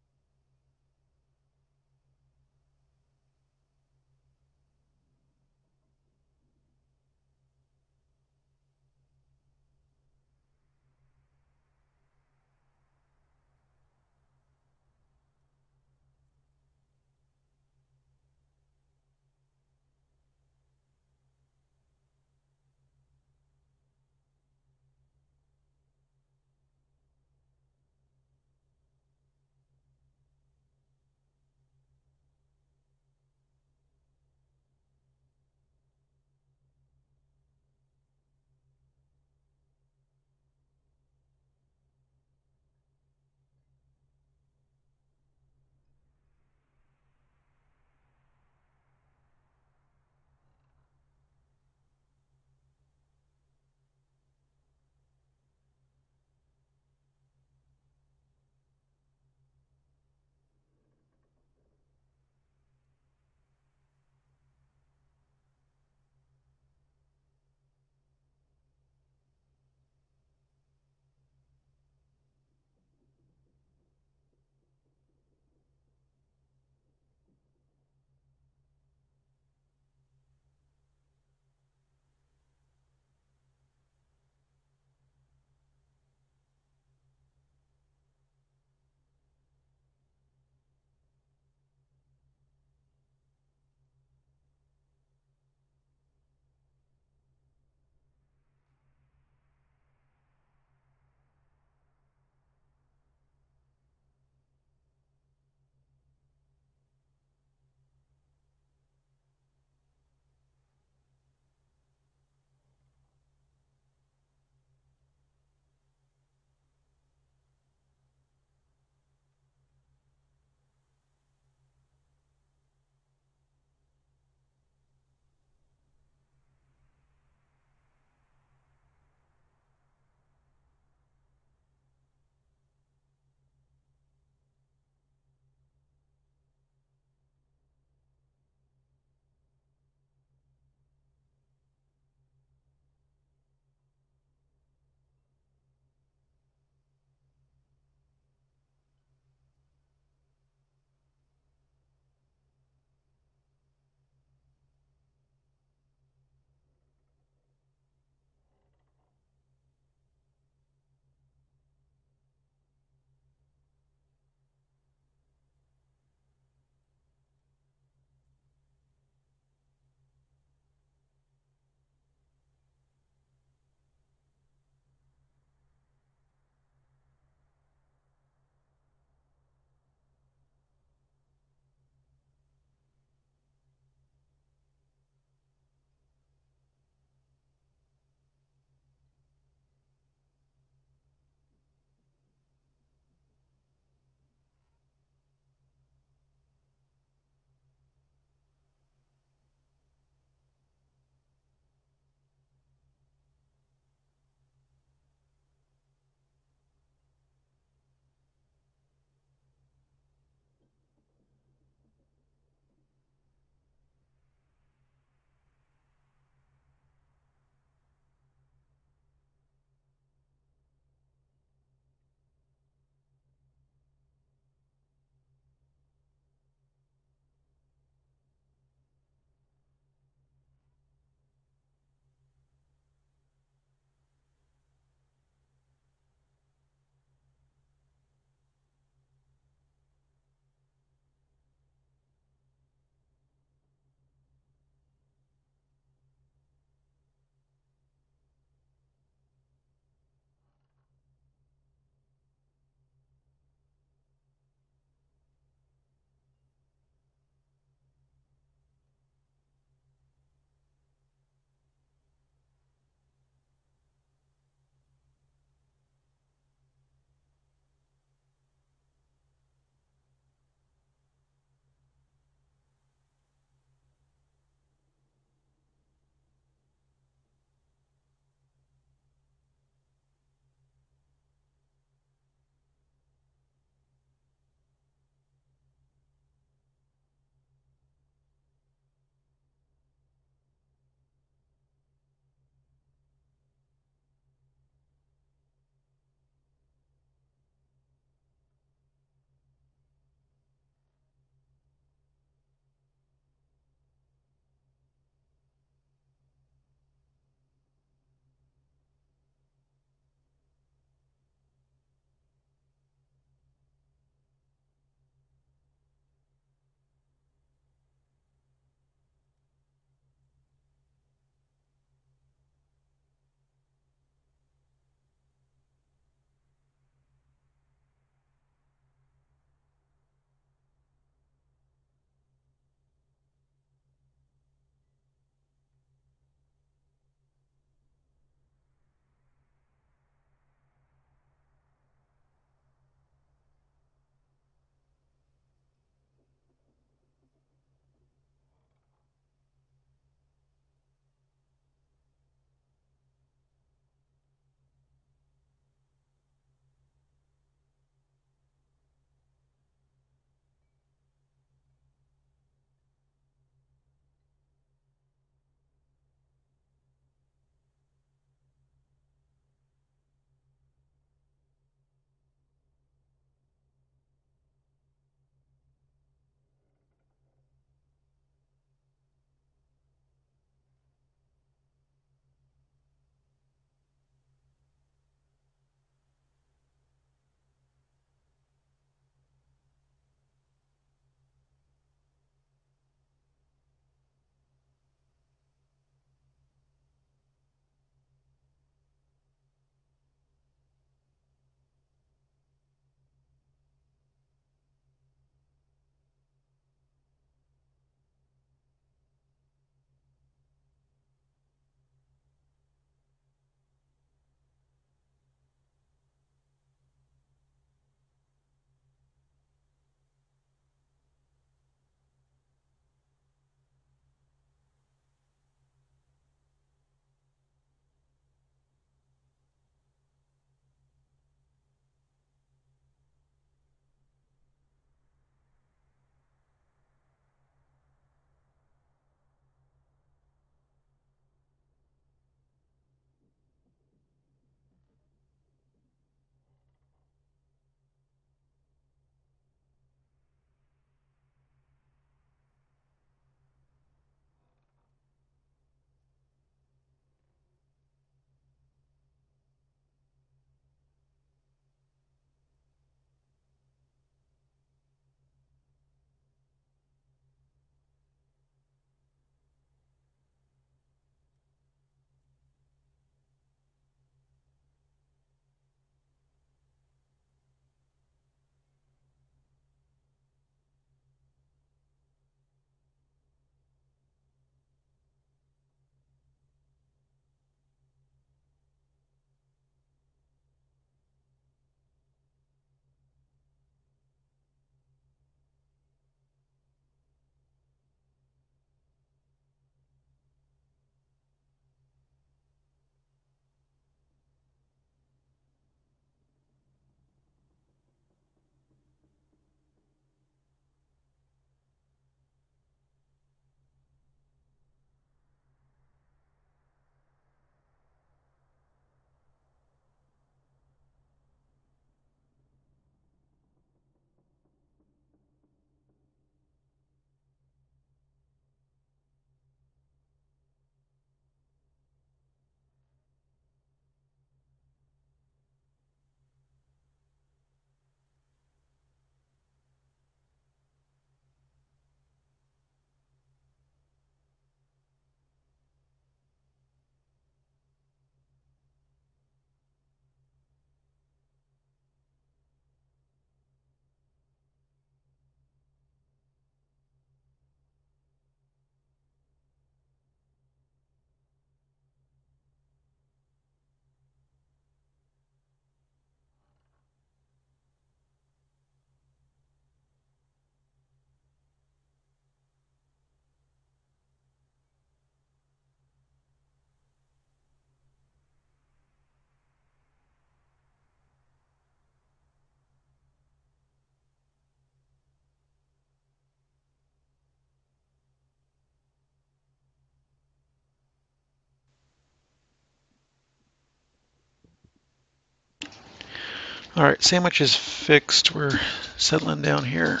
Speaker 1: All right, sandwich is fixed. We're settling down here.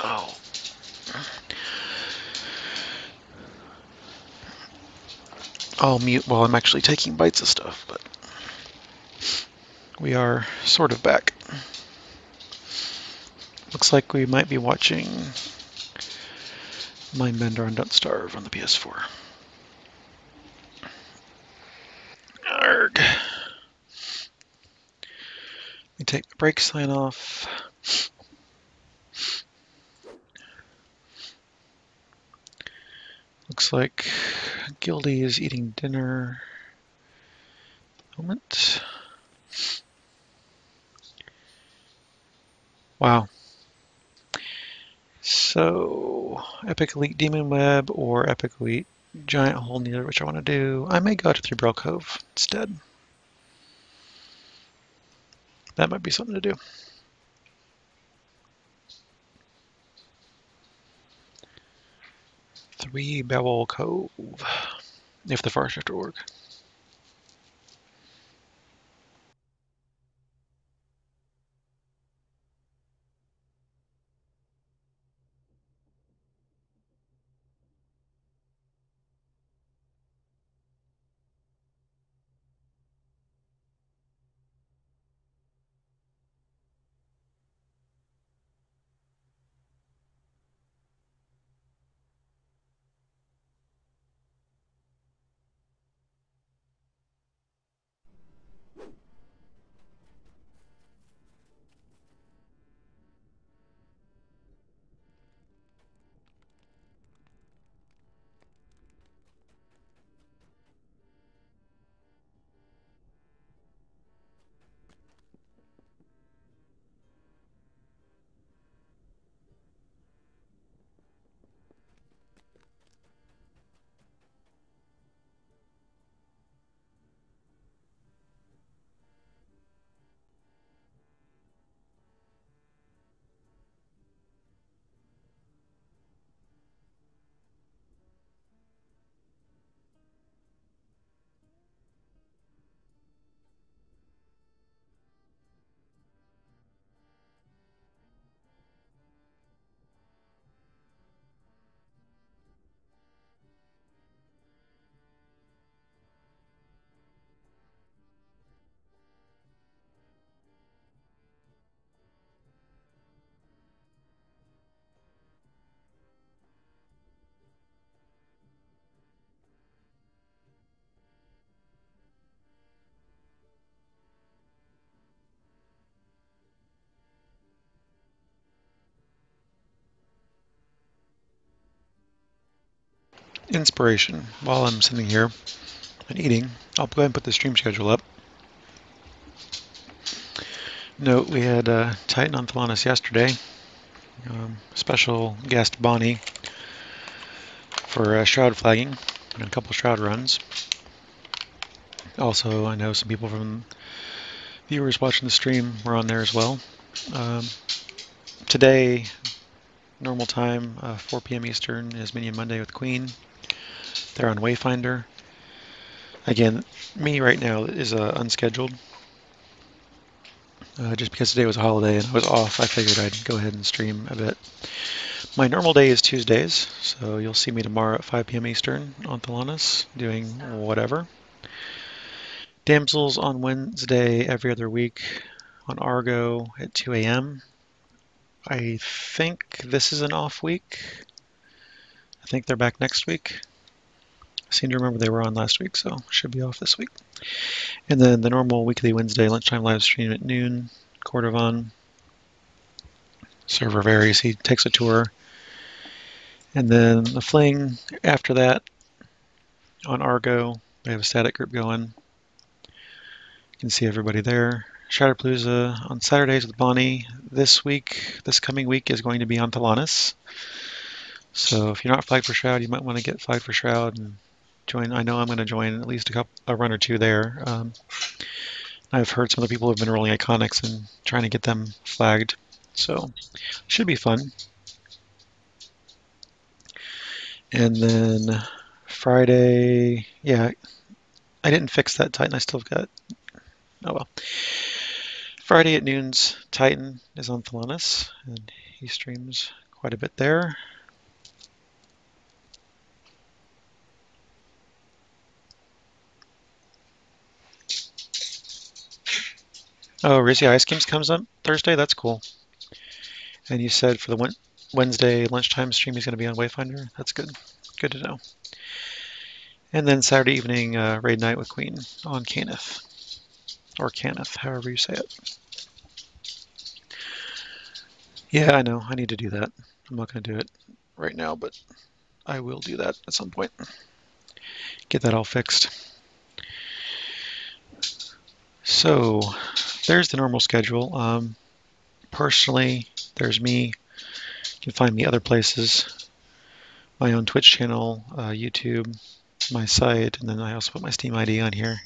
Speaker 1: Oh. I'll mute while I'm actually taking bites of stuff, but we are sort of back. Looks like we might be watching Mindbender and Don't Starve on the PS4. take the brake sign off. Looks like Gildy is eating dinner moment. Wow. So, Epic Elite Demon Web or Epic Elite Giant Hold, neither which I want to do. I may go to Three Cove instead. That might be something to do. Three Barrel Cove, if the far shift will work. inspiration. While I'm sitting here and eating, I'll go ahead and put the stream schedule up. Note we had uh, Titan on Thelanis yesterday. Um, special guest Bonnie for uh, shroud flagging and a couple shroud runs. Also, I know some people from viewers watching the stream were on there as well. Um, today, normal time, uh, 4 p.m. Eastern, is Minion Monday with Queen. They're on Wayfinder. Again, me right now is uh, unscheduled. Uh, just because today was a holiday and I was off, I figured I'd go ahead and stream a bit. My normal day is Tuesdays, so you'll see me tomorrow at 5 p.m. Eastern on Thelanis doing whatever. Damsels on Wednesday every other week on Argo at 2 a.m. I think this is an off week. I think they're back next week seem to remember they were on last week, so should be off this week. And then the normal weekly Wednesday lunchtime live stream at noon, Cordovan. Server varies, he takes a tour. And then the fling after that on Argo, they have a static group going. You can see everybody there. Shatterpalooza on Saturdays with Bonnie. This week, this coming week, is going to be on Thelanis. So if you're not flagged for Shroud, you might want to get flagged for Shroud and join. I know I'm going to join at least a couple, a run or two there. Um, I've heard some of the people have been rolling iconics and trying to get them flagged, so should be fun. And then Friday, yeah, I didn't fix that Titan. I still got. Oh well. Friday at noon's Titan is on Thelanis, and he streams quite a bit there. Oh, Rizzy Ice Games comes on Thursday? That's cool. And you said for the Wednesday lunchtime stream he's going to be on Wayfinder? That's good. Good to know. And then Saturday evening, uh, Raid Night with Queen on Cannith. Or Caneth, however you say it. Yeah, I know. I need to do that. I'm not going to do it right now, but I will do that at some point. Get that all fixed. So, there's the normal schedule. Um, personally, there's me. You can find me other places. My own Twitch channel, uh, YouTube, my site, and then I also put my Steam ID on here.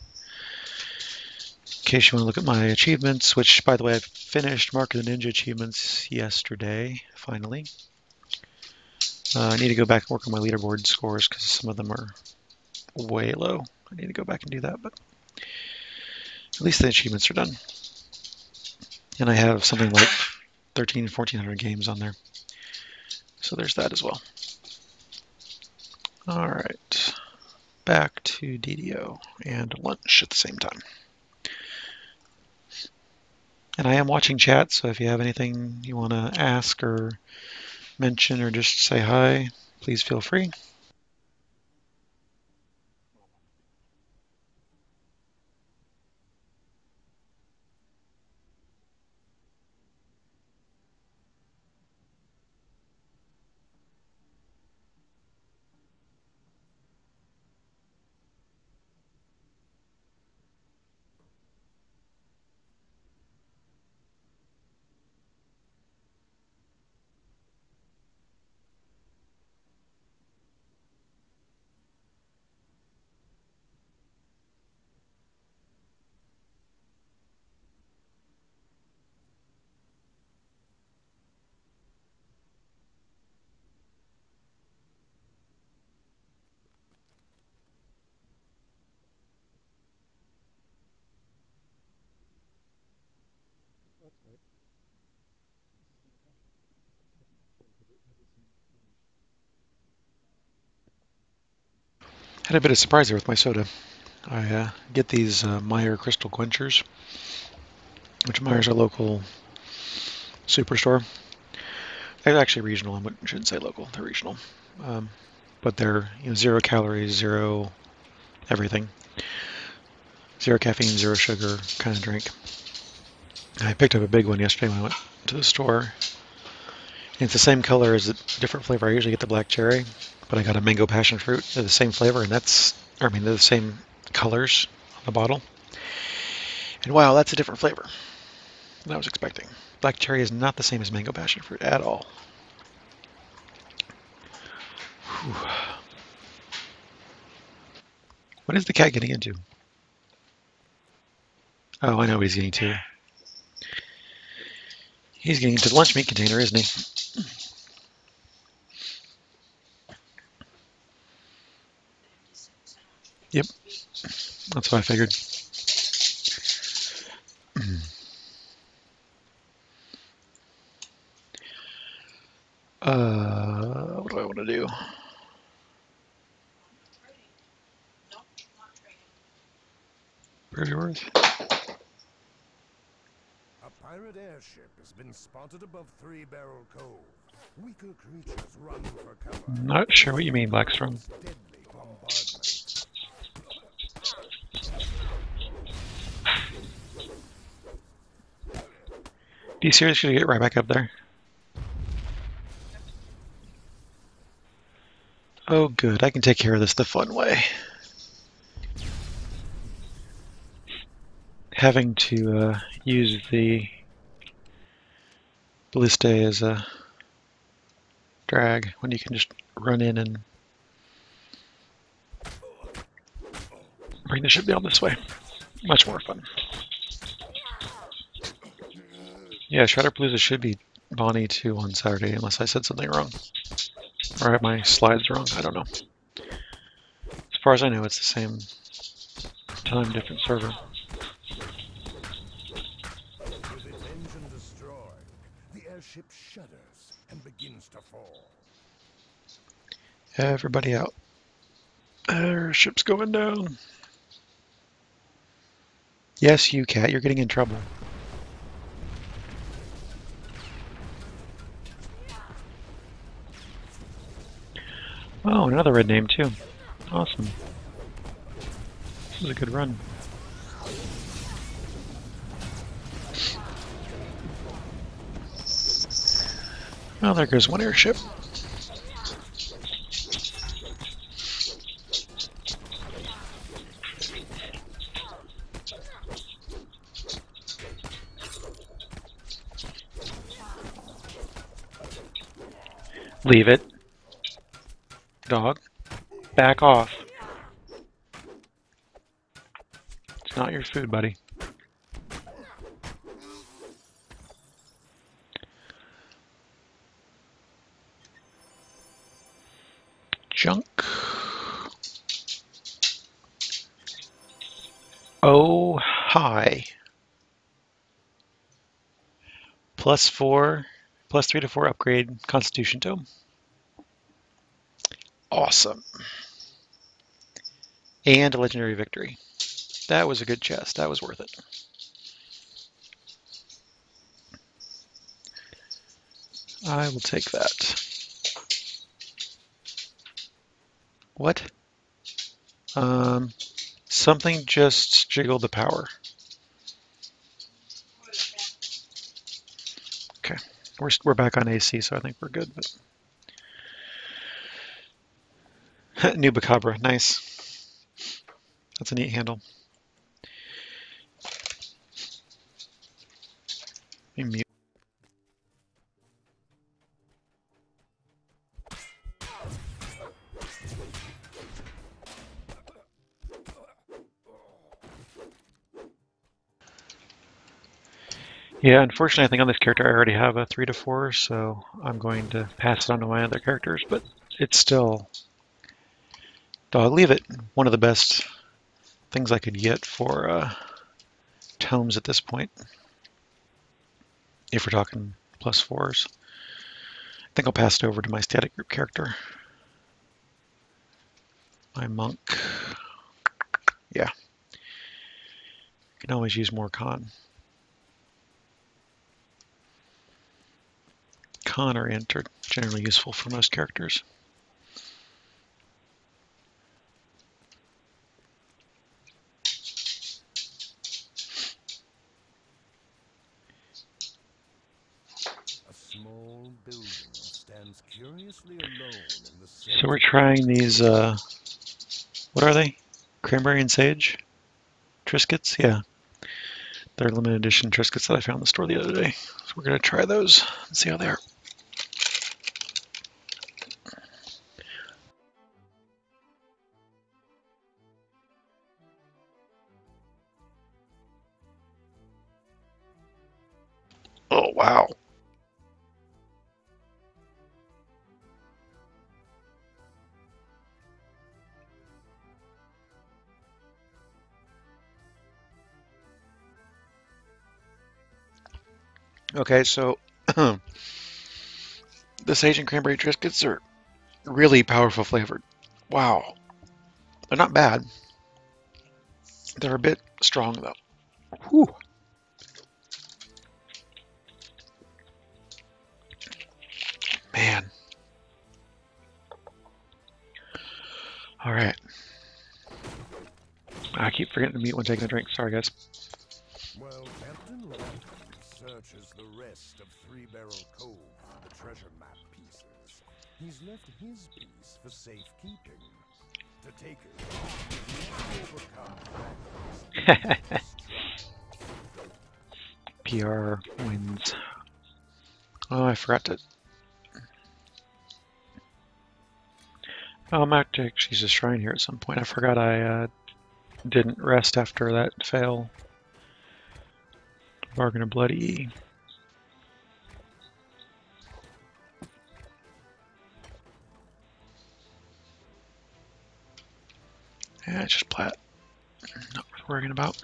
Speaker 1: In case you want to look at my achievements, which, by the way, I finished Mark of the Ninja achievements yesterday, finally. Uh, I need to go back and work on my leaderboard scores because some of them are way low. I need to go back and do that, but at least the achievements are done and I have something like 13, 1400 games on there. So there's that as well. All right, back to DDO and lunch at the same time. And I am watching chat, so if you have anything you want to ask or mention or just say hi, please feel free. Had a bit of surprise there with my soda. I uh, get these uh, Meijer Crystal Quenchers, which Meijer's a local superstore. They're actually regional. I shouldn't say local. They're regional, um, but they're you know, zero calories, zero everything, zero caffeine, zero sugar kind of drink. I picked up a big one yesterday when I went to the store, it's the same color as a different flavor. I usually get the black cherry, but I got a mango passion fruit. They're the same flavor, and that's, I mean, they're the same colors on the bottle. And wow, that's a different flavor than I was expecting. Black cherry is not the same as mango passion fruit at all. Whew. What is the cat getting into? Oh, I know what he's getting to. He's getting into the lunch meat container, isn't he? Yep, that's what I figured. uh, what do I want to do? Prove your worth.
Speaker 5: A pirate airship has been spotted above Three Barrel Cove. Weaker
Speaker 1: creatures run for cover. Not sure what you mean, Blackstrom. Do you seriously get right back up there? Oh good, I can take care of this the fun way. Having to uh, use the Ballista as a drag when you can just run in and bring the ship down this way. Much more fun. Yeah, Shroudapalooza should be Bonnie too on Saturday, unless I said something wrong. Or have my slides wrong, I don't know. As far as I know, it's the same time, different server. Everybody out. Airship's ship's going down. Yes, you cat, you're getting in trouble. Oh, another red name too. Awesome. This is a good run. Well, oh, there goes one airship. Leave it dog. Back off. It's not your food, buddy. Junk. Oh, hi. Plus four, plus three to four upgrade Constitution Tome awesome. And a legendary victory. That was a good chest. That was worth it. I will take that. What? Um, something just jiggled the power. Okay, we're, we're back on AC, so I think we're good. But... (laughs) Nubacabra, nice. That's a neat handle. Yeah, unfortunately, I think on this character I already have a 3 to 4, so I'm going to pass it on to my other characters, but it's still Dog Leave It, one of the best things I could get for uh, tomes at this point, if we're talking plus fours. I think I'll pass it over to my static group character. My monk. Yeah. Can always use more con. Con are generally useful for most characters. So we're trying these, uh, what are they? Cranberry and Sage? Triscuits? Yeah. They're limited edition Triscuits that I found in the store the other day. So we're going to try those and see how they are. Okay, so the sage and cranberry triscuits are really powerful flavored. Wow. They're not bad. They're a bit strong though. Whew. Man. All right. I keep forgetting to mute when taking a drink. Sorry, guys.
Speaker 5: rest of Three Barrel Cove for the treasure map pieces. He's left his piece for safekeeping. To take it,
Speaker 1: overcome (laughs) PR wins. Oh, I forgot to... Oh, I'm out to actually use a shrine here at some point. I forgot I uh, didn't rest after that fail. Bargain of Bloody. Yeah, it's just plat. Not worth worrying about.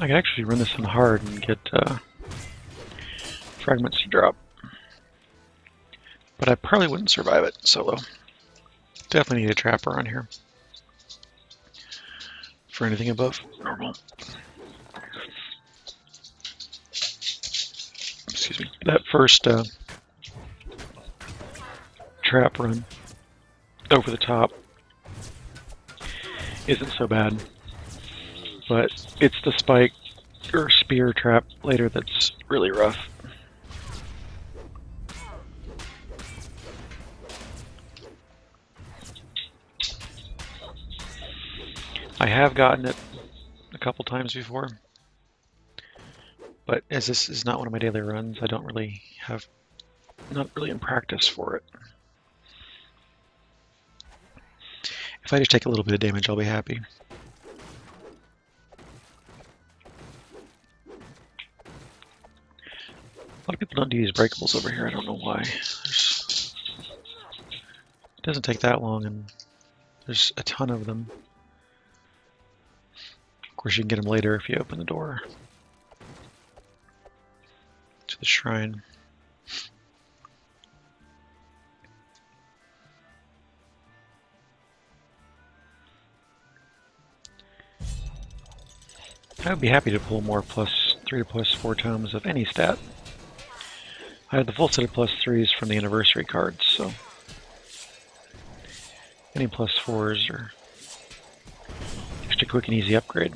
Speaker 1: I could actually run this on hard and get uh, fragments to drop. But I probably wouldn't survive it solo. Definitely need a trapper on here for anything above normal. Excuse me. That first uh, trap run over the top isn't so bad, but it's the spike or spear trap later that's really rough. I have gotten it a couple times before, but as this is not one of my daily runs, I don't really have, not really in practice for it. If I just take a little bit of damage, I'll be happy. A lot of people don't do these breakables over here. I don't know why. There's, it doesn't take that long, and there's a ton of them course, you can get them later if you open the door to the shrine. I would be happy to pull more plus three to plus four tomes of any stat. I have the full set of plus threes from the anniversary cards, so any plus fours are just a quick and easy upgrade.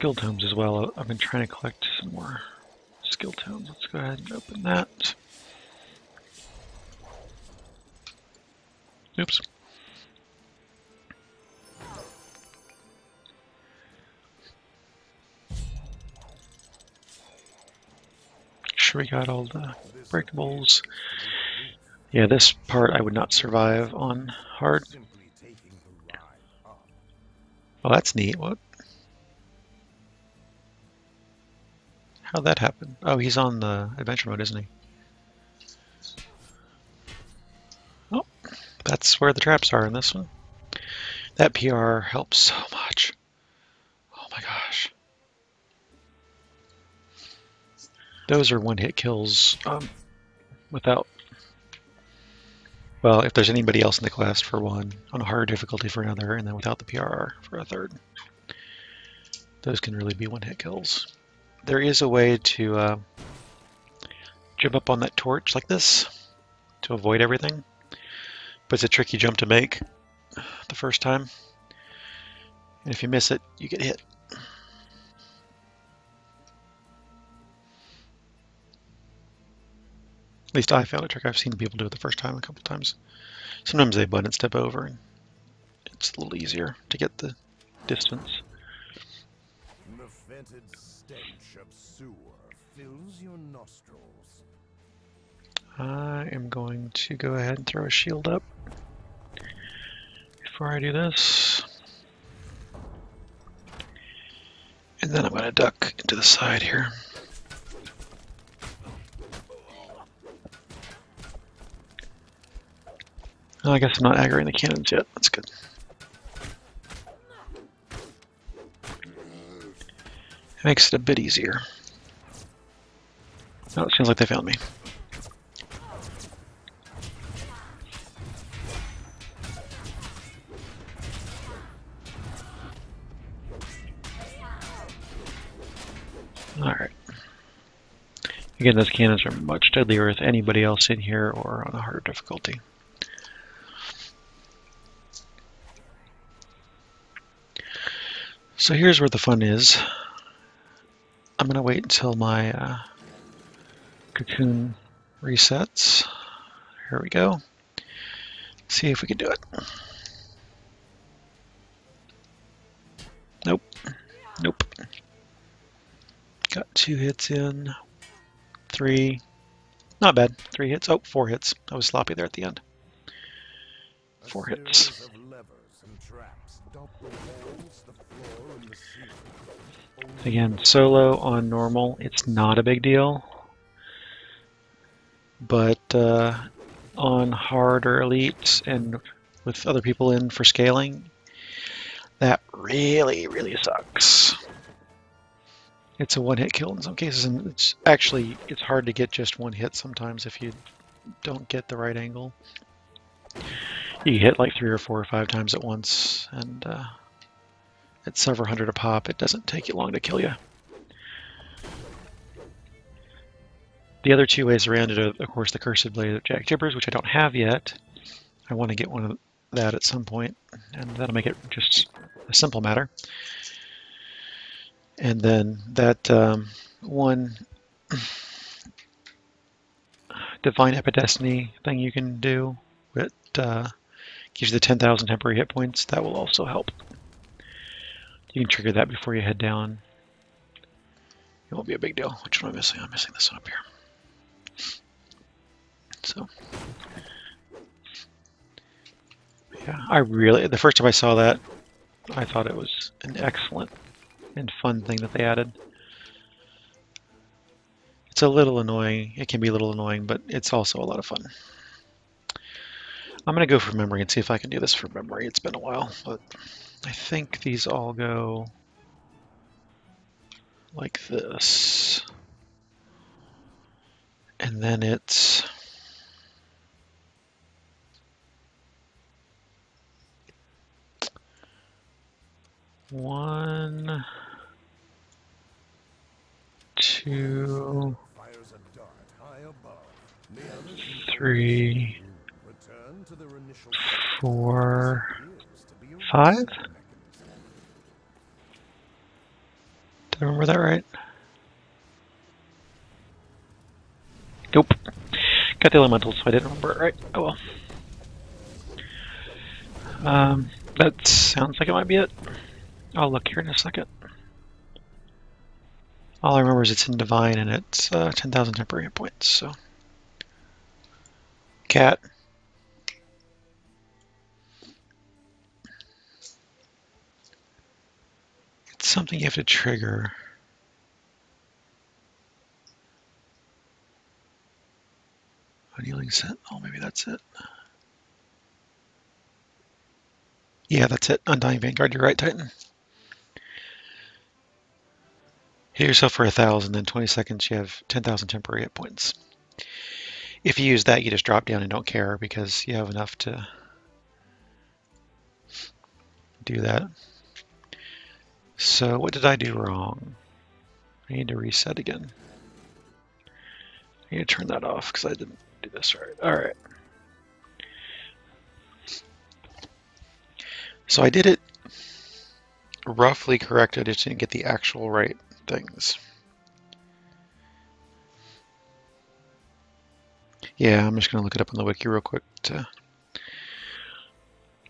Speaker 1: skill tomes as well. I've been trying to collect some more skill tomes. Let's go ahead and open that. Oops. Sure, we got all the breakables. Yeah, this part I would not survive on hard. Well, oh, that's neat. What? How'd that happen? Oh, he's on the adventure mode, isn't he? Oh, that's where the traps are in this one. That PR helps so much. Oh my gosh. Those are one-hit kills um, without... Well, if there's anybody else in the class for one, on a harder difficulty for another, and then without the PR for a third. Those can really be one-hit kills there is a way to uh, jump up on that torch like this to avoid everything, but it's a tricky jump to make the first time. And if you miss it, you get hit. At least I failed a trick. I've seen people do it the first time a couple times. Sometimes they button step over, and it's a little easier to get the distance.
Speaker 5: The fills your nostrils.
Speaker 1: I am going to go ahead and throw a shield up before I do this. And then I'm going to duck into the side here. Well, I guess I'm not aggroing the cannons yet. That's good. It makes it a bit easier. Oh, it seems like they found me. Alright. Again, those cannons are much deadlier with anybody else in here or on a harder difficulty. So here's where the fun is. I'm going to wait until my uh, cocoon resets. Here we go. See if we can do it. Nope. Nope. Got two hits in. Three. Not bad. Three hits. Oh, four hits. I was sloppy there at the end. Four hits. Again, solo on normal, it's not a big deal but uh, on harder elites and with other people in for scaling, that really, really sucks. It's a one-hit kill in some cases, and it's actually it's hard to get just one hit sometimes if you don't get the right angle. You hit like three or four or five times at once, and uh, at several hundred a pop, it doesn't take you long to kill you. The other two ways around it are, of course, the Cursed Blade of Jack Tibbers, which I don't have yet. I want to get one of that at some point, and that'll make it just a simple matter. And then that um, one (clears throat) Divine Epidestiny thing you can do that uh, gives you the 10,000 temporary hit points, that will also help. You can trigger that before you head down. It won't be a big deal. Which one am I missing? I'm missing this one up here. So yeah, I really, the first time I saw that, I thought it was an excellent and fun thing that they added. It's a little annoying. It can be a little annoying, but it's also a lot of fun. I'm going to go for memory and see if I can do this for memory. It's been a while, but I think these all go like this. And then it's One, two,
Speaker 5: three, four,
Speaker 1: five? Did I remember that right? Nope. Got the elementals, so I didn't remember it right. Oh well. Um, that sounds like it might be it. I'll look here in a second. All I remember is it's in Divine and it's uh, 10,000 temporary hit points, so. Cat. It's something you have to trigger. Unyielding Sentinel, oh, maybe that's it. Yeah, that's it. Undying Vanguard, you're right, Titan. Hit yourself for a 1,000, then 20 seconds, you have 10,000 temporary hit points. If you use that, you just drop down and don't care because you have enough to do that. So what did I do wrong? I need to reset again. I need to turn that off because I didn't do this right. All right. So I did it roughly correct. I just didn't get the actual right things. Yeah, I'm just going to look it up on the wiki real quick. To...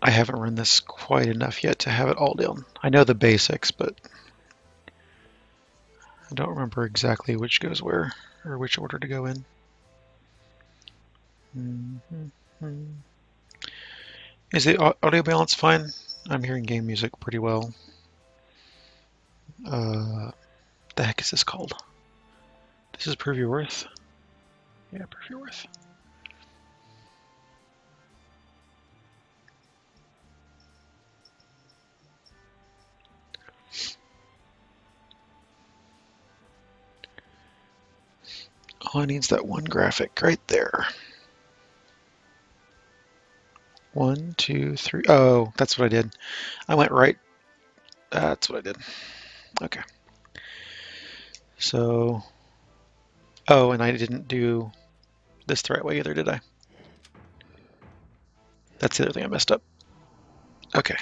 Speaker 1: I haven't run this quite enough yet to have it all down. I know the basics, but I don't remember exactly which goes where or which order to go in. Mm-hmm. Is the audio balance fine? I'm hearing game music pretty well. Uh, the heck is this called? This is Prove Your Worth. Yeah, Prove Your Worth. All oh, I need is that one graphic right there. One, two, three. Oh, that's what I did. I went right. That's what I did. Okay. So, oh, and I didn't do this the right way either, did I? That's the other thing I messed up. Okay,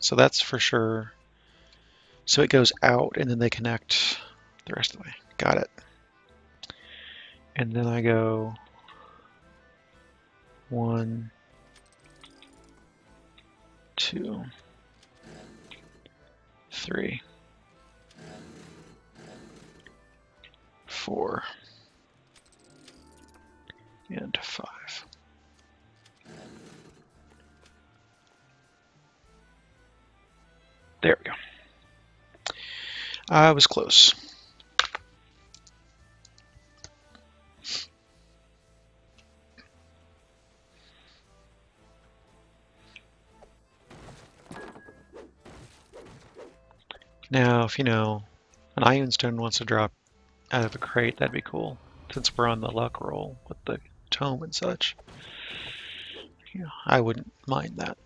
Speaker 1: so that's for sure. So it goes out and then they connect the rest of the way. Got it. And then I go one, two, three. four and five. There we go. I was close. Now, if you know, an Stone wants to drop out of a crate, that'd be cool. Since we're on the luck roll with the tome and such. Yeah, I wouldn't mind that.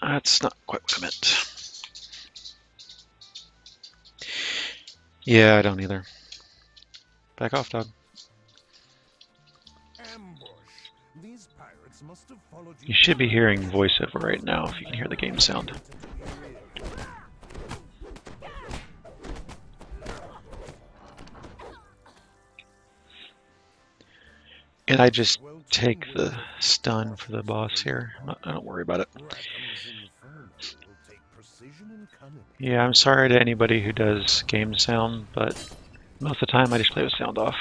Speaker 1: That's not quite what I meant. Yeah, I don't either. Back off, dog. You should be hearing voiceover right now if you can hear the game sound. And I just take the stun for the boss here. I don't worry about it. Yeah, I'm sorry to anybody who does game sound, but most of the time I just play with sound off.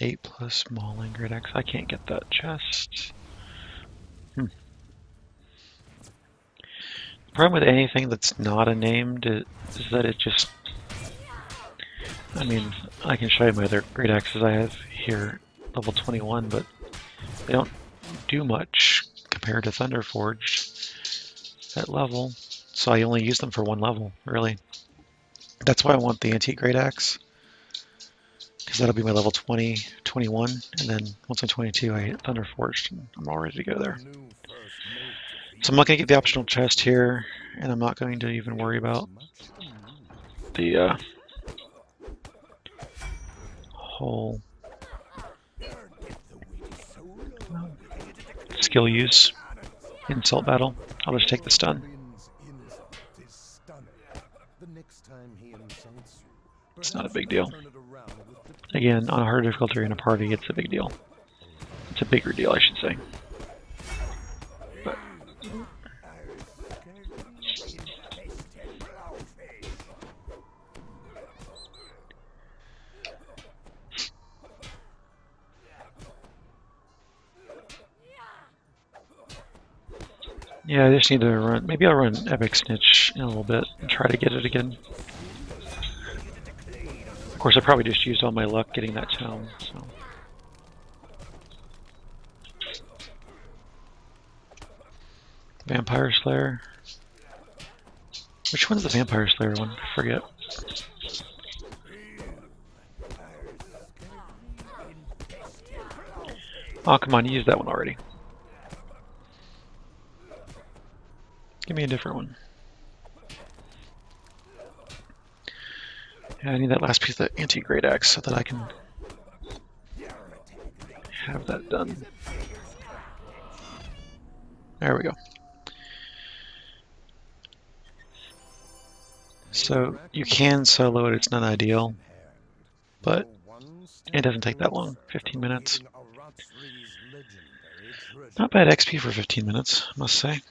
Speaker 1: Eight plus mauling Greataxe. I can't get that chest. Hmm. The problem with anything that's not a named is that it just I mean, I can show you my other great axes I have here, level 21, but they don't do much compared to Thunderforge at level, so I only use them for one level, really. That's why I want the Antique Greataxe, because that'll be my level 20, 21, and then once I'm 22, I Thunderforged, and I'm all ready to go there. So I'm not going to get the optional chest here, and I'm not going to even worry about the uh, whole skill use, insult battle. I'll just take the stun. It's not a big deal. Again, on a harder difficulty in a party, it's a big deal. It's a bigger deal, I should say. Yeah, I just need to run. Maybe I'll run Epic Snitch in a little bit and try to get it again. Of course, I probably just used all my luck getting that town, so. Vampire Slayer. Which one's the Vampire Slayer one? I forget. Oh, come on, you used that one already. Give me a different one. Yeah, I need that last piece of Antique Greataxe so that I can have that done. There we go. So you can solo it, it's not ideal, but it doesn't take that long, 15 minutes. Not bad XP for 15 minutes, I must say.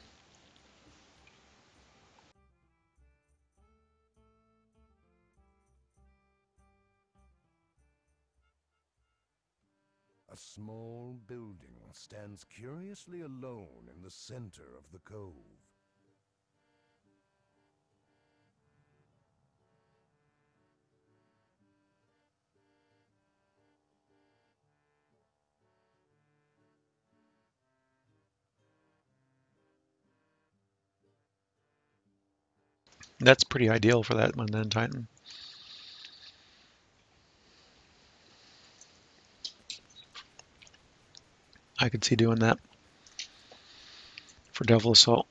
Speaker 5: small building stands curiously alone in the center of the cove.
Speaker 1: That's pretty ideal for that one then, Titan. I could see doing that for Devil Assault.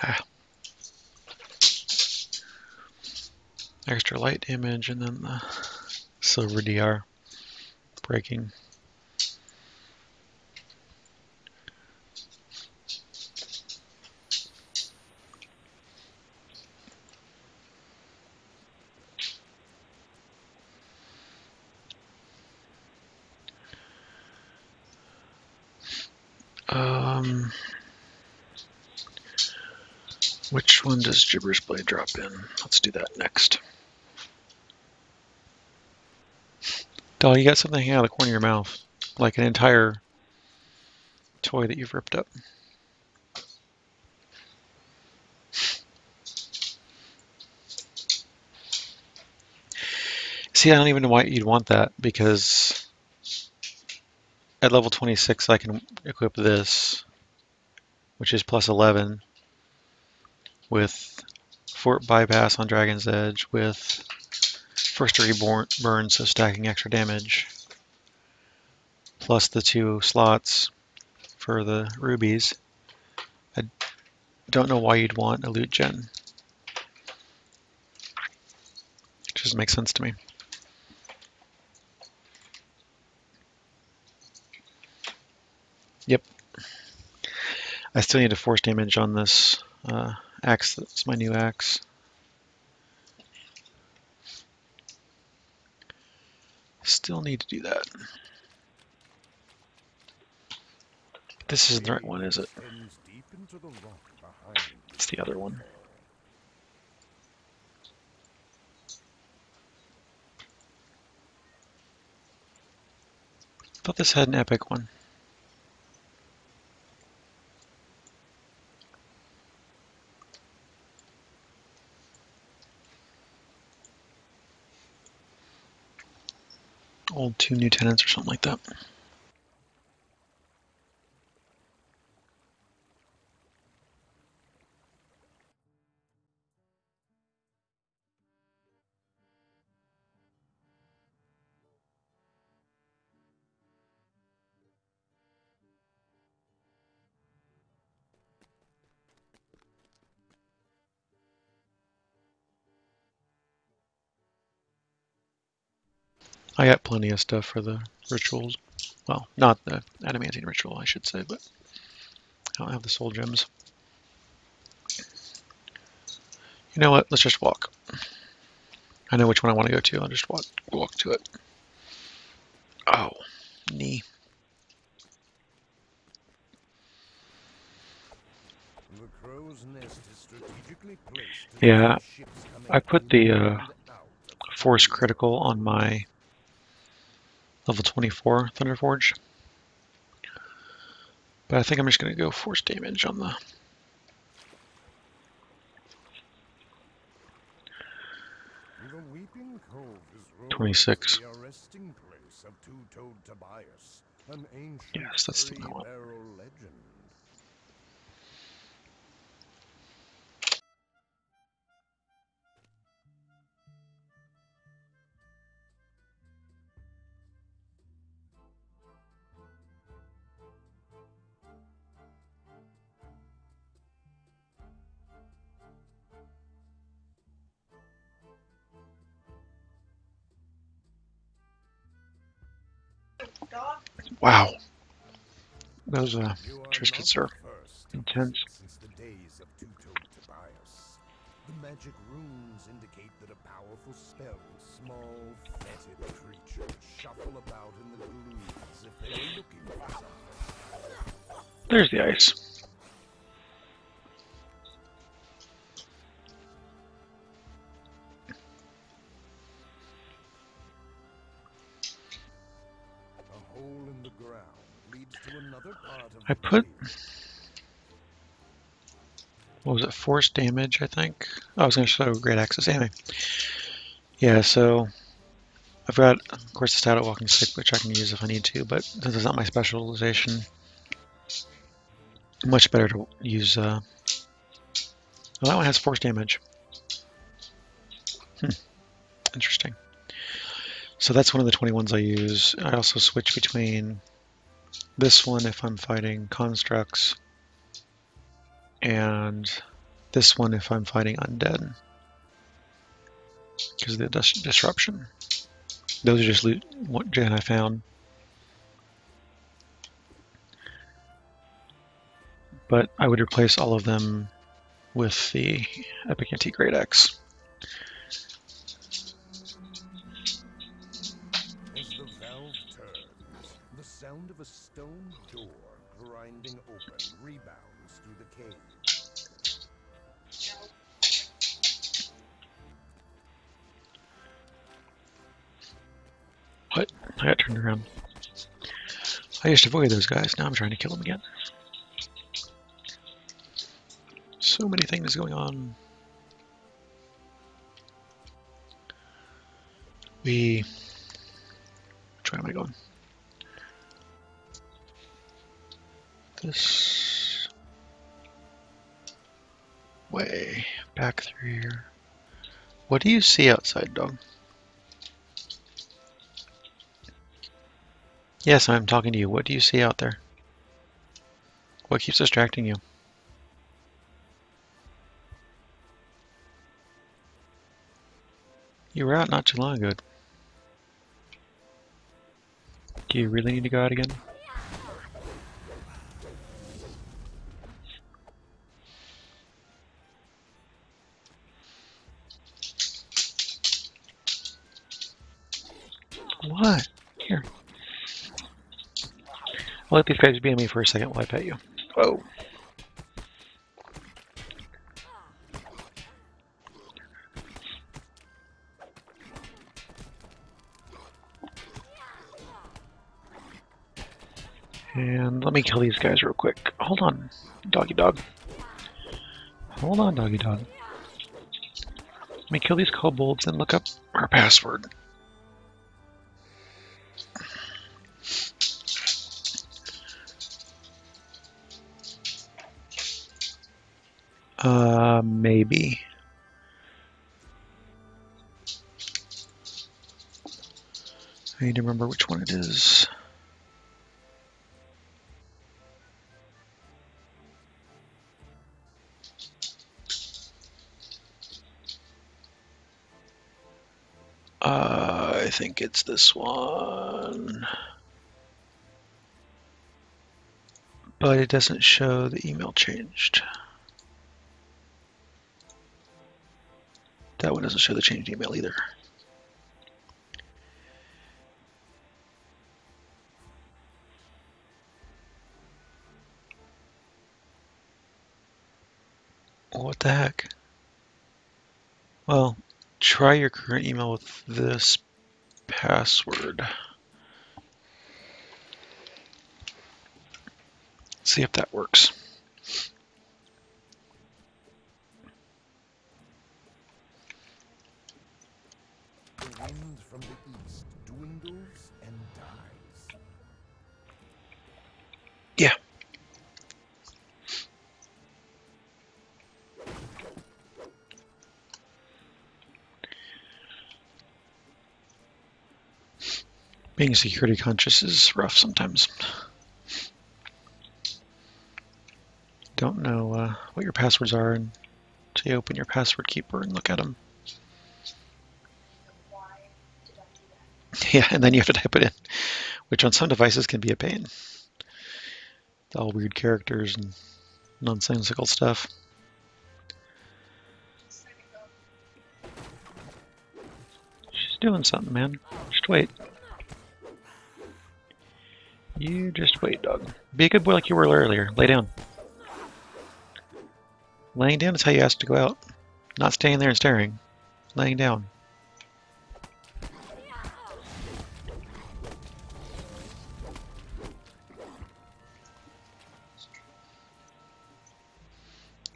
Speaker 1: Ah. extra light image and then the silver DR. Breaking. Um, which one does Gibberish Blade drop in? Let's do that next. Doll, you got something hanging out of the corner of your mouth, like an entire toy that you've ripped up. See, I don't even know why you'd want that, because at level 26 I can equip this, which is plus 11, with Fort Bypass on Dragon's Edge, with First degree burn, so stacking extra damage. Plus the two slots for the rubies. I don't know why you'd want a loot gen. It just makes sense to me. Yep. I still need a force damage on this uh, axe. That's my new axe. Still need to do that. this isn't the right one, is it? It's the other one. thought this had an epic one. old two new tenants or something like that. I got plenty of stuff for the rituals. Well, not the adamantine ritual, I should say, but I don't have the soul gems. You know what? Let's just walk. I know which one I want to go to. I'll just walk, walk to it. Oh, knee. Yeah, I put the uh, force critical on my level 24 Thunderforge. But I think I'm just going to go force damage on the...
Speaker 5: Twenty-six. Yes, that's the one.
Speaker 1: Wow. That was a Trish concern. Intense.
Speaker 5: The magic runes indicate that a powerful spell, small, fetid creature, shuffle about in the glooms if they are looking for
Speaker 4: something. There's the ice.
Speaker 1: I put... What was it? Force damage, I think. Oh, I was going to show great access. Anyway. Yeah, so... I've got, of course, the Static Walking Stick, which I can use if I need to, but this is not my specialization, much better to use... Uh... Well, that one has force damage. Hmm. Interesting. So that's one of the 21s I use. I also switch between this one if I'm fighting constructs, and this one if I'm fighting undead because of the disruption. Those are just what Jan I found. But I would replace all of them with the Epic Antique Greataxe.
Speaker 5: sound of a stone door grinding open rebounds through the cave.
Speaker 1: What? I got turned around. I used to avoid those guys, now I'm trying to kill them again. So many things going on. We... Which way am I going? this way back through here. What do you see outside, dog? Yes, I'm talking to you. What do you see out there? What keeps distracting you? You were out not too long ago. Do you really need to go out again? I'll let these guys be me for a second while I pet you. Whoa. And let me kill these guys real quick. Hold on, doggy dog. Hold on, doggy dog. Let me kill these kobolds and look up our password. Uh, maybe. I need to remember which one it is. Uh, I think it's this one. But it doesn't show the email changed. That one doesn't show the changed email either. What the heck? Well, try your current email with this password. See if that works. Yeah. Being security conscious is rough sometimes. Don't know uh, what your passwords are until you open your password keeper and look at them. (laughs) Yeah, and then you have to type it in, which on some devices can be a pain all weird characters and nonsensical stuff. She's doing something, man. Just wait. You just wait, dog. Be a good boy like you were earlier. Lay down. Laying down is how you ask to go out. Not staying there and staring. Laying down.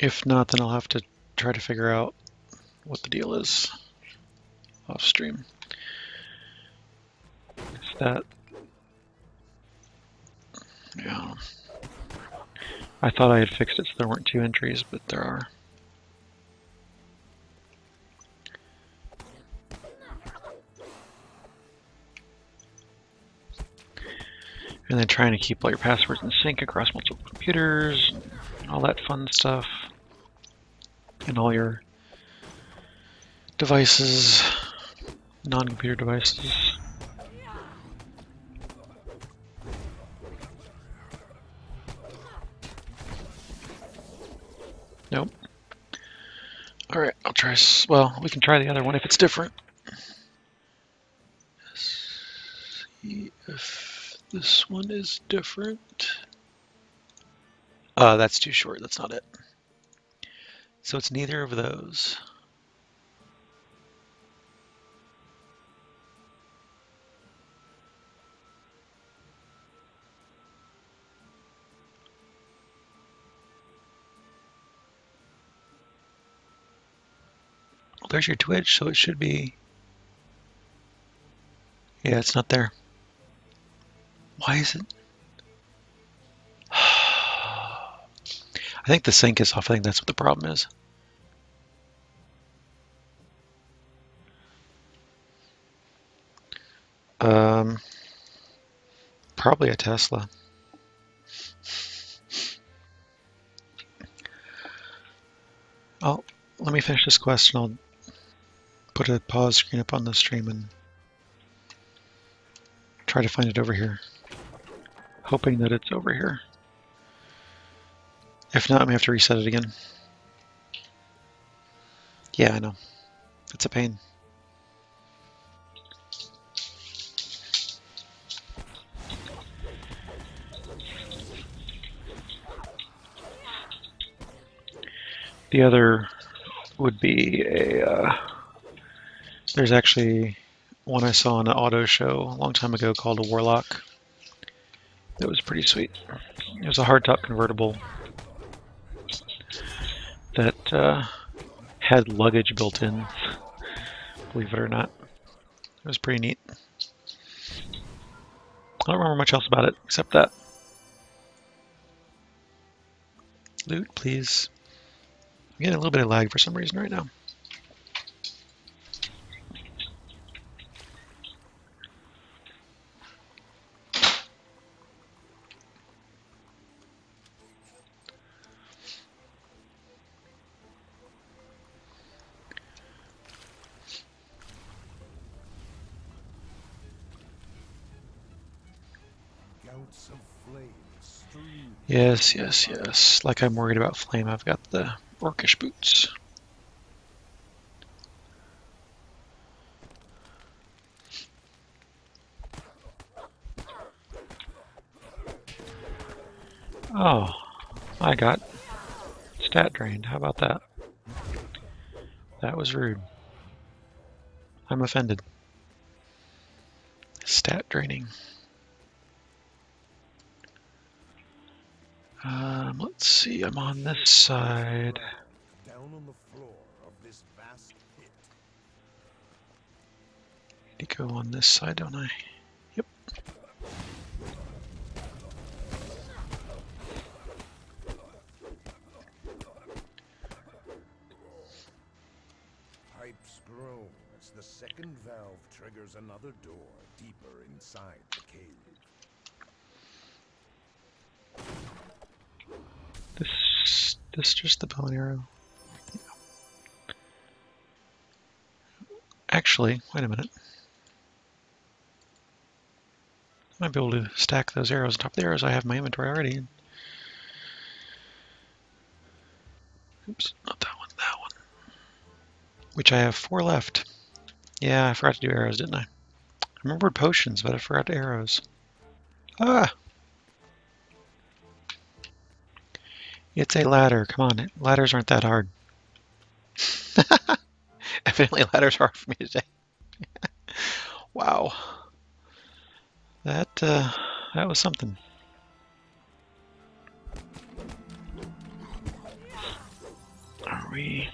Speaker 1: If not, then I'll have to try to figure out what the deal is off stream. Is that... Yeah. I thought I had fixed it so there weren't two entries, but there are. And then trying to keep all your passwords in sync across multiple computers, all that fun stuff and all your devices, non-computer devices. Nope. Alright, I'll try, well, we can try the other one if it's different. see if this one is different. Uh, that's too short, that's not it. So it's neither of those. there's your Twitch, so it should be... Yeah, it's not there. Why is it? I think the sync is off. I think that's what the problem is. Um, probably a Tesla. Oh, let me finish this quest and I'll put a pause screen up on the stream and try to find it over here, hoping that it's over here. If not, we have to reset it again. Yeah, I know. It's a pain. The other would be a, uh, there's actually one I saw in an auto show a long time ago called a Warlock. That was pretty sweet. It was a hardtop convertible that uh, had luggage built in, believe it or not. It was pretty neat. I don't remember much else about it except that. Loot, please. I'm getting a little bit of lag for some reason right now.
Speaker 5: Yes, yes,
Speaker 1: yes. Like I'm worried about flame, I've got the orcish boots. Oh, I got stat drained. How about that? That was rude. I'm offended. Stat draining. Um, let's see, I'm on this side.
Speaker 5: Down on the floor of this vast pit.
Speaker 1: Need to go on this side, don't I? Yep.
Speaker 5: Pipes groan as the second valve triggers another door deeper inside the cave.
Speaker 1: Just, just the bow and arrow. Actually, wait a minute. I might be able to stack those arrows on top of the arrows I have in my inventory already. Oops, not that one, that one. Which I have four left. Yeah, I forgot to do arrows, didn't I? I remembered potions, but I forgot arrows. Ah! It's a ladder. Come on. Ladders aren't that hard. (laughs) Evidently, ladders are hard for me to say. (laughs) wow. That, uh, that was something. Are we...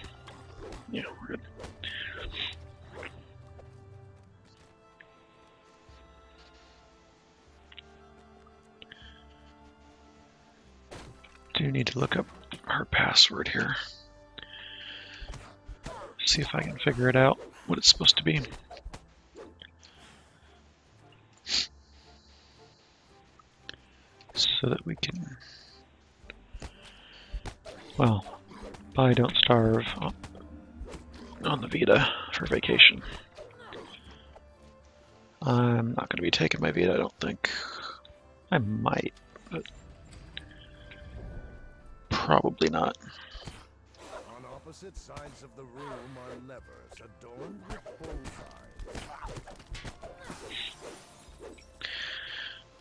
Speaker 1: do need to look up her password here. See if I can figure it out, what it's supposed to be. So that we can... Well, bye Don't Starve on the Vita for vacation. I'm not going to be taking my Vita, I don't think. I might. Probably not. On opposite sides of the room are levers adorned with bullseyes.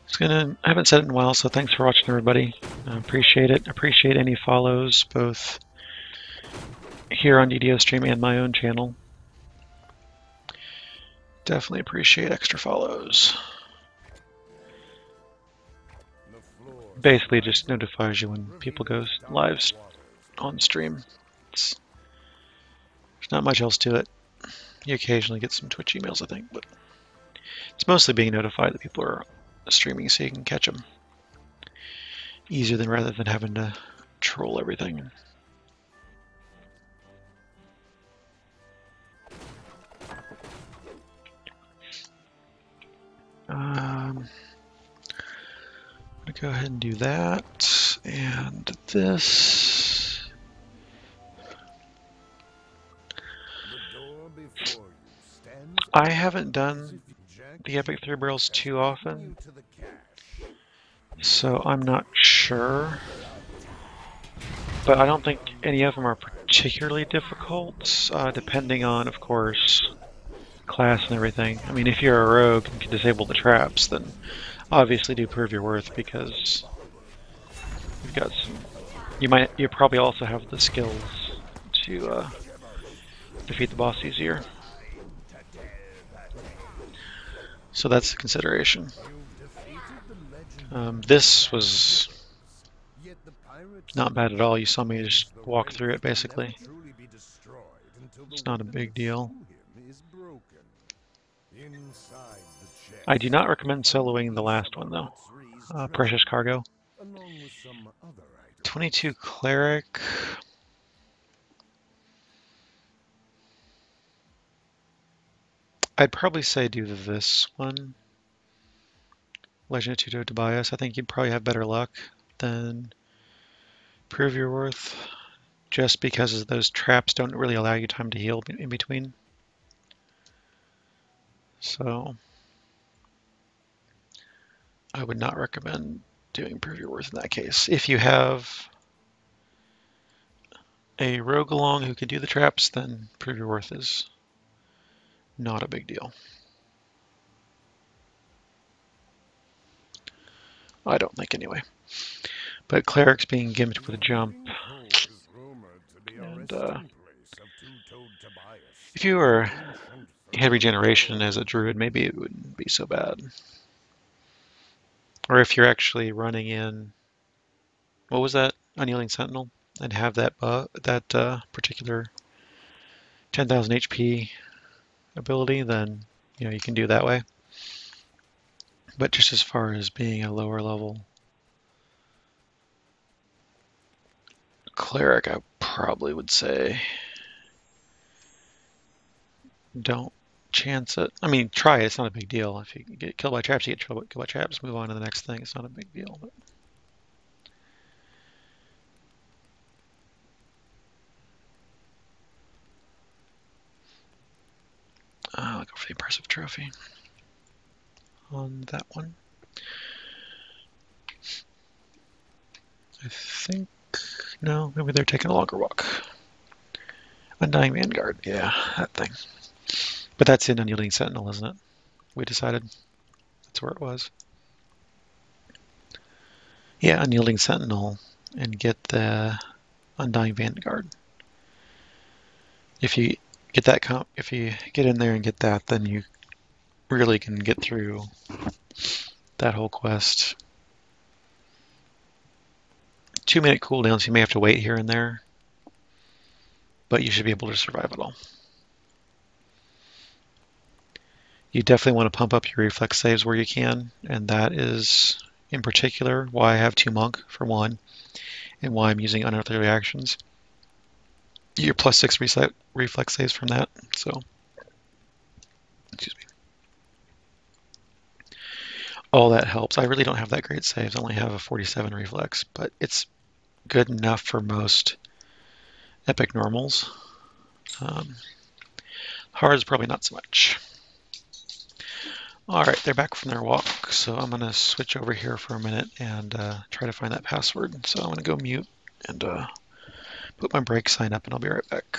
Speaker 1: It's gonna. I haven't said it in a while, so thanks for watching, everybody. I appreciate it. Appreciate any follows, both here on DDO stream and my own channel. Definitely appreciate extra follows. basically just notifies you when people go live on stream. It's, there's not much else to it. You occasionally get some Twitch emails, I think, but it's mostly being notified that people are streaming so you can catch them. Easier than rather than having to troll everything. Um... I'm going to go ahead and do that. And this. I haven't done the Epic Three Barrels too often, so I'm not sure. But I don't think any of them are particularly difficult, uh, depending on, of course, class and everything. I mean, if you're a rogue and can disable the traps, then obviously do prove your worth because you've got some. You might. You probably also have the skills to uh, defeat the boss easier. So that's the consideration. Um, this was not bad at all. You saw me just walk through it basically. It's not a big deal. I do not recommend soloing the last one, though. Uh, Precious Cargo. 22 Cleric. I'd probably say do this one. Legend of Two-Toed Tobias. I think you'd probably have better luck than Prove Your Worth. Just because those traps don't really allow you time to heal in between. So... I would not recommend doing Prove Your Worth in that case. If you have a rogue along who can do the traps, then Prove Your Worth is not a big deal. I don't think anyway. But cleric's being gimped with a jump.
Speaker 5: And, uh, if you were
Speaker 1: had regeneration as a druid, maybe it wouldn't be so bad or if you're actually running in, what was that, Unyielding Sentinel, and have that uh, that uh, particular 10,000 HP ability, then you know you can do that way. But just as far as being a lower level cleric, I probably would say don't chance it. I mean, try it. It's not a big deal. If you get killed by traps, you get killed by traps. Move on to the next thing. It's not a big deal. But... I'll ah, go for the impressive trophy on that one. I think, no, maybe they're taking a longer walk. Undying Vanguard, yeah, that thing. But that's in Unyielding Sentinel, isn't it? We decided that's where it was. Yeah, Unyielding Sentinel and get the Undying Vanguard. If you get that comp, if you get in there and get that, then you really can get through that whole quest. Two minute cooldowns, you may have to wait here and there, but you should be able to survive it all. you definitely want to pump up your reflex saves where you can, and that is in particular why I have two monk for one, and why I'm using unearthly reactions. You plus six reset reflex saves from that, so excuse me. All that helps. I really don't have that great saves. I only have a 47 reflex, but it's good enough for most epic normals. Um, hard is probably not so much. All right, they're back from their walk, so I'm going to switch over here for a minute and uh, try to find that password. So I'm going to go mute and uh, put my break sign up, and I'll be right back.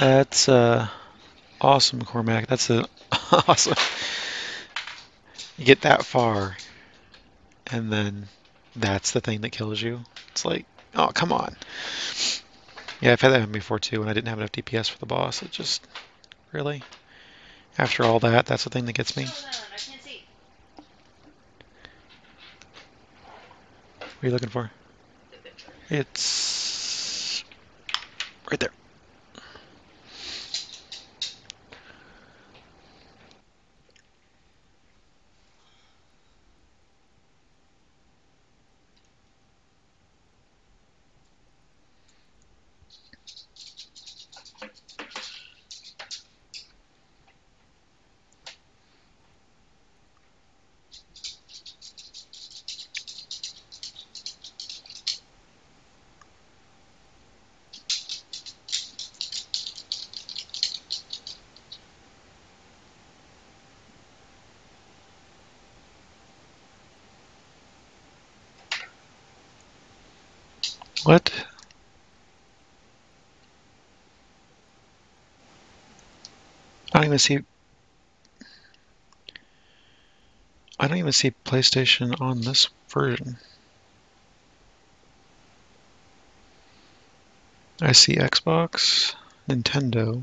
Speaker 1: That's uh, awesome, Cormac. That's a (laughs) awesome. You get that far, and then that's the thing that kills you. It's like, oh, come on. Yeah, I've had that happen before too, and I didn't have enough DPS for the boss. It just, really? After all that, that's the thing that gets me. What are you looking for? It's right there. see. I don't even see PlayStation on this version. I see Xbox, Nintendo.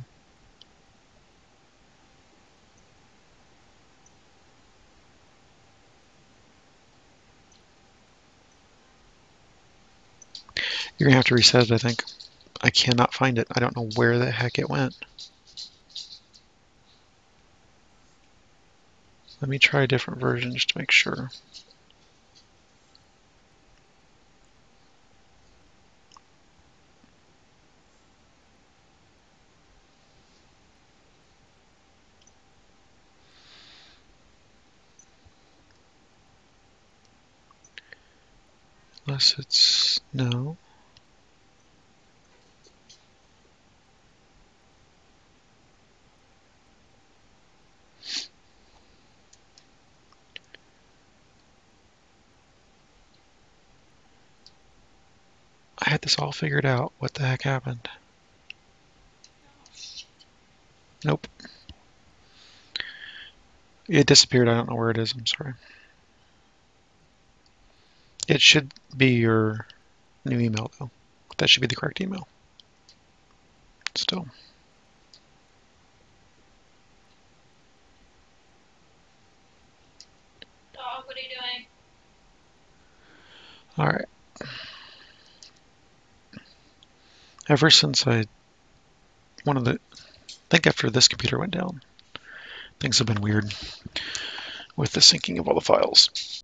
Speaker 1: You're going to have to reset it, I think. I cannot find it. I don't know where the heck it went. Let me try a different version just to make sure. Unless it's no. this all figured out. What the heck happened? Nope. It disappeared. I don't know where it is. I'm sorry. It should be your new email, though. That should be the correct email. Still. Dog, what are you doing? All right. ever since I, one of the, I think after this computer went down, things have been weird with the syncing of all the files.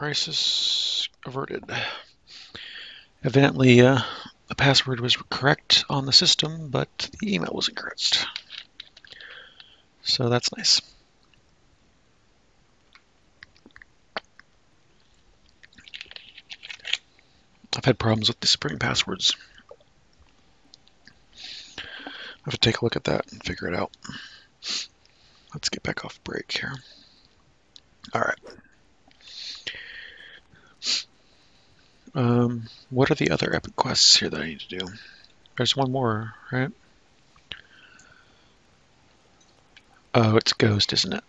Speaker 1: Crisis averted. Evidently, uh, the password was correct on the system, but the email was incorrect. So that's nice. I've had problems with the passwords. I have to take a look at that and figure it out. Let's get back off break here. All right. Um, what are the other epic quests here that I need to do? There's one more, right? Oh, it's Ghost, isn't it?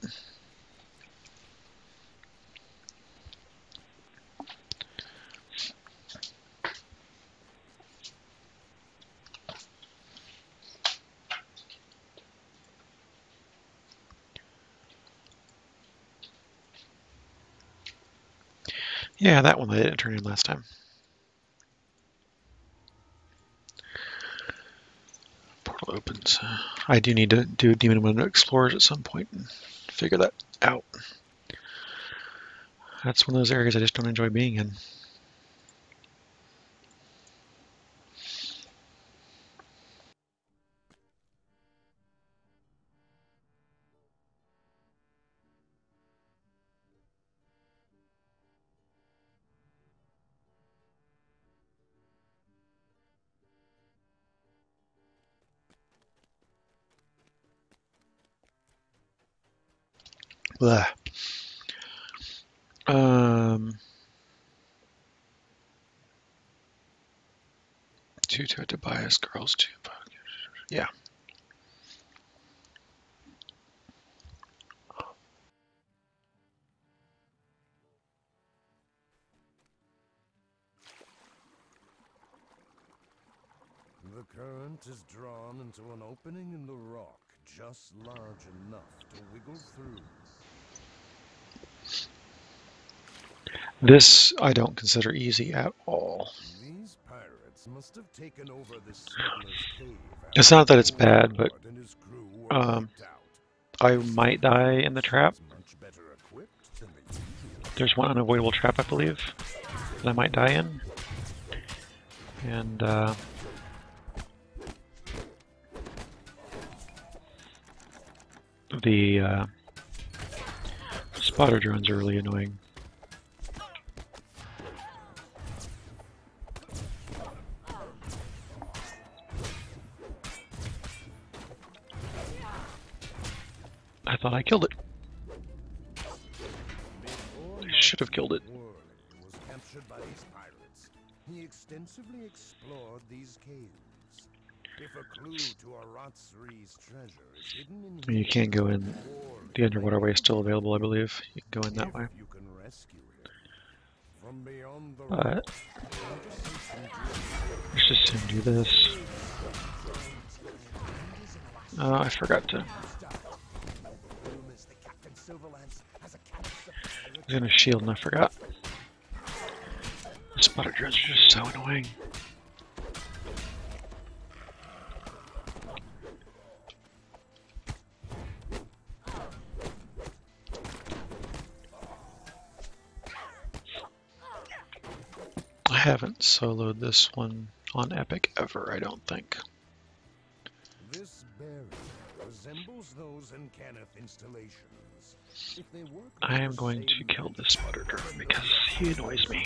Speaker 1: Yeah, that one I didn't turn in last time. Portal opens. I do need to do Demon Window Explorers at some point and figure that out. That's one of those areas I just don't enjoy being in. Blah. Um, two to a Tobias girls two. Yeah.
Speaker 5: The current is drawn into an opening in the rock just large enough to wiggle through.
Speaker 1: This I don't consider easy at all. It's not that it's bad, but um, I might die in the trap. There's one unavoidable trap, I believe, that I might die in. And uh, the uh, spotter drones are really annoying. thought I killed it. I should have killed it.
Speaker 5: He extensively explored these caves. If a clue to Aratsri's treasure is hidden in here, You
Speaker 1: can't go in. The underwater way is still available, I believe. You can go in that way. But let's just do this. Uh, I forgot to I'm gonna shield and I forgot. spotted are just so annoying. I haven't soloed this one on Epic ever, I don't think.
Speaker 5: This bearing resembles those in Cannith installations.
Speaker 1: I am going to kill this water drone because he annoys me.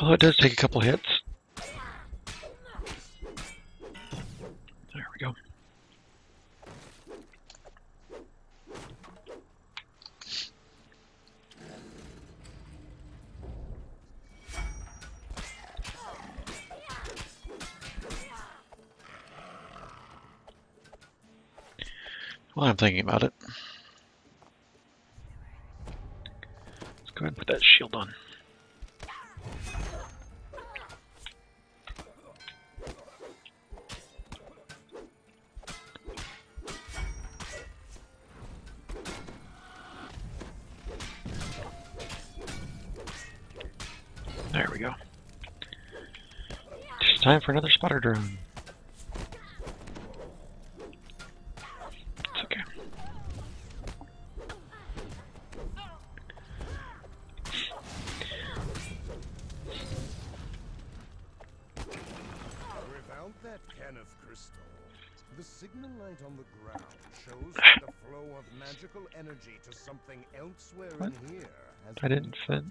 Speaker 1: Although it does take a couple hits. Well, I'm thinking about it, let's go ahead and put that shield on. There we go. It's time for another spotter drone.
Speaker 5: energy to something elsewhere what? in here. I didn't fit.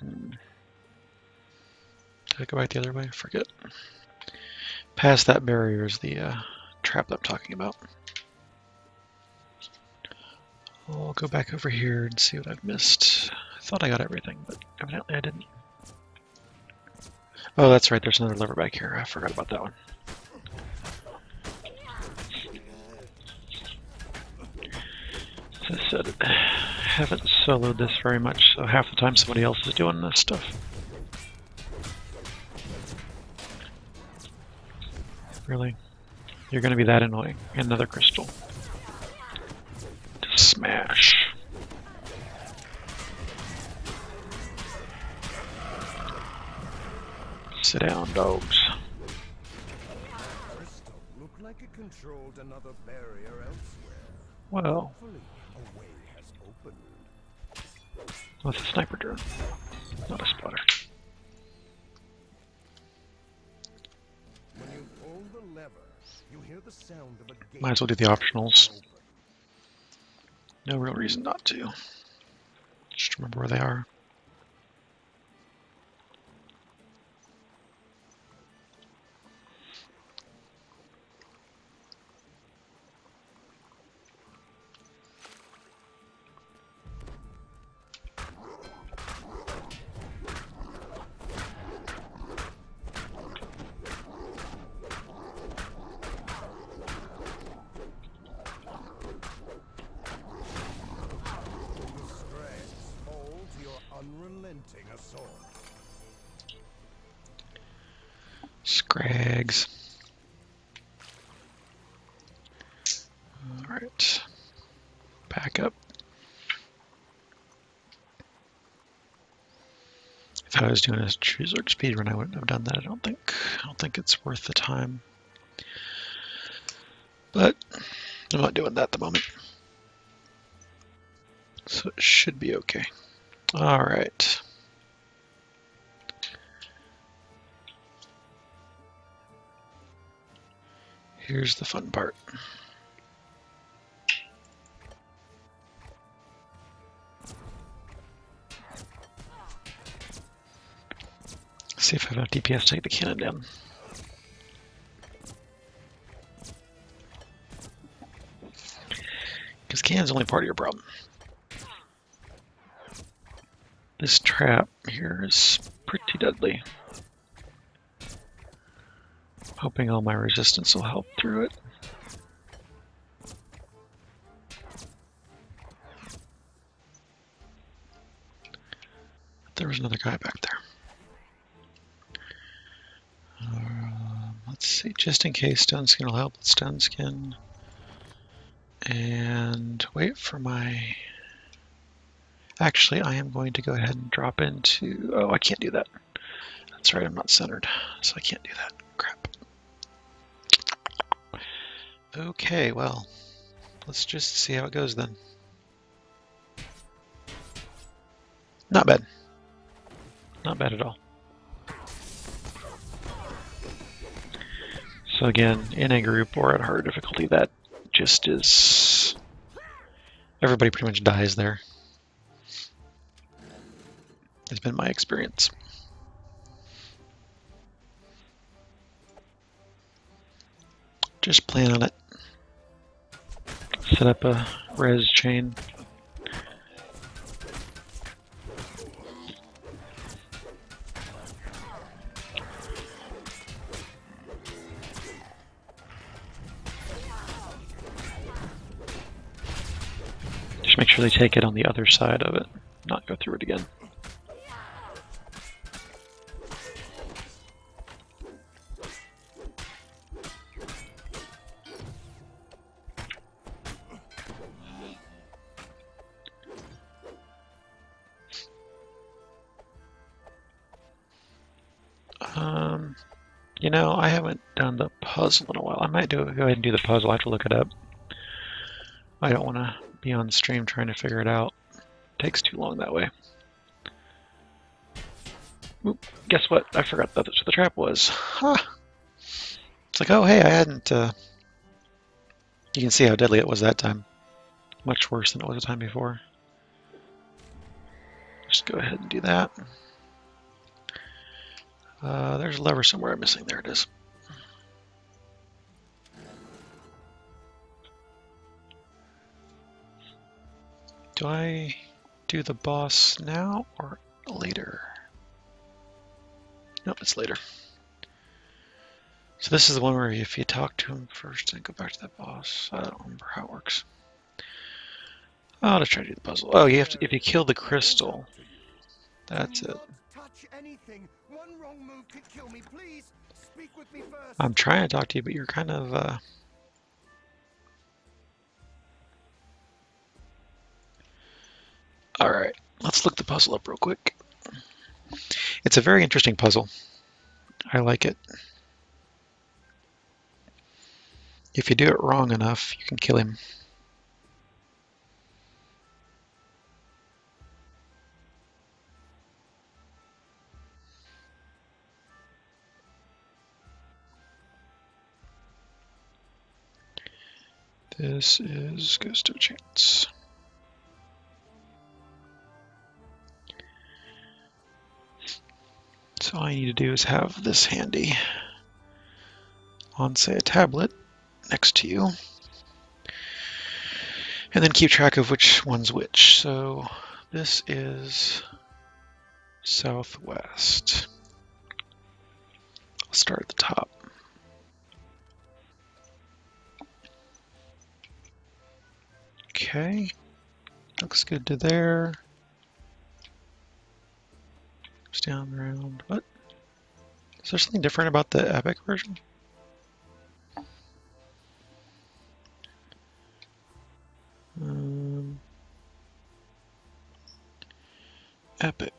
Speaker 1: Hmm. Did I go back the other way? I forget. Past that barrier is the uh, trap that I'm talking about. I'll go back over here and see what I've missed. I thought I got everything, but evidently I didn't. Oh, that's right, there's another lever back here. I forgot about that one. I said, I (sighs) haven't soloed this very much, so half the time somebody else is doing this stuff. Really? You're gonna be that annoying. Another crystal. To smash. Sit down, dogs. Well. That's a sniper drone, not a spotter.
Speaker 5: Lever,
Speaker 2: Might
Speaker 1: as well do the optionals. No real reason not to. Just remember where they are. was doing a choose speedrun, I wouldn't have done that, I don't think. I don't think it's worth the time. But I'm not doing that at the moment. So it should be okay. All right. Here's the fun part. see if I've got DPS tank to kill him down. Because can's only part of your problem. This trap here is pretty deadly. Hoping all my resistance will help through it. There was another guy back there. just in case stone skin will help with stone skin. And wait for my... Actually, I am going to go ahead and drop into... Oh, I can't do that. That's right, I'm not centered, so I can't do that. Crap. Okay, well, let's just see how it goes then. Not bad. Not bad at all. So again, in a group or at hard difficulty, that just is... Everybody pretty much dies there. It's been my experience. Just plan on it. Set up a res chain. Surely take it on the other side of it, not go through it again. Um, you know, I haven't done the puzzle in a while. I might do go ahead and do the puzzle. I have to look it up. I don't want to be on stream trying to figure it out. It takes too long that way. Oop, guess what? I forgot that that's what the trap was. Huh. It's like, oh hey, I hadn't... Uh... You can see how deadly it was that time. Much worse than it was the time before. Just go ahead and do that. Uh, there's a lever somewhere I'm missing. There it is. Do I do the boss now or later? Nope, it's later. So this is the one where if you talk to him first and go back to that boss, I don't remember how it works. Oh, let's try to do the puzzle. Oh, you have to, if you kill the crystal, that's it. I'm trying to talk to you, but you're kind of, uh, All right, let's look the puzzle up real quick. It's a very interesting puzzle. I like it. If you do it wrong enough, you can kill him. This is Ghost of Chance. So all you need to do is have this handy on, say, a tablet next to you. And then keep track of which one's which. So this is southwest. I'll start at the top. Okay, looks good to there. Comes down around. What? Is there something different about the Epic version? Um, epic.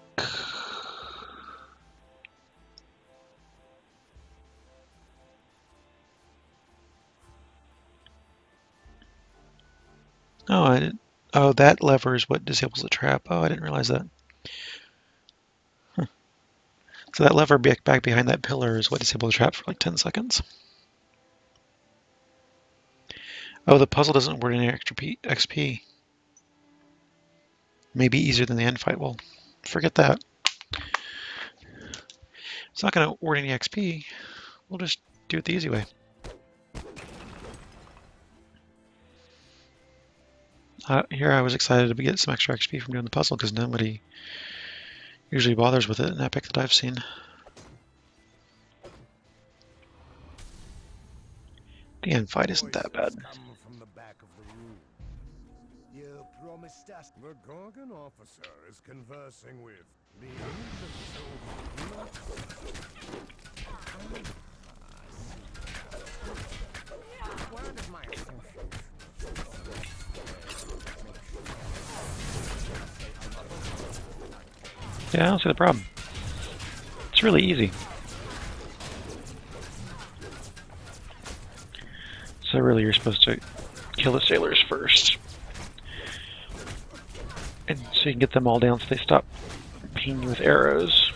Speaker 1: Oh, I didn't. Oh, that lever is what disables the trap. Oh, I didn't realize that. So that lever back, behind that pillar is what disabled the trap for like 10 seconds. Oh, the puzzle doesn't award any extra XP. Maybe easier than the end fight. Well, forget that. It's not going to award any XP. We'll just do it the easy way. Uh, here I was excited to get some extra XP from doing the puzzle because nobody usually bothers with it in Epic that I've seen. The end fight isn't that bad.
Speaker 5: The Gorgon officer is conversing with the
Speaker 1: Yeah, I don't see the problem. It's really easy. So really you're supposed to kill the sailors first. And so you can get them all down so they stop pinging with arrows.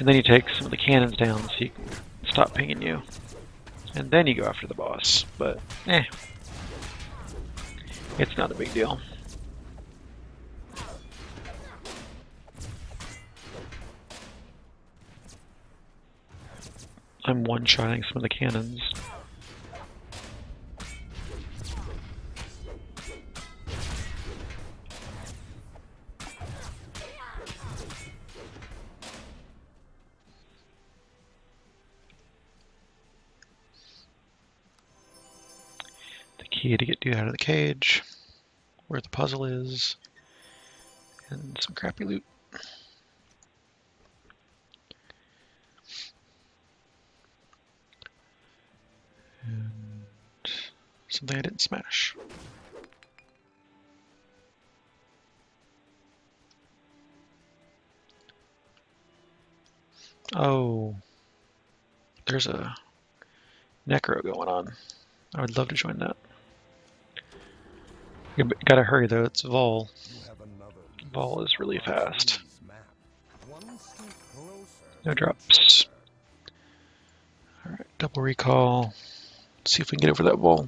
Speaker 1: And then you take some of the cannons down so you can stop pinging you. And then you go after the boss, but eh. It's not a big deal. I'm one-shotting some of the cannons. The key to get you out of the cage, where the puzzle is, and some crappy loot. And something I didn't smash. Oh, there's a necro going on. I would love to join that. You gotta hurry though, it's Vol. Vol is really fast. No drops. Alright, double recall. See if we can get over that wall.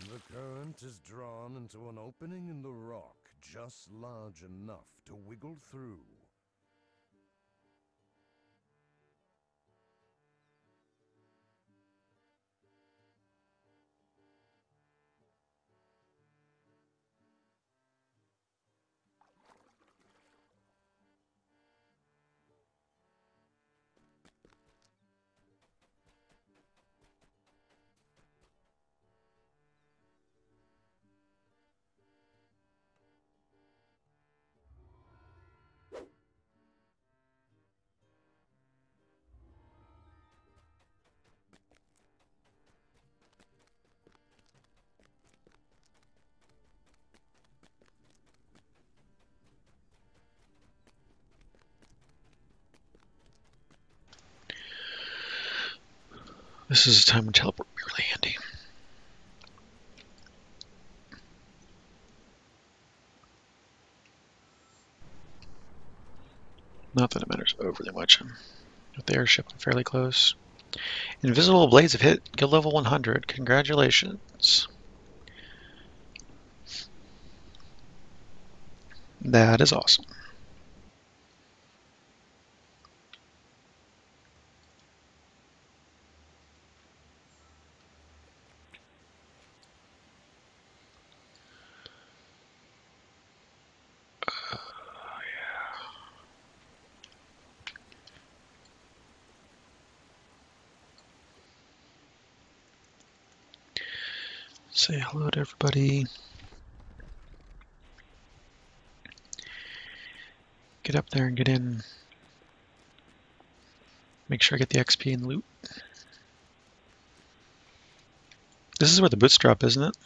Speaker 5: The current is drawn into an opening in the rock just large enough to wiggle through.
Speaker 1: This is a time when teleport would be really handy. Not that it matters overly much. With the airship, I'm fairly close. Invisible Blades have hit guild level 100. Congratulations. That is awesome. buddy. Get up there and get in. Make sure I get the XP and loot. This is where the bootstrap, isn't it?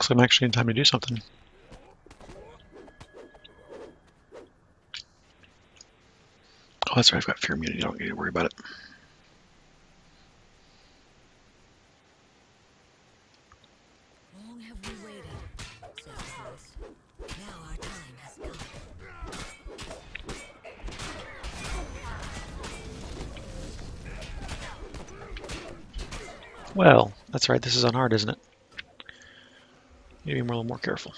Speaker 1: looks like I'm actually in time to do something. Oh, that's right, I've got fear immunity, I don't need to worry about it. Well, that's right, this is on hard, isn't it? Maybe I'm a little more careful.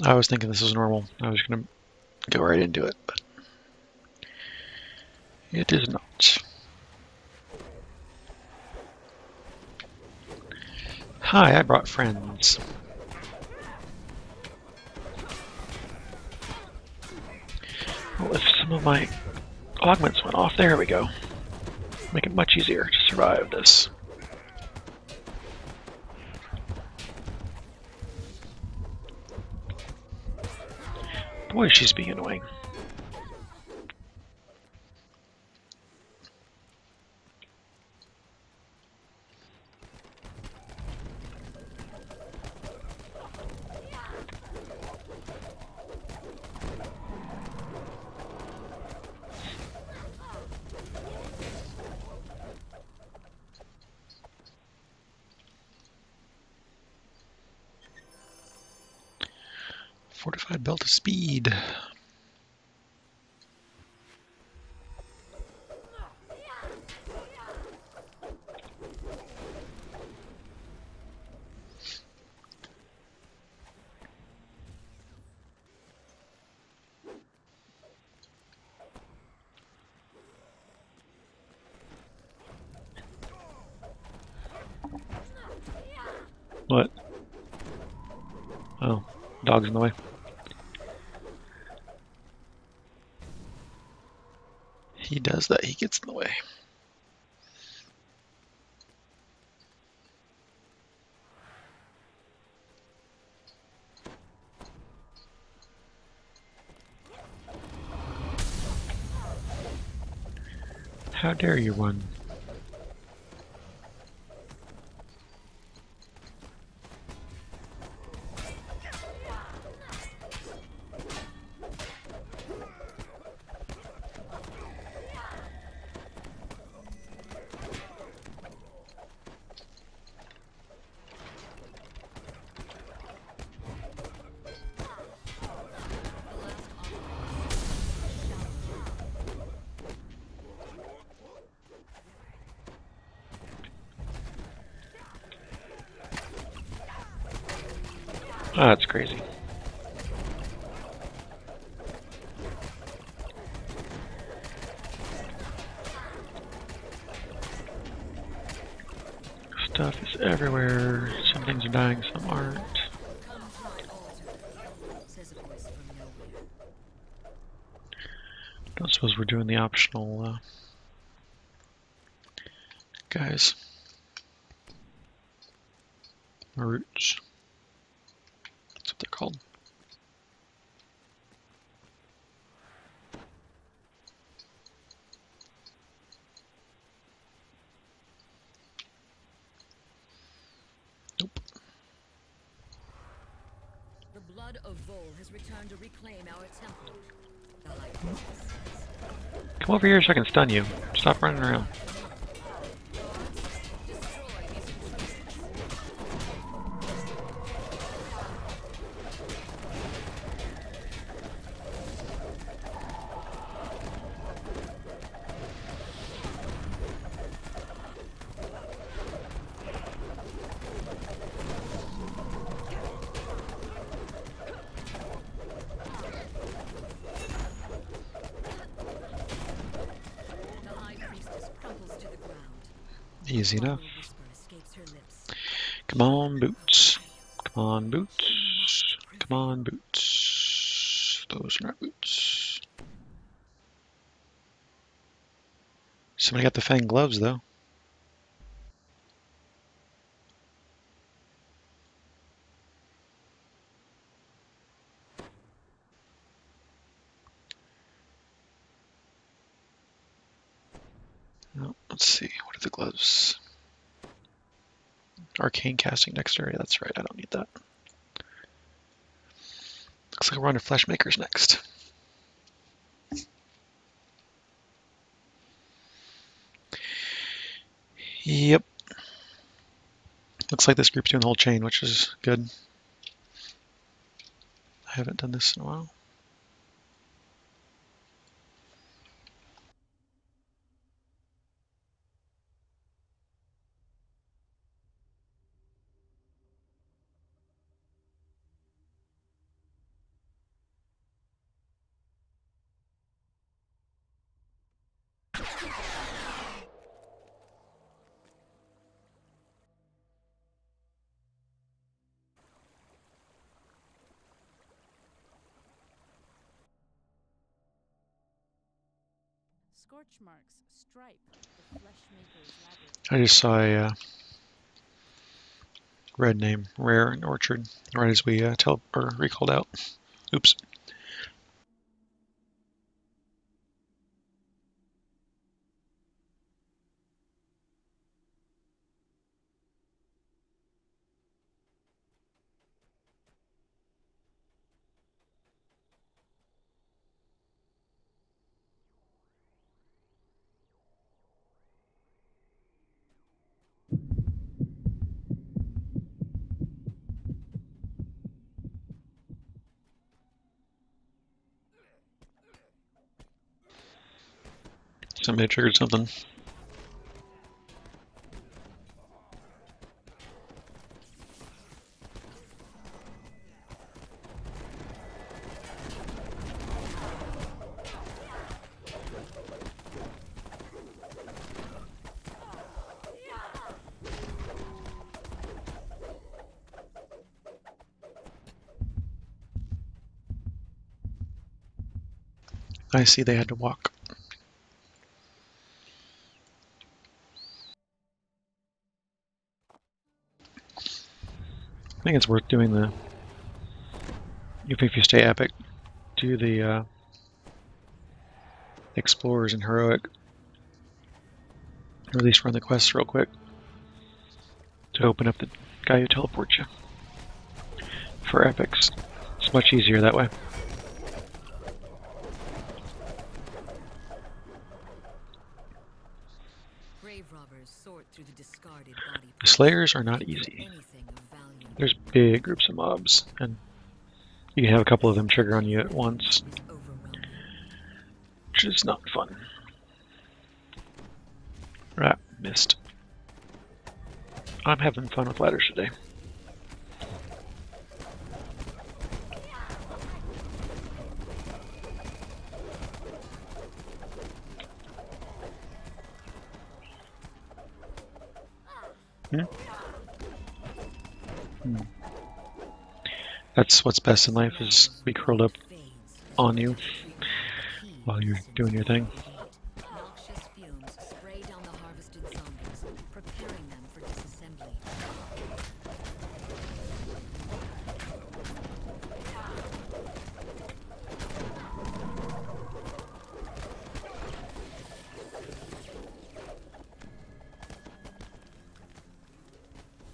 Speaker 1: I was thinking this was normal. I was going to go right into it, but it is not. Hi, I brought friends. Well, if some of my augments went off, there we go. Make it much easier survive this. Boy, she's being annoying. dog's in the way. He does that, he gets in the way. How dare you run? Come over here so I can stun you. Stop running around. easy enough. Come on, boots. Come on, boots. Come on, boots. Those are not boots. Somebody got the fang gloves, though. Cane Casting Dexterity. That's right, I don't need that. Looks like we're on to makers next. Yep. Looks like this group's doing the whole chain, which is good. I haven't done this in a while. I just saw a uh, red name, rare in Orchard, right as we uh, tell or recalled out. Oops. Somebody triggered something. I see they had to walk. think it's worth doing the. If if you stay epic, do the uh, explorers and heroic, or at least run the quests real quick to open up the guy who teleports you for epics. It's much easier that way. The slayers are not easy. There's big groups of mobs, and you can have a couple of them trigger on you at once, which is not fun. Right, missed. I'm having fun with ladders today. that's what's best in life is be curled up on you while you're doing your thing.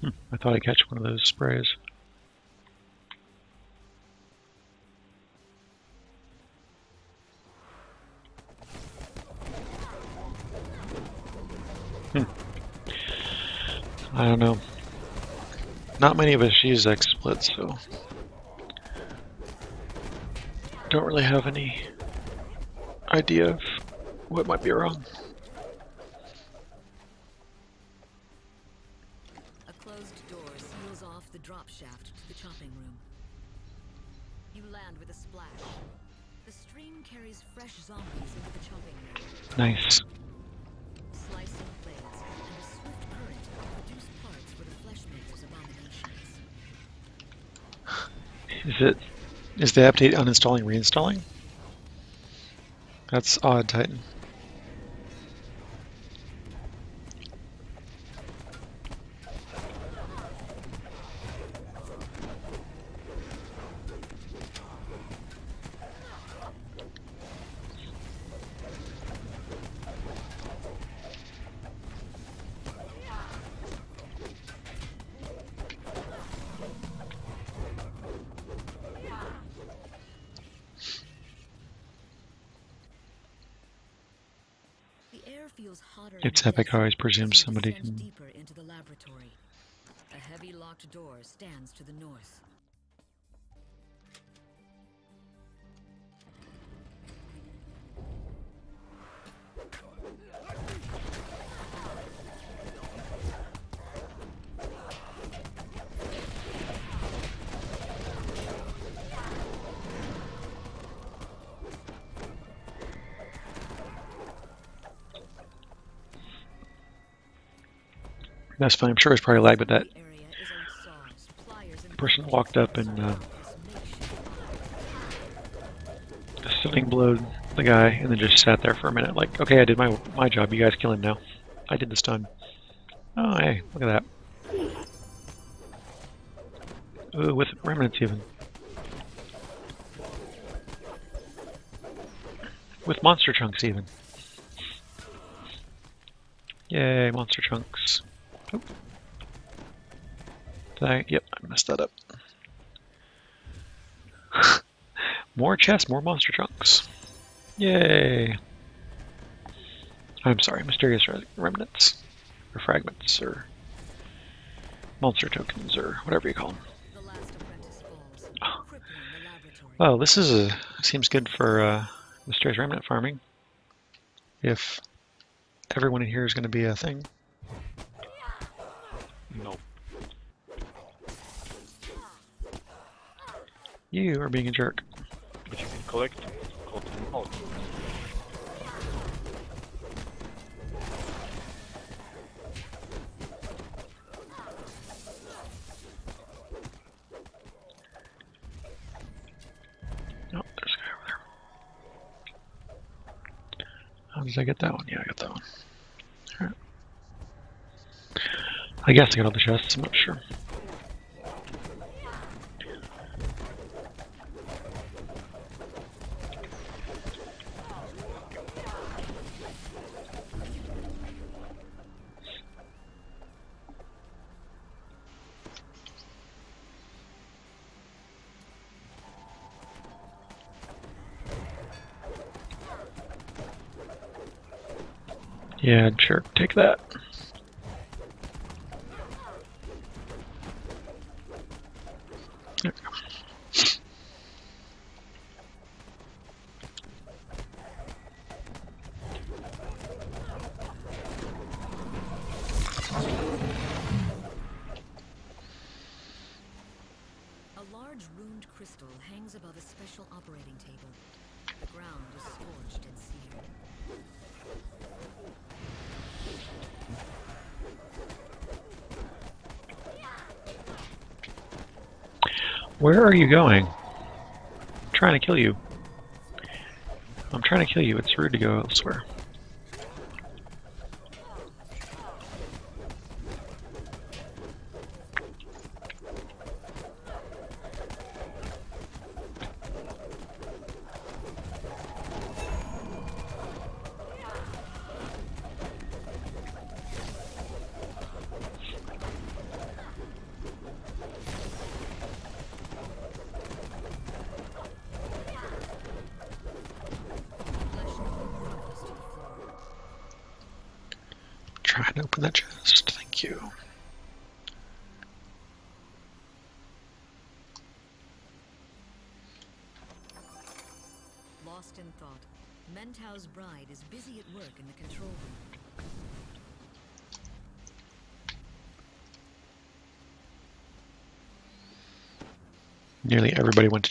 Speaker 1: Hmm, I thought I'd catch one of those sprays. Not many of us use XSplit, so don't really have any idea of what might be wrong. update uninstalling, reinstalling? That's odd, Titan. epic, I always presume somebody can...
Speaker 6: Deeper into the laboratory. A heavy locked door stands to the north.
Speaker 1: That's fine. I'm sure it's probably lag, but that person walked up and uh, stunning blowed the guy, and then just sat there for a minute. Like, okay, I did my my job. You guys kill him now. I did the stun. Oh, hey, look at that. Ooh, with remnants even. With monster chunks even. Yay, monster chunks. I, yep, I messed that up. (laughs) more chests, more monster trunks. Yay! I'm sorry, mysterious remnants, or fragments, or monster tokens, or whatever you call them. Oh, well, this is a seems good for uh, mysterious remnant farming. If everyone in here is going to be a thing. You are being a jerk.
Speaker 2: But you can collect cotton out.
Speaker 1: Oh, there's a guy over there. How did I get that one? Yeah, I got that one. Alright. I guess I got all the chests, I'm not sure. Yeah, sure. take that. Where are you going? I'm trying to kill you. I'm trying to kill you. It's rude to go elsewhere.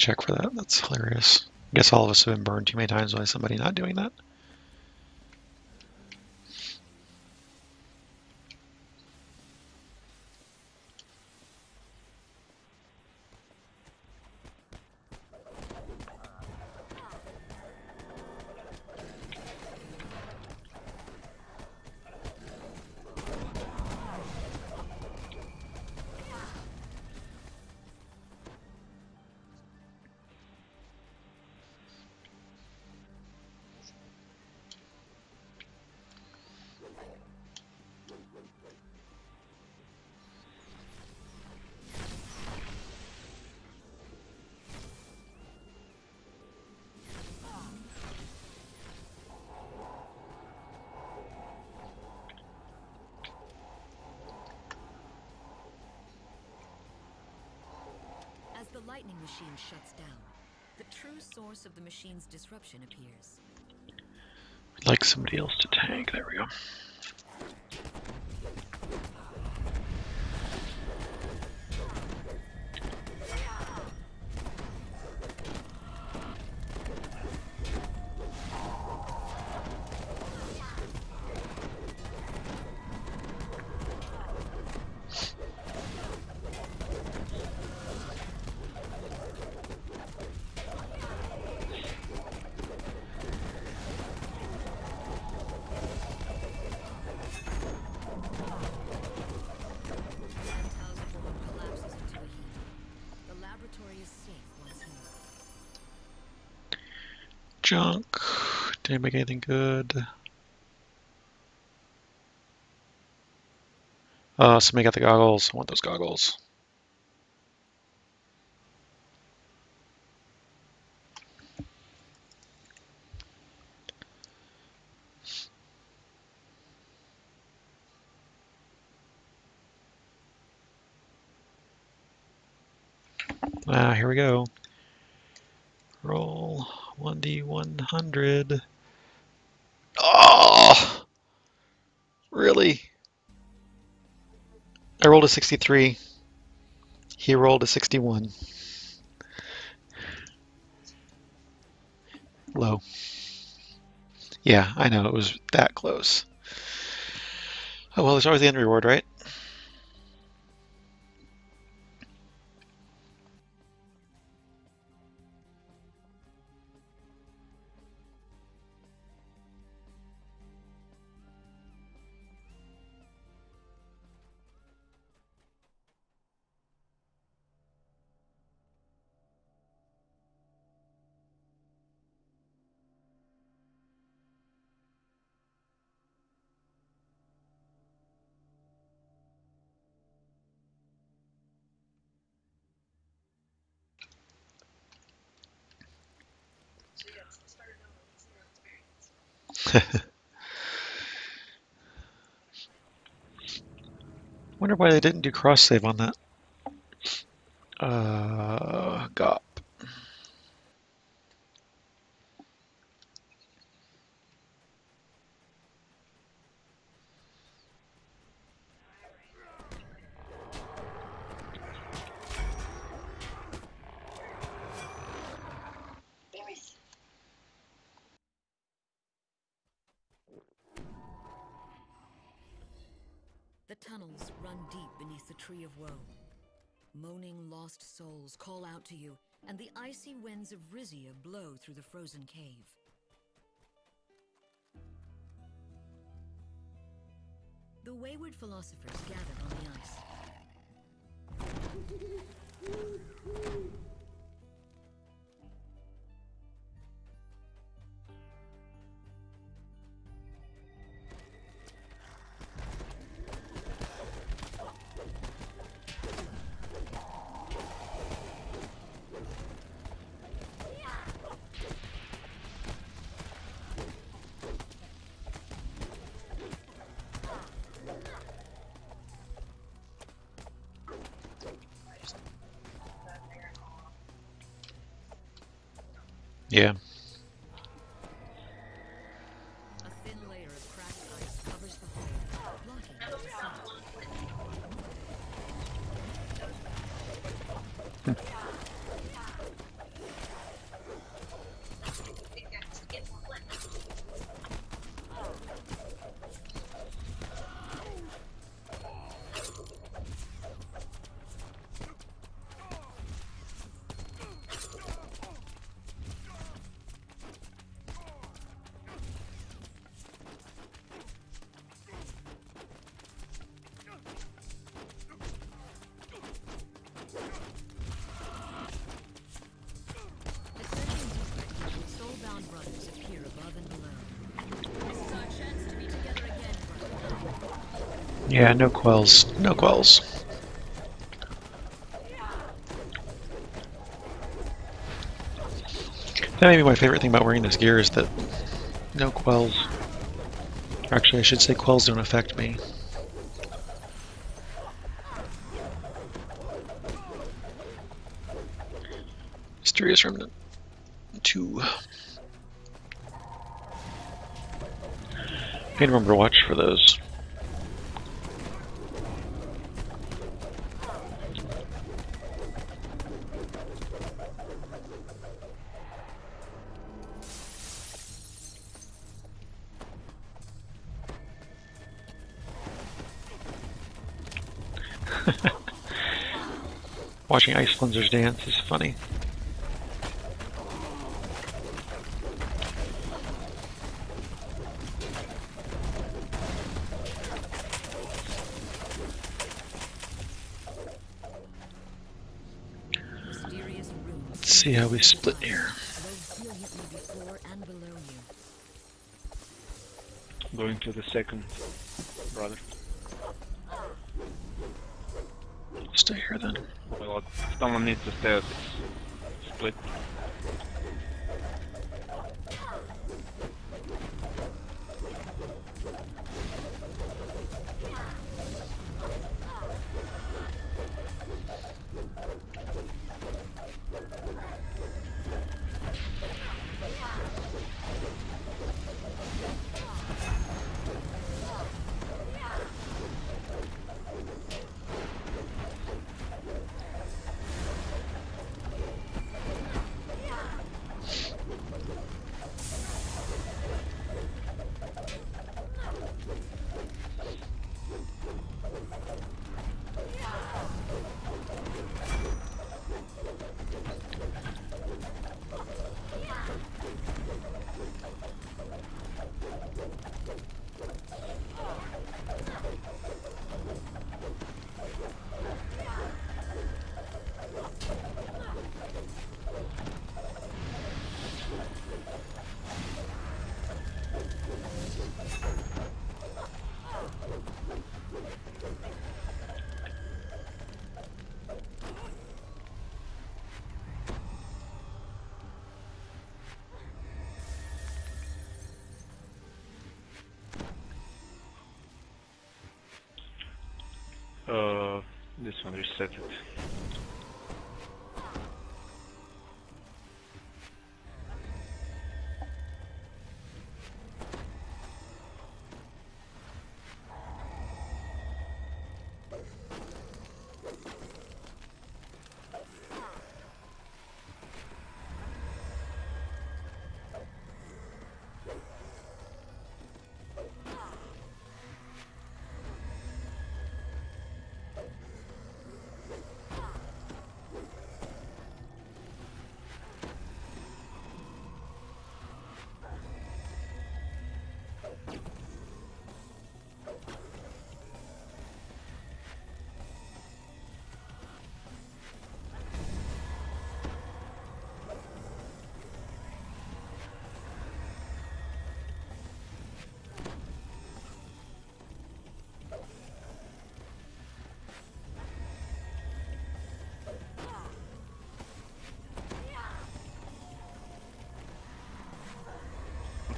Speaker 1: check for that. That's hilarious. I guess all of us have been burned too many times by somebody not doing that.
Speaker 6: machine's disruption appears.
Speaker 1: I'd like somebody else to tank. There we go. junk. Did not make anything good? Uh, somebody got the goggles. I want those goggles. rolled a 63. He rolled a 61. Low. Yeah, I know. It was that close. Oh, well, there's always the end reward, right? why they didn't do cross save on that. Yeah, no quells. No quells. That may be my favorite thing about wearing this gear is that no quells. Actually, I should say quells don't affect me. Mysterious Remnant 2. Need to remember to watch for those. watching Icelanders dance. is funny. Let's see how we split here. Going to the second, brother. Stay here then. Well,
Speaker 3: someone needs to stay at split.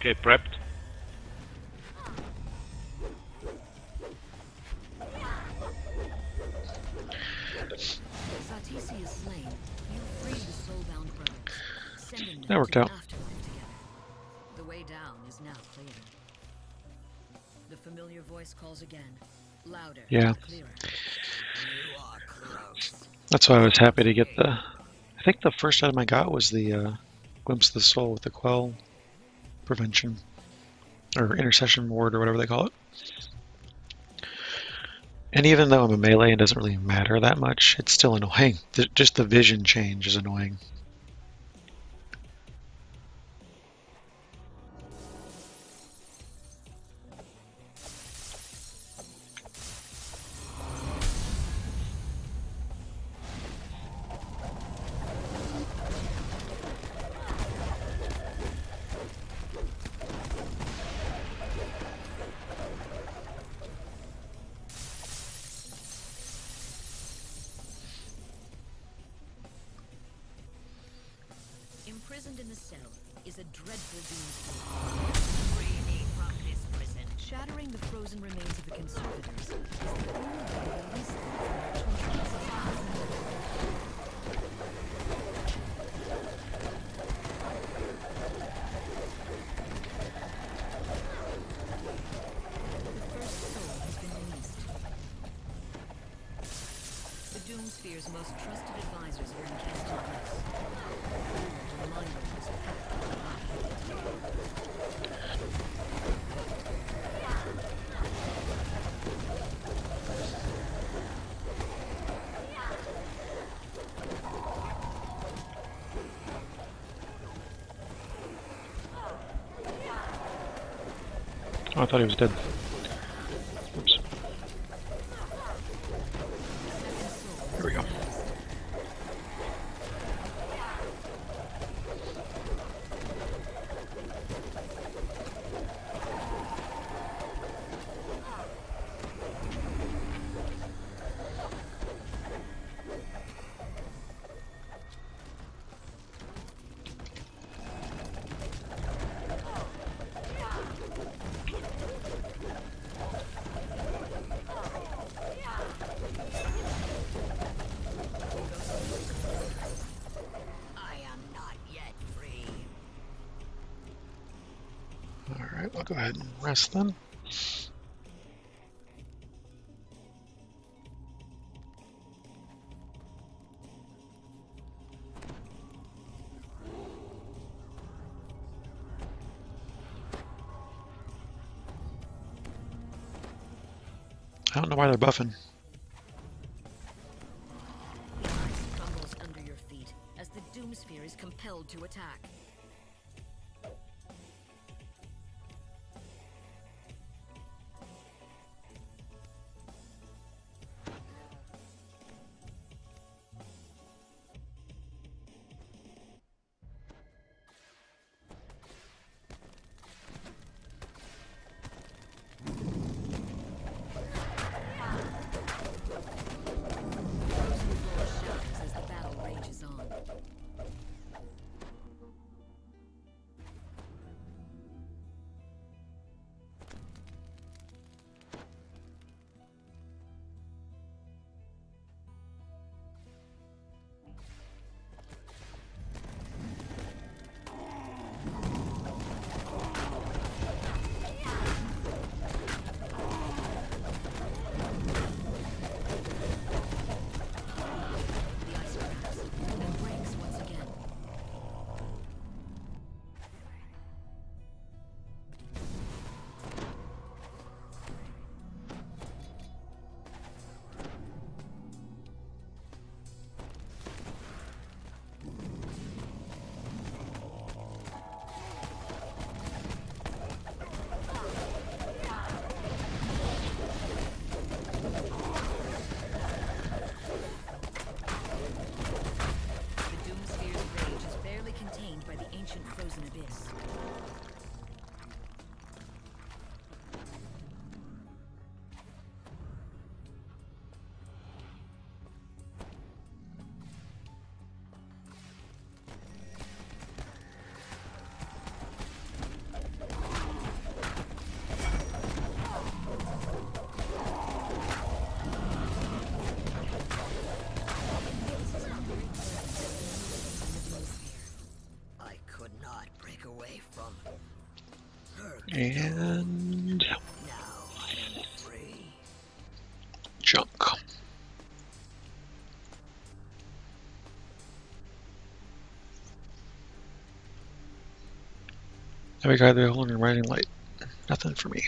Speaker 3: Okay, prepped.
Speaker 1: That worked out.
Speaker 6: The way down is now clear. The familiar voice calls again,
Speaker 1: louder, yeah. That's why I was happy to get the. I think the first item I got was the uh, glimpse of the soul with the quell prevention or intercession ward or whatever they call it. And even though I'm a melee, it doesn't really matter that much. It's still annoying. The, just the vision change is annoying. thought he was dead. nice then. I don't know why they're buffing. Now we got the holding a writing light. Nothing for me.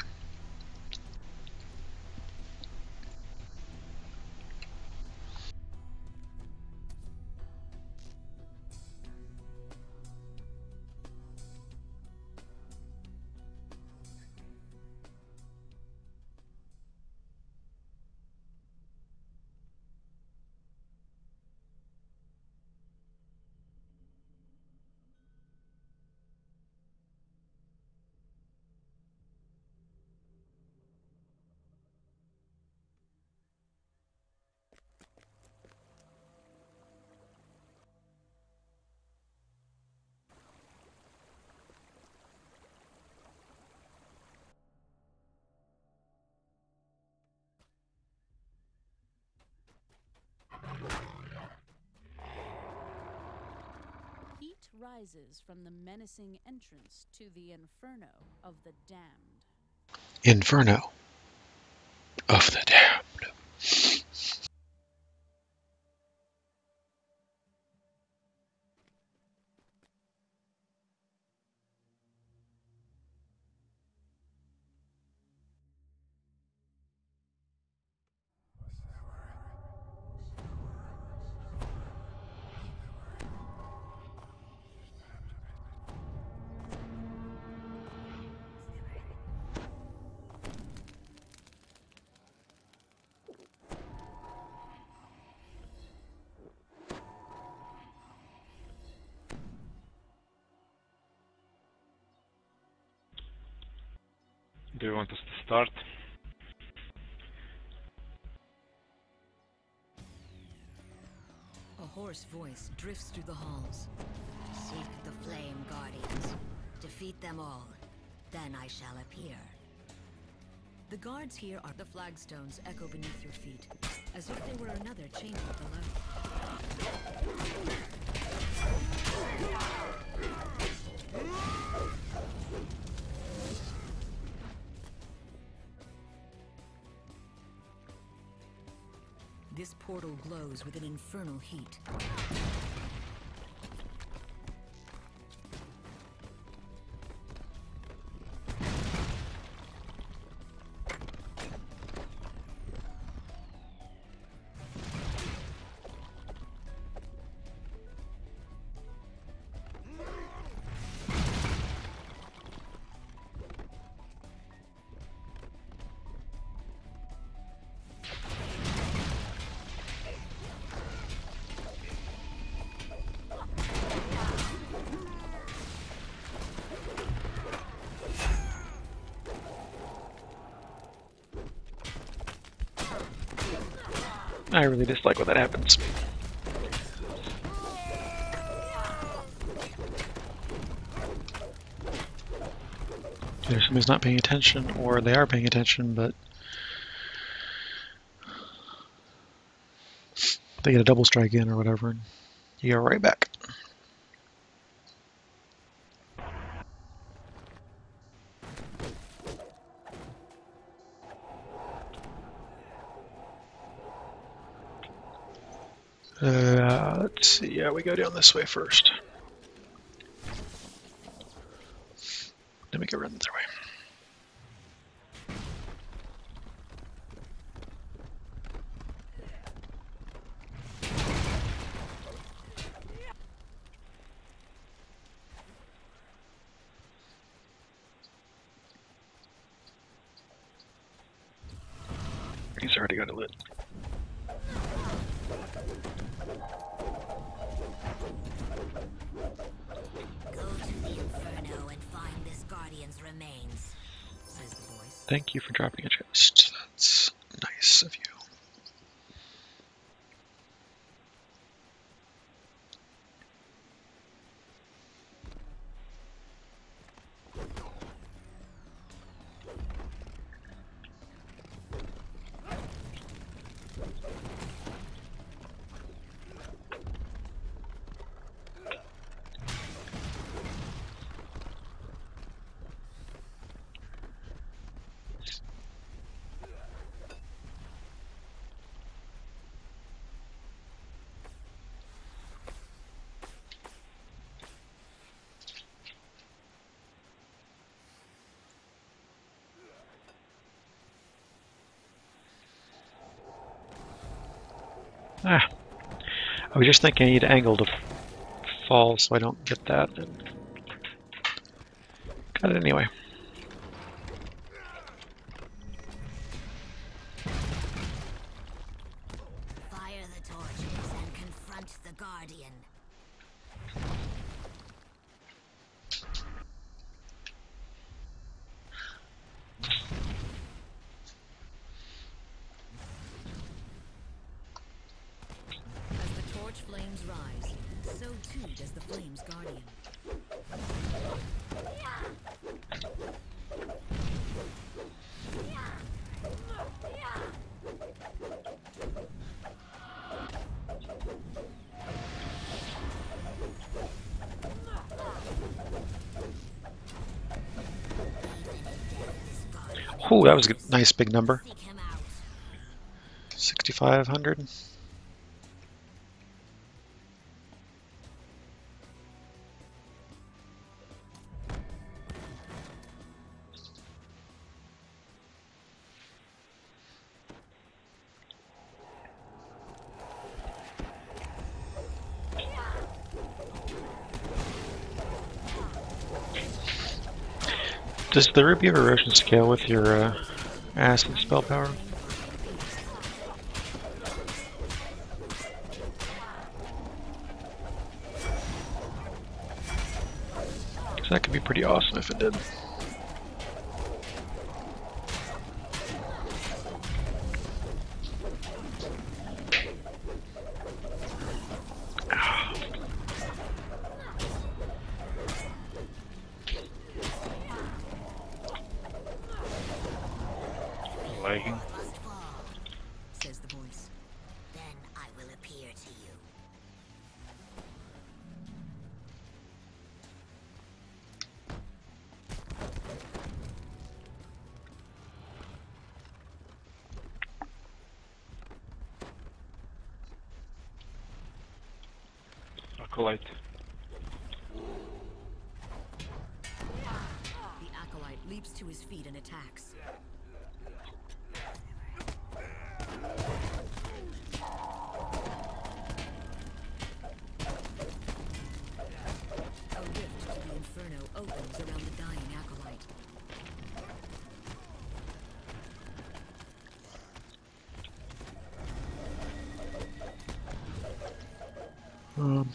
Speaker 4: rises from the menacing entrance to the inferno of the damned.
Speaker 1: Inferno of the damned.
Speaker 3: Do you want us to start?
Speaker 6: A hoarse voice drifts through the halls. Seek the Flame Guardians. Defeat them all. Then I shall appear. The guards here are the flagstones echo beneath your feet, as if they were another chamber below. portal glows with an infernal heat.
Speaker 1: I really dislike when that happens. Either somebody's not paying attention, or they are paying attention, but they get a double strike in or whatever, and you go right back. we go down this way first. was just thinking I need angle to fall so I don't get that. Got it anyway. Oh, that was a nice big number. 6,500. Does the Ruby of Erosion scale with your uh, acid spell power? that could be pretty awesome if it did.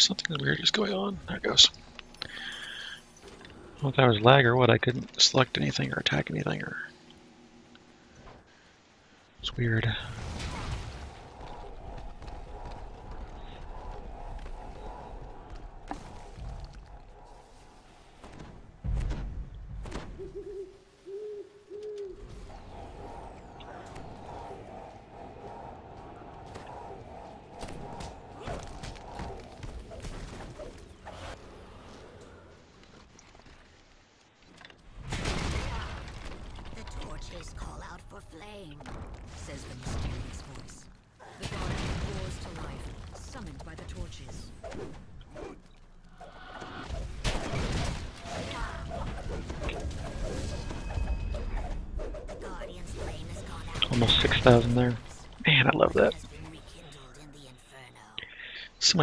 Speaker 1: Something weird is going on. There it goes. Well, if was lag or what, I couldn't select anything or attack anything. or It's weird.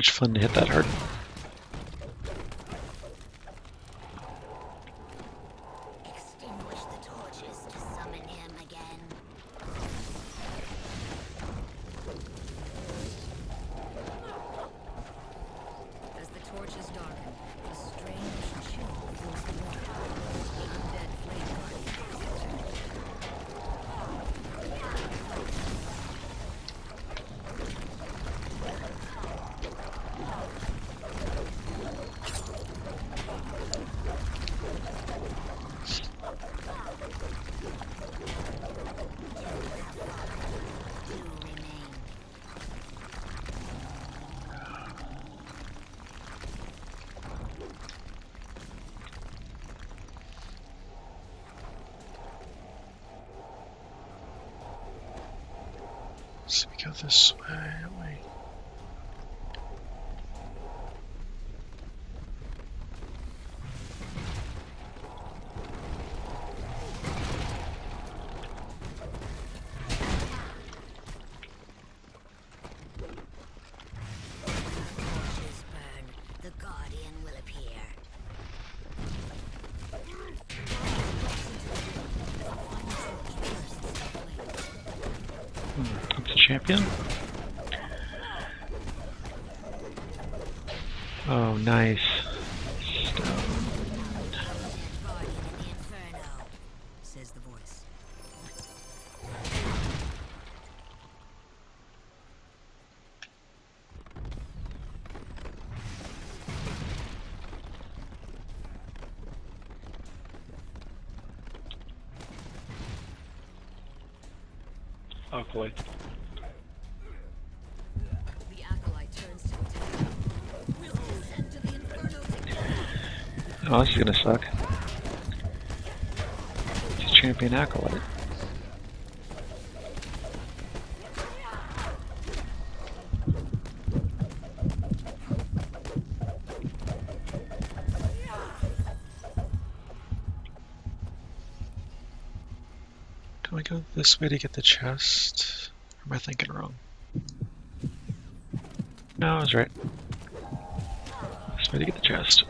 Speaker 1: much fun to hit that hard. suck. It's a champion acolyte. Can we go this way to get the chest? Or am I thinking wrong? No, I was right. This way to get the chest.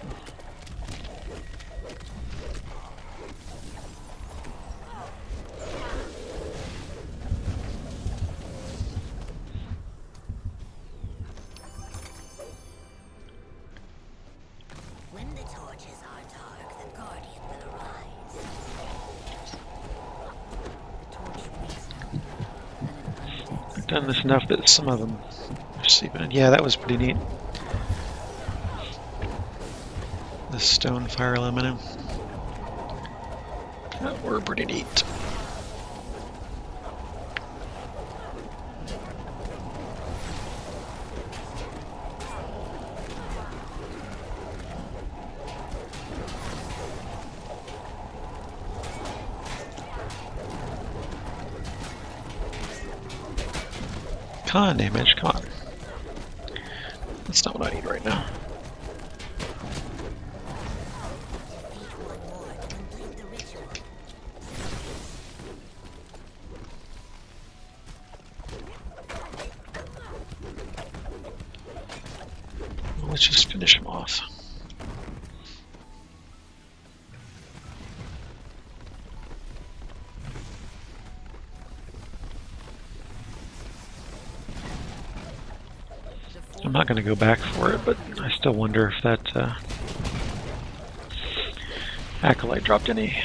Speaker 1: some of them sleeping. Yeah, that was pretty neat. The stone fire aluminum. That were pretty neat. con damage, come on. That's not what I to go back for it, but I still wonder if that uh, Acolyte dropped any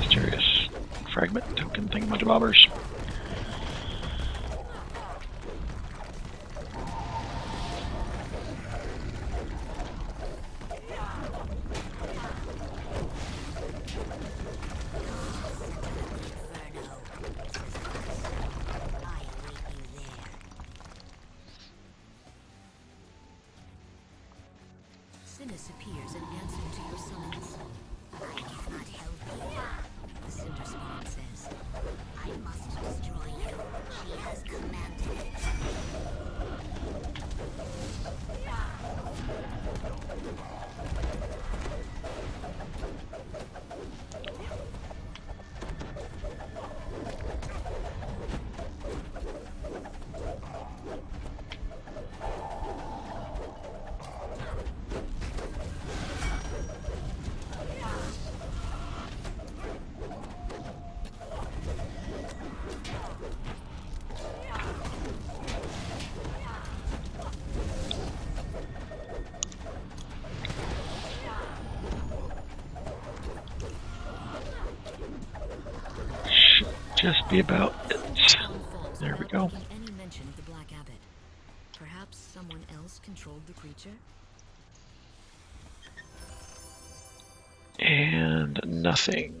Speaker 1: mysterious fragment token thingamajabobbers.
Speaker 6: controlled the creature?
Speaker 1: And nothing.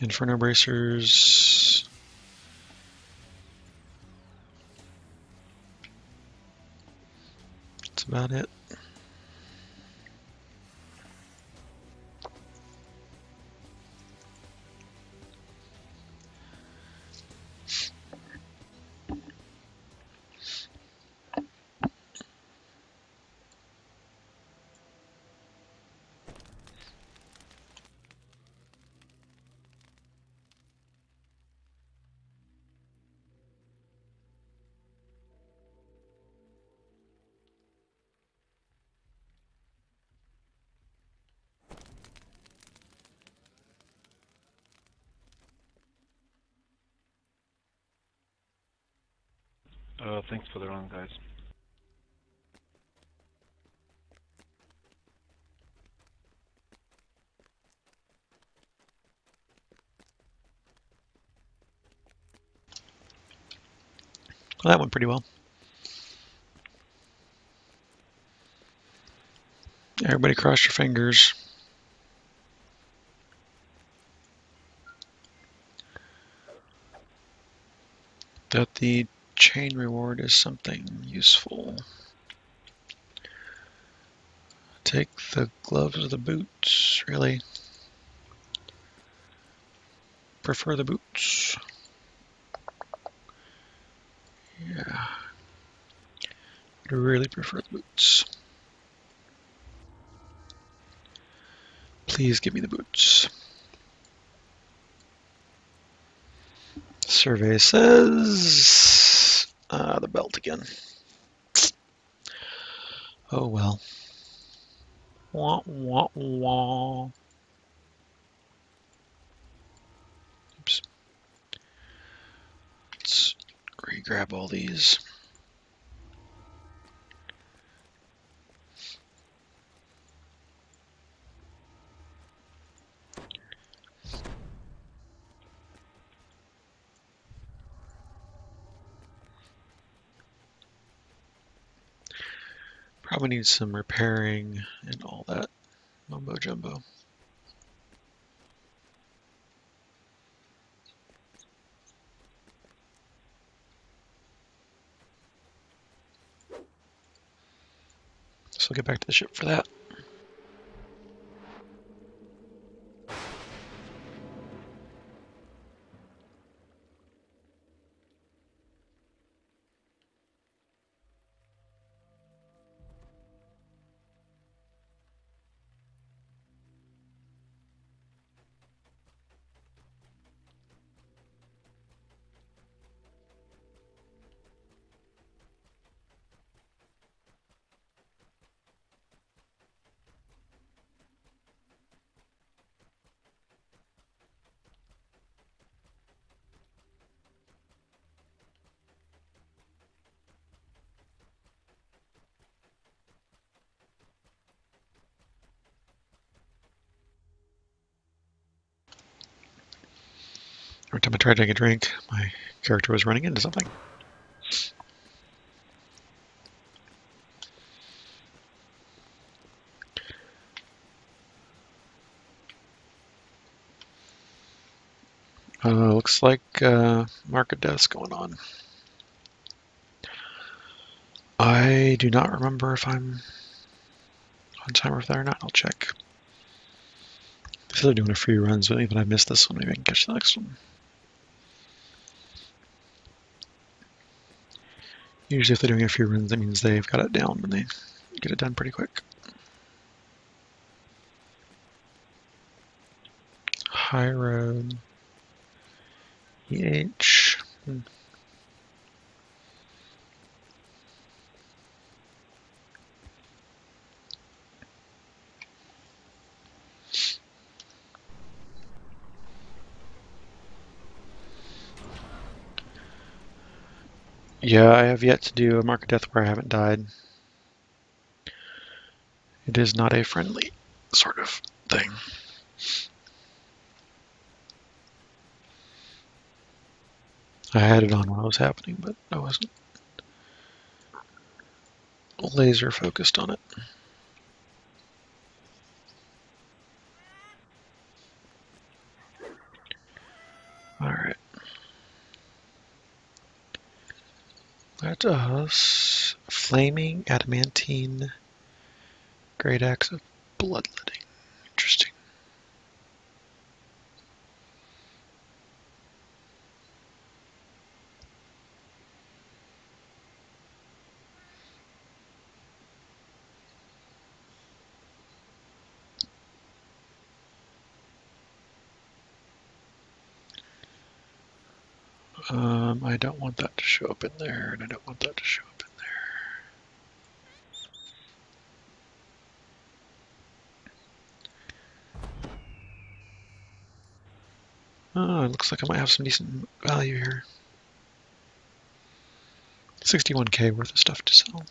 Speaker 1: Inferno bracers.
Speaker 3: thanks for the run, guys.
Speaker 1: Well, that went pretty well. Everybody cross your fingers. That the chain reward is something useful. Take the gloves or the boots, really. Prefer the boots. Yeah. I really prefer the boots. Please give me the boots. Survey says the belt again. Oh well. Wah, wah, wah. Oops. Let's re-grab all these. probably need some repairing and all that mumbo jumbo. So I'll get back to the ship for that. I tried to take a drink, my character was running into something. Uh, looks like uh, Mark of Death going on. I do not remember if I'm on time or if they're not. I'll check. They said they're doing a free run, so even I missed this one, maybe I can catch the next one. Usually if they're doing a few runs, that means they've got it down and they get it done pretty quick. High road. EH. Hmm. Yeah, I have yet to do a mark of death where I haven't died. It is not a friendly sort of thing. I had it on while it was happening, but I wasn't laser focused on it. All right. Let us uh, flaming adamantine great axe of bloodletting. show up in there, and I don't want that to show up in there. Oh, it looks like I might have some decent value here. 61k worth of stuff to sell.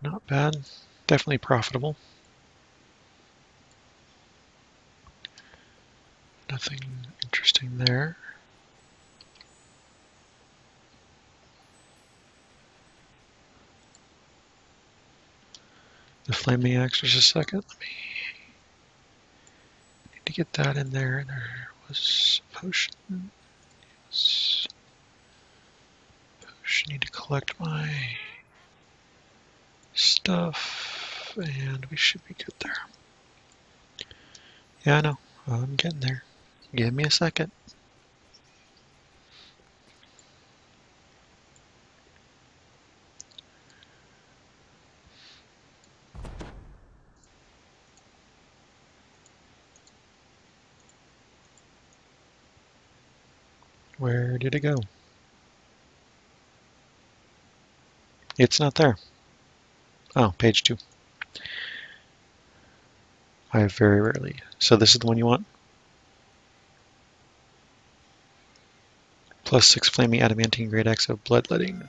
Speaker 1: Not bad. Definitely profitable. Nothing interesting there. the flaming axe just a second. Let me need to get that in there. There was potion. Yes. Potion. Need to collect my stuff, and we should be good there. Yeah, I know. I'm getting there. Give me a second. did it go? It's not there. Oh, page two. I very rarely. So this is the one you want? Plus six flaming adamantine Greataxe of bloodletting.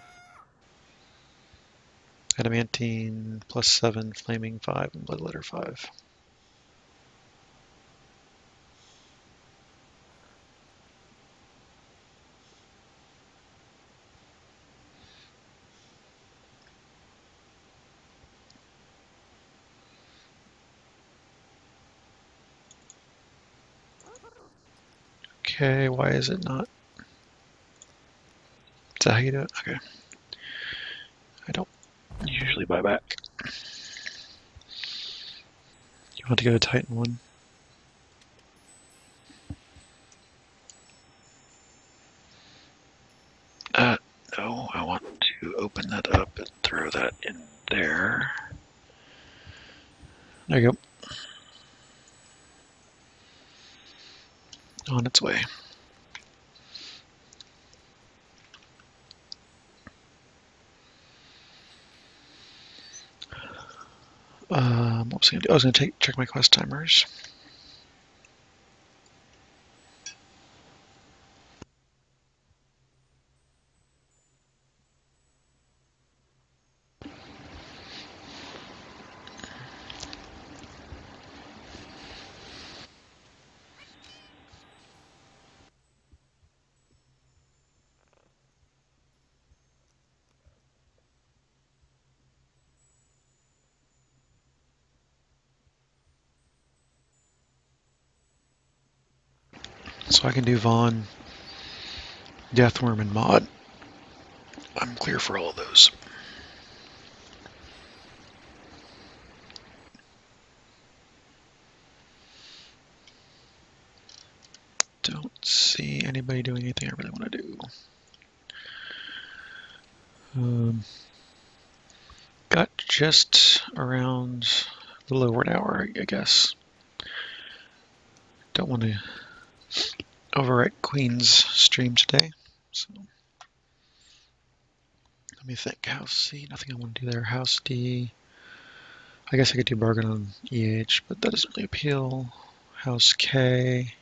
Speaker 1: Adamantine plus seven flaming five and bloodletter five. Okay, why is it not? Is that how you do it? Okay. I don't usually buy back. You want to go to Titan 1? Uh, no, I want to open that up and throw that in there. There you go. on its way. Um, what was I going to do? I was going to check my quest timers. I can do VoN, Deathworm, and Mod. I'm clear for all of those. Don't see anybody doing anything I really want to do. Um, got just around a little over an hour, I guess. Don't want to over at Queen's stream today. So let me think. House C, nothing I want to do there. House D. I guess I could do bargain on EH, but that doesn't really appeal. House K.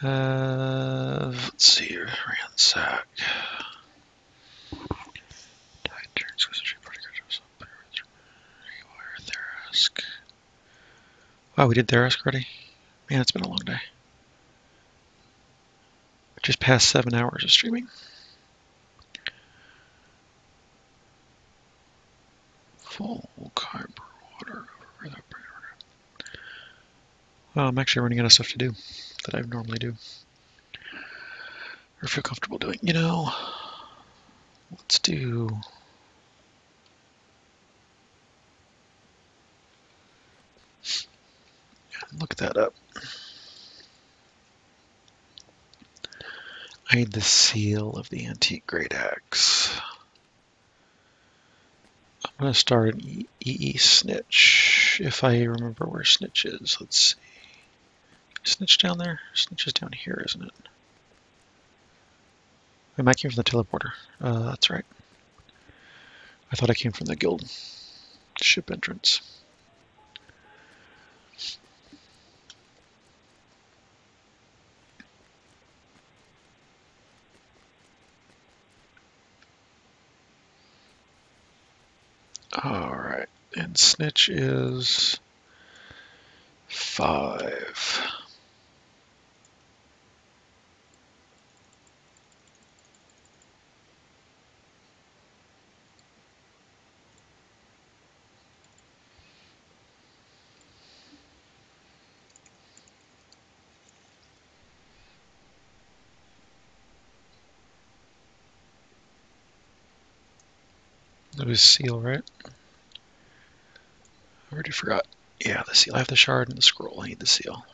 Speaker 1: Have, let's see ransack. Wow, we did ask already? Man, it's been a long day. Just past seven hours of streaming.
Speaker 4: Full carb water.
Speaker 1: Well, I'm actually running out of stuff to do that I normally do or feel comfortable doing. You know, let's do. Look that up. I need the seal of the antique great axe. I'm going to start EE e. Snitch, if I remember where Snitch is. Let's see. Snitch down there? Snitch is down here, isn't it? I I came from the teleporter. Uh, that's right. I thought I came from the guild ship entrance. All right, and snitch is five. That was seal, right? I already forgot. Yeah, the seal. I have the shard and the scroll. I need the seal.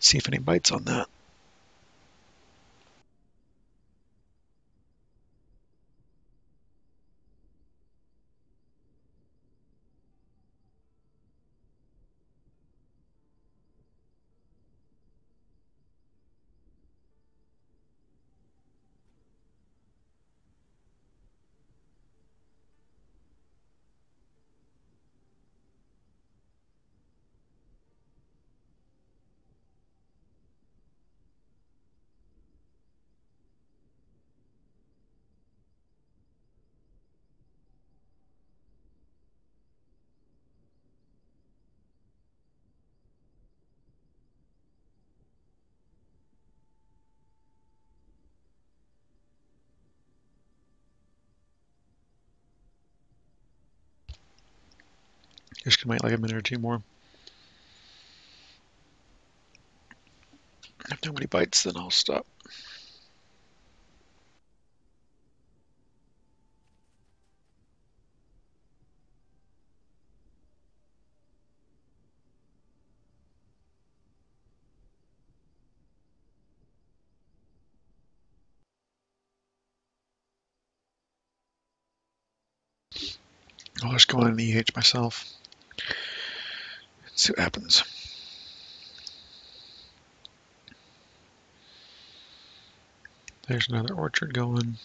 Speaker 1: See if any bites on that. Just gonna wait like a minute or two more. If nobody bites, then I'll stop. I'll just go on and EH myself see what happens. There's another orchard going.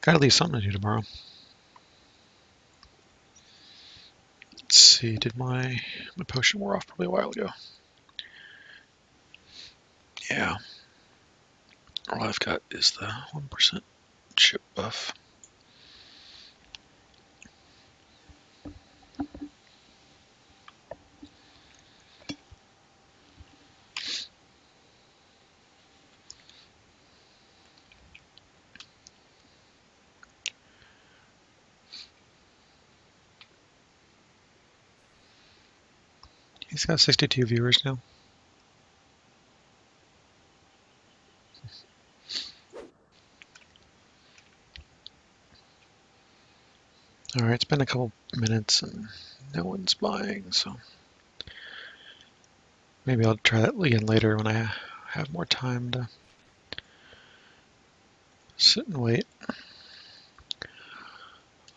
Speaker 1: Gotta leave something to do tomorrow. Let's see, did my, my potion wore off probably a while ago? Yeah. All I've got is the 1% chip buff. He's got 62 viewers now. All right, it's been a couple minutes and no one's buying, so maybe I'll try that again later when I have more time to sit and wait.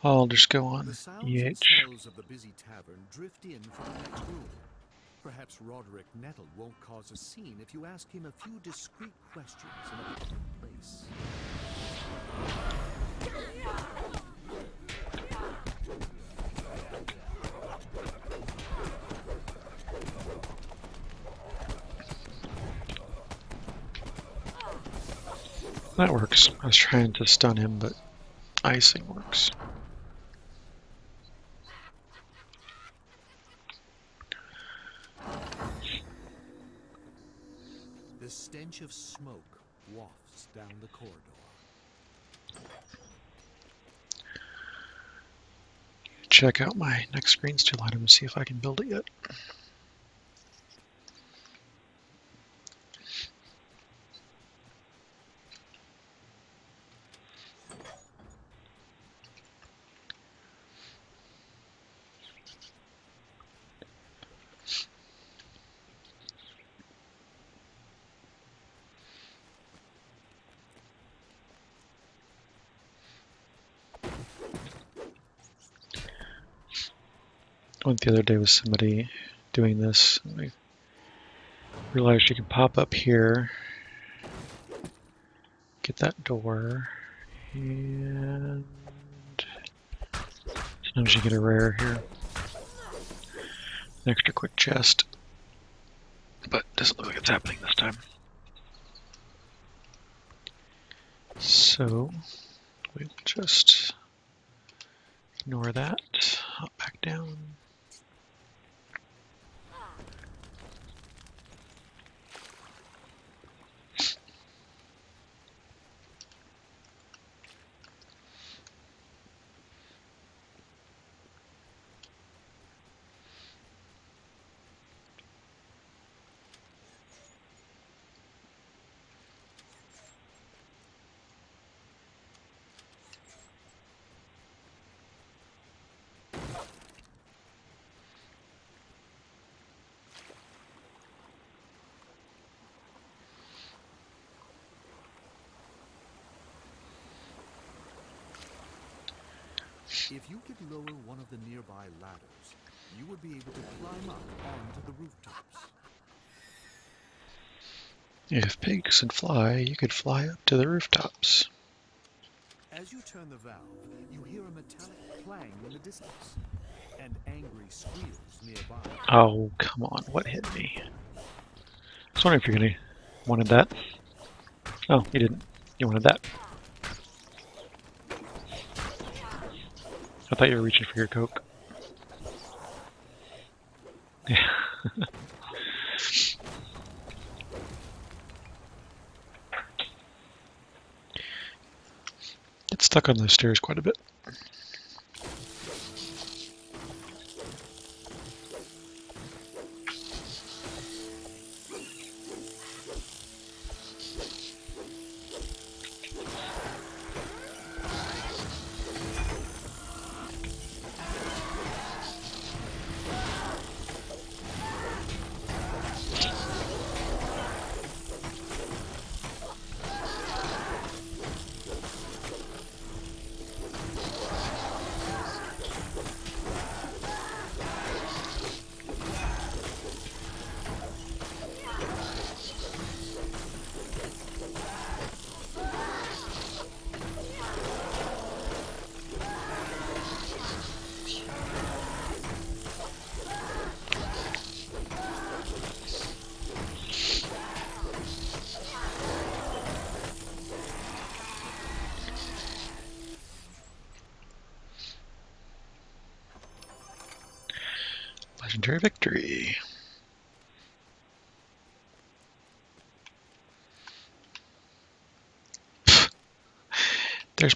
Speaker 1: I'll just go on EH.
Speaker 2: Perhaps Roderick Nettle won't cause a scene if you ask him a few discreet questions in a
Speaker 5: place.
Speaker 1: That works. I was trying to stun him, but icing works. corridor. Check out my next green steel item and see if I can build it yet. the other day was somebody doing this. I realized you can pop up here, get that door, and sometimes you get a rare here. An extra quick chest. But doesn't look like it's happening this time. So we will just ignore that, hop back down.
Speaker 2: the nearby ladders, you would be able to climb up onto the rooftops.
Speaker 1: If pigs could fly, you could fly up to the rooftops.
Speaker 2: As you turn the valve, you hear a metallic clang in the distance, and angry squeals nearby. Oh, come
Speaker 1: on, what hit me? I was wondering if you're gonna wanted that. Oh, you didn't. You wanted that. I thought you were reaching for your Coke. Yeah. (laughs) Get stuck on those stairs quite a bit.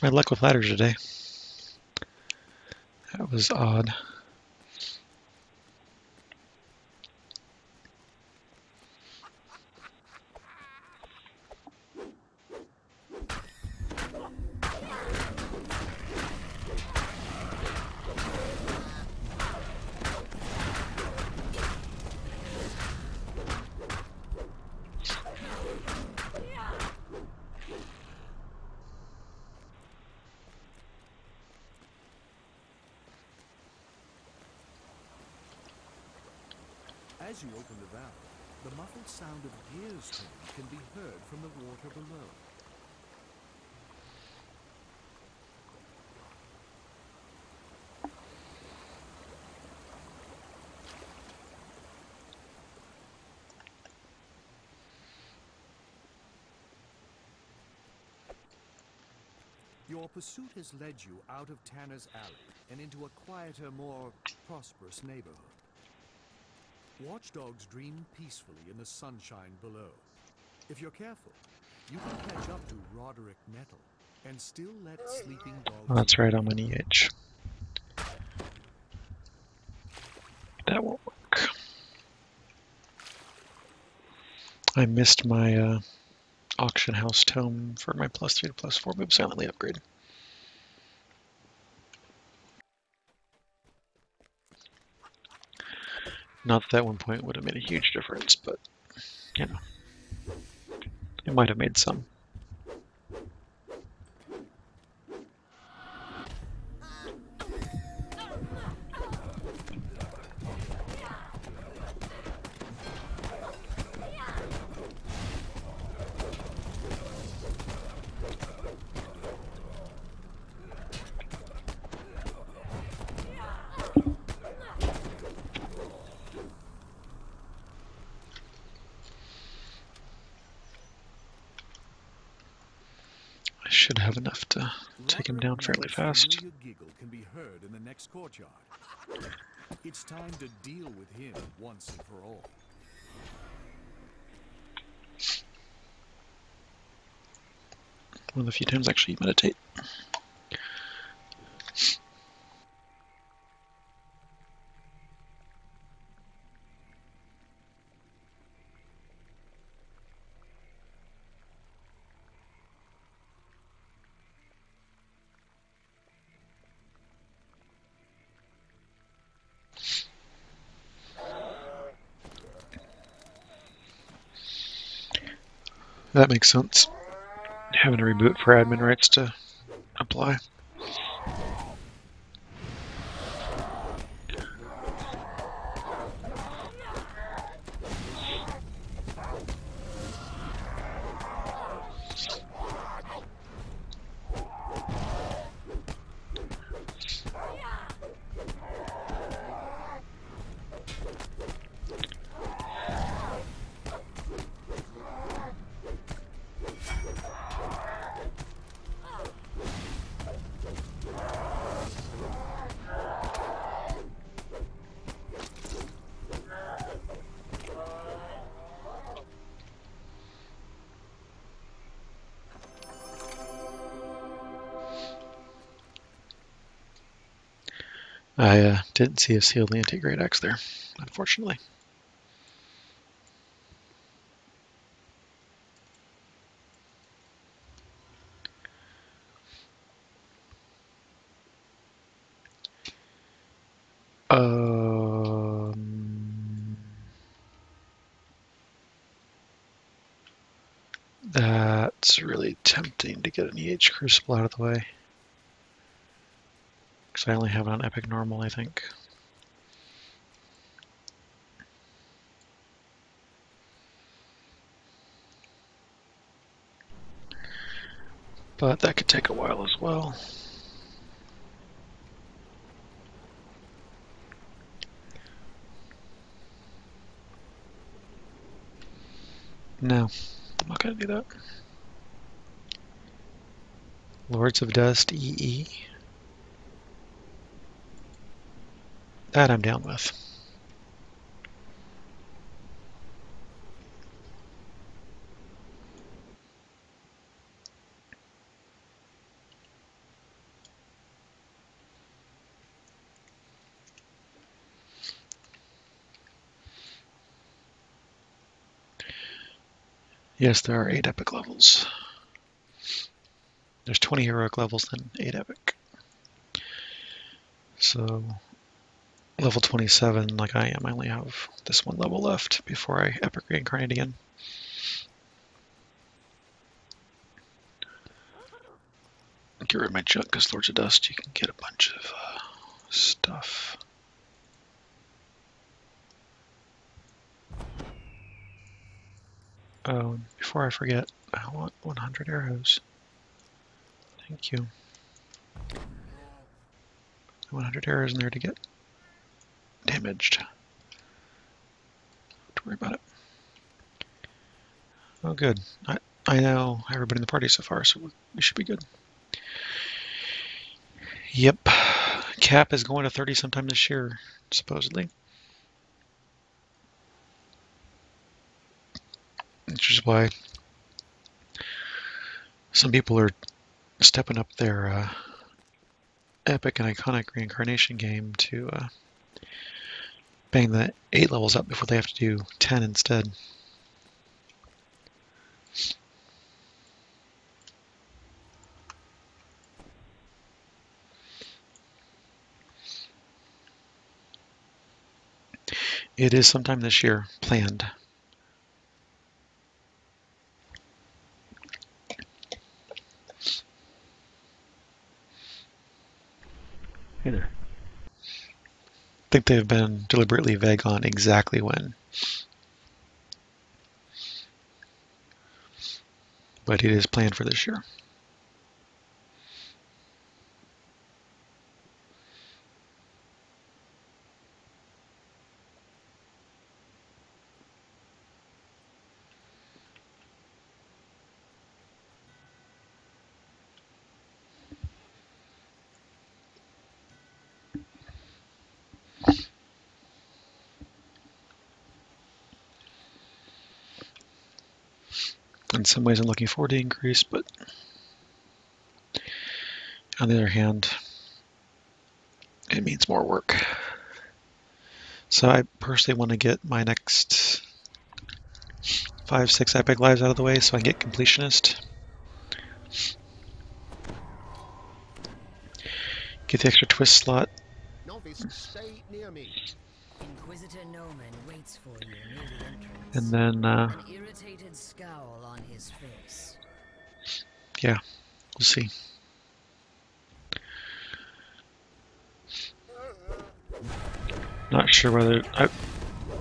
Speaker 1: my luck with ladders today. That was odd.
Speaker 2: pursuit has led you out of Tanner's Alley and into a quieter, more prosperous neighborhood. Watchdogs dream peacefully in the sunshine below. If you're careful, you can catch up to Roderick Nettle and still let sleeping dogs...
Speaker 1: that's right, I'm on the edge. That won't work. I missed my uh, auction house tome for my plus 3 to plus 4 move silently upgrade. Not that, that one point would have made a huge difference, but, you know, it might have made some. fast.
Speaker 2: It's time to deal with him once and for all.
Speaker 1: One of the few times I actually meditate. That makes sense. Having to reboot for admin rights to apply. didn't see a the Antique Greataxe there, unfortunately. Um, that's really tempting to get an EH crucible out of the way. So I only have it on Epic Normal, I think. But that could take a while as well. No, I'm not gonna do that. Lords of Dust EE. E. That I'm down with. Yes, there are eight epic levels. There's 20 heroic levels, then eight epic. So level 27 like I am. I only have this one level left before I epic reincarnate again. Get rid of my junk because Lords of Dust, you can get a bunch of uh, stuff. Oh, before I forget, I want 100 arrows. Thank you. 100 arrows in there to get damaged. Don't worry about it. Oh, good. I, I know everybody in the party so far, so we should be good. Yep. Cap is going to 30 sometime this year, supposedly. Which is why some people are stepping up their uh, epic and iconic reincarnation game to uh, paying the 8 levels up before they have to do 10 instead. It is sometime this year planned. think they've been deliberately vague on exactly when. But it is planned for this year. some ways I'm looking forward to increase, but on the other hand, it means more work. So I personally want to get my next five, six epic lives out of the way so I can get completionist. Get the extra twist slot. And then uh, emergency. Not sure whether... I,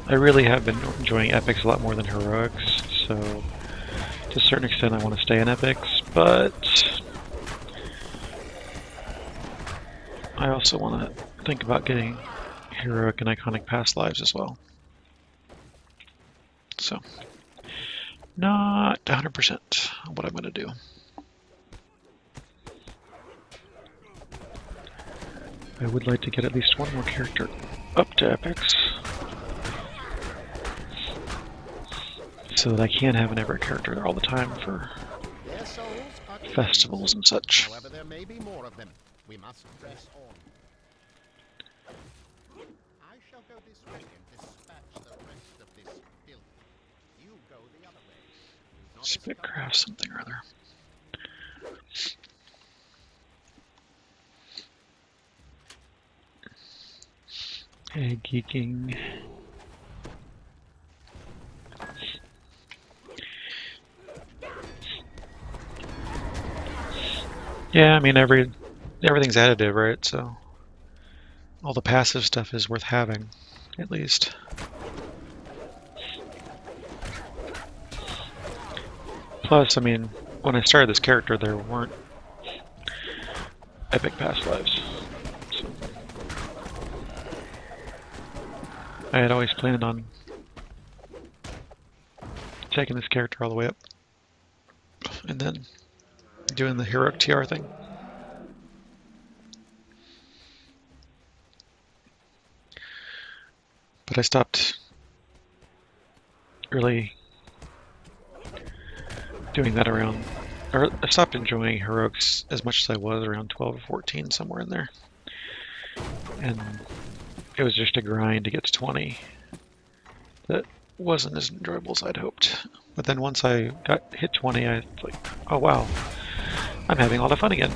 Speaker 1: I really have been enjoying epics a lot more than heroics, so to a certain extent I want to stay in epics, but I also want to think about getting heroic and iconic past lives as well. So, not 100% what I'm going to do. I would like to get at least one more character up to epics, So that I can have an epic character there all the time for festivals and such. However,
Speaker 5: there may be more of them. We must press on.
Speaker 2: I shall go this way and dispatch the rest of this filth. You go the other
Speaker 1: way. Spitcraft something or other. geeking. Yeah, I mean every everything's additive, right? So all the passive stuff is worth having, at least. Plus, I mean, when I started this character, there weren't epic past lives. I had always planned on taking this character all the way up and then doing the heroic TR thing. But I stopped really doing that around, or I stopped enjoying heroics as much as I was around 12 or 14, somewhere in there. And it was just a grind to get to 20. That wasn't as enjoyable as I'd hoped. But then once I got hit 20, I was like, oh wow, I'm having a lot of fun again.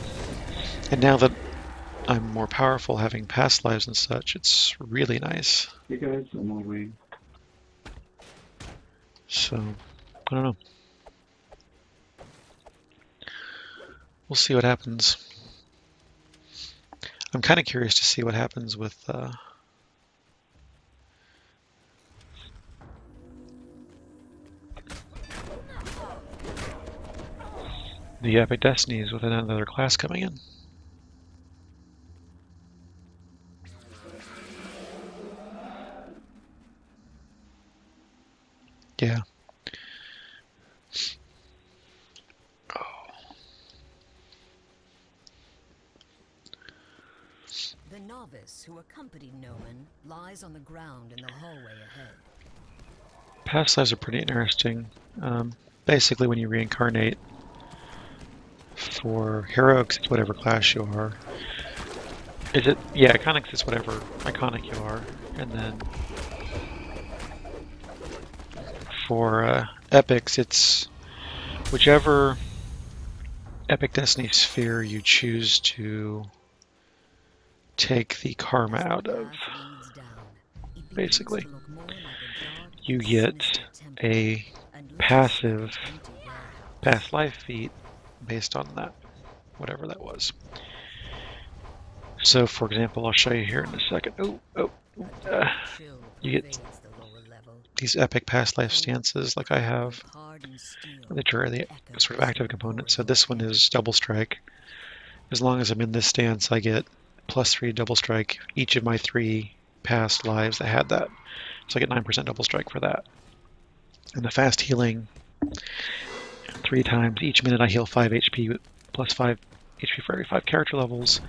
Speaker 1: And now that I'm more powerful, having past lives and such, it's really nice. Hey guys, I'm on way. So, I don't know. We'll see what happens. I'm kind of curious to see what happens with... Uh, The Epic Destiny is with another class coming in. Yeah. Oh.
Speaker 6: The novice who accompanied Noman lies on the ground in the hallway ahead.
Speaker 1: Past lives are pretty interesting. Um, basically, when you reincarnate, for heroics, it's whatever class you are. Is it? Yeah, iconics is whatever iconic you are, and then for uh, epics, it's whichever epic destiny sphere you choose to take the karma out of. Basically, you get a passive path life feat based on that, whatever that was. So, for example, I'll show you here in a second. Oh, oh, uh, you get these epic past life stances like I have that are the sort of active component. So this one is double strike. As long as I'm in this stance, I get plus three double strike each of my three past lives that had that. So I get 9% double strike for that. And the fast healing three times. Each minute I heal 5 HP, plus 5 HP for every 5 character levels,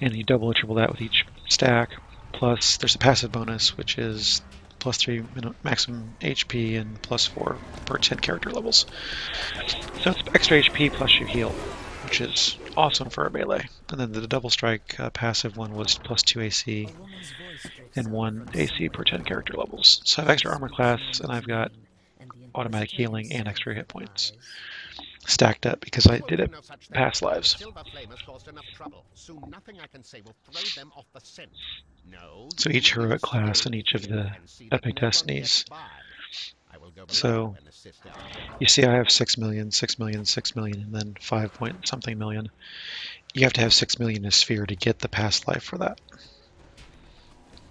Speaker 1: and you double or triple that with each stack. Plus, there's a passive bonus, which is plus 3 maximum HP and plus 4 per 10 character levels. So it's extra HP plus you heal, which is awesome for a melee. And then the double strike uh, passive one was plus 2 AC and 1 AC per 10 character levels. So I have extra armor class, and I've got automatic healing and extra hit points stacked up because I did it past lives.
Speaker 5: So each heroic class and each of the epic destinies. So
Speaker 1: you see I have 6 million, 6 million, 6 million, and then 5 point something million. You have to have 6 million in a sphere to get the past life for that.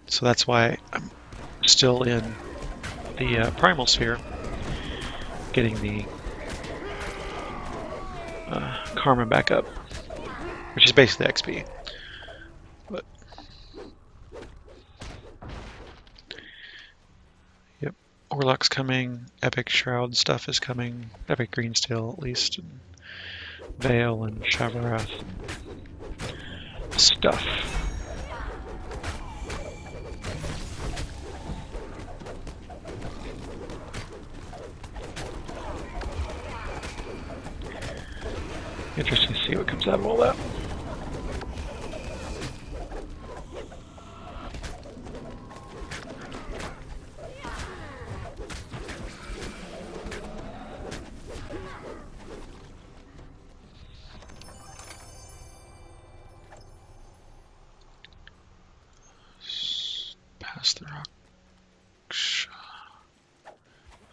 Speaker 1: So that's why I'm still in the uh, primal sphere getting the uh, karma back up, which is basically XP. But yep, Orlok's coming. Epic Shroud stuff is coming. Epic Greensteel, at least. And Veil and Shavarath stuff. Interesting to see what comes out of all that. Past the rock.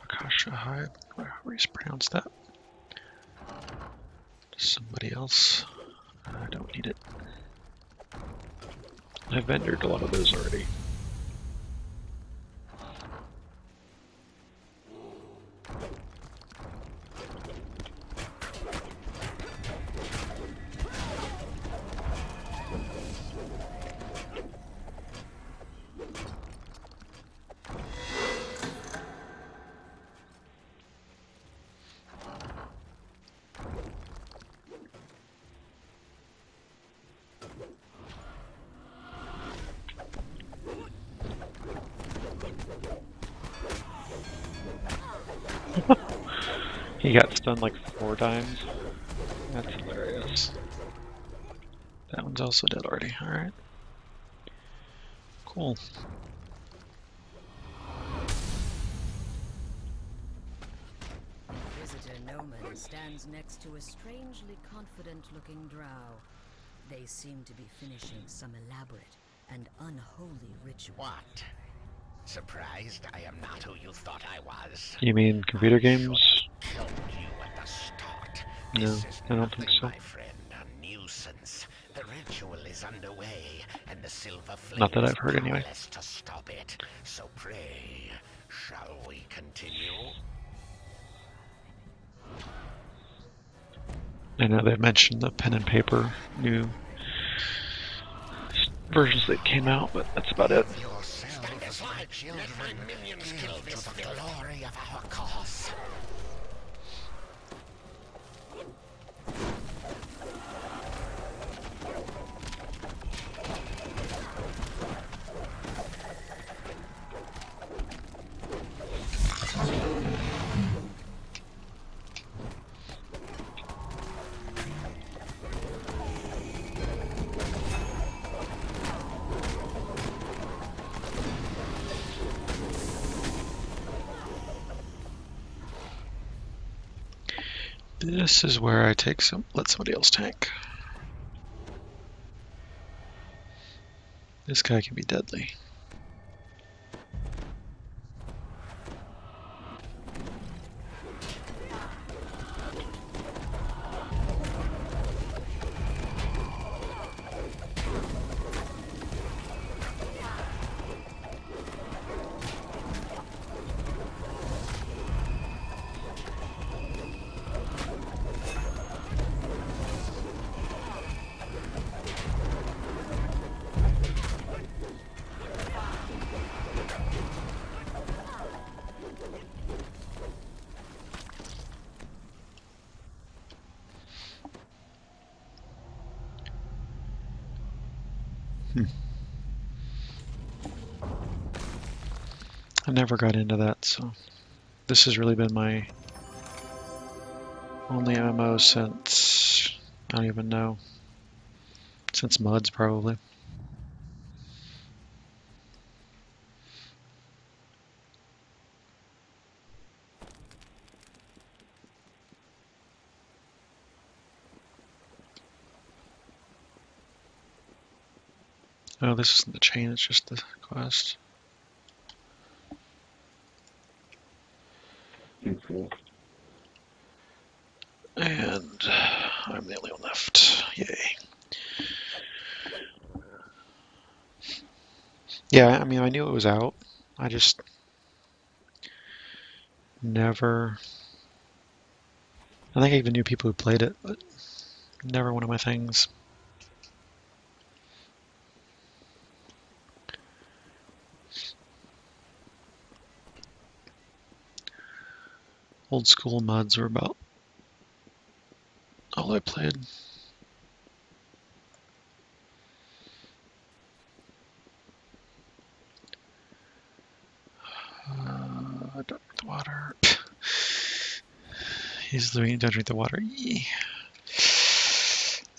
Speaker 1: Akasha Hive, however you pronounce that somebody else. I don't need it. I've vendored a lot of those already. stunned like four times. That's hilarious. That one's also dead already, alright. Cool.
Speaker 6: Visitor Noman stands next to a strangely confident-looking drow. They seem to be finishing some elaborate and unholy ritual. What? Surprised I am
Speaker 1: not who you thought I was. You mean computer games? No, this is I don't nothing, think so. My friend, a nuisance. The ritual is underway, and the silver flame Not that I've heard anyway. To stop it. So pray, shall we continue? I know they mentioned the pen and paper new versions that came out, but that's about it. This is where I take some, let somebody else tank. This guy can be deadly. never got into that, so this has really been my only MMO since, I don't even know, since MUDs probably. Oh, this isn't the chain, it's just the quest. And I'm the only one left. Yay. Yeah, I mean, I knew it was out. I just never. I think I even knew people who played it, but never one of my things. old school MUDs are about all I played. Uh, don't drink the water. (sighs) He's doing don't drink the water. Yeah.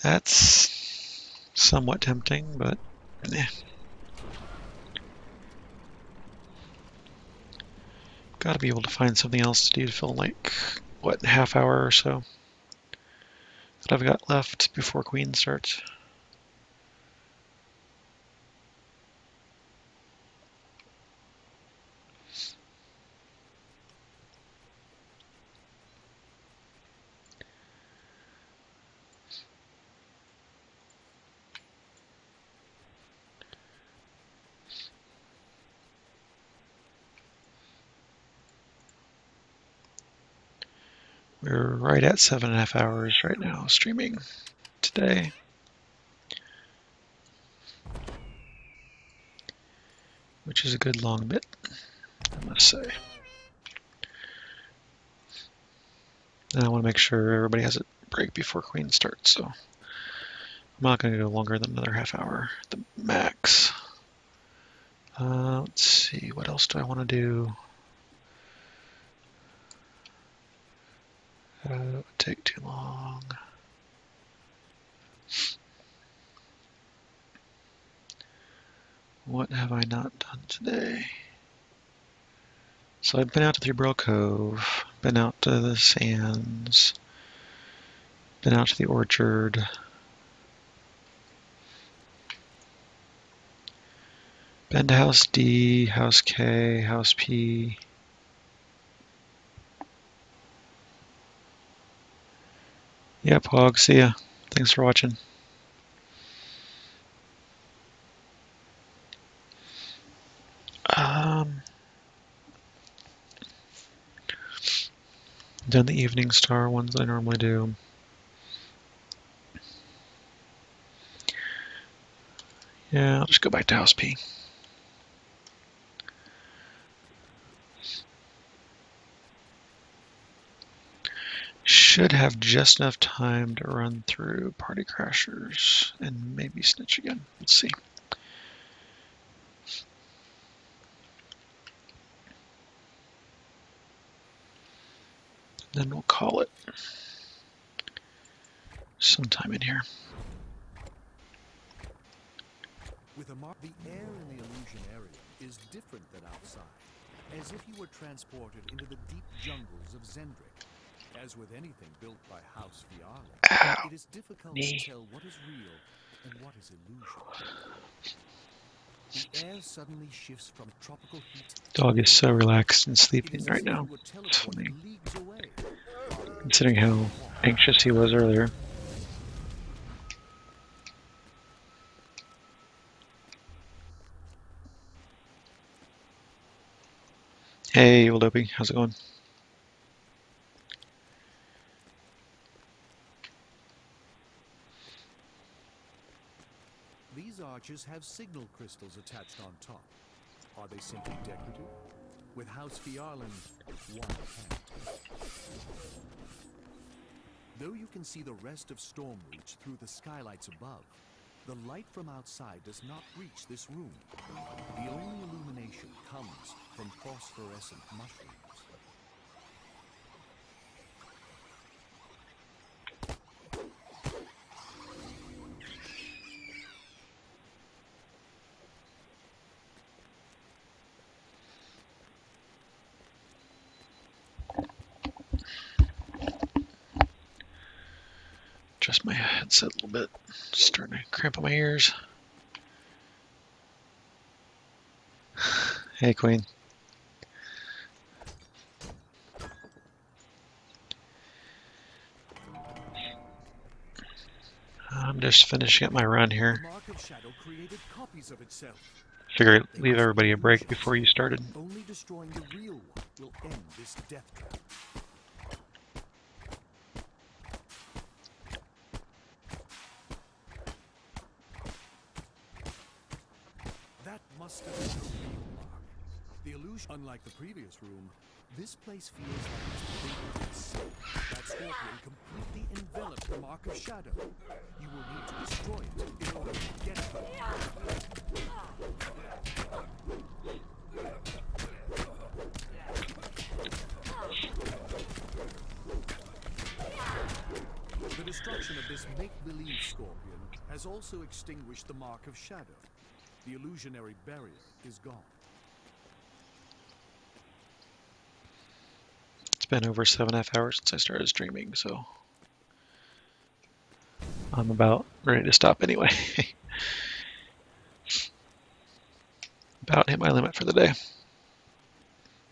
Speaker 1: That's somewhat tempting, but yeah. Gotta be able to find something else to do to fill like, what, half hour or so that I've got left before Queen starts. right at seven and a half hours right now streaming today. Which is a good long bit, I must say. And I want to make sure everybody has a break before Queen starts, so I'm not going to go longer than another half hour at the max. Uh, let's see, what else do I want to do? that would take too long. What have I not done today? So I've been out to Three Barrel Cove, been out to the sands, been out to the orchard. Been to House D, House K, House P. Yep, Hog, see ya. Thanks for watching. Um, done the Eveningstar ones I normally do. Yeah, I'll just go back to House P. should have just enough time to run through Party Crashers and maybe Snitch again. Let's see. Then we'll call it sometime in here.
Speaker 2: With a mark, the air in the illusion area is different than outside, as if you were transported into the deep jungles of Xen'drik. As with anything built by House Phiarlan, it is difficult nee. to tell what is real and what is illusion. The air suddenly shifts from tropical heat.
Speaker 1: Dog is so relaxed and sleeping right now. It's funny. Considering how anxious he was earlier. Hey, Oldopi, how's it going?
Speaker 2: arches have signal crystals attached on top. Are they simply decorative? With House Phiarlan, one can't. Though you can see the rest of Stormreach through the skylights above, the light from outside does not reach this room. The only illumination comes from phosphorescent mushrooms.
Speaker 1: headset a little bit. starting to cramp up my ears. (sighs) Hey, Queen. I'm just finishing up my run here. Figure leave everybody a break before you started.
Speaker 2: Like the previous room, this place feels like it's That scorpion completely enveloped the Mark of Shadow. You will need to destroy it in order to get it. The destruction of this make-believe scorpion has also extinguished the Mark of Shadow. The illusionary barrier is gone.
Speaker 1: been over seven and a half hours since I started streaming, so I'm about ready to stop anyway. (laughs) about hit my limit for the day.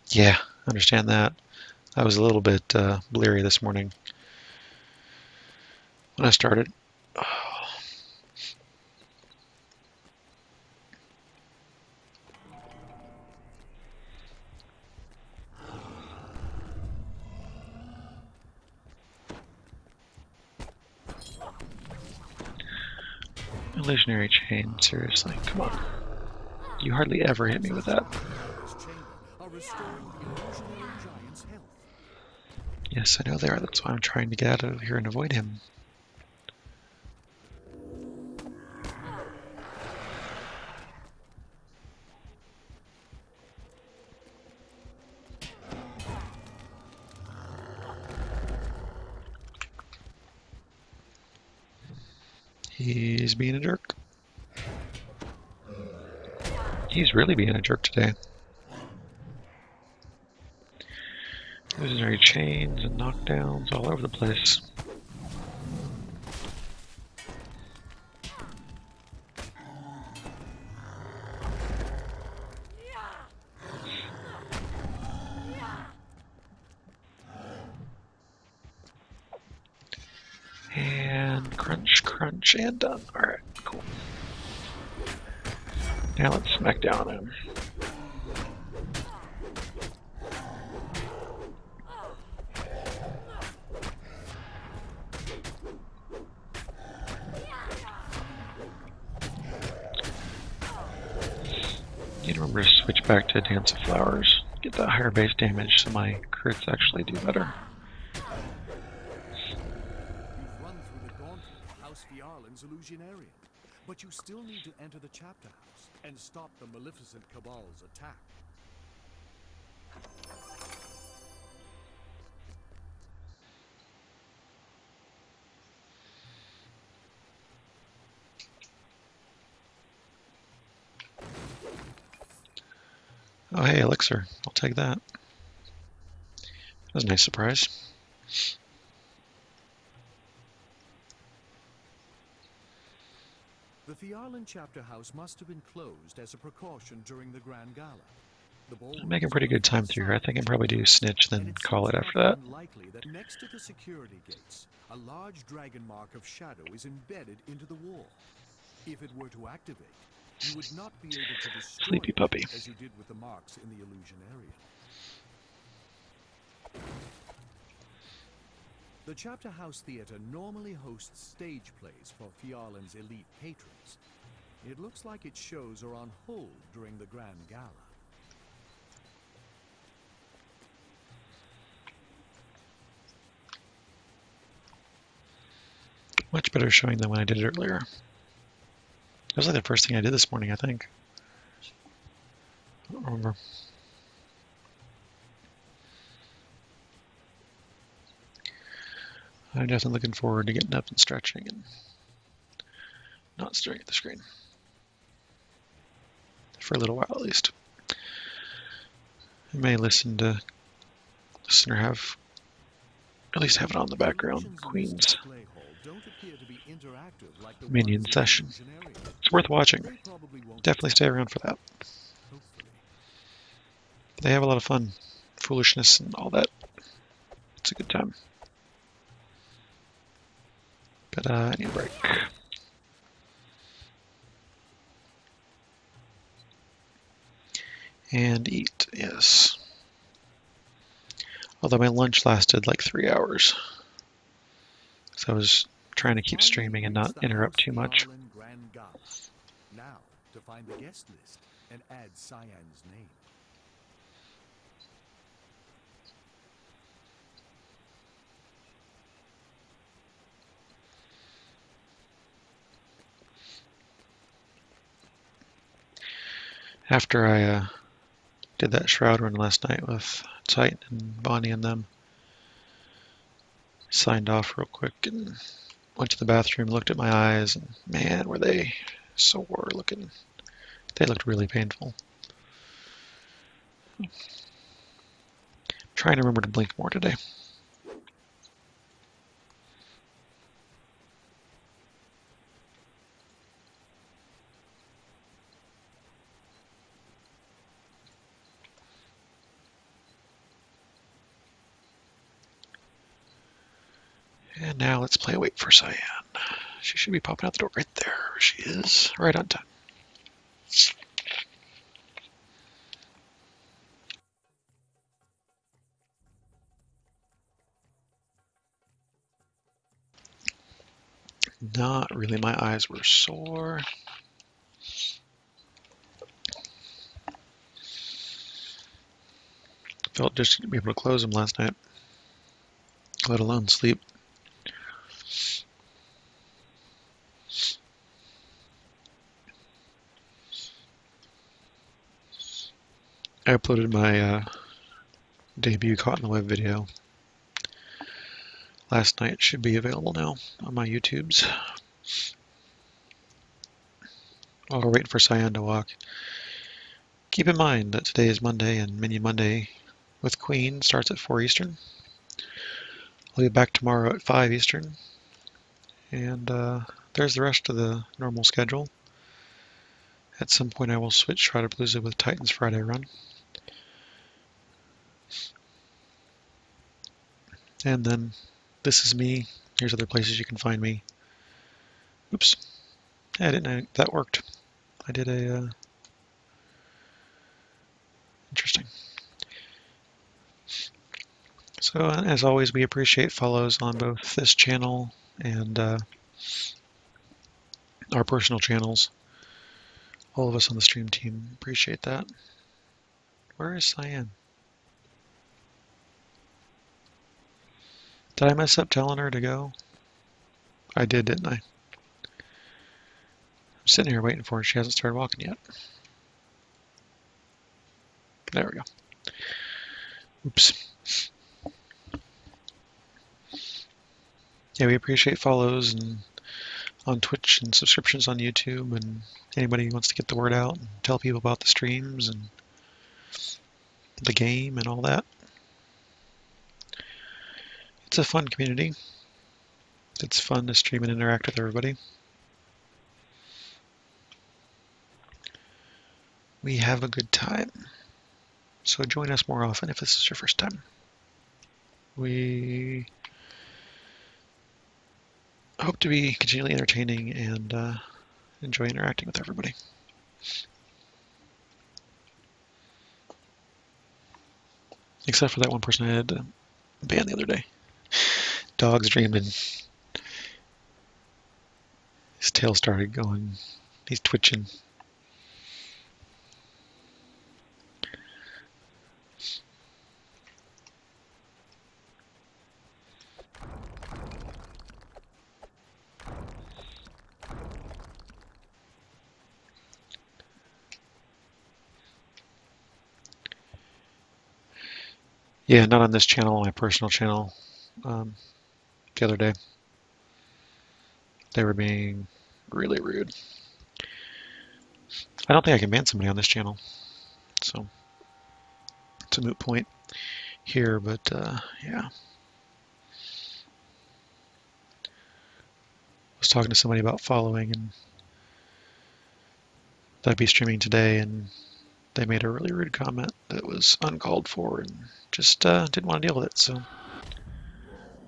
Speaker 1: Yeah, understand that. I was a little bit uh, bleary this morning when I started. Collisionary chain, seriously, come on. You hardly ever hit me with that. Yes, I know they are, that's why I'm trying to get out of here and avoid him. He's being a jerk. He's really being a jerk today. Illusionary chains and knockdowns all over the place. And crunch, crunch, and done. All right. Now let's smack down him. You to remember to switch back to Dance of Flowers. Get that higher base damage so my crits actually do better.
Speaker 2: and stop the Maleficent Cabal's attack.
Speaker 1: Oh hey, Elixir. I'll take that. That was a nice surprise.
Speaker 2: The Ireland chapter house must have been closed as a precaution during the Grand Gala. The Make a pretty good time through here. I think I
Speaker 1: probably do snitch, then call it after that.
Speaker 2: Unlikely that next to the security gates, a large dragon mark of shadow is embedded into the wall. If it were to activate, you would not be able to destroy Sleepy puppy. as you did with the marks in the illusion illusionarium. The Chapter House Theatre normally hosts stage plays for Phiarlan's elite patrons. It looks like its shows are on hold during the Grand Gala.
Speaker 1: Much better showing than when I did it earlier. That was like the first thing I did this morning, I think. I don't remember. I'm definitely looking forward to getting up and stretching and not staring at the screen. For a little while at least. I may listen to listen or have at least have it on the background. Queens.
Speaker 2: Minion session. It's worth watching. Definitely stay around for that.
Speaker 1: They have a lot of fun. Foolishness and all that. It's a good time. But uh, I need a break. And eat, yes. Although my lunch lasted like three hours. So I was trying to keep streaming and not interrupt too much.
Speaker 2: Now to find the guest list and add Cyan's name.
Speaker 1: after I uh, did that shroud run last night with Titan and Bonnie and them, signed off real quick and went to the bathroom, looked at my eyes, and man, were they sore looking. They looked really painful. I'm trying to remember to blink more today. let's play wait for Cyan. She should be popping out the door right there. She is right on time. Not really. My eyes were sore. Felt just to be able to close them last night, let alone sleep. I uploaded my uh, debut Caught in the Web video last night. should be available now on my YouTubes. While we're waiting for Cyan to walk, keep in mind that today is Monday and Mini Monday with Queen starts at 4 Eastern. I'll be back tomorrow at 5 Eastern. And uh, there's the rest of the normal schedule. At some point I will switch Shroudapalooza with Titans Friday Run. And then this is me. Here's other places you can find me. Oops. I didn't know that worked. I did a... Uh... Interesting. So, uh, as always, we appreciate follows on both this channel and uh, our personal channels. All of us on the stream team appreciate that. Where is Cyan? Did I mess up telling her to go? I did, didn't I? I'm sitting here waiting for her. She hasn't started walking yet. There we go. Oops. Yeah, we appreciate follows and on Twitch and subscriptions on YouTube and anybody who wants to get the word out and tell people about the streams and the game and all that. It's a fun community. It's fun to stream and interact with everybody. We have a good time. So join us more often if this is your first time. We hope to be continually entertaining and uh, enjoy interacting with everybody. Except for that one person I had uh, banned the other day dog's dreaming. His tail started going. He's twitching. Yeah, not on this channel, my personal channel. Um, the other day. They were being really rude. I don't think I can ban somebody on this channel. So it's a moot point here, but uh, yeah. I was talking to somebody about following and that I'd be streaming today and they made a really rude comment that was uncalled for and just uh, didn't want to deal with it. So.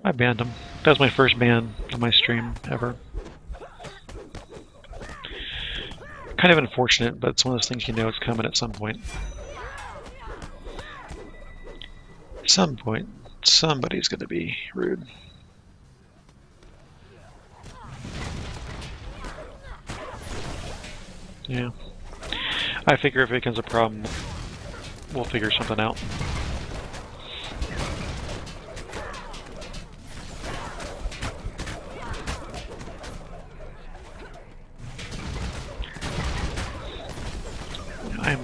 Speaker 1: I banned him. That was my first ban on my stream ever. Kind of unfortunate, but it's one of those things you know it's coming at some point. At some point, somebody's gonna be rude. Yeah. I figure if it becomes a problem, we'll figure something out.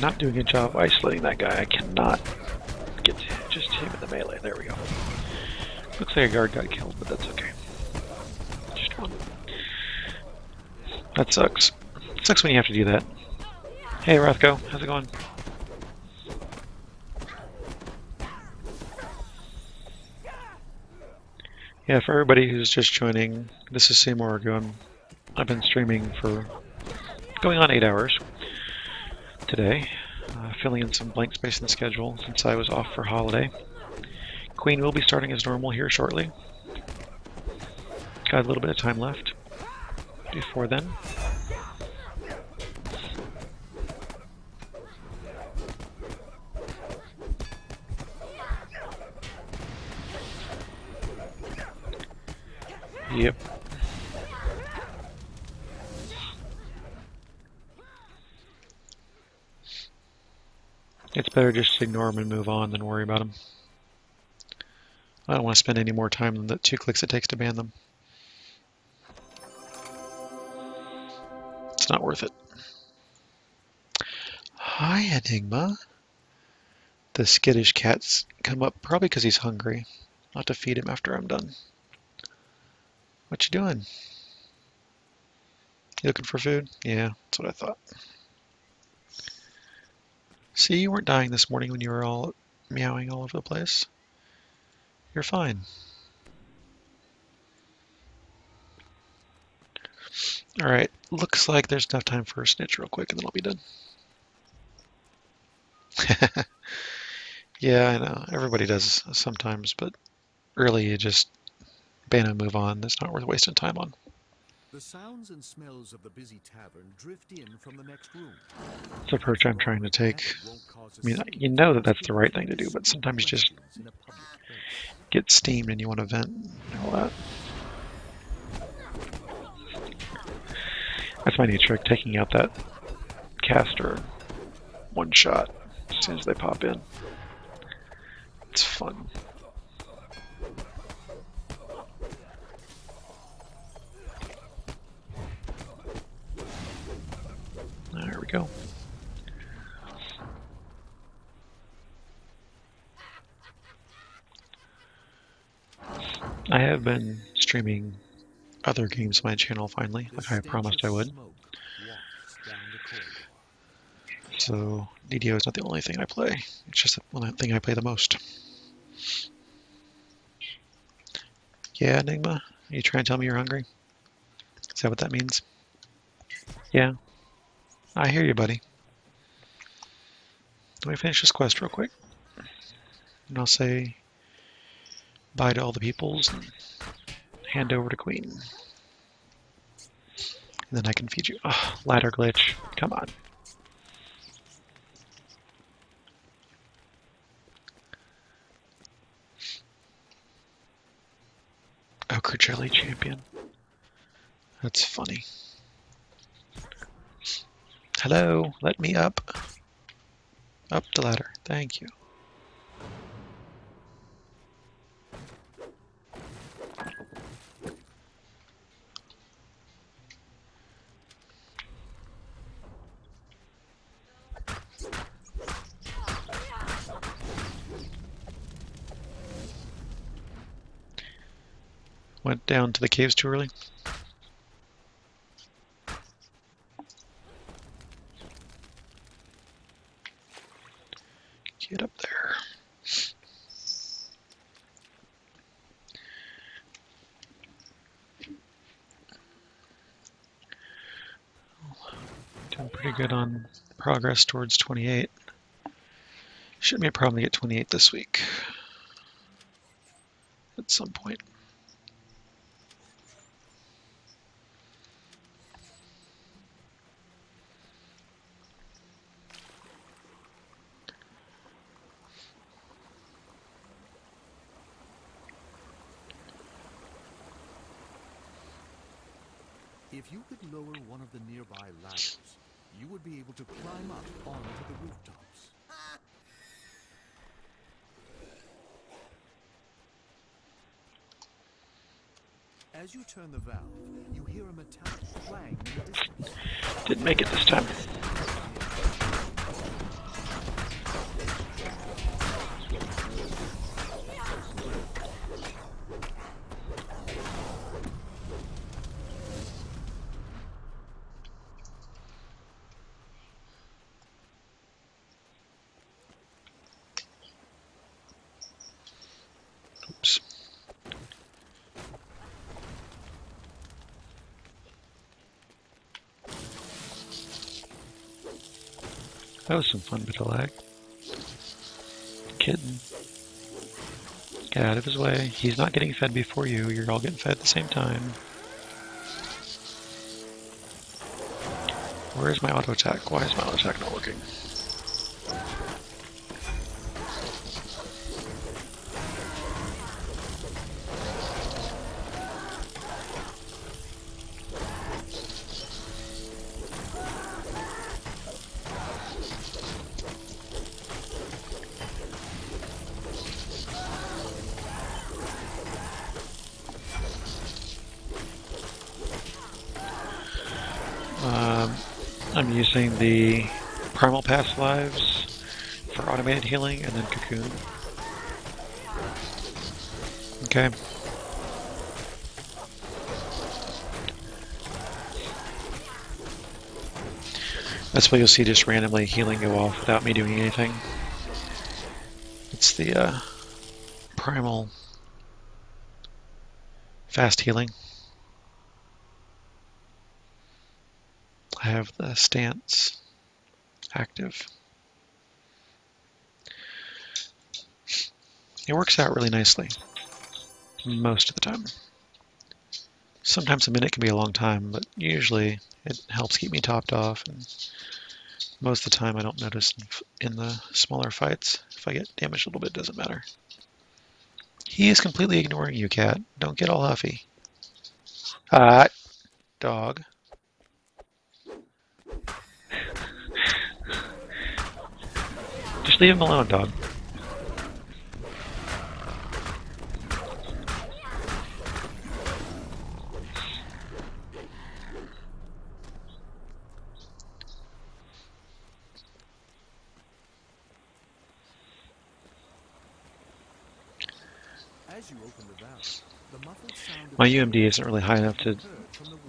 Speaker 1: not doing a job isolating that guy. I cannot get just him in the melee. There we go. Looks like a guard got killed, but that's okay. Just one. That sucks. It sucks when you have to do that. Hey, Rothko. How's it going? Yeah, for everybody who's just joining, this is Seymour i have been streaming for going on eight hours today, uh, filling in some blank space in the schedule since I was off for holiday. Queen will be starting as normal here shortly. Got a little bit of time left before then. Yep, better just ignore them and move on than worry about them. I don't want to spend any more time than the two clicks it takes to ban them. It's not worth it. Hi, Enigma. The skittish cat's come up probably because he's hungry. Not to feed him after I'm done. What you doing? You looking for food? Yeah, that's what I thought. See, you weren't dying this morning when you were all meowing all over the place. You're fine. Alright, looks like there's enough time for a snitch real quick and then I'll be done. (laughs) yeah, I know. Everybody does sometimes, but really you just ban and move on. That's not worth wasting time on.
Speaker 2: The sounds and smells of the busy tavern drift in from the next room.
Speaker 1: It's the approach I'm trying to take. I mean, you know that that's the right thing to do, but sometimes you just get steamed and you want to vent and all that. That's my new trick, taking out that caster one shot as soon as they pop in. It's fun. go. I have been streaming other games on my channel finally, like I promised I would. So DDO is not the only thing I play, it's just the one thing I play the most. Yeah, Enigma, Are you trying to tell me you're hungry? Is that what that means? Yeah, I hear you, buddy. Let me finish this quest real quick. And I'll say bye to all the peoples and hand over to Queen. And then I can feed you. ladder glitch. Come on. Oku oh, Jelly Champion. That's funny. Hello, let me up. Up the ladder, thank you. Went down to the caves too early.
Speaker 4: get up there.
Speaker 1: Doing pretty good on progress towards 28. Shouldn't be a problem to get 28 this week at some point.
Speaker 2: by ladders, you would be able to climb up onto the rooftops.
Speaker 1: As you turn the valve, you hear a metallic clang in the distance. Didn't make it this time. That was some fun bit of lag. Kitten. Get out of his way. He's not getting fed before you. You're all getting fed at the same time. Where is my auto attack? Why is my auto attack not working? Primal Past lives for automated healing, and then Cocoon. Okay. That's what you'll see just randomly healing go off without me doing anything. It's the uh, primal fast healing. I have the stance active. It works out really nicely most of the time. Sometimes a minute can be a long time, but usually it helps keep me topped off. And most of the time I don't notice in the smaller fights. If I get damaged a little bit, doesn't matter. He is completely ignoring you, cat. Don't get all huffy. Ah, uh, dog. leave him alone, dog. my UMD isn't really high enough to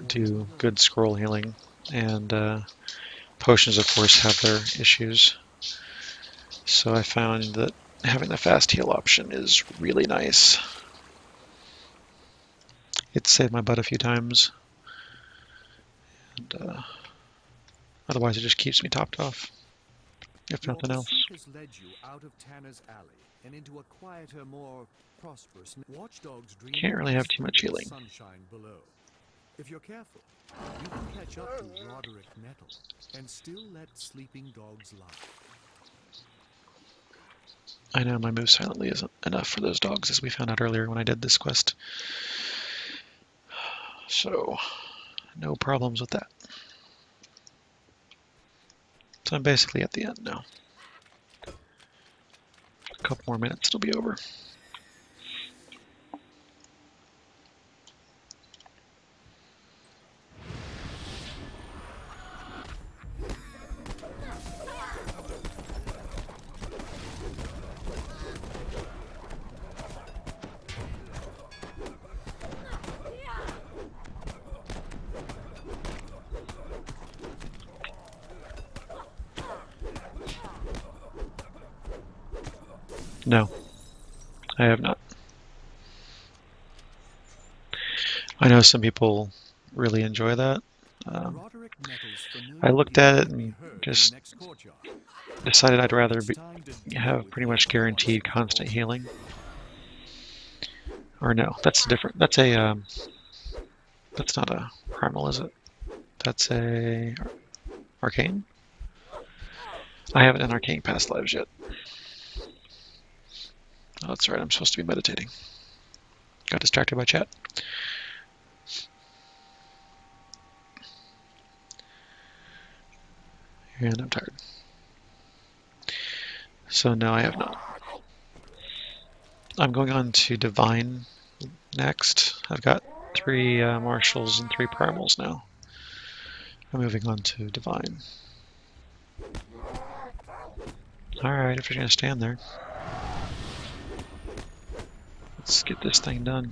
Speaker 1: do good scroll healing, and uh, potions, of course, have their issues. So I found that having the fast heal option is really nice. It saved my butt a few times. And, uh, otherwise it just keeps me topped off, if Your nothing else.
Speaker 2: led you out of Tanner's Alley and into a quieter, more prosperous... Watchdogs dream Can't really have too much healing. Sunshine below. If you're careful, you can catch up to Roderick Nettle and still let sleeping dogs lie.
Speaker 1: I know my move silently isn't enough for those dogs, as we found out earlier when I did this quest. (sighs) So, no problems with that. So I'm basically at the end now. A couple more minutes, it'll be over. know some people really enjoy that. Um, I looked at it and just decided I'd rather be, have pretty much guaranteed constant healing. Or no, that's different. That's a um, that's not a primal, is it? That's a arcane. I haven't done arcane past lives yet. Oh, that's right. I'm supposed to be meditating. Got distracted by chat. And I'm tired. So now I have not. I'm going on to Divine next. I've got three uh, Martials and three Primals now. I'm moving on to Divine. Alright, if you're going to stand there. Let's get this thing done.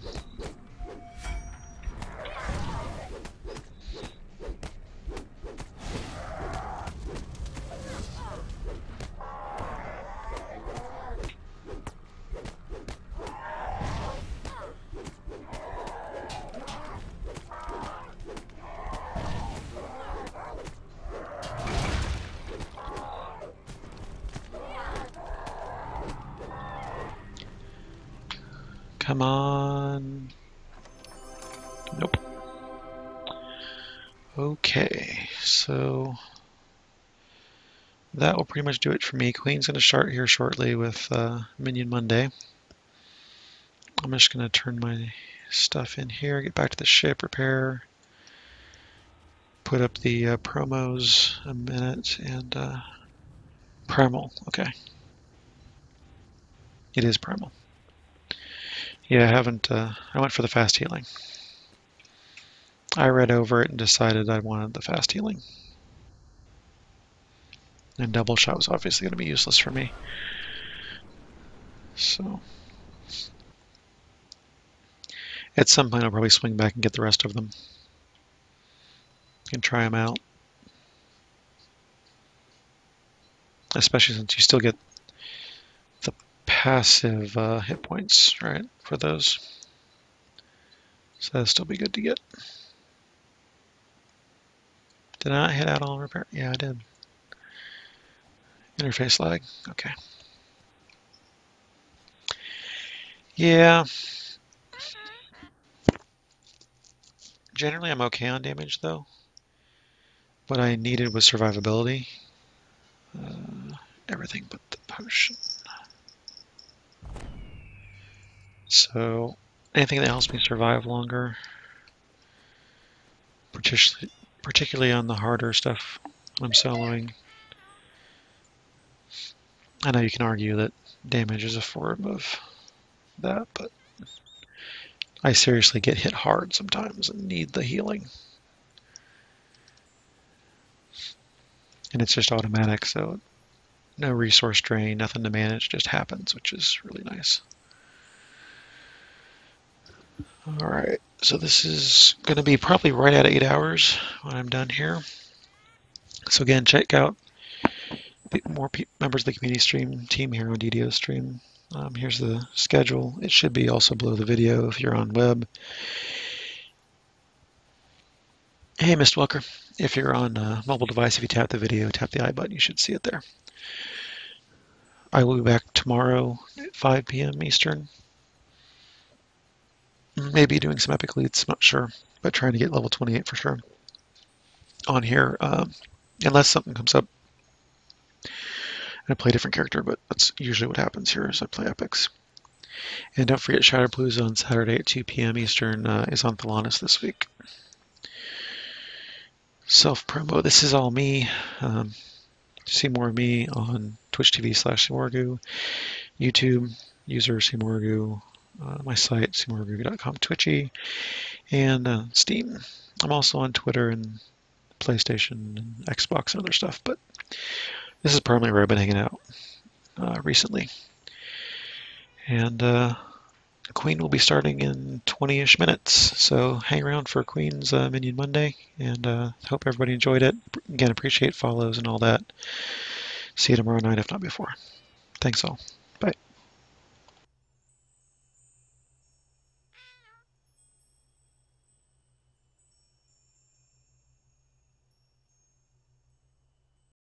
Speaker 1: pretty much do it for me. Queen's going to start here shortly with uh, Minion Monday. I'm just going to turn my stuff in here, get back to the ship, repair, put up the uh, promos a minute, and uh, primal, okay. It is primal. Yeah, I haven't, uh, I went for the fast healing. I read over it and decided I wanted the fast healing. And double shot was obviously going to be useless for me. So... At some point I'll probably swing back and get the rest of them. And try them out. Especially since you still get the passive uh, hit points, right, for those. So that'll still be good to get. Did I hit out all repair? Yeah, I did. Interface lag, okay. Yeah. Generally, I'm okay on damage, though. What I needed was survivability. Uh, everything but the potion. So, anything that helps me survive longer, particularly, particularly on the harder stuff I'm soloing. I know you can argue that damage is a form of that, but I seriously get hit hard sometimes and need the healing. And it's just automatic, so no resource drain, nothing to manage, just happens, which is really nice. All right, so this is going to be probably right at 8 hours when I'm done here. So again, check out more members of the community stream team here on DDO stream. Um, here's the schedule. It should be also below the video if you're on web. Hey, Mr. Walker. if you're on a mobile device, if you tap the video, tap the I button, you should see it there. I will be back tomorrow at 5 p.m. Eastern. Maybe doing some epic leads, not sure, but trying to get level 28 for sure on here, um, unless something comes up and I play a different character, but that's usually what happens here is I play epics. And don't forget Shadow Blues on Saturday at 2 p.m. Eastern uh, is on Thelanis this week. Self-promo. This is all me. Um, see more of me on Twitch TV slash CMorrigu, YouTube user CMorrigu, uh, my site cmorrigu.com, Twitchy, and uh, Steam. I'm also on Twitter and PlayStation and Xbox and other stuff, but this is primarily where I've been hanging out uh, recently. And uh, Queen will be starting in 20-ish minutes, so hang around for Queen's uh, Minion Monday, and uh, hope everybody enjoyed it. Again, appreciate follows and all that. See you tomorrow night, if not before. Thanks all.